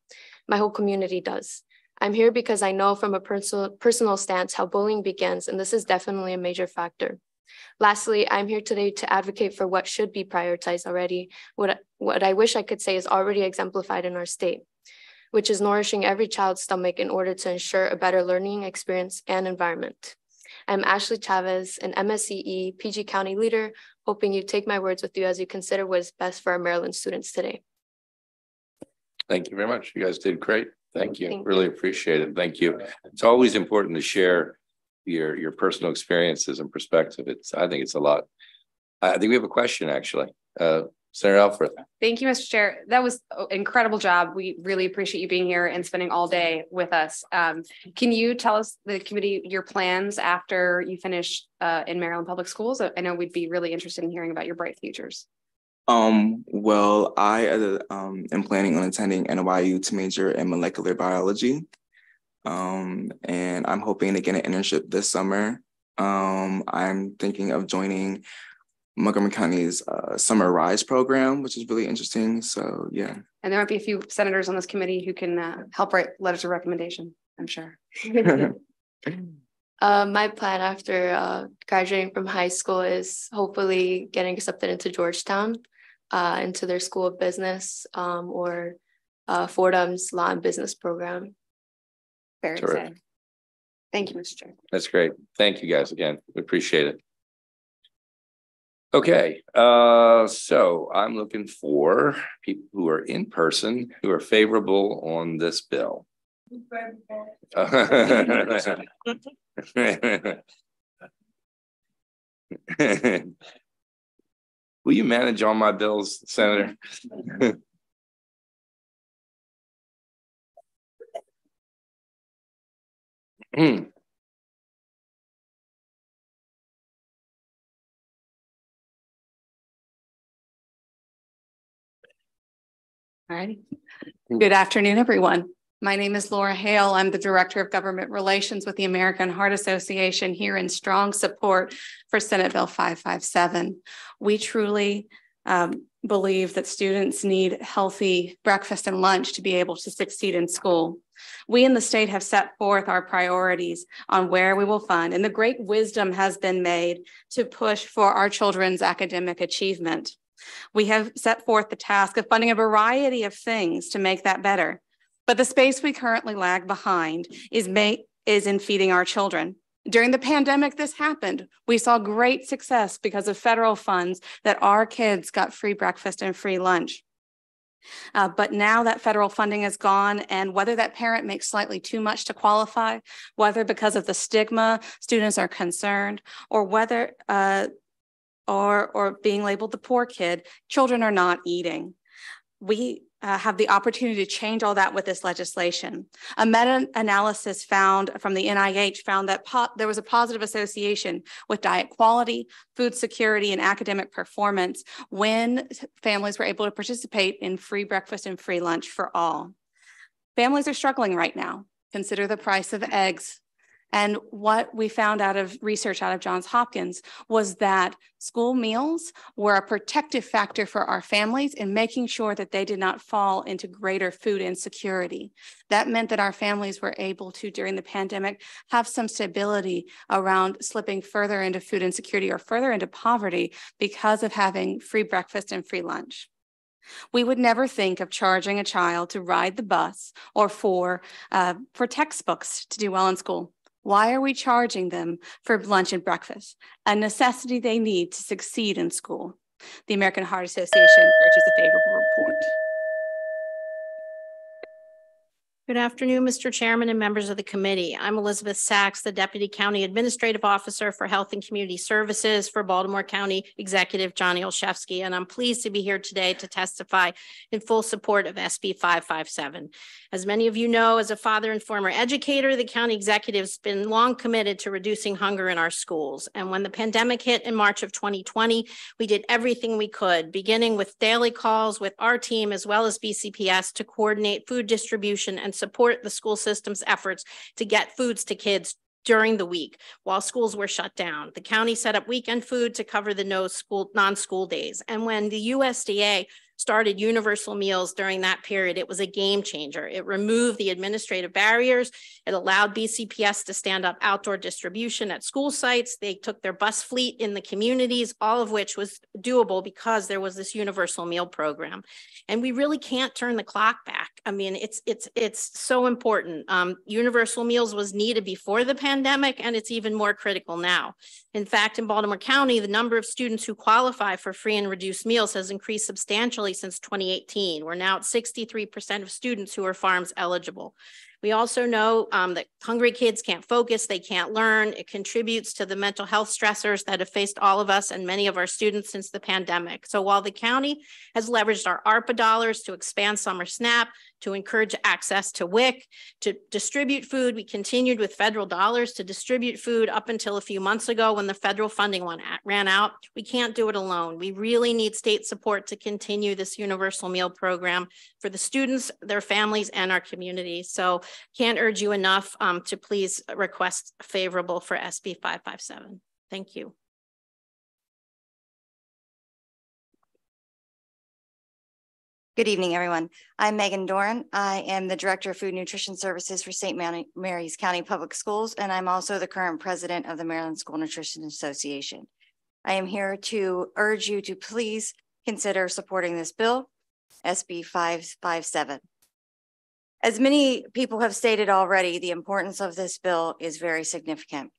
My whole community does. I'm here because I know from a personal, personal stance how bullying begins, and this is definitely a major factor. Lastly, I'm here today to advocate for what should be prioritized already. What, what I wish I could say is already exemplified in our state which is nourishing every child's stomach in order to ensure a better learning experience and environment. I'm Ashley Chavez, an MSEE PG County leader, hoping you take my words with you as you consider what is best for our Maryland students today. Thank you very much. You guys did great. Thank you. Thank really you. appreciate it. Thank you. It's always important to share your your personal experiences and perspective. It's I think it's a lot. I think we have a question actually. Uh, Senator Elfreth. Thank you, Mr. Chair. That was an incredible job. We really appreciate you being here and spending all day with us. Um, can you tell us, the committee, your plans after you finish uh, in Maryland Public Schools? I know we'd be really interested in hearing about your bright futures. Um, well, I uh, um, am planning on attending NYU to major in molecular biology. Um, and I'm hoping to get an internship this summer. Um, I'm thinking of joining Montgomery County's uh, Summer Rise program, which is really interesting. So, yeah. And there might be a few senators on this committee who can uh, help write letters of recommendation, I'm sure. [LAUGHS] uh, my plan after uh, graduating from high school is hopefully getting accepted into Georgetown, uh, into their School of Business um, or uh, Fordham's Law and Business program. Very exciting. Thank you, Mr. Chair. That's great. Thank you guys again. We appreciate it. Okay, uh, so I'm looking for people who are in person who are favorable on this bill. [LAUGHS] Will you manage all my bills, Senator? [LAUGHS] Hmm. All right. Good afternoon, everyone. My name is Laura Hale. I'm the Director of Government Relations with the American Heart Association here in strong support for Senate Bill 557. We truly um, believe that students need healthy breakfast and lunch to be able to succeed in school. We in the state have set forth our priorities on where we will fund, and the great wisdom has been made to push for our children's academic achievement. We have set forth the task of funding a variety of things to make that better. But the space we currently lag behind is, may, is in feeding our children. During the pandemic, this happened. We saw great success because of federal funds that our kids got free breakfast and free lunch. Uh, but now that federal funding is gone, and whether that parent makes slightly too much to qualify, whether because of the stigma students are concerned, or whether uh, or, or being labeled the poor kid, children are not eating. We uh, have the opportunity to change all that with this legislation. A meta-analysis found from the NIH found that there was a positive association with diet quality, food security, and academic performance when families were able to participate in free breakfast and free lunch for all. Families are struggling right now. Consider the price of eggs, and what we found out of research out of Johns Hopkins was that school meals were a protective factor for our families in making sure that they did not fall into greater food insecurity. That meant that our families were able to, during the pandemic, have some stability around slipping further into food insecurity or further into poverty because of having free breakfast and free lunch. We would never think of charging a child to ride the bus or for, uh, for textbooks to do well in school. Why are we charging them for lunch and breakfast? A necessity they need to succeed in school. The American Heart Association urges a favorable report. Good afternoon, Mr. Chairman and members of the committee. I'm Elizabeth Sachs, the Deputy County Administrative Officer for Health and Community Services for Baltimore County Executive Johnny Olszewski, and I'm pleased to be here today to testify in full support of SB 557. As many of you know, as a father and former educator, the county executive has been long committed to reducing hunger in our schools. And when the pandemic hit in March of 2020, we did everything we could, beginning with daily calls with our team as well as BCPS to coordinate food distribution and support the school system's efforts to get foods to kids during the week while schools were shut down. The county set up weekend food to cover the no school non-school days. And when the USDA started universal meals during that period, it was a game changer. It removed the administrative barriers. It allowed BCPS to stand up outdoor distribution at school sites. They took their bus fleet in the communities, all of which was doable because there was this universal meal program. And we really can't turn the clock back. I mean, it's it's it's so important. Um, universal meals was needed before the pandemic, and it's even more critical now. In fact, in Baltimore County, the number of students who qualify for free and reduced meals has increased substantially since 2018. We're now at 63% of students who are FARMS eligible. We also know um, that hungry kids can't focus, they can't learn. It contributes to the mental health stressors that have faced all of us and many of our students since the pandemic. So while the county has leveraged our ARPA dollars to expand Summer SNAP, to encourage access to WIC, to distribute food. We continued with federal dollars to distribute food up until a few months ago when the federal funding one ran out. We can't do it alone. We really need state support to continue this universal meal program for the students, their families, and our community. So can't urge you enough um, to please request favorable for SB 557. Thank you. Good evening, everyone. I'm Megan Doran. I am the Director of Food Nutrition Services for St. Mary's County Public Schools, and I'm also the current president of the Maryland School Nutrition Association. I am here to urge you to please consider supporting this bill, SB 557. As many people have stated already, the importance of this bill is very significant.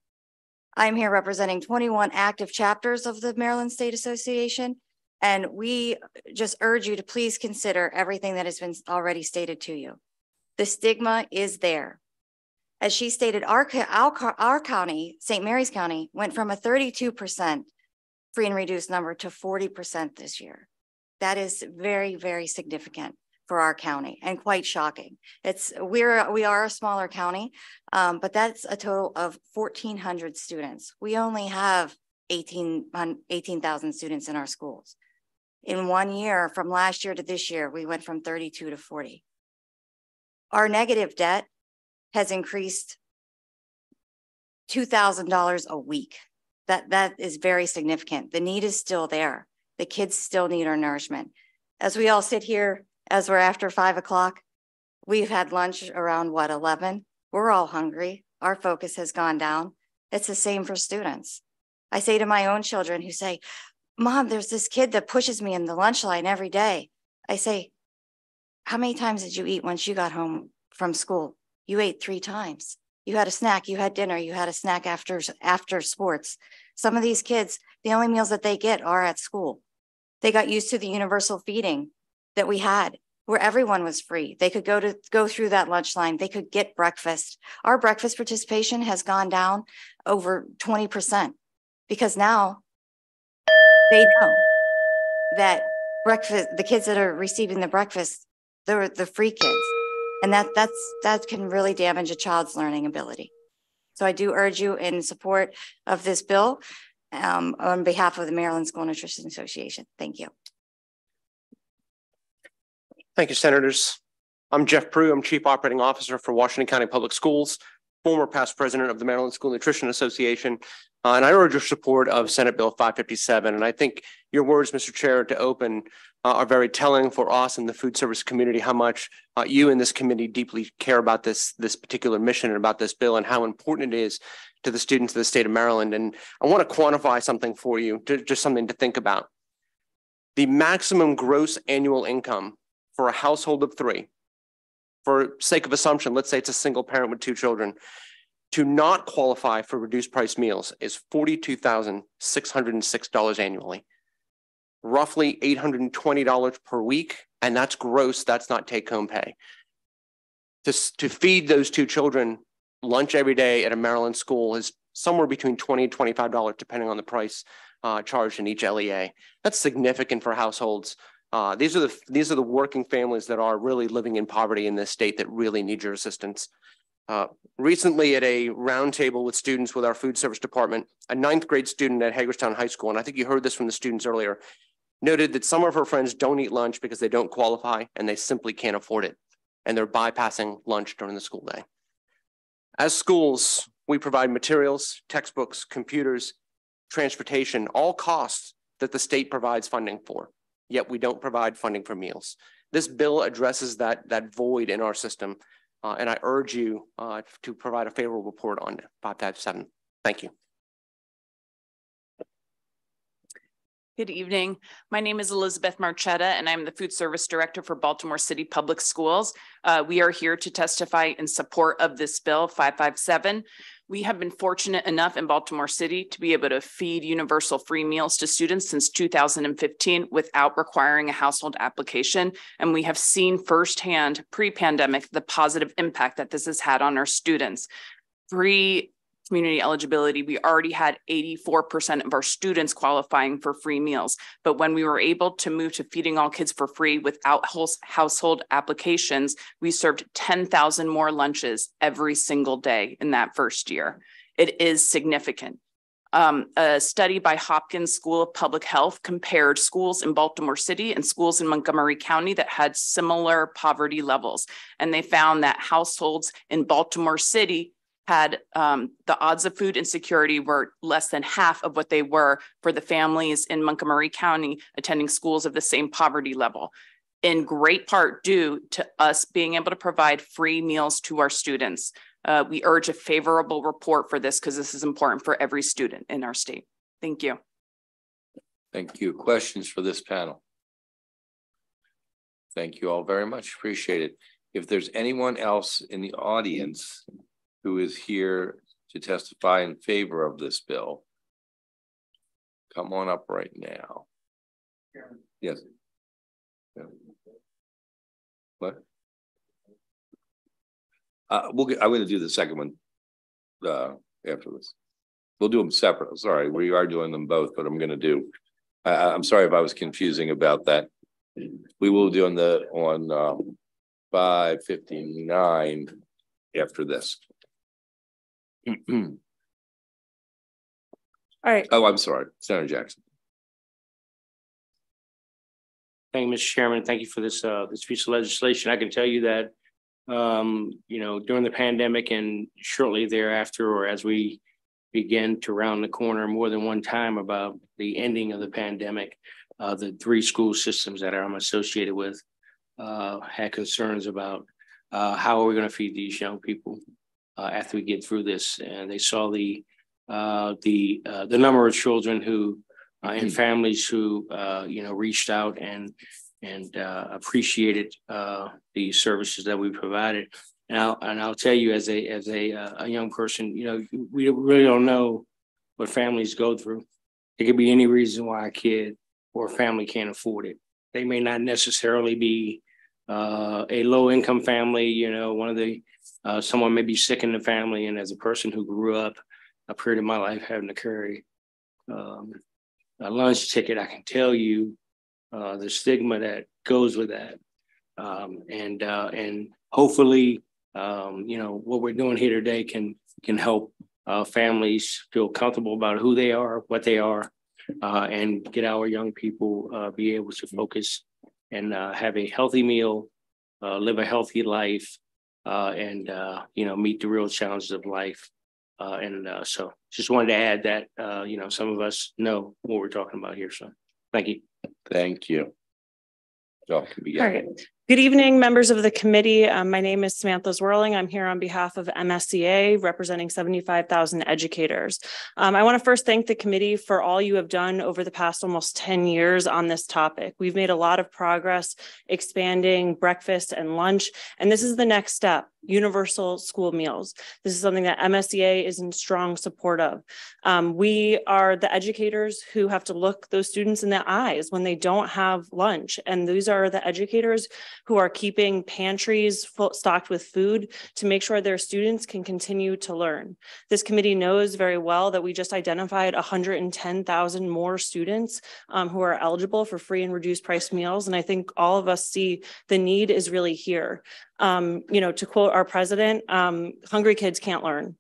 I'm here representing 21 active chapters of the Maryland State Association, and we just urge you to please consider everything that has been already stated to you. The stigma is there. As she stated, our, our, our county, St. Mary's County, went from a 32% free and reduced number to 40% this year. That is very, very significant for our county and quite shocking. It's, we're, we are a smaller county, um, but that's a total of fourteen hundred students. We only have 18 18,000 students in our schools. In one year, from last year to this year, we went from thirty-two to forty. Our negative debt has increased two thousand dollars a week. That that is very significant. The need is still there. The kids still need our nourishment. As we all sit here, as we're after five o'clock, we've had lunch around what, 11? We're all hungry. Our focus has gone down. It's the same for students. I say to my own children who say, Mom, there's this kid that pushes me in the lunch line every day. I say, How many times did you eat once you got home from school? You ate three times. You had a snack, you had dinner, you had a snack after after sports. Some of these kids, the only meals that they get are at school. They got used to the universal feeding that we had where everyone was free. They could go to go through that lunch line. They could get breakfast. Our breakfast participation has gone down over 20% because now they know that breakfast, the kids that are receiving the breakfast, they're the free kids. And that that's that can really damage a child's learning ability. So I do urge you in support of this bill um, on behalf of the Maryland School Nutrition Association. Thank you. Thank you, Senators. I'm Jeff Proulx. I'm Chief Operating Officer for Washington County Public Schools, former past president of the Maryland School Nutrition Association, uh, and I urge your support of Senate Bill 557. And I think your words, Mr. Chair, to open uh, are very telling for us in the food service community, how much uh, you and this committee deeply care about this, this particular mission and about this bill and how important it is to the students of the state of Maryland. And I want to quantify something for you, to, just something to think about. The maximum gross annual income for a household of three, for sake of assumption, let's say it's a single parent with two children, to not qualify for reduced price meals is $42,606 annually, roughly $820 per week. And that's gross, that's not take home pay. To, to feed those two children lunch every day at a Maryland school is somewhere between 20 and $25, depending on the price uh, charged in each LEA. That's significant for households. Uh, these are the these are the working families that are really living in poverty in this state that really need your assistance. Uh, recently at a roundtable with students with our food service department, a ninth grade student at Hagerstown High School, and I think you heard this from the students earlier, noted that some of her friends don't eat lunch because they don't qualify and they simply can't afford it. And they're bypassing lunch during the school day. As schools, we provide materials, textbooks, computers, transportation, all costs that the state provides funding for, yet we don't provide funding for meals. This bill addresses that, that void in our system uh, and I urge you uh, to provide a favorable report on 557. Thank you. Good evening. My name is Elizabeth Marchetta, and I'm the Food Service Director for Baltimore City Public Schools. Uh, we are here to testify in support of this bill 557, we have been fortunate enough in Baltimore City to be able to feed universal free meals to students since 2015 without requiring a household application. And we have seen firsthand pre pandemic the positive impact that this has had on our students. Free community eligibility, we already had 84% of our students qualifying for free meals. But when we were able to move to feeding all kids for free without household applications, we served 10,000 more lunches every single day in that first year. It is significant. Um, a study by Hopkins School of Public Health compared schools in Baltimore City and schools in Montgomery County that had similar poverty levels. And they found that households in Baltimore City had um, the odds of food insecurity were less than half of what they were for the families in Montgomery County attending schools of the same poverty level, in great part due to us being able to provide free meals to our students. Uh, we urge a favorable report for this because this is important for every student in our state. Thank you. Thank you. Questions for this panel? Thank you all very much. Appreciate it. If there's anyone else in the audience who is here to testify in favor of this bill. Come on up right now. Yes. What? Uh, we'll get, I'm going to do the second one uh, after this. We'll do them separate. Sorry, we are doing them both, but I'm going to do. I, I'm sorry if I was confusing about that. we will do on the, on, um, five fifty-nine after this. All right, Oh, I'm sorry, Senator Jackson. Thank you, Mr. Chairman. Thank you for this, uh, this piece of legislation. I can tell you that, um, you know, during the pandemic and shortly thereafter, or as we begin to round the corner more than one time about the ending of the pandemic, uh, the three school systems that I'm associated with, uh, had concerns about, uh, how are we going to feed these young people, after we get through this? And they saw the, uh, the, uh, the number of children who uh, and families who uh, you know reached out and and uh, appreciated uh, the services that we provided. And I'll, and I'll tell you as a as a uh, a young person, you know, we really don't know what families go through. It could be any reason why a kid or a family can't afford it. They may not necessarily be uh, a low income family. You know, one of the someone may be sick in the family, and as a person who grew up a period of my life having to carry um, a lunch ticket, I can tell you uh, the stigma that goes with that. Um, and uh, and hopefully, um, you know, what we're doing here today can can help uh, families feel comfortable about who they are, what they are, uh, and get our young people uh, be able to focus and uh, have a healthy meal, live a healthy life, and uh, you know, meet the real challenges of life uh, and uh, so just wanted to add that, uh, you know, some of us know what we're talking about here. So thank you. Thank you. All right. Good evening, members of the committee. Um, my name is Samantha Zwerling. I'm here on behalf of MSEA representing 75,000 educators. Um, I want to first thank the committee for all you have done over the past almost 10 years on this topic. We've made a lot of progress expanding breakfast and lunch, and this is the next step universal school meals. This is something that MSEA is in strong support of. Um, we are the educators who have to look those students in the eyes when they don't have lunch. And these are the educators who are keeping pantries full, stocked with food to make sure their students can continue to learn. This committee knows very well that we just identified 110,000 more students um, who are eligible for free and reduced price meals. And I think all of us see the need is really here. Um, you know, to quote our president, um, hungry kids can't learn.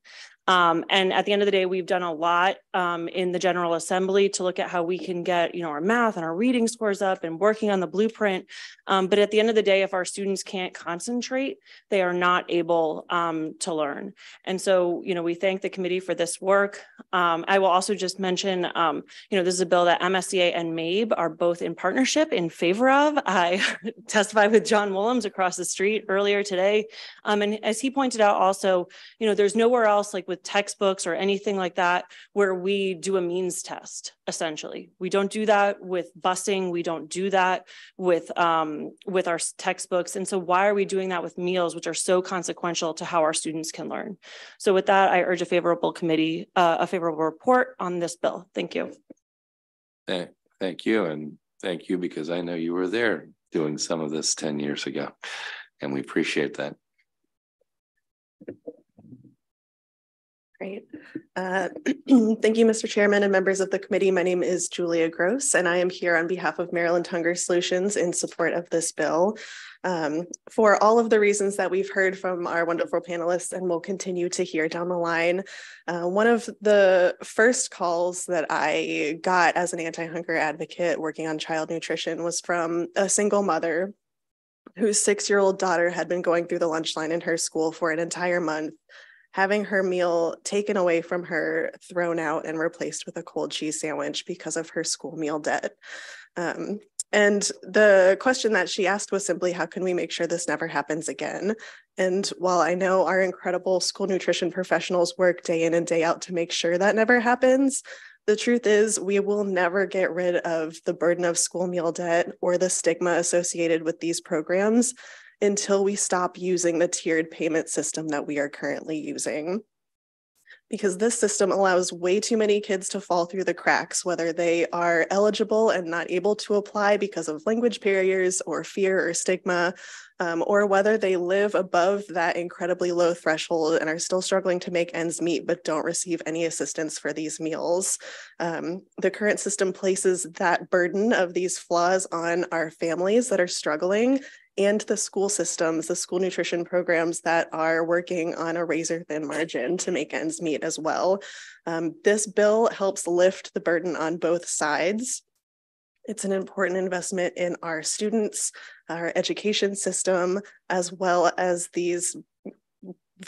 Um, and at the end of the day, we've done a lot um, in the General Assembly to look at how we can get, you know, our math and our reading scores up and working on the blueprint. Um, but at the end of the day, if our students can't concentrate, they are not able um, to learn. And so, you know, we thank the committee for this work. Um, I will also just mention, um, you know, this is a bill that MSEA and MABE are both in partnership in favor of. I [LAUGHS] testified with John Woolums across the street earlier today. and as he pointed out also, you know, there's nowhere else like with with textbooks or anything like that where we do a means test essentially. We don't do that with busing. We don't do that with um, with our textbooks. And so why are we doing that with meals which are so consequential to how our students can learn? So with that i urge a favorable committee uh, a favorable report on this bill. Thank you. Thank, thank you. And thank you because i know you were there doing some of this 10 years ago. And we appreciate that Great. Uh, [CLEARS THROAT] thank you, Mr. Chairman and members of the committee. My name is Julia Gross, and I am here on behalf of Maryland Hunger Solutions in support of this bill. Um, for all of the reasons that we've heard from our wonderful panelists and will continue to hear down the line, uh, one of the first calls that I got as an anti-hunger advocate working on child nutrition was from a single mother whose six-year-old daughter had been going through the lunch line in her school for an entire month having her meal taken away from her, thrown out, and replaced with a cold cheese sandwich because of her school meal debt. Um, and the question that she asked was simply, how can we make sure this never happens again? And while I know our incredible school nutrition professionals work day in and day out to make sure that never happens, the truth is, we will never get rid of the burden of school meal debt or the stigma associated with these programs until we stop using the tiered payment system that we are currently using. because this system allows way too many kids to fall through the cracks, whether they are eligible and not able to apply because of language barriers or fear or stigma, um, or whether they live above that incredibly low threshold and are still struggling to make ends meet but don't receive any assistance for these meals. Um, the current system places that burden of these flaws on our families that are struggling and the school systems, the school nutrition programs that are working on a razor thin margin to make ends meet as well. Um, this bill helps lift the burden on both sides. It's an important investment in our students, our education system, as well as these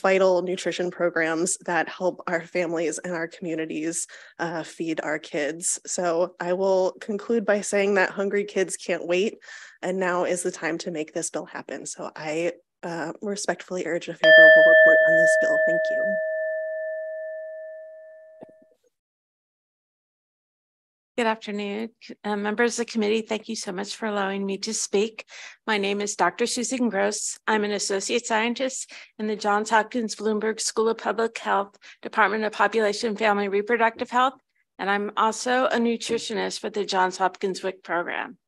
vital nutrition programs that help our families and our communities uh, feed our kids. So I will conclude by saying that hungry kids can't wait. And now is the time to make this bill happen. So I uh, respectfully urge a favorable report on this bill. Thank you. Good afternoon, uh, members of the committee. Thank you so much for allowing me to speak. My name is Dr. Susan Gross. I'm an associate scientist in the Johns Hopkins Bloomberg School of Public Health, Department of Population Family Reproductive Health, and I'm also a nutritionist for the Johns Hopkins WIC program.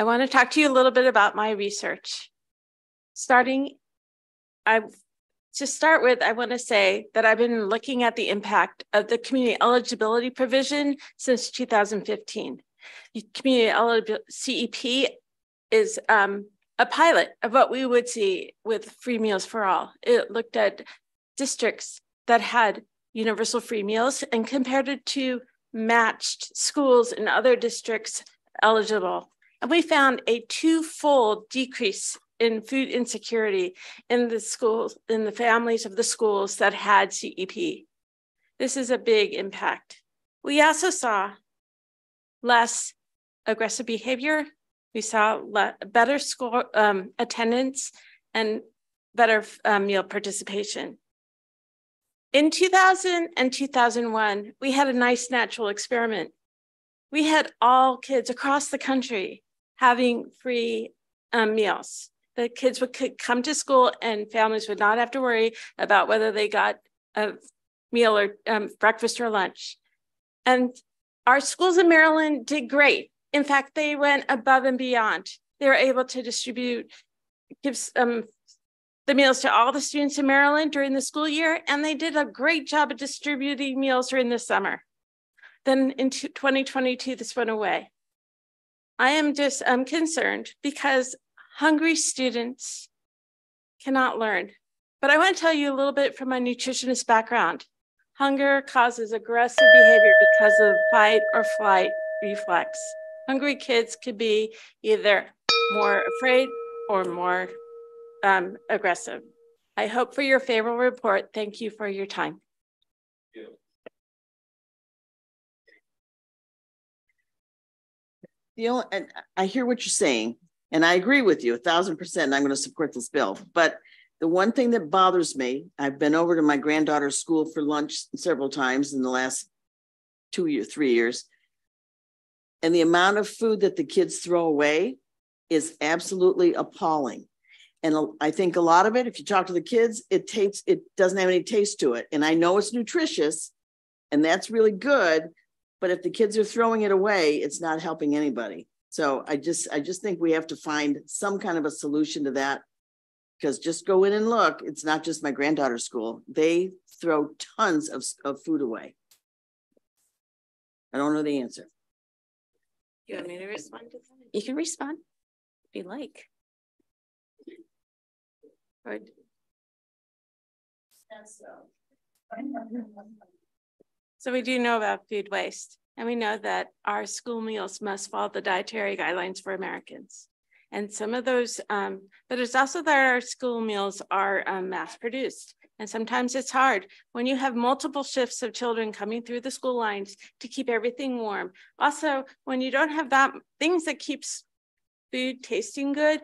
I want to talk to you a little bit about my research. Starting, I to start with, I want to say that I've been looking at the impact of the community eligibility provision since 2015. The community eligibility CEP is um, a pilot of what we would see with free meals for all. It looked at districts that had universal free meals and compared it to matched schools in other districts eligible. And we found a twofold decrease in food insecurity in the schools, in the families of the schools that had CEP. This is a big impact. We also saw less aggressive behavior. We saw better school um, attendance and better um, meal participation. In 2000 and 2001, we had a nice natural experiment. We had all kids across the country having free um, meals the kids would could come to school and families would not have to worry about whether they got a meal or um, breakfast or lunch. And our schools in Maryland did great. In fact, they went above and beyond. They were able to distribute, give um, the meals to all the students in Maryland during the school year, and they did a great job of distributing meals during the summer. Then in 2022, this went away. I am just I'm concerned because hungry students cannot learn. But I want to tell you a little bit from my nutritionist background. Hunger causes aggressive behavior because of fight or flight reflex. Hungry kids could be either more afraid or more um, aggressive. I hope for your favorable report. Thank you for your time. Know, and I hear what you're saying, and I agree with you a thousand percent. I'm going to support this bill. But the one thing that bothers me, I've been over to my granddaughter's school for lunch several times in the last two years, three years. And the amount of food that the kids throw away is absolutely appalling. And I think a lot of it, if you talk to the kids, it tastes, it doesn't have any taste to it. And I know it's nutritious and that's really good. But if the kids are throwing it away, it's not helping anybody. So I just I just think we have to find some kind of a solution to that because just go in and look. It's not just my granddaughter's school. They throw tons of, of food away. I don't know the answer. You want me to respond to that? You can respond if you like. Good. So we do know about food waste. And we know that our school meals must follow the dietary guidelines for Americans. And some of those, um, but it's also that our school meals are um, mass produced. And sometimes it's hard when you have multiple shifts of children coming through the school lines to keep everything warm. Also, when you don't have that things that keeps food tasting good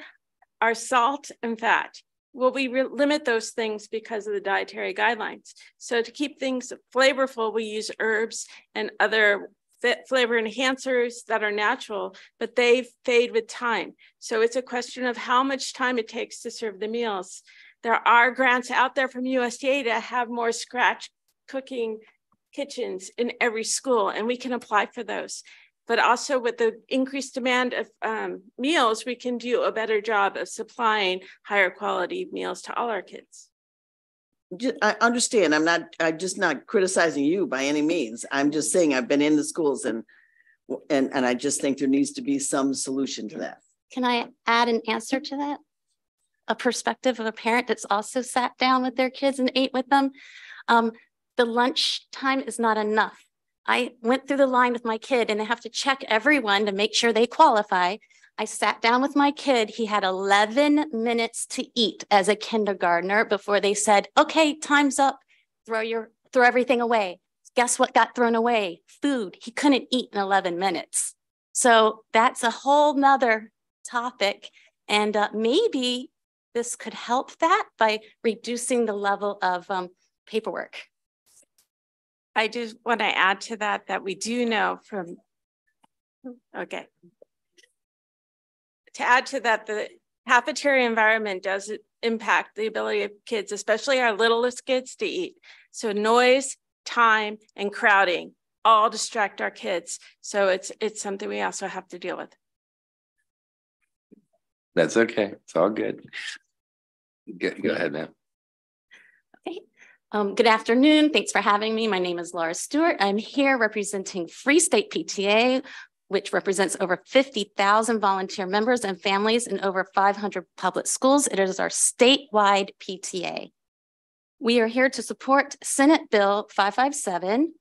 are salt and fat. Well, we limit those things because of the dietary guidelines. So to keep things flavorful, we use herbs and other flavor enhancers that are natural, but they fade with time. So it's a question of how much time it takes to serve the meals. There are grants out there from USDA to have more scratch cooking kitchens in every school and we can apply for those. But also with the increased demand of um, meals, we can do a better job of supplying higher quality meals to all our kids. I understand. I'm not, I'm just not criticizing you by any means. I'm just saying I've been in the schools and and and I just think there needs to be some solution to that. Can I add an answer to that? A perspective of a parent that's also sat down with their kids and ate with them. Um, the lunch time is not enough. I went through the line with my kid and I have to check everyone to make sure they qualify. I sat down with my kid. He had 11 minutes to eat as a kindergartner before they said, okay, time's up. Throw your, throw everything away. Guess what got thrown away? Food. He couldn't eat in 11 minutes. So that's a whole nother topic. And uh, maybe this could help that by reducing the level of um, paperwork. I just want to add to that that we do know from, okay. To add to that, the cafeteria environment does impact the ability of kids, especially our littlest kids to eat. So noise, time, and crowding all distract our kids. So it's it's something we also have to deal with. That's okay. It's all good. Go, go ahead now. Um, good afternoon. Thanks for having me. My name is Laura Stewart. I'm here representing Free State PTA, which represents over 50,000 volunteer members and families in over 500 public schools. It is our statewide PTA. We are here to support Senate Bill 557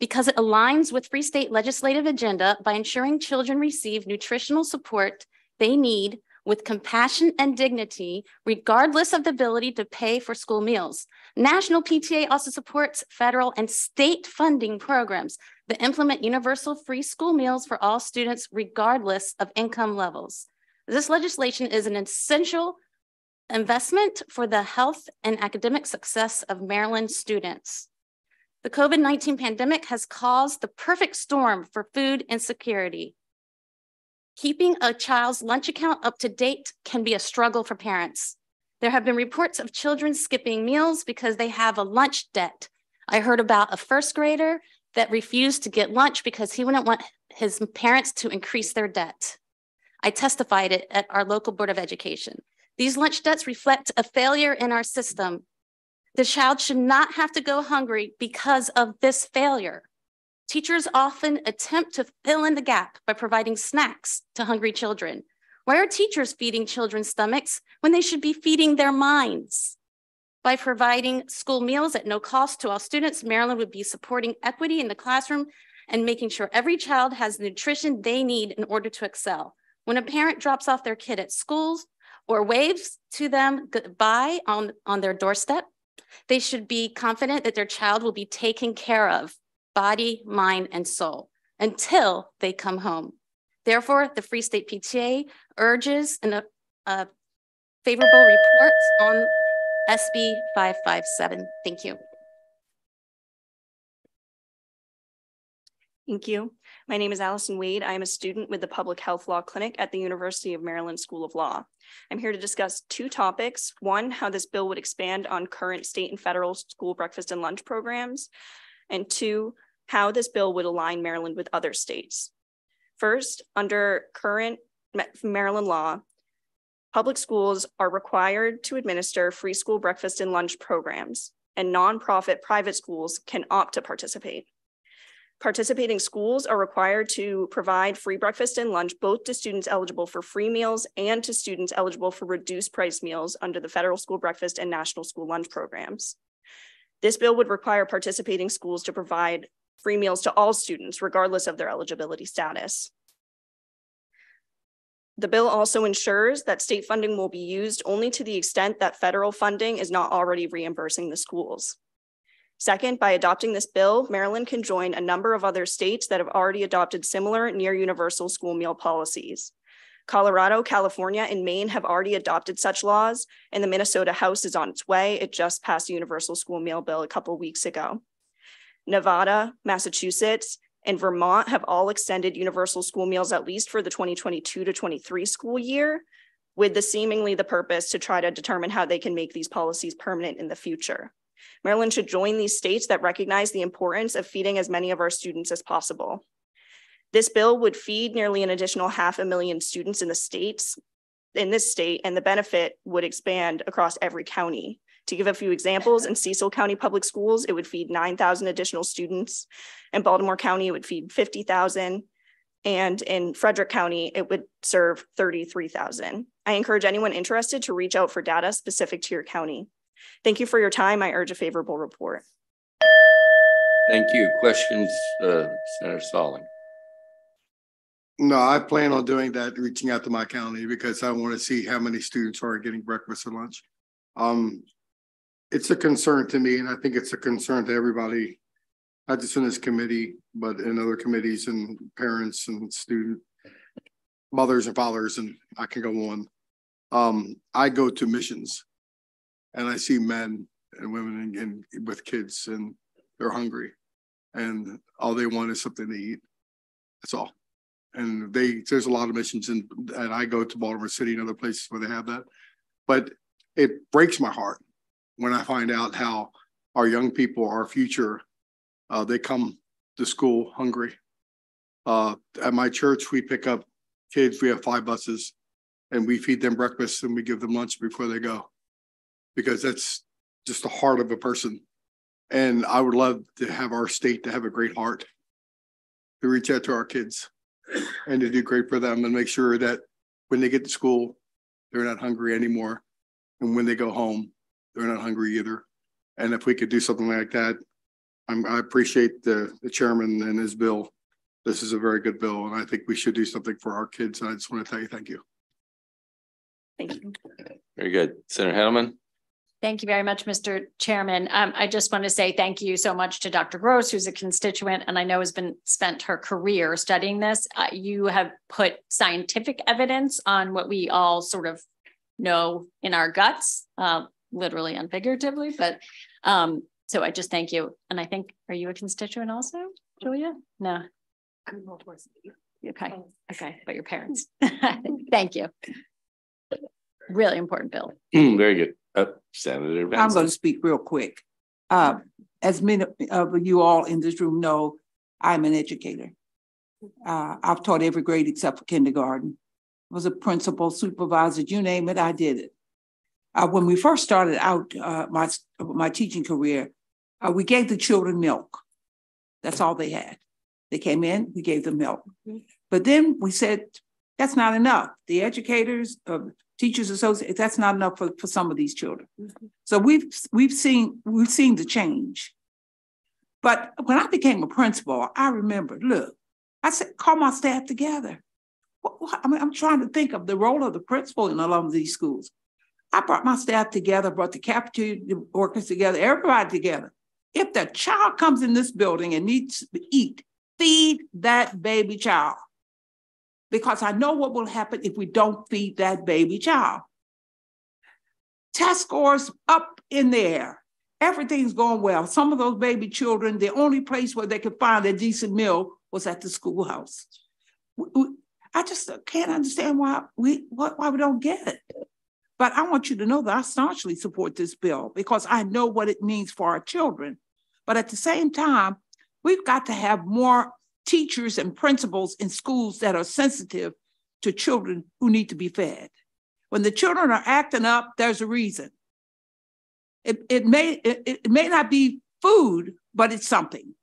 because it aligns with Free State legislative agenda by ensuring children receive nutritional support they need with compassion and dignity, regardless of the ability to pay for school meals. National PTA also supports federal and state funding programs that implement universal free school meals for all students, regardless of income levels. This legislation is an essential investment for the health and academic success of Maryland students. The COVID-19 pandemic has caused the perfect storm for food insecurity. Keeping a child's lunch account up to date can be a struggle for parents. There have been reports of children skipping meals because they have a lunch debt. I heard about a first grader that refused to get lunch because he wouldn't want his parents to increase their debt. I testified it at our local Board of Education. These lunch debts reflect a failure in our system. The child should not have to go hungry because of this failure. Teachers often attempt to fill in the gap by providing snacks to hungry children. Why are teachers feeding children's stomachs when they should be feeding their minds? By providing school meals at no cost to all students, Maryland would be supporting equity in the classroom and making sure every child has the nutrition they need in order to excel. When a parent drops off their kid at schools, or waves to them goodbye on, on their doorstep. They should be confident that their child will be taken care of, body, mind, and soul, until they come home. Therefore, the Free State PTA urges a, uh, a favorable report on SB 557. Thank you. Thank you. My name is Allison Wade. I am a student with the Public Health Law Clinic at the University of Maryland School of Law. I'm here to discuss two topics. One, how this bill would expand on current state and federal school breakfast and lunch programs. And two, how this bill would align Maryland with other states. First, under current Maryland law, public schools are required to administer free school breakfast and lunch programs, and nonprofit private schools can opt to participate. Participating schools are required to provide free breakfast and lunch both to students eligible for free meals and to students eligible for reduced price meals under the federal school breakfast and national school lunch programs. This bill would require participating schools to provide free meals to all students, regardless of their eligibility status. The bill also ensures that state funding will be used only to the extent that federal funding is not already reimbursing the schools. Second, by adopting this bill, Maryland can join a number of other states that have already adopted similar near universal school meal policies. Colorado, California, and Maine have already adopted such laws, and the Minnesota House is on its way. It just passed a universal school meal bill a couple weeks ago. Nevada, Massachusetts, and Vermont have all extended universal school meals at least for the 2022 to 23 school year, with the seemingly the purpose to try to determine how they can make these policies permanent in the future. Maryland should join these states that recognize the importance of feeding as many of our students as possible. This bill would feed nearly an additional half a million students in the states, in this state, and the benefit would expand across every county. To give a few examples, in Cecil County Public Schools, it would feed 9,000 additional students. In Baltimore County, it would feed 50,000. And in Frederick County, it would serve 33,000. I encourage anyone interested to reach out for data specific to your county. Thank you for your time. I urge a favorable report. Thank you. Questions, uh, Senator Salling? No, I plan on doing that, reaching out to my county because I want to see how many students are getting breakfast and lunch. Um, it's a concern to me, and I think it's a concern to everybody, not just in this committee, but in other committees and parents and student mothers and fathers, and I can go on. Um, I go to missions and I see men and women and, and with kids and they're hungry and all they want is something to eat. That's all. And they there's a lot of missions and and I go to Baltimore City and other places where they have that. But it breaks my heart when I find out how our young people, our future, uh, they come to school hungry. Uh, at my church, we pick up kids. We have five buses, and we feed them breakfast and we give them lunch before they go, because that's just the heart of a person. And I would love to have our state to have a great heart, to reach out to our kids, and to do great for them, and make sure that when they get to school, they're not hungry anymore, and when they go home, they're not hungry either. And if we could do something like that, I'm, I appreciate the, the chairman and his bill. This is a very good bill, and I think we should do something for our kids. And I just want to tell you thank you. Thank you. Very good. Senator Hettleman? Thank you very much, Mr. Chairman. Um, I just want to say thank you so much to Dr. Gross, who's a constituent and I know has been spent her career studying this. Uh, you have put scientific evidence on what we all sort of know in our guts. Uh, literally and figuratively, but um, so I just thank you. And I think, are you a constituent also, Julia? No. I'm Okay. Okay. But your parents. [LAUGHS] thank you. Really important bill. Mm, very good. Uh, Senator Benson. I'm going to speak real quick. Uh, as many of you all in this room know, I'm an educator. Uh, I've taught every grade except for kindergarten. I was a principal, supervisor, you name it, I did it. Uh, when we first started out uh, my my teaching career, uh, we gave the children milk. That's all they had. They came in, we gave them milk. Mm-hmm. But then we said that's not enough. The educators, teachers associate that's not enough for, for some of these children. Mm-hmm. So we've we've seen we've seen the change. But when I became a principal, I remember, look, I said, call my staff together. What, what, I mean, I'm trying to think of the role of the principal in a lot of these schools. I brought my staff together, brought the cafeteria workers together, everybody together. If the child comes in this building and needs to eat, feed that baby child. Because I know what will happen if we don't feed that baby child. Test scores up in the air. Everything's going well. Some of those baby children, the only place where they could find a decent meal was at the schoolhouse. I just can't understand why we why we don't get it. But I want you to know that I staunchly support this bill because I know what it means for our children. But at the same time, we've got to have more teachers and principals in schools that are sensitive to children who need to be fed. When the children are acting up, there's a reason. It, it, may, it, it may not be food, but it's something.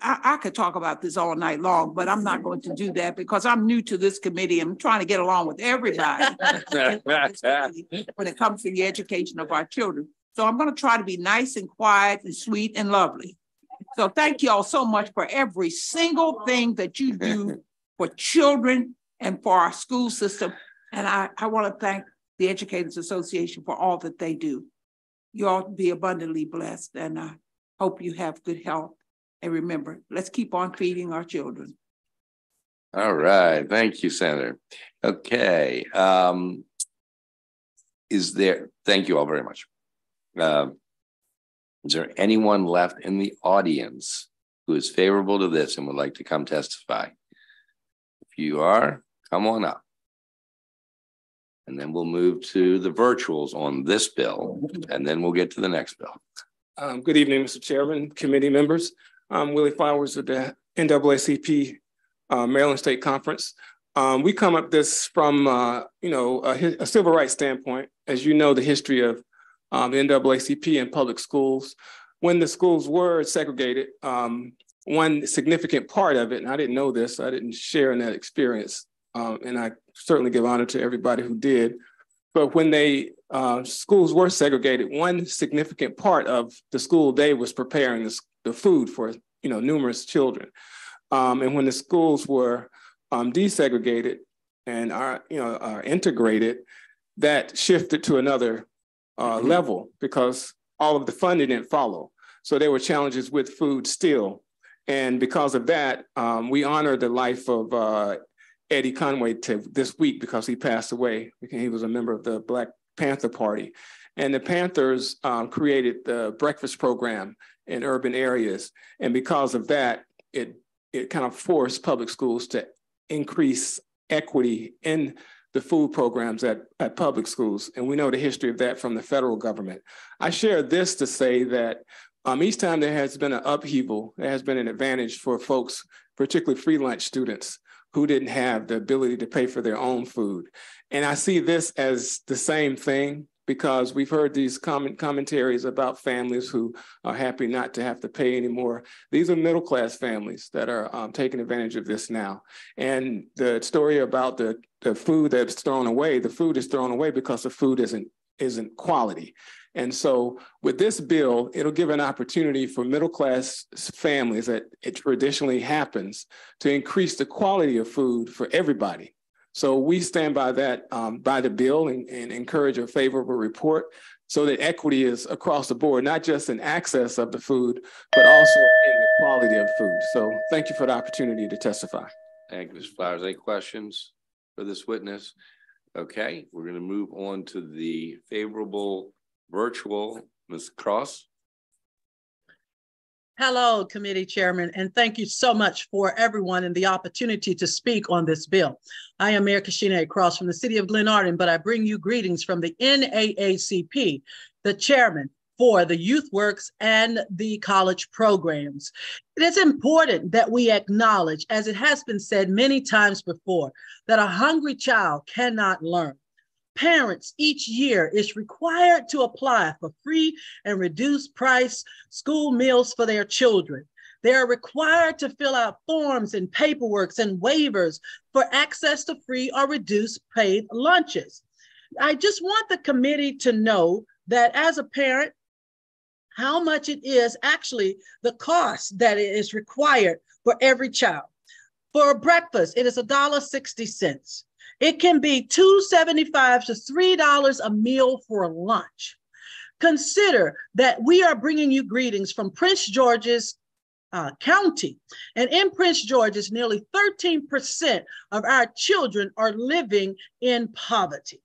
I, I, could talk about this all night long, but I'm not going to do that because I'm new to this committee. I'm trying to get along with everybody [LAUGHS] when it comes to the education of our children. So I'm going to try to be nice and quiet and sweet and lovely. So thank you all so much for every single thing that you do [LAUGHS] for children and for our school system. And I, I want to thank the Educators Association for all that they do. You all be abundantly blessed and I hope you have good health and remember, let's keep on feeding our children. All right. Thank you, Senator. Okay. Um, is there, thank you all very much. Uh, is there anyone left in the audience who is favorable to this and would like to come testify? If you are, come on up. And then we'll move to the virtuals on this bill, and then we'll get to the next bill. Um, good evening, Mr. Chairman, committee members. I'm Willie Flowers of the NAACP uh, Maryland State Conference. Um, we come up this from, uh, you know, a, a, civil rights standpoint. As you know, the history of um, the NAACP and public schools. When the schools were segregated, um, one significant part of it, and I didn't know this, I didn't share in that experience, um, and I certainly give honor to everybody who did. But when they uh, schools were segregated, one significant part of the school day was preparing the, the food for you know numerous children. Um, and when the schools were um, desegregated and are you know are integrated, that shifted to another uh, mm-hmm. level because all of the funding didn't follow. So there were challenges with food still. And because of that, um, we honor the life of uh, Eddie Conway to this week because he passed away. He was a member of the Black Panther Party. And the Panthers um, created the breakfast program in urban areas. And because of that, it, it kind of forced public schools to increase equity in the food programs at, at public schools. And we know the history of that from the federal government. I share this to say that um, each time there has been an upheaval, there has been an advantage for folks, particularly free lunch students, who didn't have the ability to pay for their own food. And I see this as the same thing because we've heard these comment commentaries about families who are happy not to have to pay anymore. These are middle class families that are um, taking advantage of this now. And the story about the, the food that's thrown away, the food is thrown away because the food isn't isn't quality. And so with this bill, it'll give an opportunity for middle class families that it traditionally happens to increase the quality of food for everybody. So we stand by that, um, by the bill and, and encourage a favorable report so that equity is across the board, not just in access of the food, but also in the quality of food. So thank you for the opportunity to testify. Thank you, Ms. Flowers. Any questions for this witness? Okay, we're going to move on to the favorable virtual. Ms. Cross. Hello, committee chairman, and thank you so much for everyone and the opportunity to speak on this bill. I am Mayor Kashina Cross from the city of Glenarden, but I bring you greetings from the NAACP, the chairman for the Youth Works and the college programs. It is important that we acknowledge, as it has been said many times before, that a hungry child cannot learn parents each year is required to apply for free and reduced price school meals for their children. They are required to fill out forms and paperwork and waivers for access to free or reduced paid lunches. I just want the committee to know that as a parent, how much it is actually the cost that is required for every child. For breakfast, it is $1.60. It can be $2.75 to $3 a meal for lunch. Consider that we are bringing you greetings from Prince George's uh, County. And in Prince George's, nearly 13% of our children are living in poverty.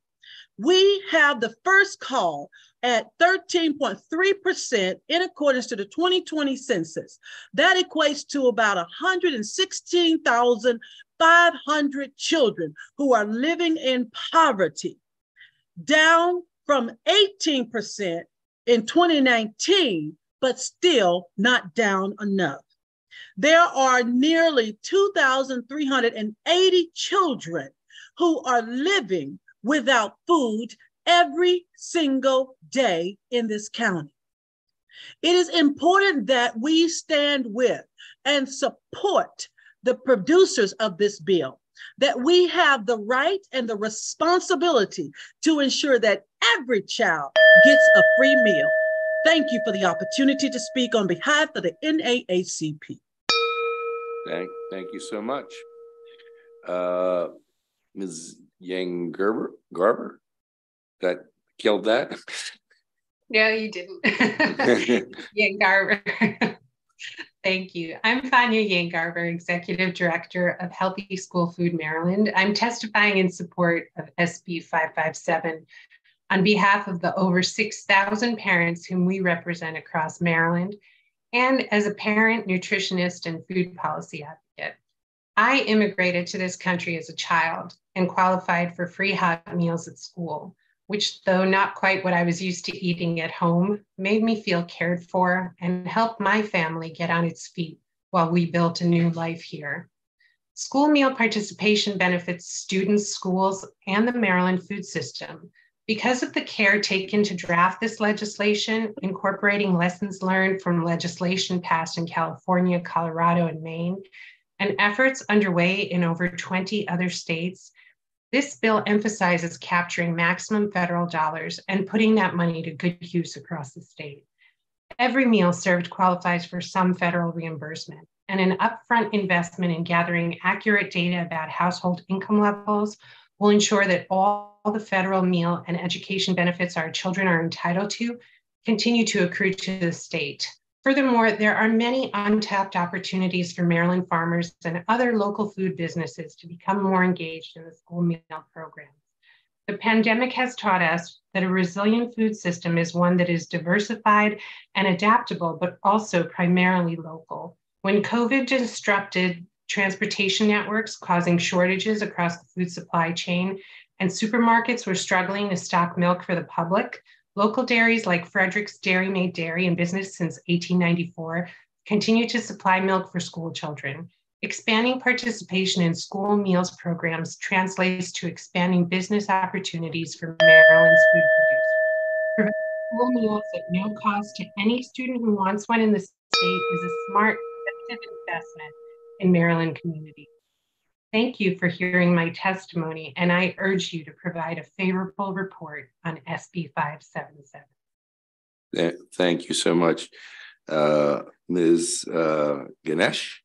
We have the first call at 13.3% in accordance to the 2020 census. That equates to about 116,500 children who are living in poverty, down from 18% in 2019, but still not down enough. There are nearly 2,380 children who are living without food every single day in this county. It is important that we stand with and support the producers of this bill that we have the right and the responsibility to ensure that every child gets a free meal. Thank you for the opportunity to speak on behalf of the NAACP. Thank, thank you so much. Uh, Ms. Yang Gerber, Garber, that killed that? [LAUGHS] No, you didn't. [LAUGHS] Yang Garber. [LAUGHS] Thank you. I'm Fanya Fania Yangarber, Executive Director of Healthy School Food Maryland. I'm testifying in support of SB 557 on behalf of the over 6,000 parents whom we represent across Maryland and as a parent, nutritionist, and food policy advocate. I immigrated to this country as a child and qualified for free hot meals at school, which, though not quite what I was used to eating at home, made me feel cared for and helped my family get on its feet while we built a new life here. School meal participation benefits students, schools, and the Maryland food system. Because of the care taken to draft this legislation, incorporating lessons learned from legislation passed in California, Colorado, and Maine, and efforts underway in over 20 other states, this bill emphasizes capturing maximum federal dollars and putting that money to good use across the state. Every meal served qualifies for some federal reimbursement, and an upfront investment in gathering accurate data about household income levels will ensure that all the federal meal and education benefits our children are entitled to continue to accrue to the state. Furthermore, there are many untapped opportunities for Maryland farmers and other local food businesses to become more engaged in the school meal program. The pandemic has taught us that a resilient food system is one that is diversified and adaptable, but also primarily local. When COVID disrupted transportation networks, causing shortages across the food supply chain, and supermarkets were struggling to stock milk for the public, local dairies like Frederick's Dairy Maid Dairy in business since 1894 continue to supply milk for school children. Expanding participation in school meals programs translates to expanding business opportunities for Maryland's food producers. School meals at no cost to any student who wants one in the state is a smart, effective investment in Maryland communities. Thank you for hearing my testimony, and I urge you to provide a favorable report on SB 577. Thank you so much. Uh, Ms. Uh, Ganesh?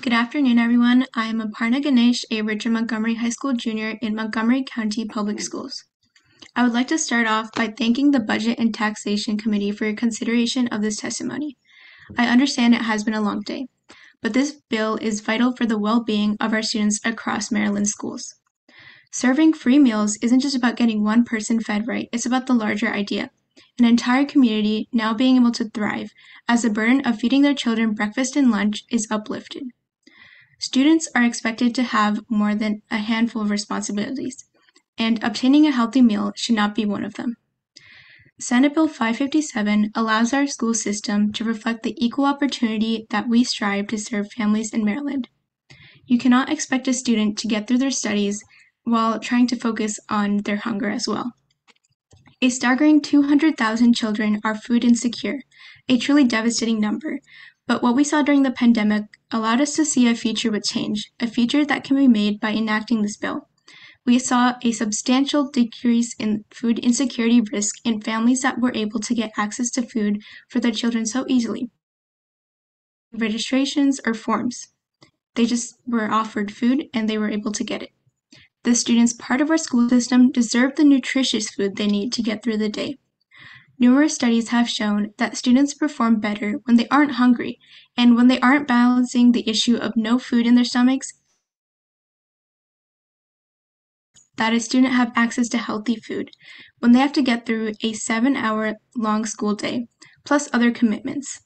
Good afternoon, everyone. I am Aparna Ganesh, a Richard Montgomery High School junior in Montgomery County Public Schools. I would like to start off by thanking the Budget and Taxation Committee for your consideration of this testimony. I understand it has been a long day but this bill is vital for the well-being of our students across Maryland schools. Serving free meals isn't just about getting one person fed right, it's about the larger idea. An entire community now being able to thrive as the burden of feeding their children breakfast and lunch is uplifted. Students are expected to have more than a handful of responsibilities, and obtaining a healthy meal should not be one of them. Senate Bill 557 allows our school system to reflect the equal opportunity that we strive to serve families in Maryland. You cannot expect a student to get through their studies while trying to focus on their hunger as well. A staggering 200,000 children are food insecure, a truly devastating number. But what we saw during the pandemic allowed us to see a future with change, a future that can be made by enacting this bill we saw a substantial decrease in food insecurity risk in families that were able to get access to food for their children so easily. Registrations or forms. They just were offered food and they were able to get it. The students part of our school system deserve the nutritious food they need to get through the day. Numerous studies have shown that students perform better when they aren't hungry and when they aren't balancing the issue of no food in their stomachs that a student have access to healthy food when they have to get through a seven hour long school day, plus other commitments.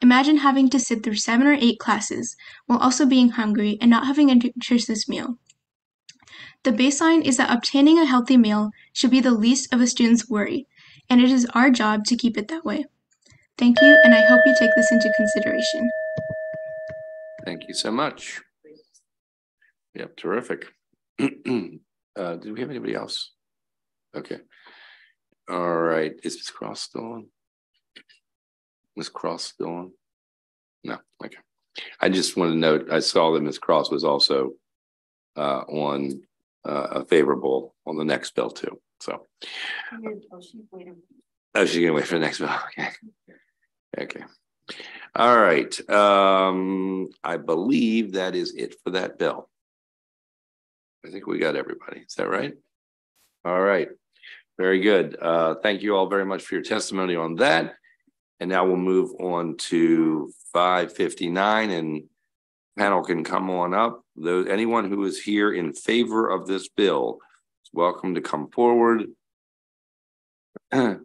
Imagine having to sit through seven or eight classes while also being hungry and not having a nutritious meal. The baseline is that obtaining a healthy meal should be the least of a student's worry, and it is our job to keep it that way. Thank you, and I hope you take this into consideration. Thank you so much. Yep, terrific. [CLEARS THROAT] Uh, do we have anybody else? Okay. All right. Is Ms. Cross still on? Ms. Cross still on? No. Okay. I just want to note I saw that Ms. Cross was also uh, on uh, a favorable on the next bill too. So. Oh, she's gonna wait for the next bill. [LAUGHS] Okay. Okay. All right. Um, I believe that is it for that bill. I think we got everybody. Is that right? All right. Very good. Uh, thank you all very much for your testimony on that. And now we'll move on to 559 and panel can come on up. Those, anyone who is here in favor of this bill is welcome to come forward. [CLEARS THROAT] um,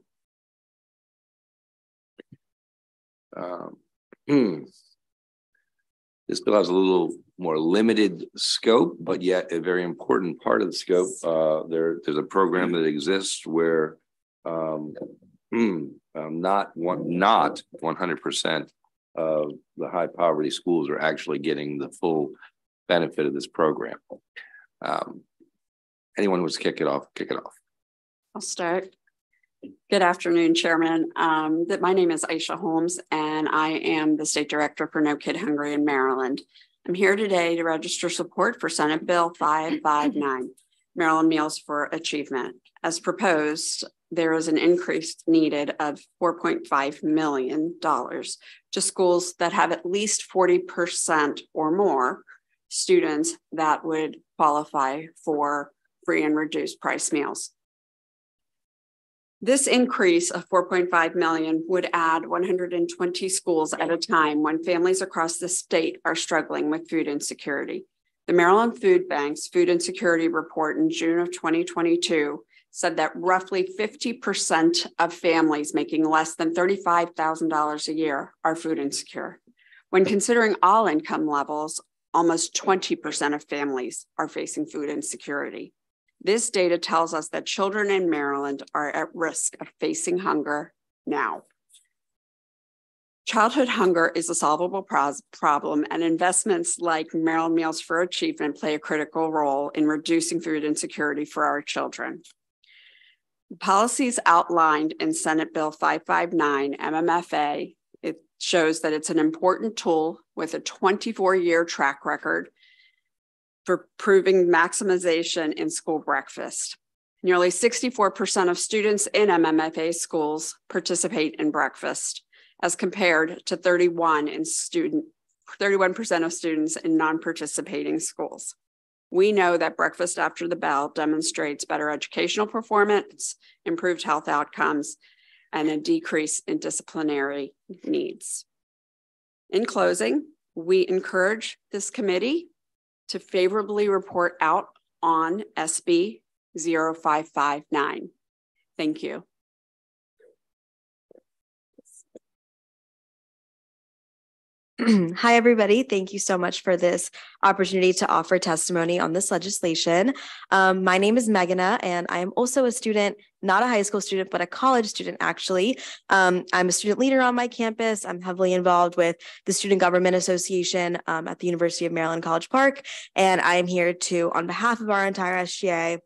this bill has a little more limited scope, but yet a very important part of the scope. Uh, there, there's a program that exists where um, hmm, um, not one, not 100% of the high poverty schools are actually getting the full benefit of this program. Um, anyone who wants to kick it off, kick it off. I'll start. Good afternoon, Chairman. Um, that my name is Aisha Holmes, and I am the State Director for No Kid Hungry in Maryland. I'm here today to register support for Senate Bill 559, Maryland Meals for Achievement. As proposed, there is an increase needed of $4.5 million to schools that have at least 40% or more students that would qualify for free and reduced price meals. This increase of 4.5 million would add 120 schools at a time when families across the state are struggling with food insecurity. The Maryland Food Bank's Food Insecurity Report in June of 2022 said that roughly 50% of families making less than $35,000 a year are food insecure. When considering all income levels, almost 20% of families are facing food insecurity. This data tells us that children in Maryland are at risk of facing hunger now. Childhood hunger is a solvable problem, and investments like Maryland Meals for Achievement play a critical role in reducing food insecurity for our children. Policies outlined in Senate Bill 559 MMFA, it shows that it's an important tool with a 24 year track record for proving maximization in school breakfast. Nearly 64% of students in MMFA schools participate in breakfast, as compared to 31 in student 31% of students in non-participating schools. We know that breakfast after the bell demonstrates better educational performance, improved health outcomes, and a decrease in disciplinary needs. In closing, we encourage this committee to favorably report out on SB 0559. Thank you. Hi, everybody. Thank you so much for this opportunity to offer testimony on this legislation. Um, my name is Meghana, and I am also a student, not a high school student, but a college student, actually. Um, I'm a student leader on my campus. I'm heavily involved with the Student Government Association um, at the University of Maryland College Park, and I am here to, on behalf of our entire SGA,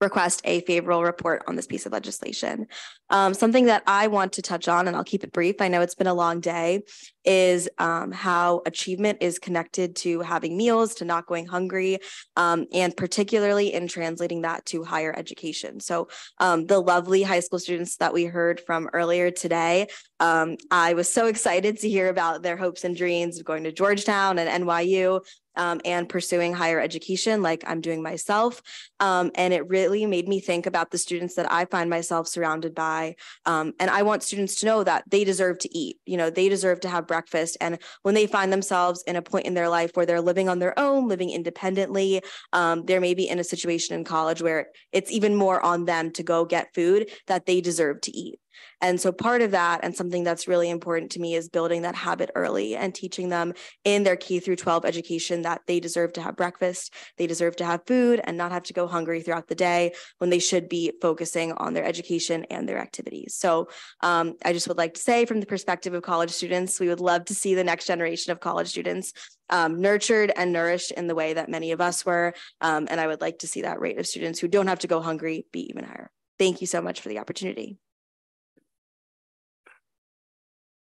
request a favorable report on this piece of legislation. Um, something that I want to touch on, and I'll keep it brief, I know it's been a long day, is um, how achievement is connected to having meals, to not going hungry, um, and particularly in translating that to higher education. So um, the lovely high school students that we heard from earlier today, um, I was so [LAUGHS] excited to hear about their hopes and dreams of going to Georgetown and NYU um, and pursuing higher education like I'm doing myself. Um, and it really made me think about the students that I find myself surrounded by. Um, and I want students to know that they deserve to eat, you know, they deserve to have breakfast. And when they find themselves in a point in their life where they're living on their own, living independently, um, they're maybe in a situation in college where it's even more on them to go get food that they deserve to eat. And so part of that and something that's really important to me is building that habit early and teaching them in their K through 12 education that they deserve to have breakfast, they deserve to have food and not have to go hungry throughout the day when they should be focusing on their education and their activities. So um, I just would like to say from the perspective of college students, we would love to see the next generation of college students um, nurtured and nourished in the way that many of us were. Um, and I would like to see that rate of students who don't have to go hungry be even higher. Thank you so much for the opportunity.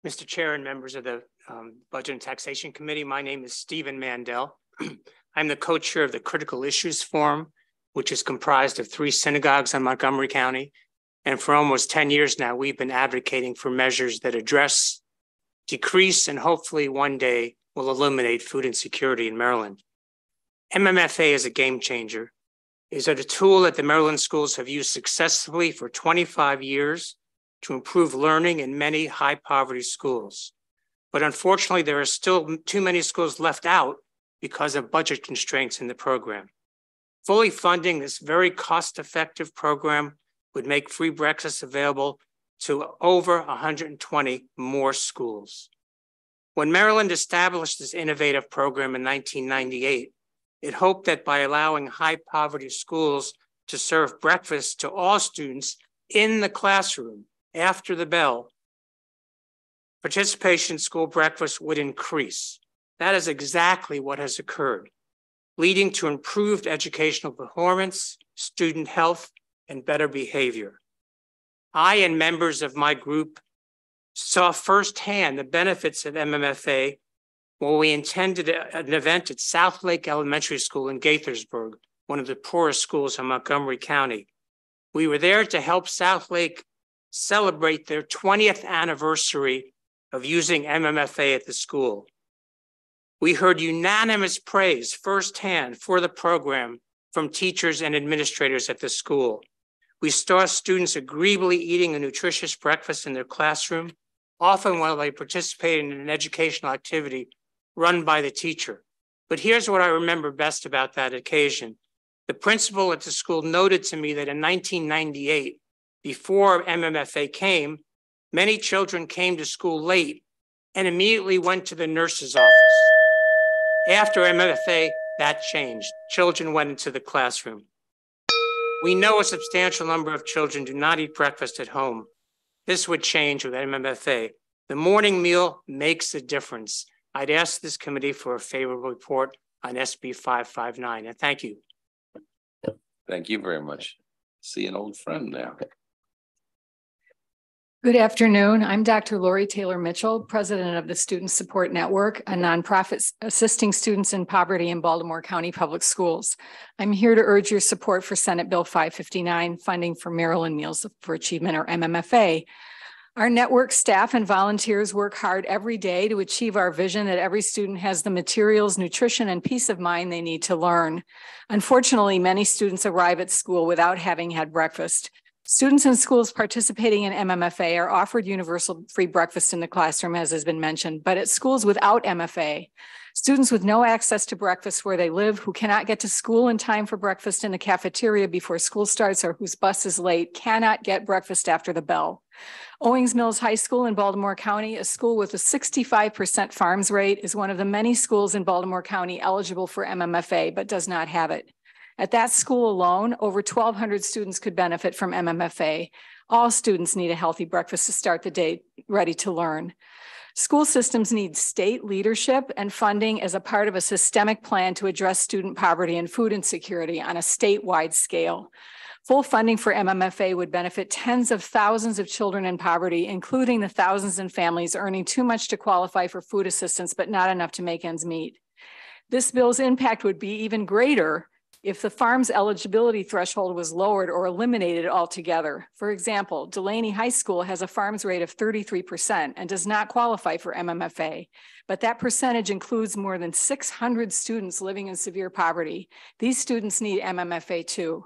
Mr. Chair and members of the um, Budget and Taxation Committee, my name is Stephen Mandel. [CLEARS THROAT] I'm the co-chair of the Critical Issues Forum, which is comprised of three synagogues in Montgomery County. And for almost 10 years now, we've been advocating for measures that address, decrease, and hopefully one day will eliminate food insecurity in Maryland. MMFA is a game changer. Is it a tool that the Maryland schools have used successfully for 25 years to improve learning in many high poverty schools. But unfortunately, there are still too many schools left out because of budget constraints in the program. Fully funding this very cost effective program would make free breakfast available to over 120 more schools. When Maryland established this innovative program in 1998, it hoped that by allowing high poverty schools to serve breakfast to all students in the classroom after the bell, participation in school breakfast would increase. That is exactly what has occurred, leading to improved educational performance, student health, and better behavior. I and members of my group saw firsthand the benefits of MMFA when we attended an event at South Lake Elementary School in Gaithersburg, one of the poorest schools in Montgomery County. We were there to help South Lake celebrate their 20th anniversary of using MMFA at the school. We heard unanimous praise firsthand for the program from teachers and administrators at the school. We saw students agreeably eating a nutritious breakfast in their classroom, often while they participated in an educational activity run by the teacher. But here's what I remember best about that occasion. The principal at the school noted to me that in 1998, before MMFA came, many children came to school late and immediately went to the nurse's office. After MMFA, that changed. Children went into the classroom. We know a substantial number of children do not eat breakfast at home. This would change with MMFA. The morning meal makes a difference. I'd ask this committee for a favorable report on SB 559, and thank you. Thank you very much. See an old friend now. Good afternoon. I'm Dr. Lori Taylor Mitchell, president of the Student Support Network, a nonprofit assisting students in poverty in Baltimore County Public Schools. I'm here to urge your support for Senate Bill 559, funding for Maryland Meals for Achievement or MMFA. Our network staff and volunteers work hard every day to achieve our vision that every student has the materials, nutrition, and peace of mind they need to learn. Unfortunately, many students arrive at school without having had breakfast. Students in schools participating in MMFA are offered universal free breakfast in the classroom, as has been mentioned, but at schools without MFA, students with no access to breakfast where they live, who cannot get to school in time for breakfast in the cafeteria before school starts or whose bus is late, cannot get breakfast after the bell. Owings Mills High School in Baltimore County, a school with a 65% farms rate, is one of the many schools in Baltimore County eligible for MMFA, but does not have it. At that school alone, over 1,200 students could benefit from MMFA. All students need a healthy breakfast to start the day ready to learn. School systems need state leadership and funding as a part of a systemic plan to address student poverty and food insecurity on a statewide scale. Full funding for MMFA would benefit tens of thousands of children in poverty, including the thousands in families earning too much to qualify for food assistance, but not enough to make ends meet. This bill's impact would be even greater if the farm's eligibility threshold was lowered or eliminated altogether. For example, Dulaney High School has a farms rate of 33% and does not qualify for MMFA, but that percentage includes more than 600 students living in severe poverty. These students need MMFA too.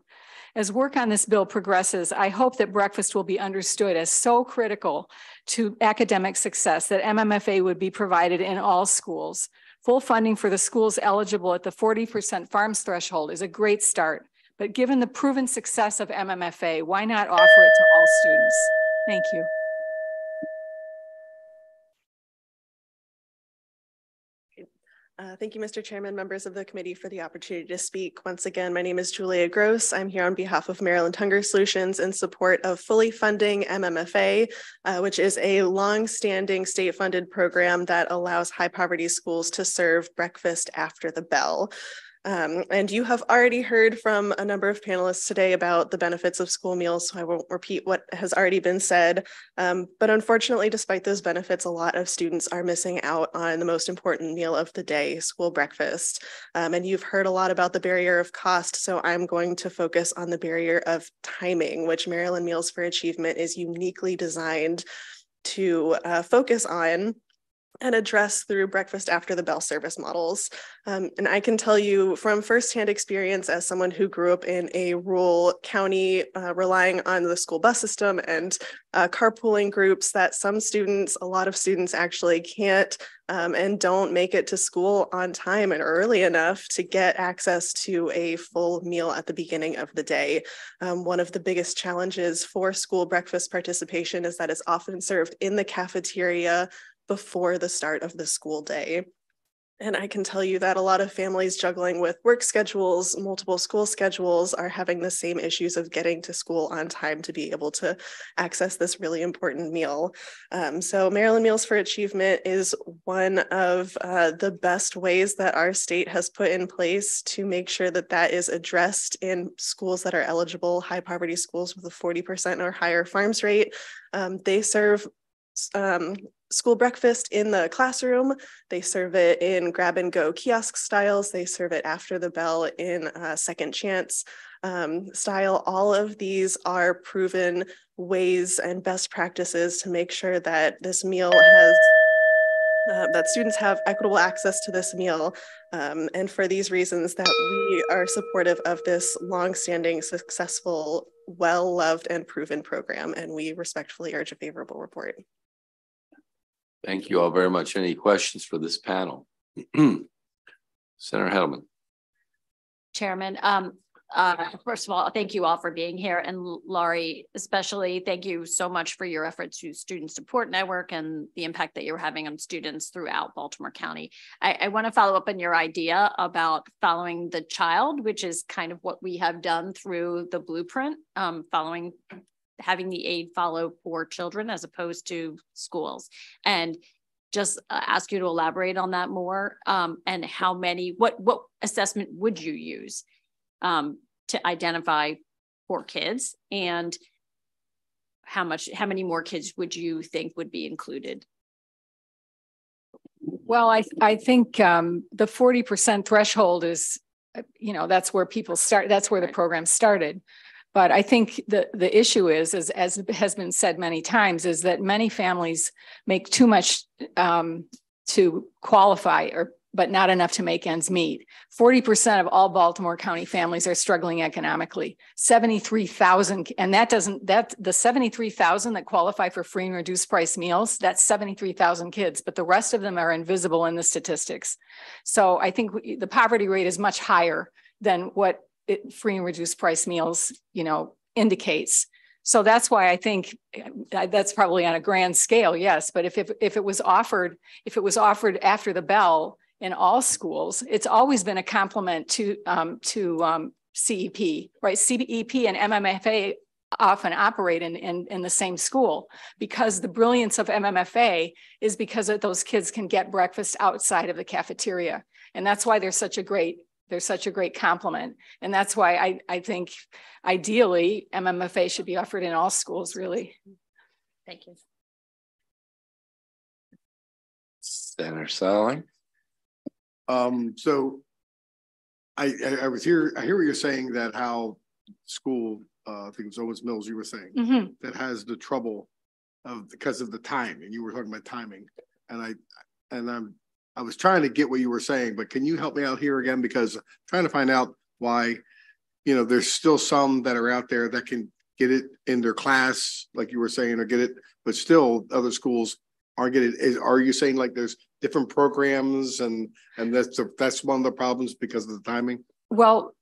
As work on this bill progresses, I hope that breakfast will be understood as so critical to academic success that MMFA would be provided in all schools. Full funding for the schools eligible at the 40% farms threshold is a great start, but given the proven success of MMFA, why not offer it to all students? Thank you. Uh, thank you, Mr. Chairman, members of the committee for the opportunity to speak. Once again, my name is Julia Gross. I'm here on behalf of Maryland Hunger Solutions in support of fully funding MMFA, uh, which is a long-standing state-funded program that allows high poverty schools to serve breakfast after the bell. Um, and you have already heard from a number of panelists today about the benefits of school meals, so I won't repeat what has already been said. Um, but unfortunately, despite those benefits, a lot of students are missing out on the most important meal of the day, school breakfast. Um, and you've heard a lot about the barrier of cost, so I'm going to focus on the barrier of timing, which Maryland Meals for Achievement is uniquely designed to uh, focus on and address through breakfast after the bell service models. Um, and I can tell you from firsthand experience as someone who grew up in a rural county uh, relying on the school bus system and uh, carpooling groups that some students, a lot of students actually can't um, and don't make it to school on time and early enough to get access to a full meal at the beginning of the day. Um, one of the biggest challenges for school breakfast participation is that it's often served in the cafeteria before the start of the school day. And I can tell you that a lot of families juggling with work schedules, multiple school schedules, are having the same issues of getting to school on time to be able to access this really important meal. Um, so, Maryland Meals for Achievement is one of uh, the best ways that our state has put in place to make sure that that is addressed in schools that are eligible, high poverty schools with a 40% or higher farms rate. Um, they serve um, school breakfast in the classroom. They serve it in grab and go kiosk styles. They serve it after the bell in uh, second chance um, style. All of these are proven ways and best practices to make sure that this meal has uh, that students have equitable access to this meal. Um, and for these reasons that we are supportive of this longstanding, successful, well-loved and proven program. And we respectfully urge a favorable report. Thank you all very much. Any questions for this panel? [CLEARS THROAT] Senator Hettleman. Chairman, um, uh, first of all, thank you all for being here. And Lori, especially thank you so much for your efforts to Student Support Network and the impact that you're having on students throughout Baltimore County. I, I want to follow up on your idea about following the child, which is kind of what we have done through the blueprint, um, following having the aid follow poor children as opposed to schools. And just uh, ask you to elaborate on that more um, and how many, what, what assessment would you use um, to identify poor kids and how much, how many more kids would you think would be included? Well, I, I think um, the 40% threshold is, you know, that's where people start, that's where the program started. But I think the, the issue is, is, as has been said many times, is that many families make too much um, to qualify or but not enough to make ends meet. 40% of all Baltimore County families are struggling economically. 73,000, and that doesn't, that the 73,000 that qualify for free and reduced price meals, that's 73,000 kids, but the rest of them are invisible in the statistics. So I think the poverty rate is much higher than what it, free and reduced price meals, you know, indicates. So that's why I think uh, that's probably on a grand scale, yes. But if, if, if it was offered, if it was offered after the bell in all schools, it's always been a complement to um, to um, CEP, right? CEP and MMFA often operate in, in, in the same school because the brilliance of MMFA is because those kids can get breakfast outside of the cafeteria. And that's why they're such a great they're such a great complement. And that's why I, I think ideally MMFA should be offered in all schools, really. Thank you. Senator Salling. Um, so I, I, I was here, I hear what you're saying that how school, uh, I think it was Owings Mills you were saying, mm -hmm. that has the trouble of because of the time and you were talking about timing. And I and I'm I was trying to get what you were saying, but can you help me out here again? Because I'm trying to find out why, you know, there's still some that are out there that can get it in their class, like you were saying, or get it, but still other schools aren't getting it. Is, are you saying like there's different programs and and that's that's one of the problems because of the timing? Well,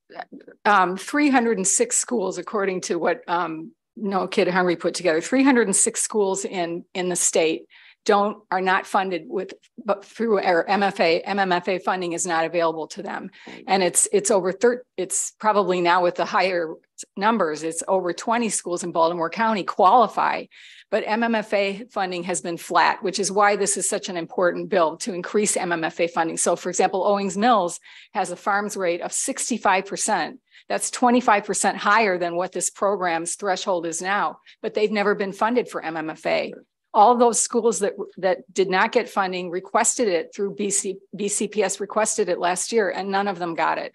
um, 306 schools, according to what um, No Kid Hungry put together, 306 schools in in the state don't are not funded with but through our MFA MMFA funding is not available to them. And it's it's over thir- it's probably now with the higher numbers it's over 20 schools in Baltimore County qualify. But MMFA funding has been flat which is why this is such an important bill to increase MMFA funding. So for example Owings Mills has a FARMS rate of 65% that's 25% higher than what this program's threshold is now, but they've never been funded for MMFA all those schools that that did not get funding requested it through BC BCPS requested it last year and none of them got it.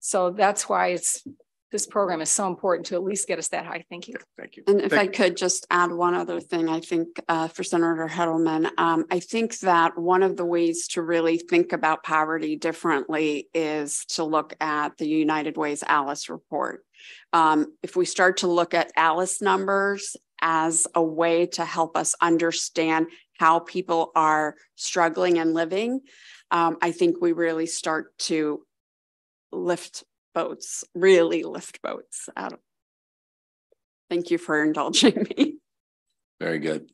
So that's why it's this program is so important to at least get us that high. Thank you. Thank you. And if Thank I could just add one other thing, I think uh, for Senator Hettleman, um, I think that one of the ways to really think about poverty differently is to look at the United Way's ALICE report. Um, if we start to look at ALICE numbers as a way to help us understand how people are struggling and living, um, I think we really start to lift boats, really lift boats out of. Thank you for [LAUGHS] indulging me. Very good.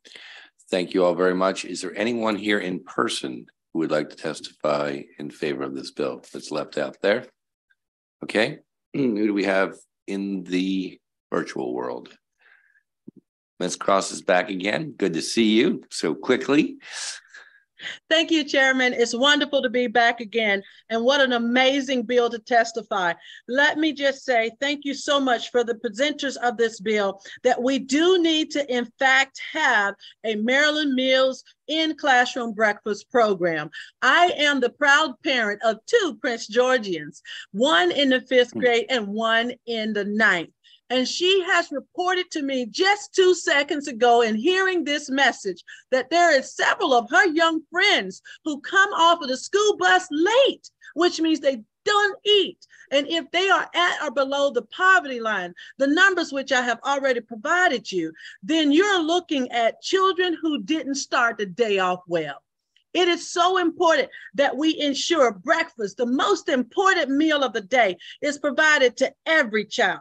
thank you all very much. Is there anyone here in person who would like to testify in favor of this bill that's left out there? Okay, [CLEARS THROAT] who do we have in the virtual world? Ms. Cross is back again. Good to see you so quickly. Thank you, Chairman. It's wonderful to be back again. And what an amazing bill to testify. Let me just say thank you so much for the presenters of this bill that we do need to, in fact, have a Maryland Meals in classroom breakfast program. I am the proud parent of two Prince Georgians, one in the fifth hmm. grade and one in the ninth. And she has reported to me just two seconds ago in hearing this message that there is several of her young friends who come off of the school bus late, which means they don't eat. And if they are at or below the poverty line, the numbers which I have already provided you, then you're looking at children who didn't start the day off well. It is so important that we ensure breakfast, the most important meal of the day, is provided to every child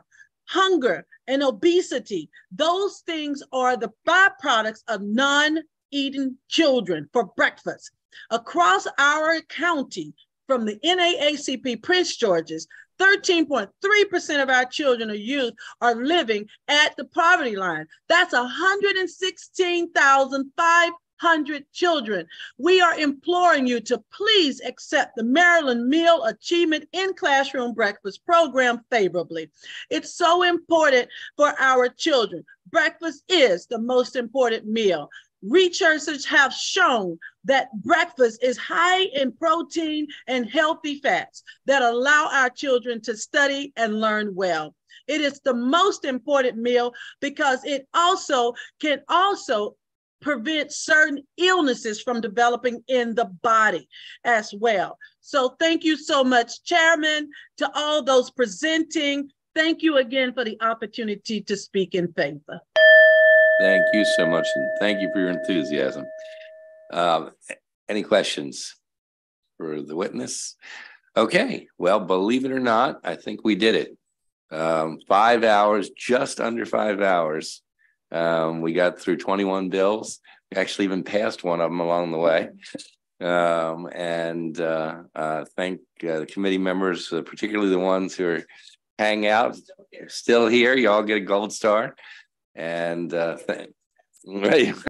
hunger and obesity. Those things are the byproducts of non eating children for breakfast. Across our county, from the NAACP Prince George's, 13.3% of our children or youth are living at the poverty line. That's 116,500 hundred children. We are imploring you to please accept the Maryland Meal Achievement in Classroom Breakfast Program favorably. It's so important for our children. Breakfast is the most important meal. Researchers have shown that breakfast is high in protein and healthy fats that allow our children to study and learn well. It is the most important meal because it also can also prevent certain illnesses from developing in the body as well. So thank you so much, Chairman, to all those presenting. Thank you again for the opportunity to speak in favor. Thank you so much. And thank you for your enthusiasm. Uh, any questions for the witness? Okay, well, believe it or not, I think we did it. Um, five hours, just under five hours. Um, we got through 21 bills. We actually even passed one of them along the way. Um, and uh, uh, thank uh, the committee members, uh, particularly the ones who are hang out, still here. You all get a gold star. And uh, [LAUGHS] right.